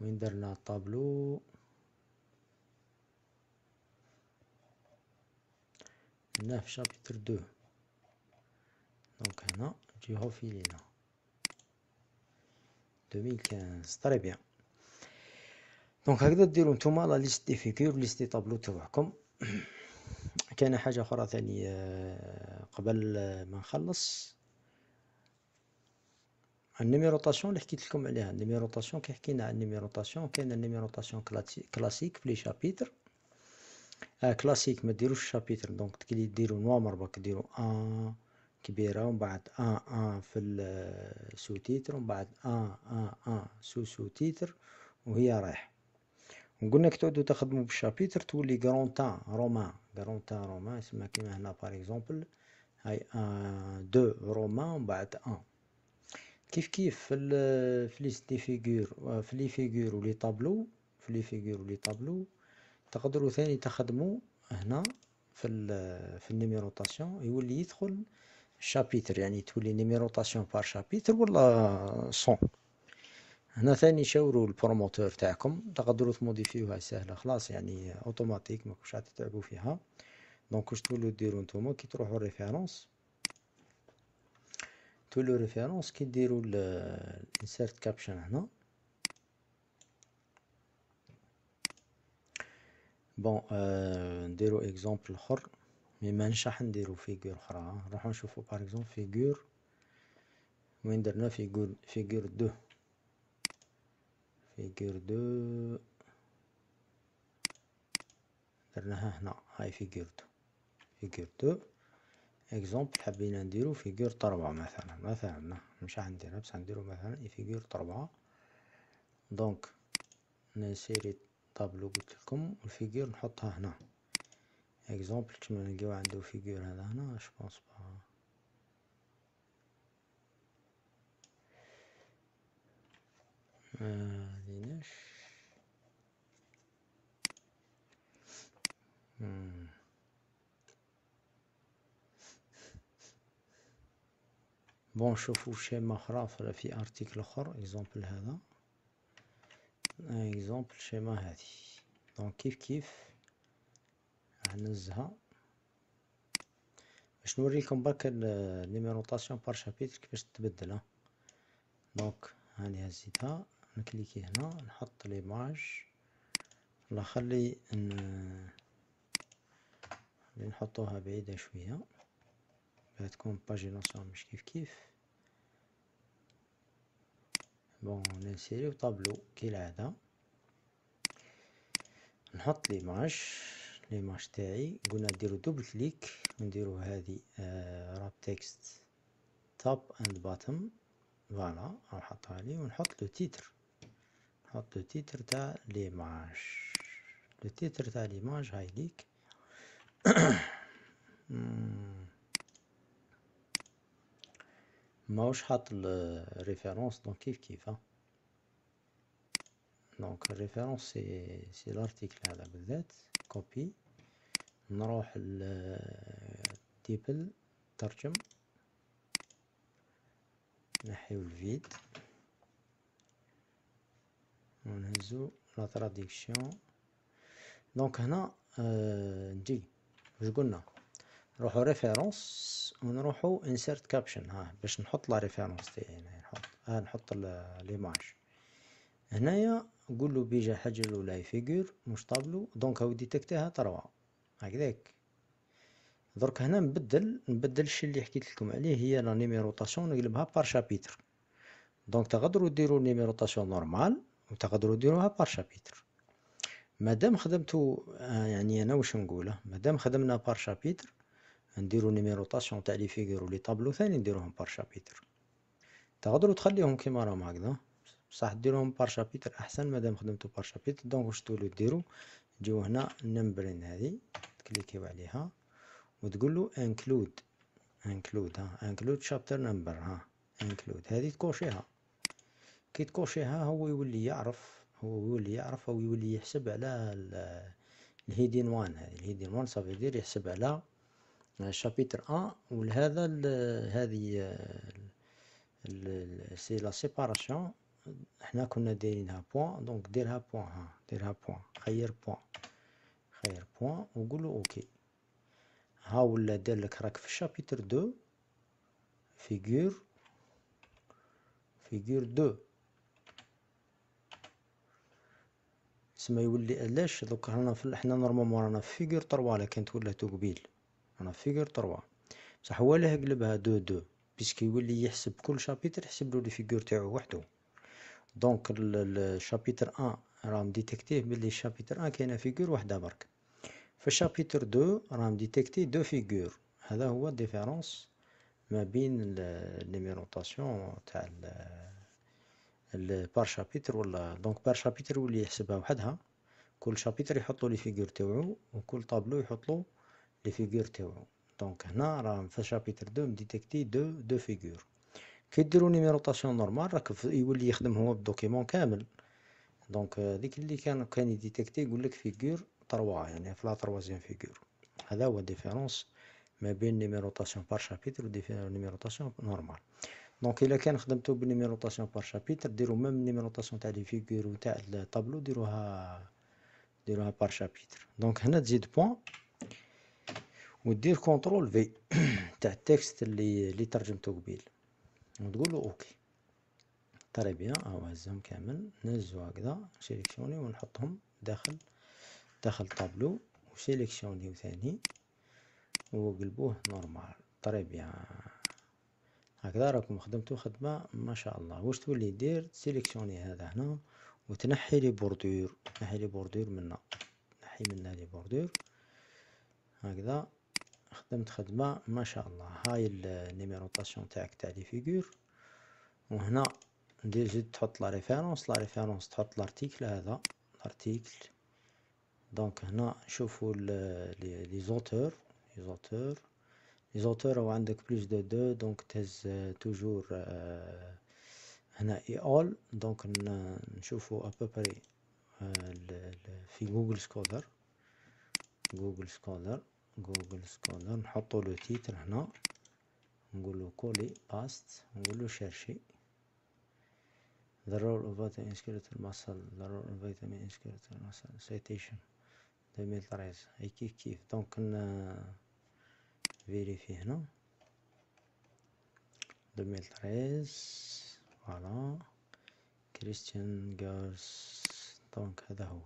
وين درنا طابلو درناه في chapitre deux donc هنا تجي هوفيلينا 2015 très bien donc هكذا ديرو نتوما la liste des figures liste des tableaux تاعكم كاينة حاجة أخرى ثاني آه، قبل ما نخلص. ال numérotation اللي حكيت لكم عليها. ال numérotation كي حكينا على ال numérotation كاين ال numérotation classique في les chapitres آه كلاسيك ما ديروش chapitre donc كي ديروا نوامر par ديروا un كبيرة ومن بعد un un في ال sous-titre ومن بعد un un un sous-sous-titre وهي رايح وقلنا كي تعودو تخدمو بال chapitre تولي grand un romain grand un romain يسمى كيما هنا par exemple هاي un deux romain ومن بعد un كيف كيف في في les des figures في les figures و les tableaux في les figures و les tableaux. تقدروا ثاني تخدموا هنا في في ال numérotation يولي يدخل chapitre يعني تولي numérotation par chapitre ولا صون هنا ثاني شاوروا ال promoteur تاعكم. تقدروا تموديفيوها سهلة خلاص يعني اوتوماتيك ماكوش عاد تتعبوا فيها. donc واش تولوا ديروا نتوما كي تروحوا référence تولوا référence كي ديروا ال insert caption هنا bon آه نديرو exemple اخر mais مانيش راح نديرو figure أخرى نروحو نشوفو par exemple figure وين درنا figure figure deux figure deux درناها هنا هاي فيغور دو فيغور دو اكزومبل حبينا نديرو فيغور طربعة مثلا. مثلا مش عندنا بس نديرو مثلا فيغور طربعة دونك نسيري طابلو قلت لكم. الفيغور نحطها هنا. اكزومبل كما نلقاو عنده فيغور هذا هنا اش بونس با bon شوفو schéma أخرى في article اخر exemple هذا exemple schéma هذه donc كيف كيف نهزها باش نوريكم برك ال numérotation par chapitre كيفاش تتبدل donc هاني هزيتها نكليكي هنا نحط l'image. ولا خلي ن... نحطوها بعيدة شوية. باش تكون pagination مش كيف كيف. bon نسيريو طابلو كالعادة نحط l'image l'image تاعي. قلنا نديرو double clic ونديرو هذه wrap text top and bottom voilà نحطها لي ونحط le titre. نحط le titre تاع l'image le titre تاع l'image هاي ليك ماهوش حاط ال référence donc كيف كيف donc ال référence c'est c'est l'article هذا بالذات كوبي نروح التيبل ترجم نحيو الفيد ونهزو لا تراديكسيون. دونك هنا آه نجي. واش قلنا؟ نروحو ريفيرونس ونروحو انسيرت كابشن ها باش نحط لا ريفيرونس تاعي نحط ها نحط ليماج هنايا نقولو déjà حاجة الأولى figure مش tableau donc هاو ديتكتيها trois. هكذاك. درك هنا نبدل نبدل الشيء اللي حكيت لكم عليه هي la numérotation نقلبها par chapitre donc تقدروا ديروا numérotation normale وتقدروا ديروها par chapitre مادام خدمتو آه، يعني أنا واش نقوله؟ مادام خدمنا par chapitre نديرو numérotation تاع les figures و les tableaux ثاني نديروهم par chapitre تقدروا تخليهم كيما راهم هكذا. بصح ديروهم par chapitre أحسن مادام خدمتو par chapitre donc واش تولو ديرو؟ تجيو هنا numbering هذه تكليكيو عليها وتقولو include include ها include chapter number ها include هذه تكوشيها كي تكوشيها هو يولي يعرف هو يولي يعرف أو يولي يحسب على ال heading one هذه. ال heading one c'est-à-dire يحسب على chapitre un ولهذا هذه c'est la séparation. حنا كنا دايرينها point donc ديرها point ها ديرها point خير point خير point وقولو OK. ها ولا دارلك راك في ال chapitre deux figure figure deux. تسمى يولي علاش دوك رانا حنا normalement رانا في figure trois لكن تولاتو قبيل رانا في figure trois بصح هو اللي قلبها deux deux puisque يولي يحسب كل chapitre يحسب les figures تاعو وحدو. donc ال chapitre un راهم ديتيكتيه بلي الشابيتر أن كاينة figure وحدة برك. في ال chapitre deux راهم ديتيكتي deux figures هذا هو ال différence ما بين ال numérotation تاع par chapitre ولا donc par chapitre يولي يحسبها وحدها كل chapitre يحطلو les figures تاوعو وكل طابلو يحطلو les figures تاوعو donc هنا راهم في chapitre deux مديتيكتي deux deux figures كي ديرو numérotation normale راك يولي يخدم هو بال document كامل. donc ديك اللي كان كان يديتيكتي يقولك figure trois يعني في la troisième figure هذا هو ال différence ما بين numérotation par chapitre و numérotation normale donc الا كان خدمتو ب numérotation par chapitre ديرو même numérotation تاع les figures تاع الطابلو ديروها ديروها par chapitre donc هنا تزيد point و دير control V تاع ال texte اللي اللي ترجمتو قبيل وتقولو OK très bien اهو هزهم كامل نهزو هكذا سيليكسيوني ونحطهم داخل داخل طابلو وسيليكسيونيو ثاني وقلبوه normal très bien هكذا راكم خدمتو خدمة ما شاء الله. واش تولي دير؟ سيليكسيوني هذا هنا وتنحي les bordures. تنحي les bordures منا. نحي منا les bordures. هكذا خدمت خدمة ما شاء الله. هاي ال numérotation تاعك تاع les figures. وهنا ندير زيد تحط la référence. la référence تحط l'article هذا. l'article. donc هنا نشوفو les auteurs. les auteurs. les auteurs راهو عندك plus de deux donc تهز toujours هنا et al donc نشوفو à peu près في Google Scholar Google Scholar Google Scholar نحطو le titre هنا نقولو coller paste نقولو chercher the role of vitamin in skeletal muscle. The role of vitamin in skeletal muscle citation. 2013 هي كيف كيف donc vérifier هنا 2013 voilà. كريستيان جارس donc هذا هو.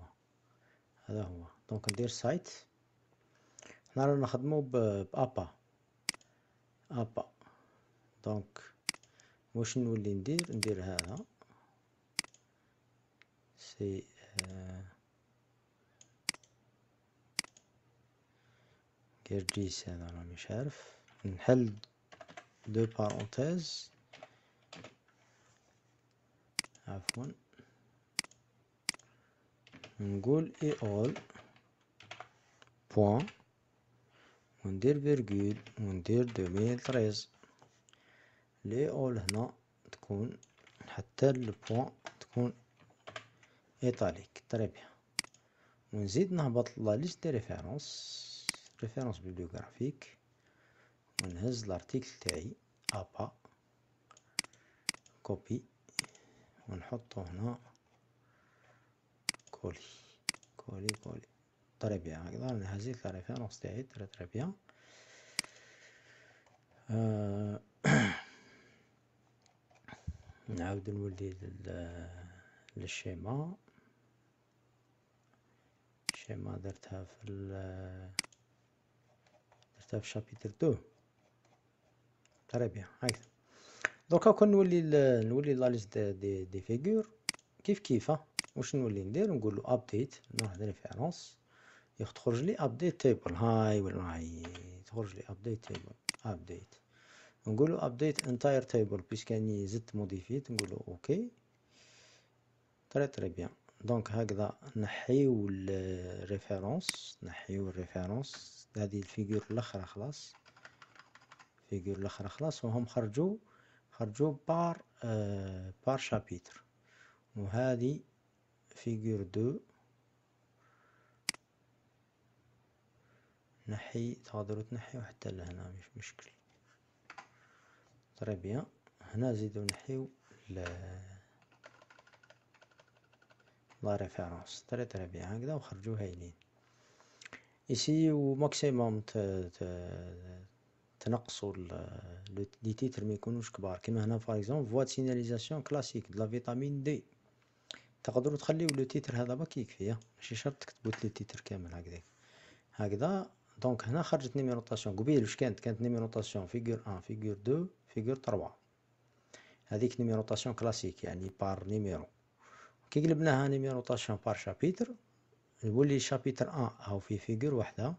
هذا هو. donc ندير cite. حنا رانا نخدمو ب APA. APA. donc واش نولي ندير؟ ندير هذا. c'est كيرجيس هذا أنا مش عارف. نحل deux parenthèses. عفوا. نقول et al؟ point. وندير virgule وندير deux mille treize. لي et al هنا تكون حتى ال point تكون italique؟ très bien ونزيد نهبط la liste des références. références bibliographiques ونهز ال article تاعي APA copier ونحطو هنا coller coller coller très bien هكذا أنا هزيت la référence تاعي très très bien نعاود نولي لل schéma ال schéma درتها في في chapitre deux. très bien. هكذا دوكا كون نولي نولي liste des des figures. كيف كيف؟ واش نولي ندير؟ نقول له update نروح références تخرج لي update table هاي ولا هاي؟ تخرج لي update table update نقول له update entire table puisque أني زدت modifi يت نقول له OK très très bien. donc هكذا نحيو ال références نحيو ال références. هذه ال figure الأخرى خلاص. ال figure الأخرى خلاص وهم خرجوا خرجوا par آه par chapitre. وهذه figure deux. نحي تقدروا تنحيو حتى لهنا مش مشكل. très bien هنا نزيدو نحيو la référence très très bien هكذا وخرجوا هايلين و maximum تنقصوا les titres ما يكونوش كبار. كيما هنا par exemple voie signalisation classique de la vitamine D تقدروا تخليو le titre هذا برك يكفي ماشي شرط تكتبو les titres كامل هكذا. هكذا. donc هنا خرجت numérotation قبيل واش كانت؟ كانت numérotation figure un figure deux figure trois هذيك numérotation classique يعني par numéro كي قلبناها numérotation par chapitre يولي chapitre un هاو فيه figure وحده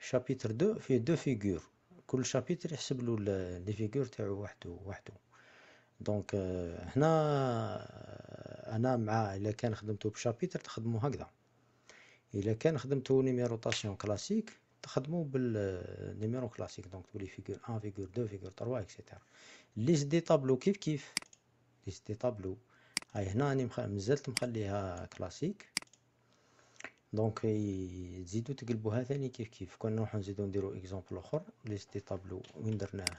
chapitre deux فيه deux figures كل chapitre يحسب له les figures تاعو وحده وحده. donc هنا أنا مع إلا كان خدمتو ب chapitre تخدمو هكذا. إلا كان خدمتو numérotation classique تخدمو بال numéro classique. donc تولي figure 1 figure 2 figure 3 et cetera liste des tableaux كيف كيف؟ liste des tableaux. هاي هنا راني مازلت مخليها classique. donc تزيدو تقلبوها ثاني كيف كيف. كون نروحو نزيدو نديرو exemple أخر liste des tableaux وين درناه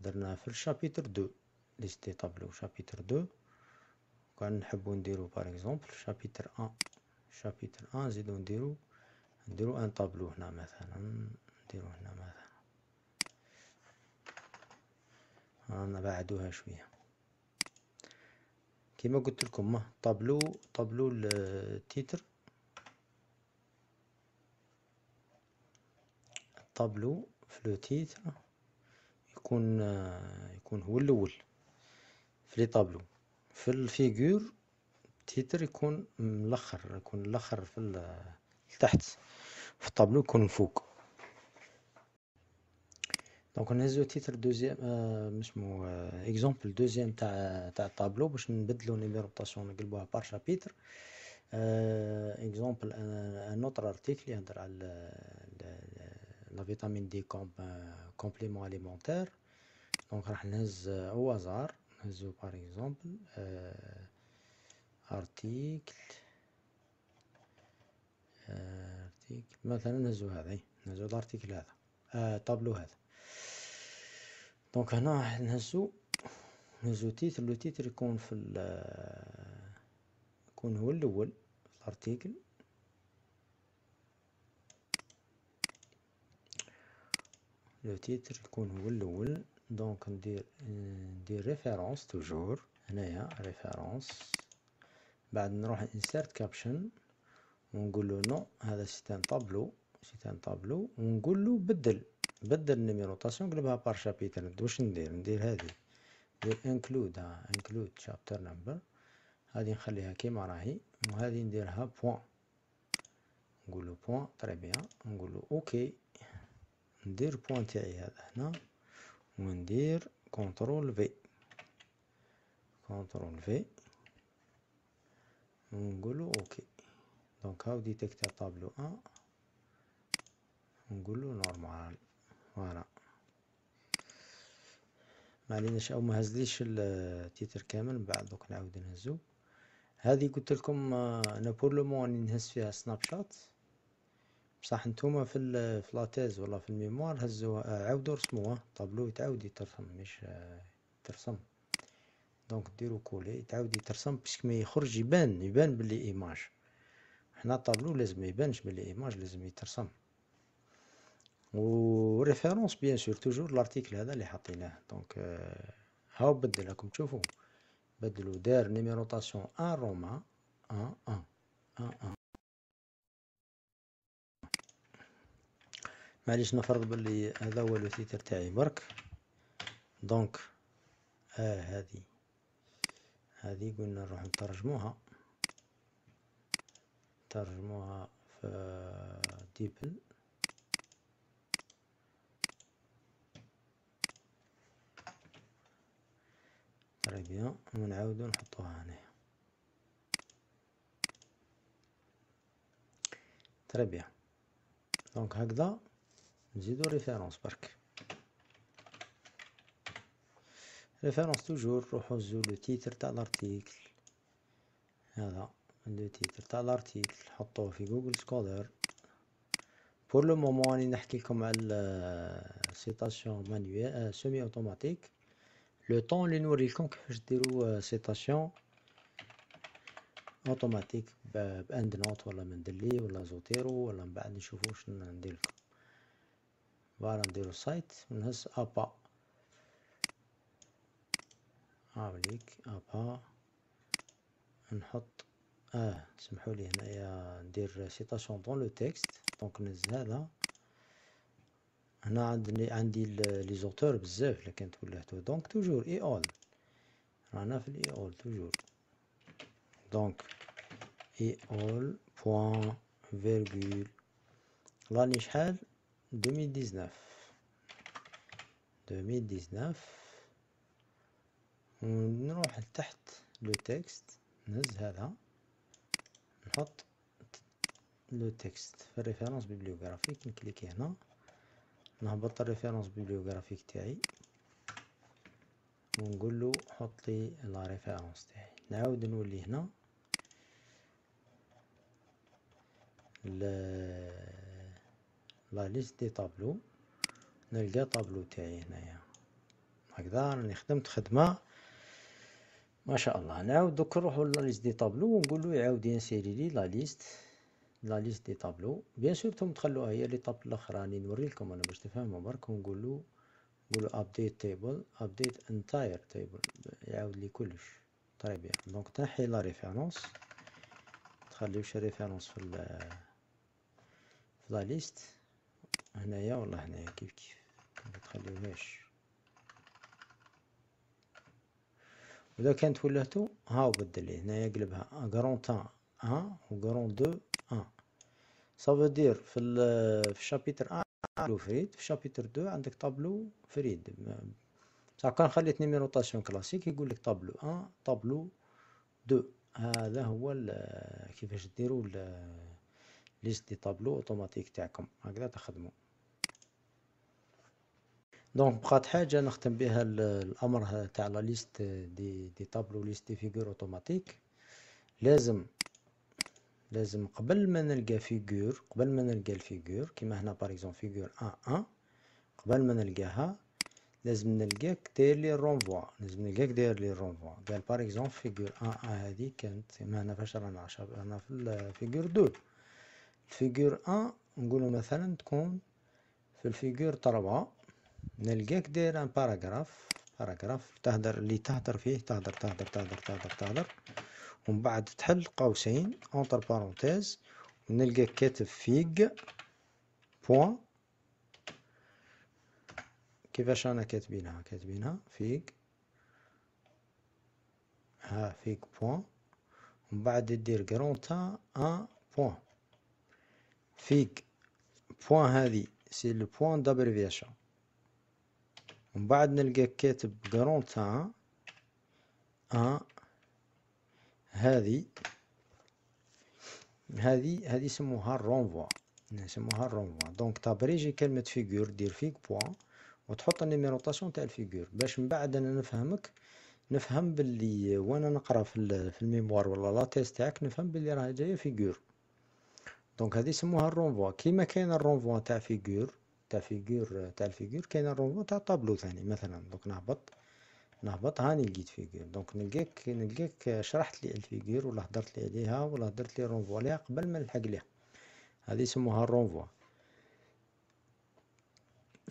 درناه في ال chapitre deux liste des tableaux chapitre deux. كون نحبو نديرو par exemple chapitre un chapitre un نزيدو نديرو نديرو un tableau هنا مثلا نديرو هنا مثلا. نبعدوها شوية. كيما قلت لكم tableau tableau ال titre. ال tableau في le titre يكون يكون هو الأول في les tableaux. في ال figure ال titre يكون ملخر يكون الأخر في لتحت. في الطابلو يكون الفوق donc نهزو titre deuxième آه اسمو آه exemple deuxième تاع تاع الطابلو باش نبدلو numérotation نقلبوها par chapitre exemple un autre article يهدر على la vitamine D comp complément alimentaire donc راح نهز au hasard نهزو par exemple article article مثلا نهزو هذا نهزو ال article هذا طابلو هذا donc هنا راح نهزو نهزو titre le titre يكون في يكون هو الأول في ال article le titre يكون هو الأول donc ندير ندير références toujours هنايا références بعد نروح insert caption ونقول له non هذا c'est un tableau c'est un tableau ونقول له بدل. بدل ال numérotation قلبها par chapitre واش ندير ندير هذه. ندير include ها include chapter number هذه نخليها كيما راهي. وهذه نديرها point نقولو point très bien نقولو OK ندير point تاعي هذا هنا. وندير contrôle V contrôle V ونقولو OK donc هاو détecta tableau un ونقولو normal voilà معليناش أو ما هزليش ال titre كامل من بعد دوك نعاود نهزو. هذه قلت لكم أنا pour le moment نهز فيها snapshot. بصح نتوما في la thèse ولا في ال mémoire هزو عاودوا رسموه طابلو يتعاود يترسم مش ترسم donc ديرو coller يتعاود يترسم باش ما يخرج يبان يبان بلي image. حنا طابلو لازم ما يبانش بلي image لازم يترسم. و référence bien sûr toujours l'article هذا اللي حطيناه. donc هاو بدل راكم تشوفوا بدلو دار numérotation en romain un un un un معليش نفرض بلي هذا هو le titre تاعي. برك. donc آه هذه. هذه قلنا نروح نترجموها. نترجموها في DeepL. bien ونعاودو نحطوها هنايا. très bien donc هكذا نزيدو référence برك. référence toujours نروحو نهزو le titre تاع l'article هذا le titre تاع l'article نحطوه في Google Scholar pour le moment راني نحكي لكم على citation manuelle semi-automatique le temps لي نوريلكم كيفاش ديرو citation automatique ب EndNote ولا Mendeley ولا Zotero ولا من بعد نشوفو شنو ندير لكم voilà نديرو cite ونهز APA هاوليك APA نحط آه سمحولي هنايا ندير citation dans le texte donc نهز هذا هنا عندي عندي les auteurs بزاف لكن تولهتو donc toujours et al. رانا في ال et al. toujours donc et al. point virgule راني شحال؟ 2019 2019 ونروح لتحت le texte نهز هذا. نحط le texte في ال référence bibliographique. نكليكي هنا. نهبط ال référence bibliographique تاعي ونقول له حط لي la référence تاعي. نعاود نولي هنا. ل la liste des tableaux. نلقى طابلو تاعي هنايا. هكذا راني خدمت خدمة. ما شاء الله. نعاود دوك نروحو la liste des tableaux ونقول له يعاود ينسيري لي la liste. la liste des tableaux. bien sûr نتوما تخلوها هي l'étape الآخر راني نوري لكم أنا باش تفهموا برك ونقول له نقول له update table update entire table يعاود لي كلش. très bien donc تنحي la référence تخليوش ريفيرونس في في لا ليست هنايا والله هنايا كيف كيف. ما تخليوهاش. وإذا كانت ولهتو هاو بدل هنايا قلبها. غرون تان ان و غرون دو ان صافو دير في في الشابيتر ان طابلو فريد في شابيتر دو عندك طابلو فريد بصح كان خليت نيميروطاسيون كلاسيك يقول لك طابلو ان طابلو deux هذا هو كيفاش ديروا liste des tableaux automatique تاعكم. هكذا تخدموا. donc بقات حاجة نختم بها الأمر تاع la liste des des tableaux liste des figures automatique لازم لازم قبل ما نلقى figure قبل ما نلقى ال figure كيما هنا par exemple figure un un قبل ما نلقاها لازم نلقاك داير لي renvoi لازم نلقاك داير لي renvoi قال par exemple figure un un هادي كانت كيما هنا فاش رانا رانا في ال figure deux ال figure un نقولو مثلا تكون في ال figure تربعة نلقاك داير un paragraphe paragraphe تهدر اللي تهدر فيه تهدر تهدر تهدر تهدر تهدر. ومن بعد تحل قوسين entre parenthèses ونلقى كاتب fig point كيفاش رانا كاتبينها؟ كاتبينها fig. ها fig point ومن بعد دير grand un un point fig. point هذه c'est le point d'abréviation ومن بعد نلقى كاتب grand un un هذه هذه هذه يسموها ال renvoi يسموها ال renvoi donc تابريجي كلمة figure دير fig point وتحط ال numérotation تاع ال figure باش من بعد أنا نفهمك نفهم باللي وأنا نقرأ في, في ال mémoire ولا la thèse تاعك نفهم باللي راه جاية figure donc هذه يسموها ال renvoi كيما كاين ال renvoi تاع figure تاع figure تاع ال figure كاين ال renvoi تاع طابلو ثاني مثلا. donc نهبط. نهبط هاني لقيت figure donc نلقاك نلقاك شرحت لي ال figure ولا هدرت لي عليها ولا هدرت لي renvoi عليها قبل ما نلحق ليها. هذه يسموها ال renvoi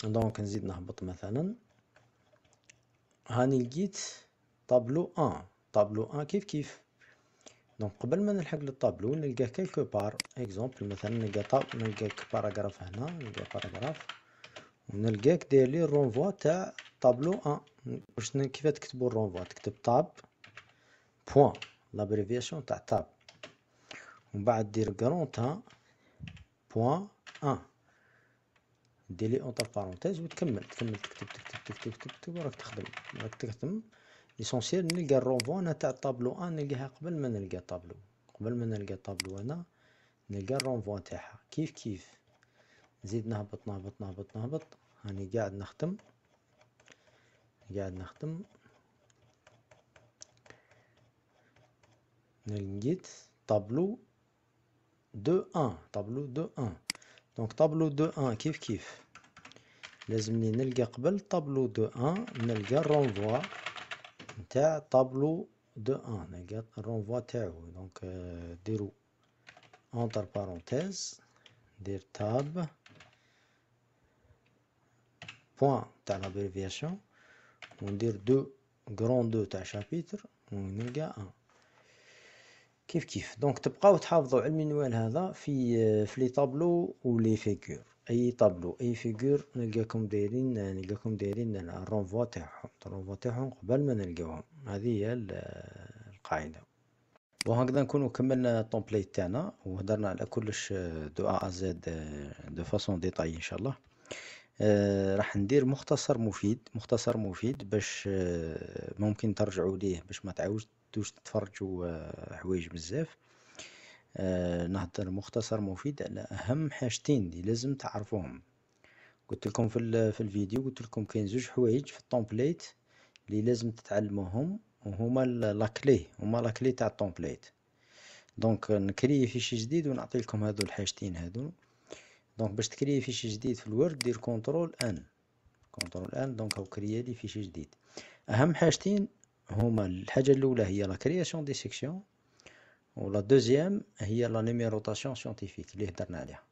donc نزيد نهبط مثلا. هاني لقيت tableau un tableau un كيف كيف؟ donc قبل ما نلحق للطابلو نلقاه quelque part. exemple مثلا نلقى tab نلقاك paragraphe هنا نلقى paragraphe ونلقاك داير لي ال renvoi تاع tableau un واش كيف تكتبو ال renvoi تكتب tab point l'abréviation تاع tab ومن بعد دير quarante point un دير لي entre parenthèses وتكمل تكمل تكتب تكتب تكتب تكتب تكتب وراك تخدم راك تخدم l'essentiel نلقى ال renvoi أنا تاع ال tableau un نلقاها قبل ما نلقى الطابلو قبل ما نلقى الطابلو أنا نلقى ال renvoi تاعها كيف كيف نزيد نهبط نهبط نهبط نهبط. هاني قاعد نخدم قاعد نخدم لقيت tableau deux un. tableau deux un. donc tableau deux un كيف كيف؟ لازمني نلقى قبل tableau deux un نلقى ال renvoi نتاع tableau deux un. نلقى ال renvoi تاعو. donc ديرو. entre parenthèses دير tab point تاع l'abréviation وندير deux grand deux تاع chapitre ونلقى un كيف كيف donc تبقاو تحافظوا على المنوال هذا في في les tableaux و les figures اي طابلو اي figure نلقاكم دايرين نلقاكم دايرين ال renvoi تاعهم ال renvoi تاعهم قبل ما نلقاوهم هذه هي القاعده وهكذا نكونوا كملنا ال template تاعنا وهدرنا على كلش de A à Z de façon détaillée ان شاء الله آه راح ندير مختصر مفيد مختصر مفيد باش آه ممكن ترجعوا ليه باش ما تعاودش تتفرجوا آه حوايج بزاف. نهضر مختصر مفيد على أهم حاجتين اللي لازم تعرفوهم. قلت لكم في في الفيديو قلت لكم كاين زوج حوايج في ال template اللي لازم تتعلموهم وهما la clé هما la clé تاع ال template. donc نكري fichier جديد ونعطي لكم هادو الحاجتين هادو. donc باش تكري fichier جديد في ال Word دير contrôle N contrôle N donc هاو كريا لي fichier جديد. أهم حاجتين هما الحاجة الأولى هي la création des sections و la deuxième هي la numérotation scientifique اللي هدرنا عليها.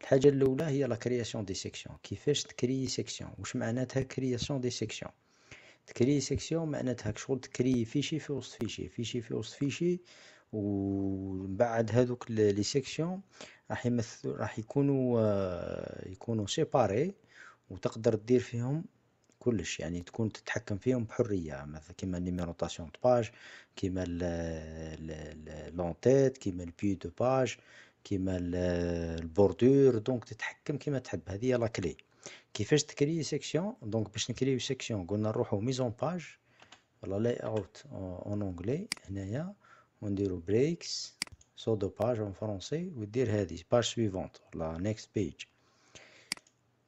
الحاجة الأولى هي la création des sections كيفاش تكري section واش معناتها création des sections تكري section معناتها شغل تكري fichier في وسط fichier fichier في وسط fichier ومن بعد هذوك les sections راح يمثل راح يكونوا يكونوا séparés وتقدر دير فيهم كلش. يعني تكون تتحكم فيهم بحرية. مثلا كيما ال numérotation de page كيما l'en-tête كيما ال pied de page كيما ال bordures. donc تتحكم كيما تحب. هذه هي la clé. كيفاش تكري section؟ donc باش نكريو section قلنا نروحو mise en page ولا layout en anglais هنايا ونديرو breaks saut de page en français ودير هادي page suivante ولا next page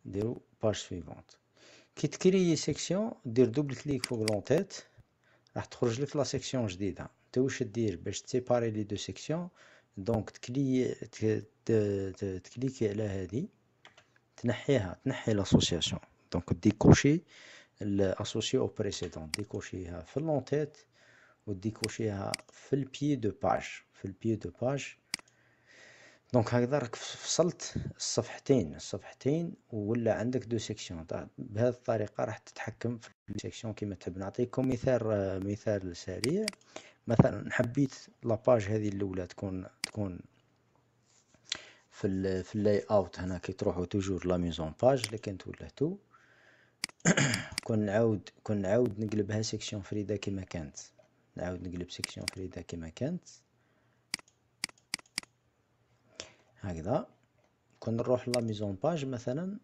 نديرو page suivante كي تكريي section دير double clic فوق l'en-tête راح تخرج لك la section جديده انت واش دير باش تسيباري les deux sections donc تكلي تكليكي على هادي تنحيها تنحي l'association donc ديكوشي ال associer au précédent ديكوشيها في l'en-tête وديكوشيها في ال pied de page في ال pied de page. donc هكذا راك فصلت الصفحتين الصفحتين ولا عندك deux sections. بهذه الطريقة راح تتحكم في ال section كيما تحب. نعطيكم مثال مثال سريع. مثلا حبيت la page هذه الأولى تكون تكون في في ال layout هنا كي تروحوا toujours la mise en page لكن تولهتو [COUGHS] كون نعاود كون نعاود نقلبها section فريدة كما كانت. نعاود نقلب section فريدة كما كانت. هكذا. كون نروح la mise en page مثلا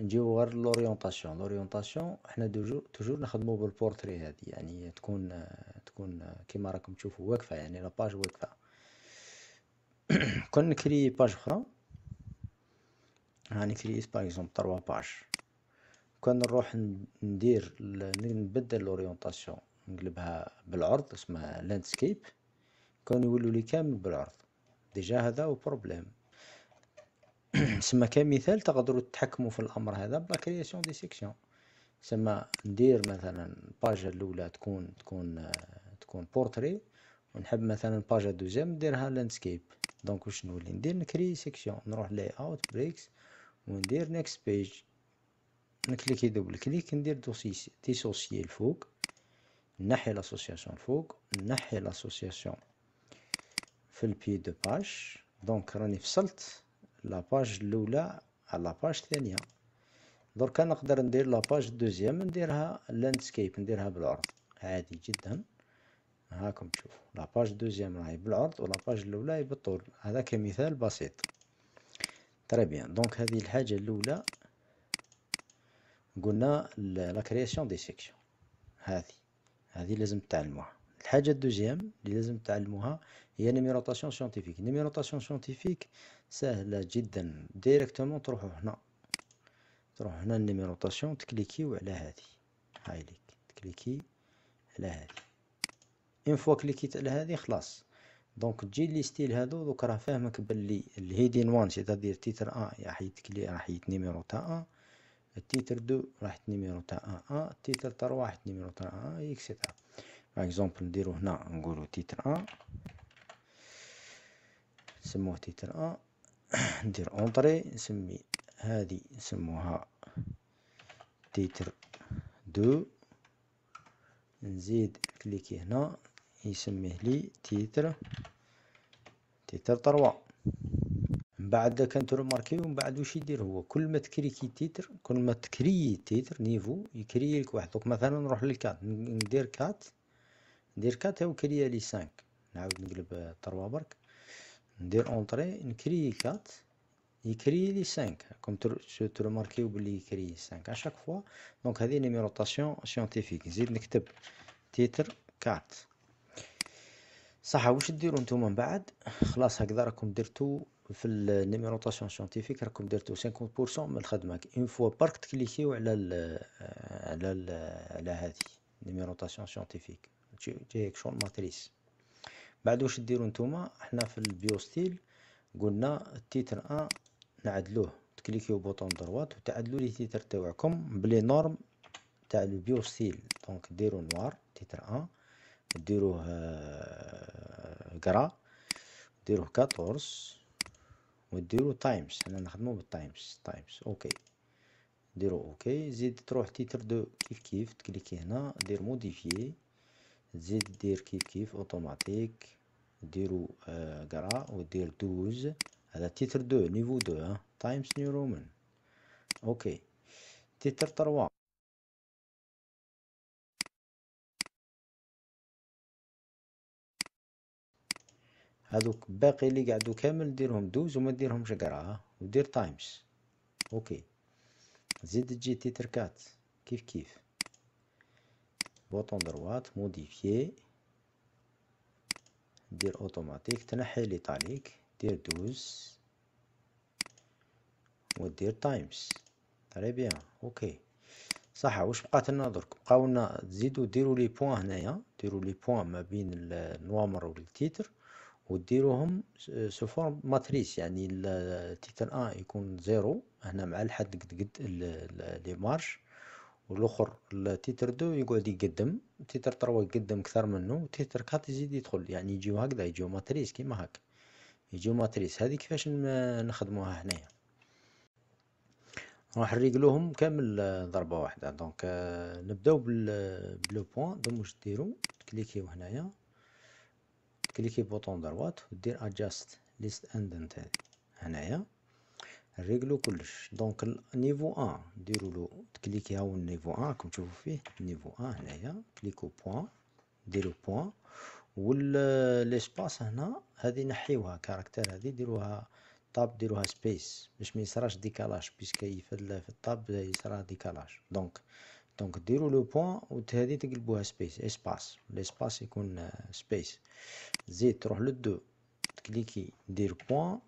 نجيو غير l'orientation l'orientation حنا toujours نخدمو بالبورتري هادي يعني تكون تكون كيما راكم تشوفوا واقفة يعني la page واقفة. [CLEARS THROAT] كون نكري page أخرى. هاني كريت par exemple trois pages. كون نروح ندير نبدل l'orientation نقلبها بالعرض اسمها landscape كون يولوا لي كامل بالعرض. déjà هذا هو problème. [CLEARS THROAT] سما كمثال تقدروا تتحكموا في الأمر هذا ب la création des sections. سما ندير مثلا الباجا الأولى تكون تكون تكون بورتري ونحب مثلا باجا deuxième نديرها landscape donc واش نولي؟ ندير نكري section نروح layout breaks وندير next page نكليكي double clic ندير دوسي dissocier الفوق نحي l'association الفوق نحي l'association في ال pied de page donc راني فصلت la page الأولى على la page الثانية. دركا نقدر ندير la page ال deuxième نديرها landscape نديرها بالعرض. عادي جدا. هاكم تشوفوا. la page deuxième راهي بالعرض و la page الأولى بالطول. هذا كمثال بسيط. très bien donc هذه الحاجة الأولى. قلنا la création des sections هذه. هذه لازم تعلموها. الحاجة ال deuxième اللي لازم تعلموها هي numérotation scientifique numérotation scientifique سهلة جدا. directement تروحوا هنا. تروحوا هنا ال numérotation تكليكيو على هذه هاي ليك. تكليكي على هذه une fois كليكيت على هذه خلاص. donc تجي les styles هادو دوك راه فاهمك بلي ال heading one c'est-à-dire titre un راح يتكلي راح يتنيميرو تاع un ال titre deux راح تنيميرو تاع un un ال titre تاع راح تنيميرو تاع un et cetera par exemple نديرو هنا نقولو titre un نسموه titre un [CLEARS THROAT] ندير entrée نسمي هادي نسموها titre deux. نزيد كليكي هنا يسميه لي titre titre trois من بعد كنت ماركيو من بعد واش يدير هو؟ كل ما تكريكي titre كل ما تكري titre niveau يكري لك واحد. دوك مثلا نروح لل quatre ندير quatre. ندير quatre هو كريا لي cinq نعاود نقلب trois برك ندير entrée نكري quatre يكري لي cinq comme ترماركيو بلي يكري cinq à chaque fois donc هذه numérotation scientifique نزيد نكتب titre quatre صح واش ديروا نتوما من بعد خلاص هكذا راكم درتو في ال numérotation scientifique راكم درتو 50% من الخدمه une fois برك تكليكيو على ال على ال على هذه numérotation scientifique جايك matrice. بعد واش ديروا نتوما حنا في ال bio style قلنا ال titre un نعدلوه. تكليكيو bouton droite وتعدلوا les titres تاعكم بلي norme تاع ال bio style donc ديروا noir titre un ديروه gras ديروه 14 وديرو Times. أنا نخدمو بال Times. Times OK. ديرو OK. زيد تروح titre deux كيف كيف تكليكي هنا دير modifier. تزيد دير كيف كيف أوتوماتيك ديرو gras ودير douze. هذا titre deux niveau deux Times New Roman. OK. titre trois. هذوك باقي اللي قعدو كامل ديرهم douze وما ديرهمش gras ودير Times. OK. زيد تجي titre quatre كيف كيف؟ bouton droite modifier دير اوتوماتيك تنحي l'italique دير douze ودير Times très bien OK صح واش بقات لنا درك بقاو لنا تزيدو ديرو les points هنايا ديرو les points ما بين النوامر وال titre وديروهم sous forme matrice يعني ال titre un يكون zéro هنا مع الحد قد قد les marges والآخر ال titre deux يقعد يقدم. titre trois يقدم أكثر منه. titre quatre يزيد يدخل. يعني يجيو هكذا يجيو matrice كيما هكا يجيو matrice. هذه كيفاش نخدموها هنايا؟ راح نريقلوهم كامل ضربة واحدة. donc نبداو ب le point. دوم واش ديرو. تكليكيو هنايا. كليكي bouton droite. ودير adjust list indents هنايا. نريقلو كلش. donc ال niveau un ديرو له تكليكي هاو ال niveau un راكم تشوفو فيه niveau un هنايا كليكو point ديرو point. و l'espace هنا هذه نحيوها caractère هذه ديروها tab ديروها space. باش ما يصراش décalage parce que في ال tab يصرا décalage. donc donc ديرو le point و هادي تقلبوها space espace. l'espace يكون space. زيد تروح لل deux تكليكي دير point.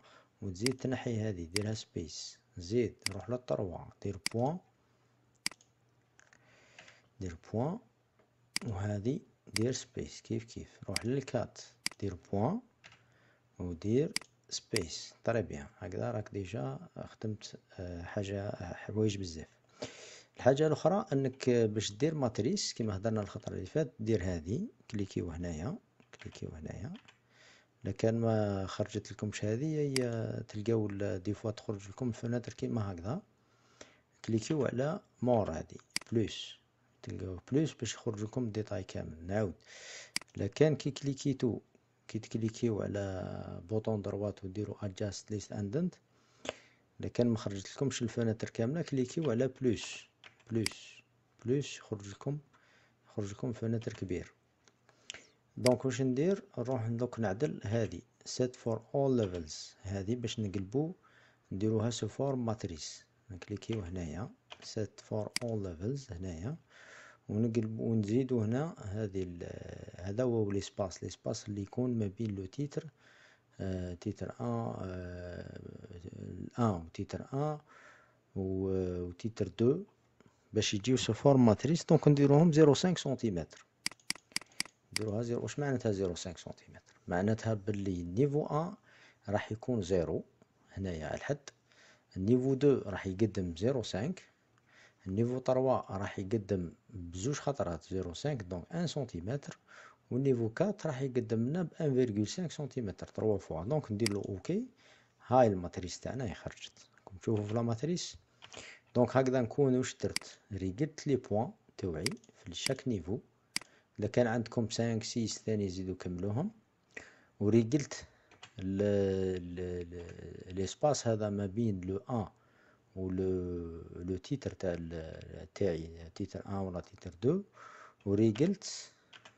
و تزيد تنحي هادي ديرها space زيد روح لل trois دير point دير point و هادي دير space كيف كيف؟ روح لل quatre. دير point و دير space très bien. هكذا راك déjà خدمت حاجة حوايج بزاف. الحاجة الأخرى أنك باش دير matrice كما هضرنا الخطرة اللي فات دير هذه. كليكيو هنايا. كليكيو هنايا. لكان ما خرجت لكمش هذه هي تلقاو des fois تخرج لكم ال fenêtre كيما هكذا. كليكيو على more هذه plus. تلقاو plus باش يخرج لكم الديتاي كامل نعاود. لكان كي كليكيتو كي تكليكيو على bouton droite وديرو adjust list indents اذا كان ما خرجت لكمش ال fenêtre كاملة كليكيو على plus. plus. plus يخرج لكم يخرج لكم fenêtre كبير. donc واش ندير؟ نروح دوك نعدل هادي set for all levels. هادي باش نقلبو نديروها sous forme matrice. نكليكيو هنايا set for all levels هنايا. ونقلب ونزيدو هنا هذه هذا هو l'espace l'espace اللي يكون ما بين le titre آه titre un آه un و titre un و titre deux باش يجيو sous forme matrice. donc نديروهم zéro cinq centimètres. نديروها zéro. واش معناتها zéro cinq centimètres؟ معناتها بلي niveau un راح يكون zéro هنايا الحد. ال niveau deux راح يقدم zéro cinq ال niveau trois راح يقدم بزوج خطرات zéro cinq donc un centimètre. وال niveau quatre راح يقدم لنا ب un virgule cinq centimètres trois fois. donc نديرلو OK. هاي ال matrice تاعنا خرجت راكم تشوفو في la matrice donc هكذا نكون واش درت؟ ريقلت les points توعي في chaque niveau. إذا كان عندكم 5 6 ثاني زيدو كملوهم وريقلت l'espace هذا ما بين le 1 و le titre تاع تاعي titre 1 ولا titre 2 وريقلت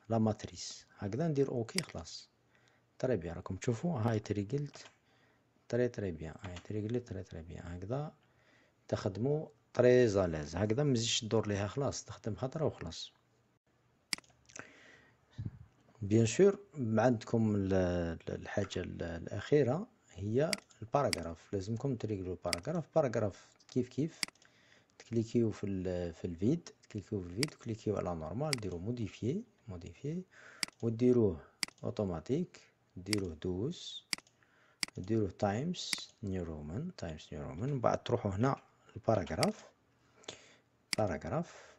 la matrice. هكذا ندير OK خلاص. très bien راكم تشوفوا هاي تريقلت très très bien هاي تريقلت très très bien. هكذا تخدموا très à l'aise. هكذا مزيدش تدور ليها خلاص تخدم خطره وخلاص. bien sûr عندكم الحاجة الأخيرة هي ال paragraphe لازمكم تريقلو ال paragraphe paragraphe كيف كيف؟ تكليكيو في في ال vide تكليكيو في ال vide وكليكيو على normal. ديرو modifier modifier. وديروه أوتوماتيك ديروه douze ديروه Times New Roman Times New Roman. بعد تروحوا هنا ال paragraphe paragraphe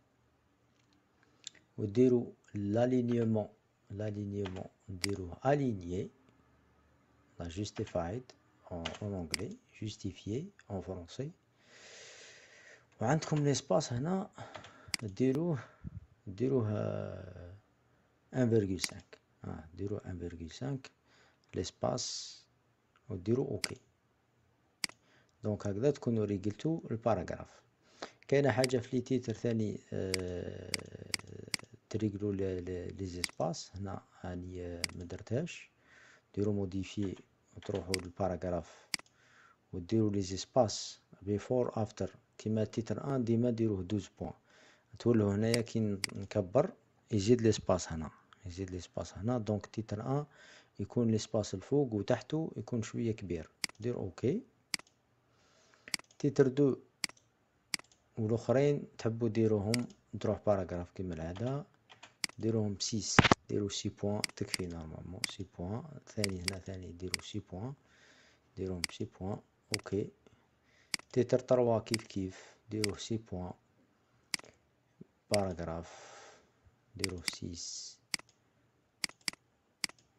وديروا l'alignement. L'alignement نديروه aligné la justified en, en anglais justifié en français. وعندكم l'espace هنا ديروه ديروه 1.5 آه ديروه 1.5 l'espace وديروا OK donc هكذا تكونوا ريقلتو ال paragraphe كاينة حاجة في les titres ثاني آه تريقلو les espaces هنا هاني ما درتهاش. ديرو modifier وتروحو لل paragraphe. وديرو les espaces before after. كيما titre un ديما ديروه douze points. تولو هنايا كي نكبر يزيد l'espace هنا. يزيد l'espace هنا. donc titre un يكون l'espace الفوق وتحته يكون شوية كبير. دير OK. titre deux والأخرين تحبوا ديروهم تروح paragraphe كيما العادة. ديروهم six ديرو six points تكفي normalement six points. ثاني هنا ثاني ديرو six points. ديروهم six points. OK. titre trois كيف كيف. ديروه six points. paragraphe. ديروه six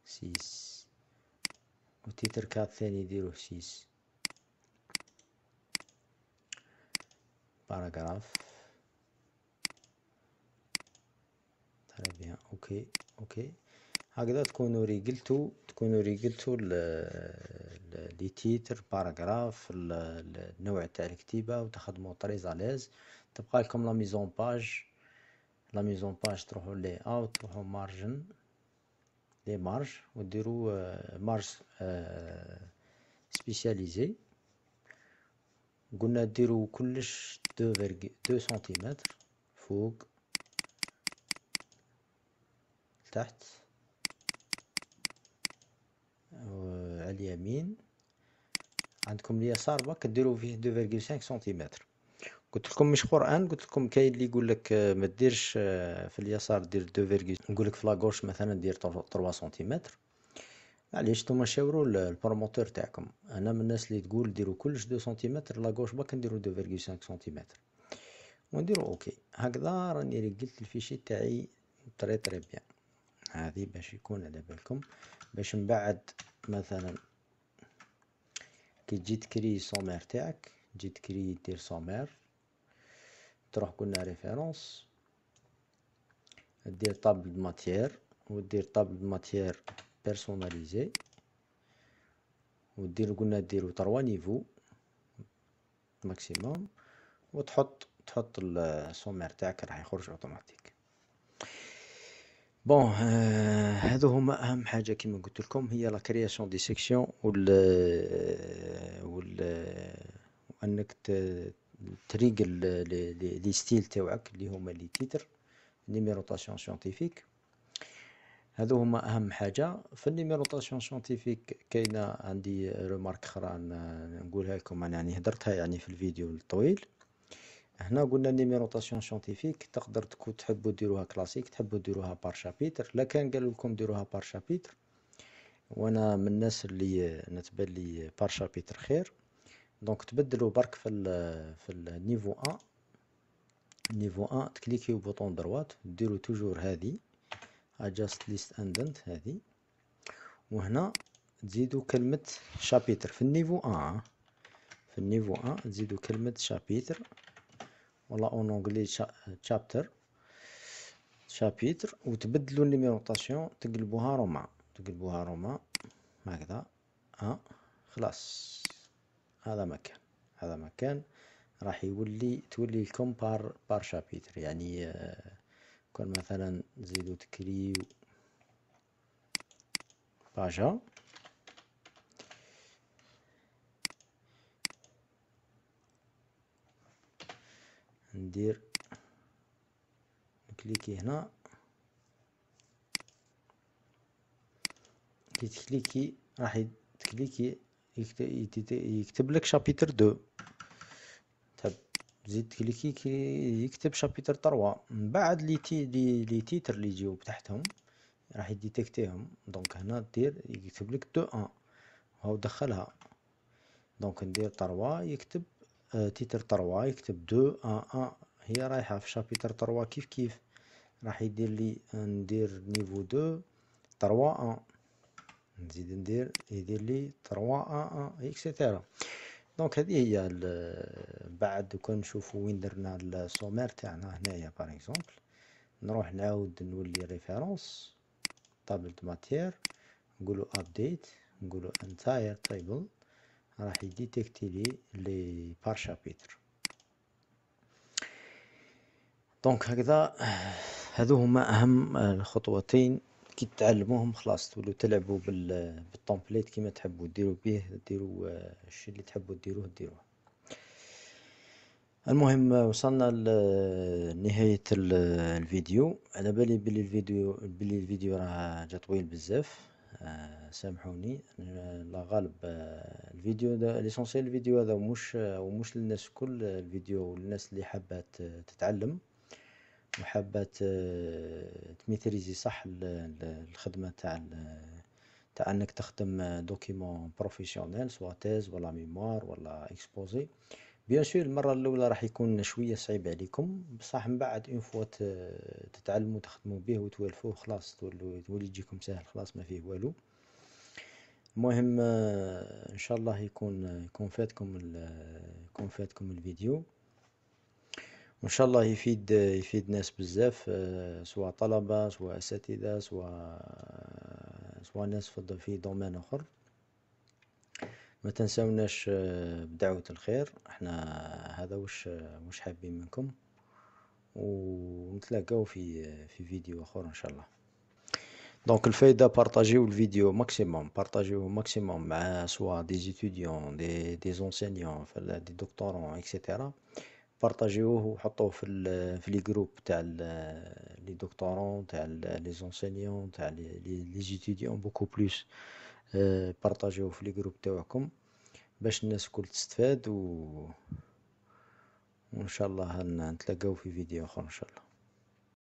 six و titre quatre ثاني ديروه six paragraphe. très bien OK OK. هكذا تكونوا ريقلتو تكونوا ريقلتو les titres paragraphe النوع تاع الكتيبة وتخدموا très à l'aise تبقى لكم la mise en page. la mise en page تروحوا layout تروحوا margin les marges وديروا marges spécialisées. قلنا ديروا كلش deux deux centimètres فوق. تحت. على اليمين. عندكم اليسار برك ديروا فيه deux virgule cinq centimètres. قلت لكم مش قرآن قلت لكم كاين اللي يقول لك ما ديرش في اليسار دير deux virgule نقول لك في la gauche مثلا دير 3 سنتيمتر. معليش نتوما شاوروا ال promoteur تاعكم. أنا من الناس اللي تقول ديروا كلش deux centimètres la gauche برك نديروا deux virgule cinq centimètres. ونديروا OK. هكذا راني ريقلت ال fichier تاعي très très bien هذه باش يكون على بالكم. باش من بعد مثلا كي تجي تكري sommaire تاعك تجي تكري دير sommaire تروح قلنا références دير table matières ودير table matières personnalisée ودير قلنا ديرو trois niveaux maximum وتحط تحط ال sommaire تاعك راح يخرج automatique bon هذو هما أهم حاجة كما قلت لكم هي la création des sections وال وال وأنك تريقل les styles تاوعك اللي هما les titres numérotation scientifique هذو هما أهم حاجة. في ال numérotation scientifique كاينة عندي remarque أخرى نقولها لكم أنا يعني هدرتها يعني في الفيديو الطويل. هنا قلنا ال numérotation scientifique تقدر تكون تحبوا ديروها كلاسيك تحبوا ديروها par chapitre لا كان قالوا لكم ديروها par chapitre. وأنا من الناس اللي نتبان لي par chapitre خير. donc تبدلوا برك في ال في ال niveau 1 niveau 1 تكليكيو bouton droite. ديروا toujours هذه adjust list indent هذه وهنا تزيدوا كلمة chapitre. في ال niveau 1 في ال niveau 1 تزيدوا كلمة chapitre. ولا en anglais chapter chapitre وتبدلوا ال numérotation تقلبوها romain. تقلبوها romain. هكذا. ها. خلاص. هذا مكان. هذا مكان. راح يولي تولي لكم par par chapitre يعني كون مثلا نزيدو تكريو. باجا ندير نكليكي هنا. كي تكليكي راح تكليكي يكتب لك chapitre deux. تحب تزيد تكليكي يكتب chapitre trois. من بعد les ti les les titres اللي يجيو تحتهم راح يديتكتيهم. donc هنا دير يكتب لك deux un هاو دخلها. donc ندير trois يكتب titre trois يكتب deux un un هي رايحة في chapitre trois كيف كيف؟ راح يدير لي ندير niveau deux trois un نزيد ندير يدير لي trois un un et cetera donc هذه هي بعد كون نشوفو وين درنا ال sommaire تاعنا هنايا par exemple نروح نعاود نولي références table matières نقولو update نقولو entire table راح يديتكتي les les par chapitre donc هكذا هذو هما أهم الخطوتين. كي تعلموهم خلاص تولوا تلعبوا بال template كيما تحبوا ديروا به ديروا الشيء اللي تحبوا ديروه ديروه. المهم وصلنا لنهاية الفيديو. على بالي بلي الفيديو بلي الفيديو راه جا طويل بزاف. آه، سامحوني. لا غالب آه، الفيديو l'essentiel الفيديو هذا مش ومش للناس كل الفيديو للناس اللي حابة تتعلم وحابة تميتريزي صح الخدمة تاع تاع انك تخدم document professionnel soit thèse ولا mémoire ولا exposé. bien sûr المرة الأولى راح يكون شوية صعيب عليكم. بصح من بعد une fois تتعلموا تخدموا به وتوالفوه خلاص تولي يجيكم ساهل خلاص ما فيه والو. المهم إن شاء الله يكون يكون فاتكم يكون فاتكم الفيديو. وإن شاء الله يفيد يفيد ناس بزاف سواء طلبة سواء أساتذة سواء سواء ناس في domaine آخر. ما تنسوناش بدعوة الخير. إحنا هذا وش وش حابين منكم. ونتلاقاو في في فيديو أخر إن شاء الله. donc الفايدة بارطاجيو الفيديو maximum بارطاجيو maximum مع soit des étudiants des des enseignants des doctorants et cetera بارطاجيوه وحطوه في في les groupes تاع les doctorants تاع les enseignants تاع les étudiants beaucoup plus بارطاجيوه في لي جروب تاعكم باش الناس الكل تستفاد و وإن شاء الله نتلاقاو في فيديو آخر إن شاء الله.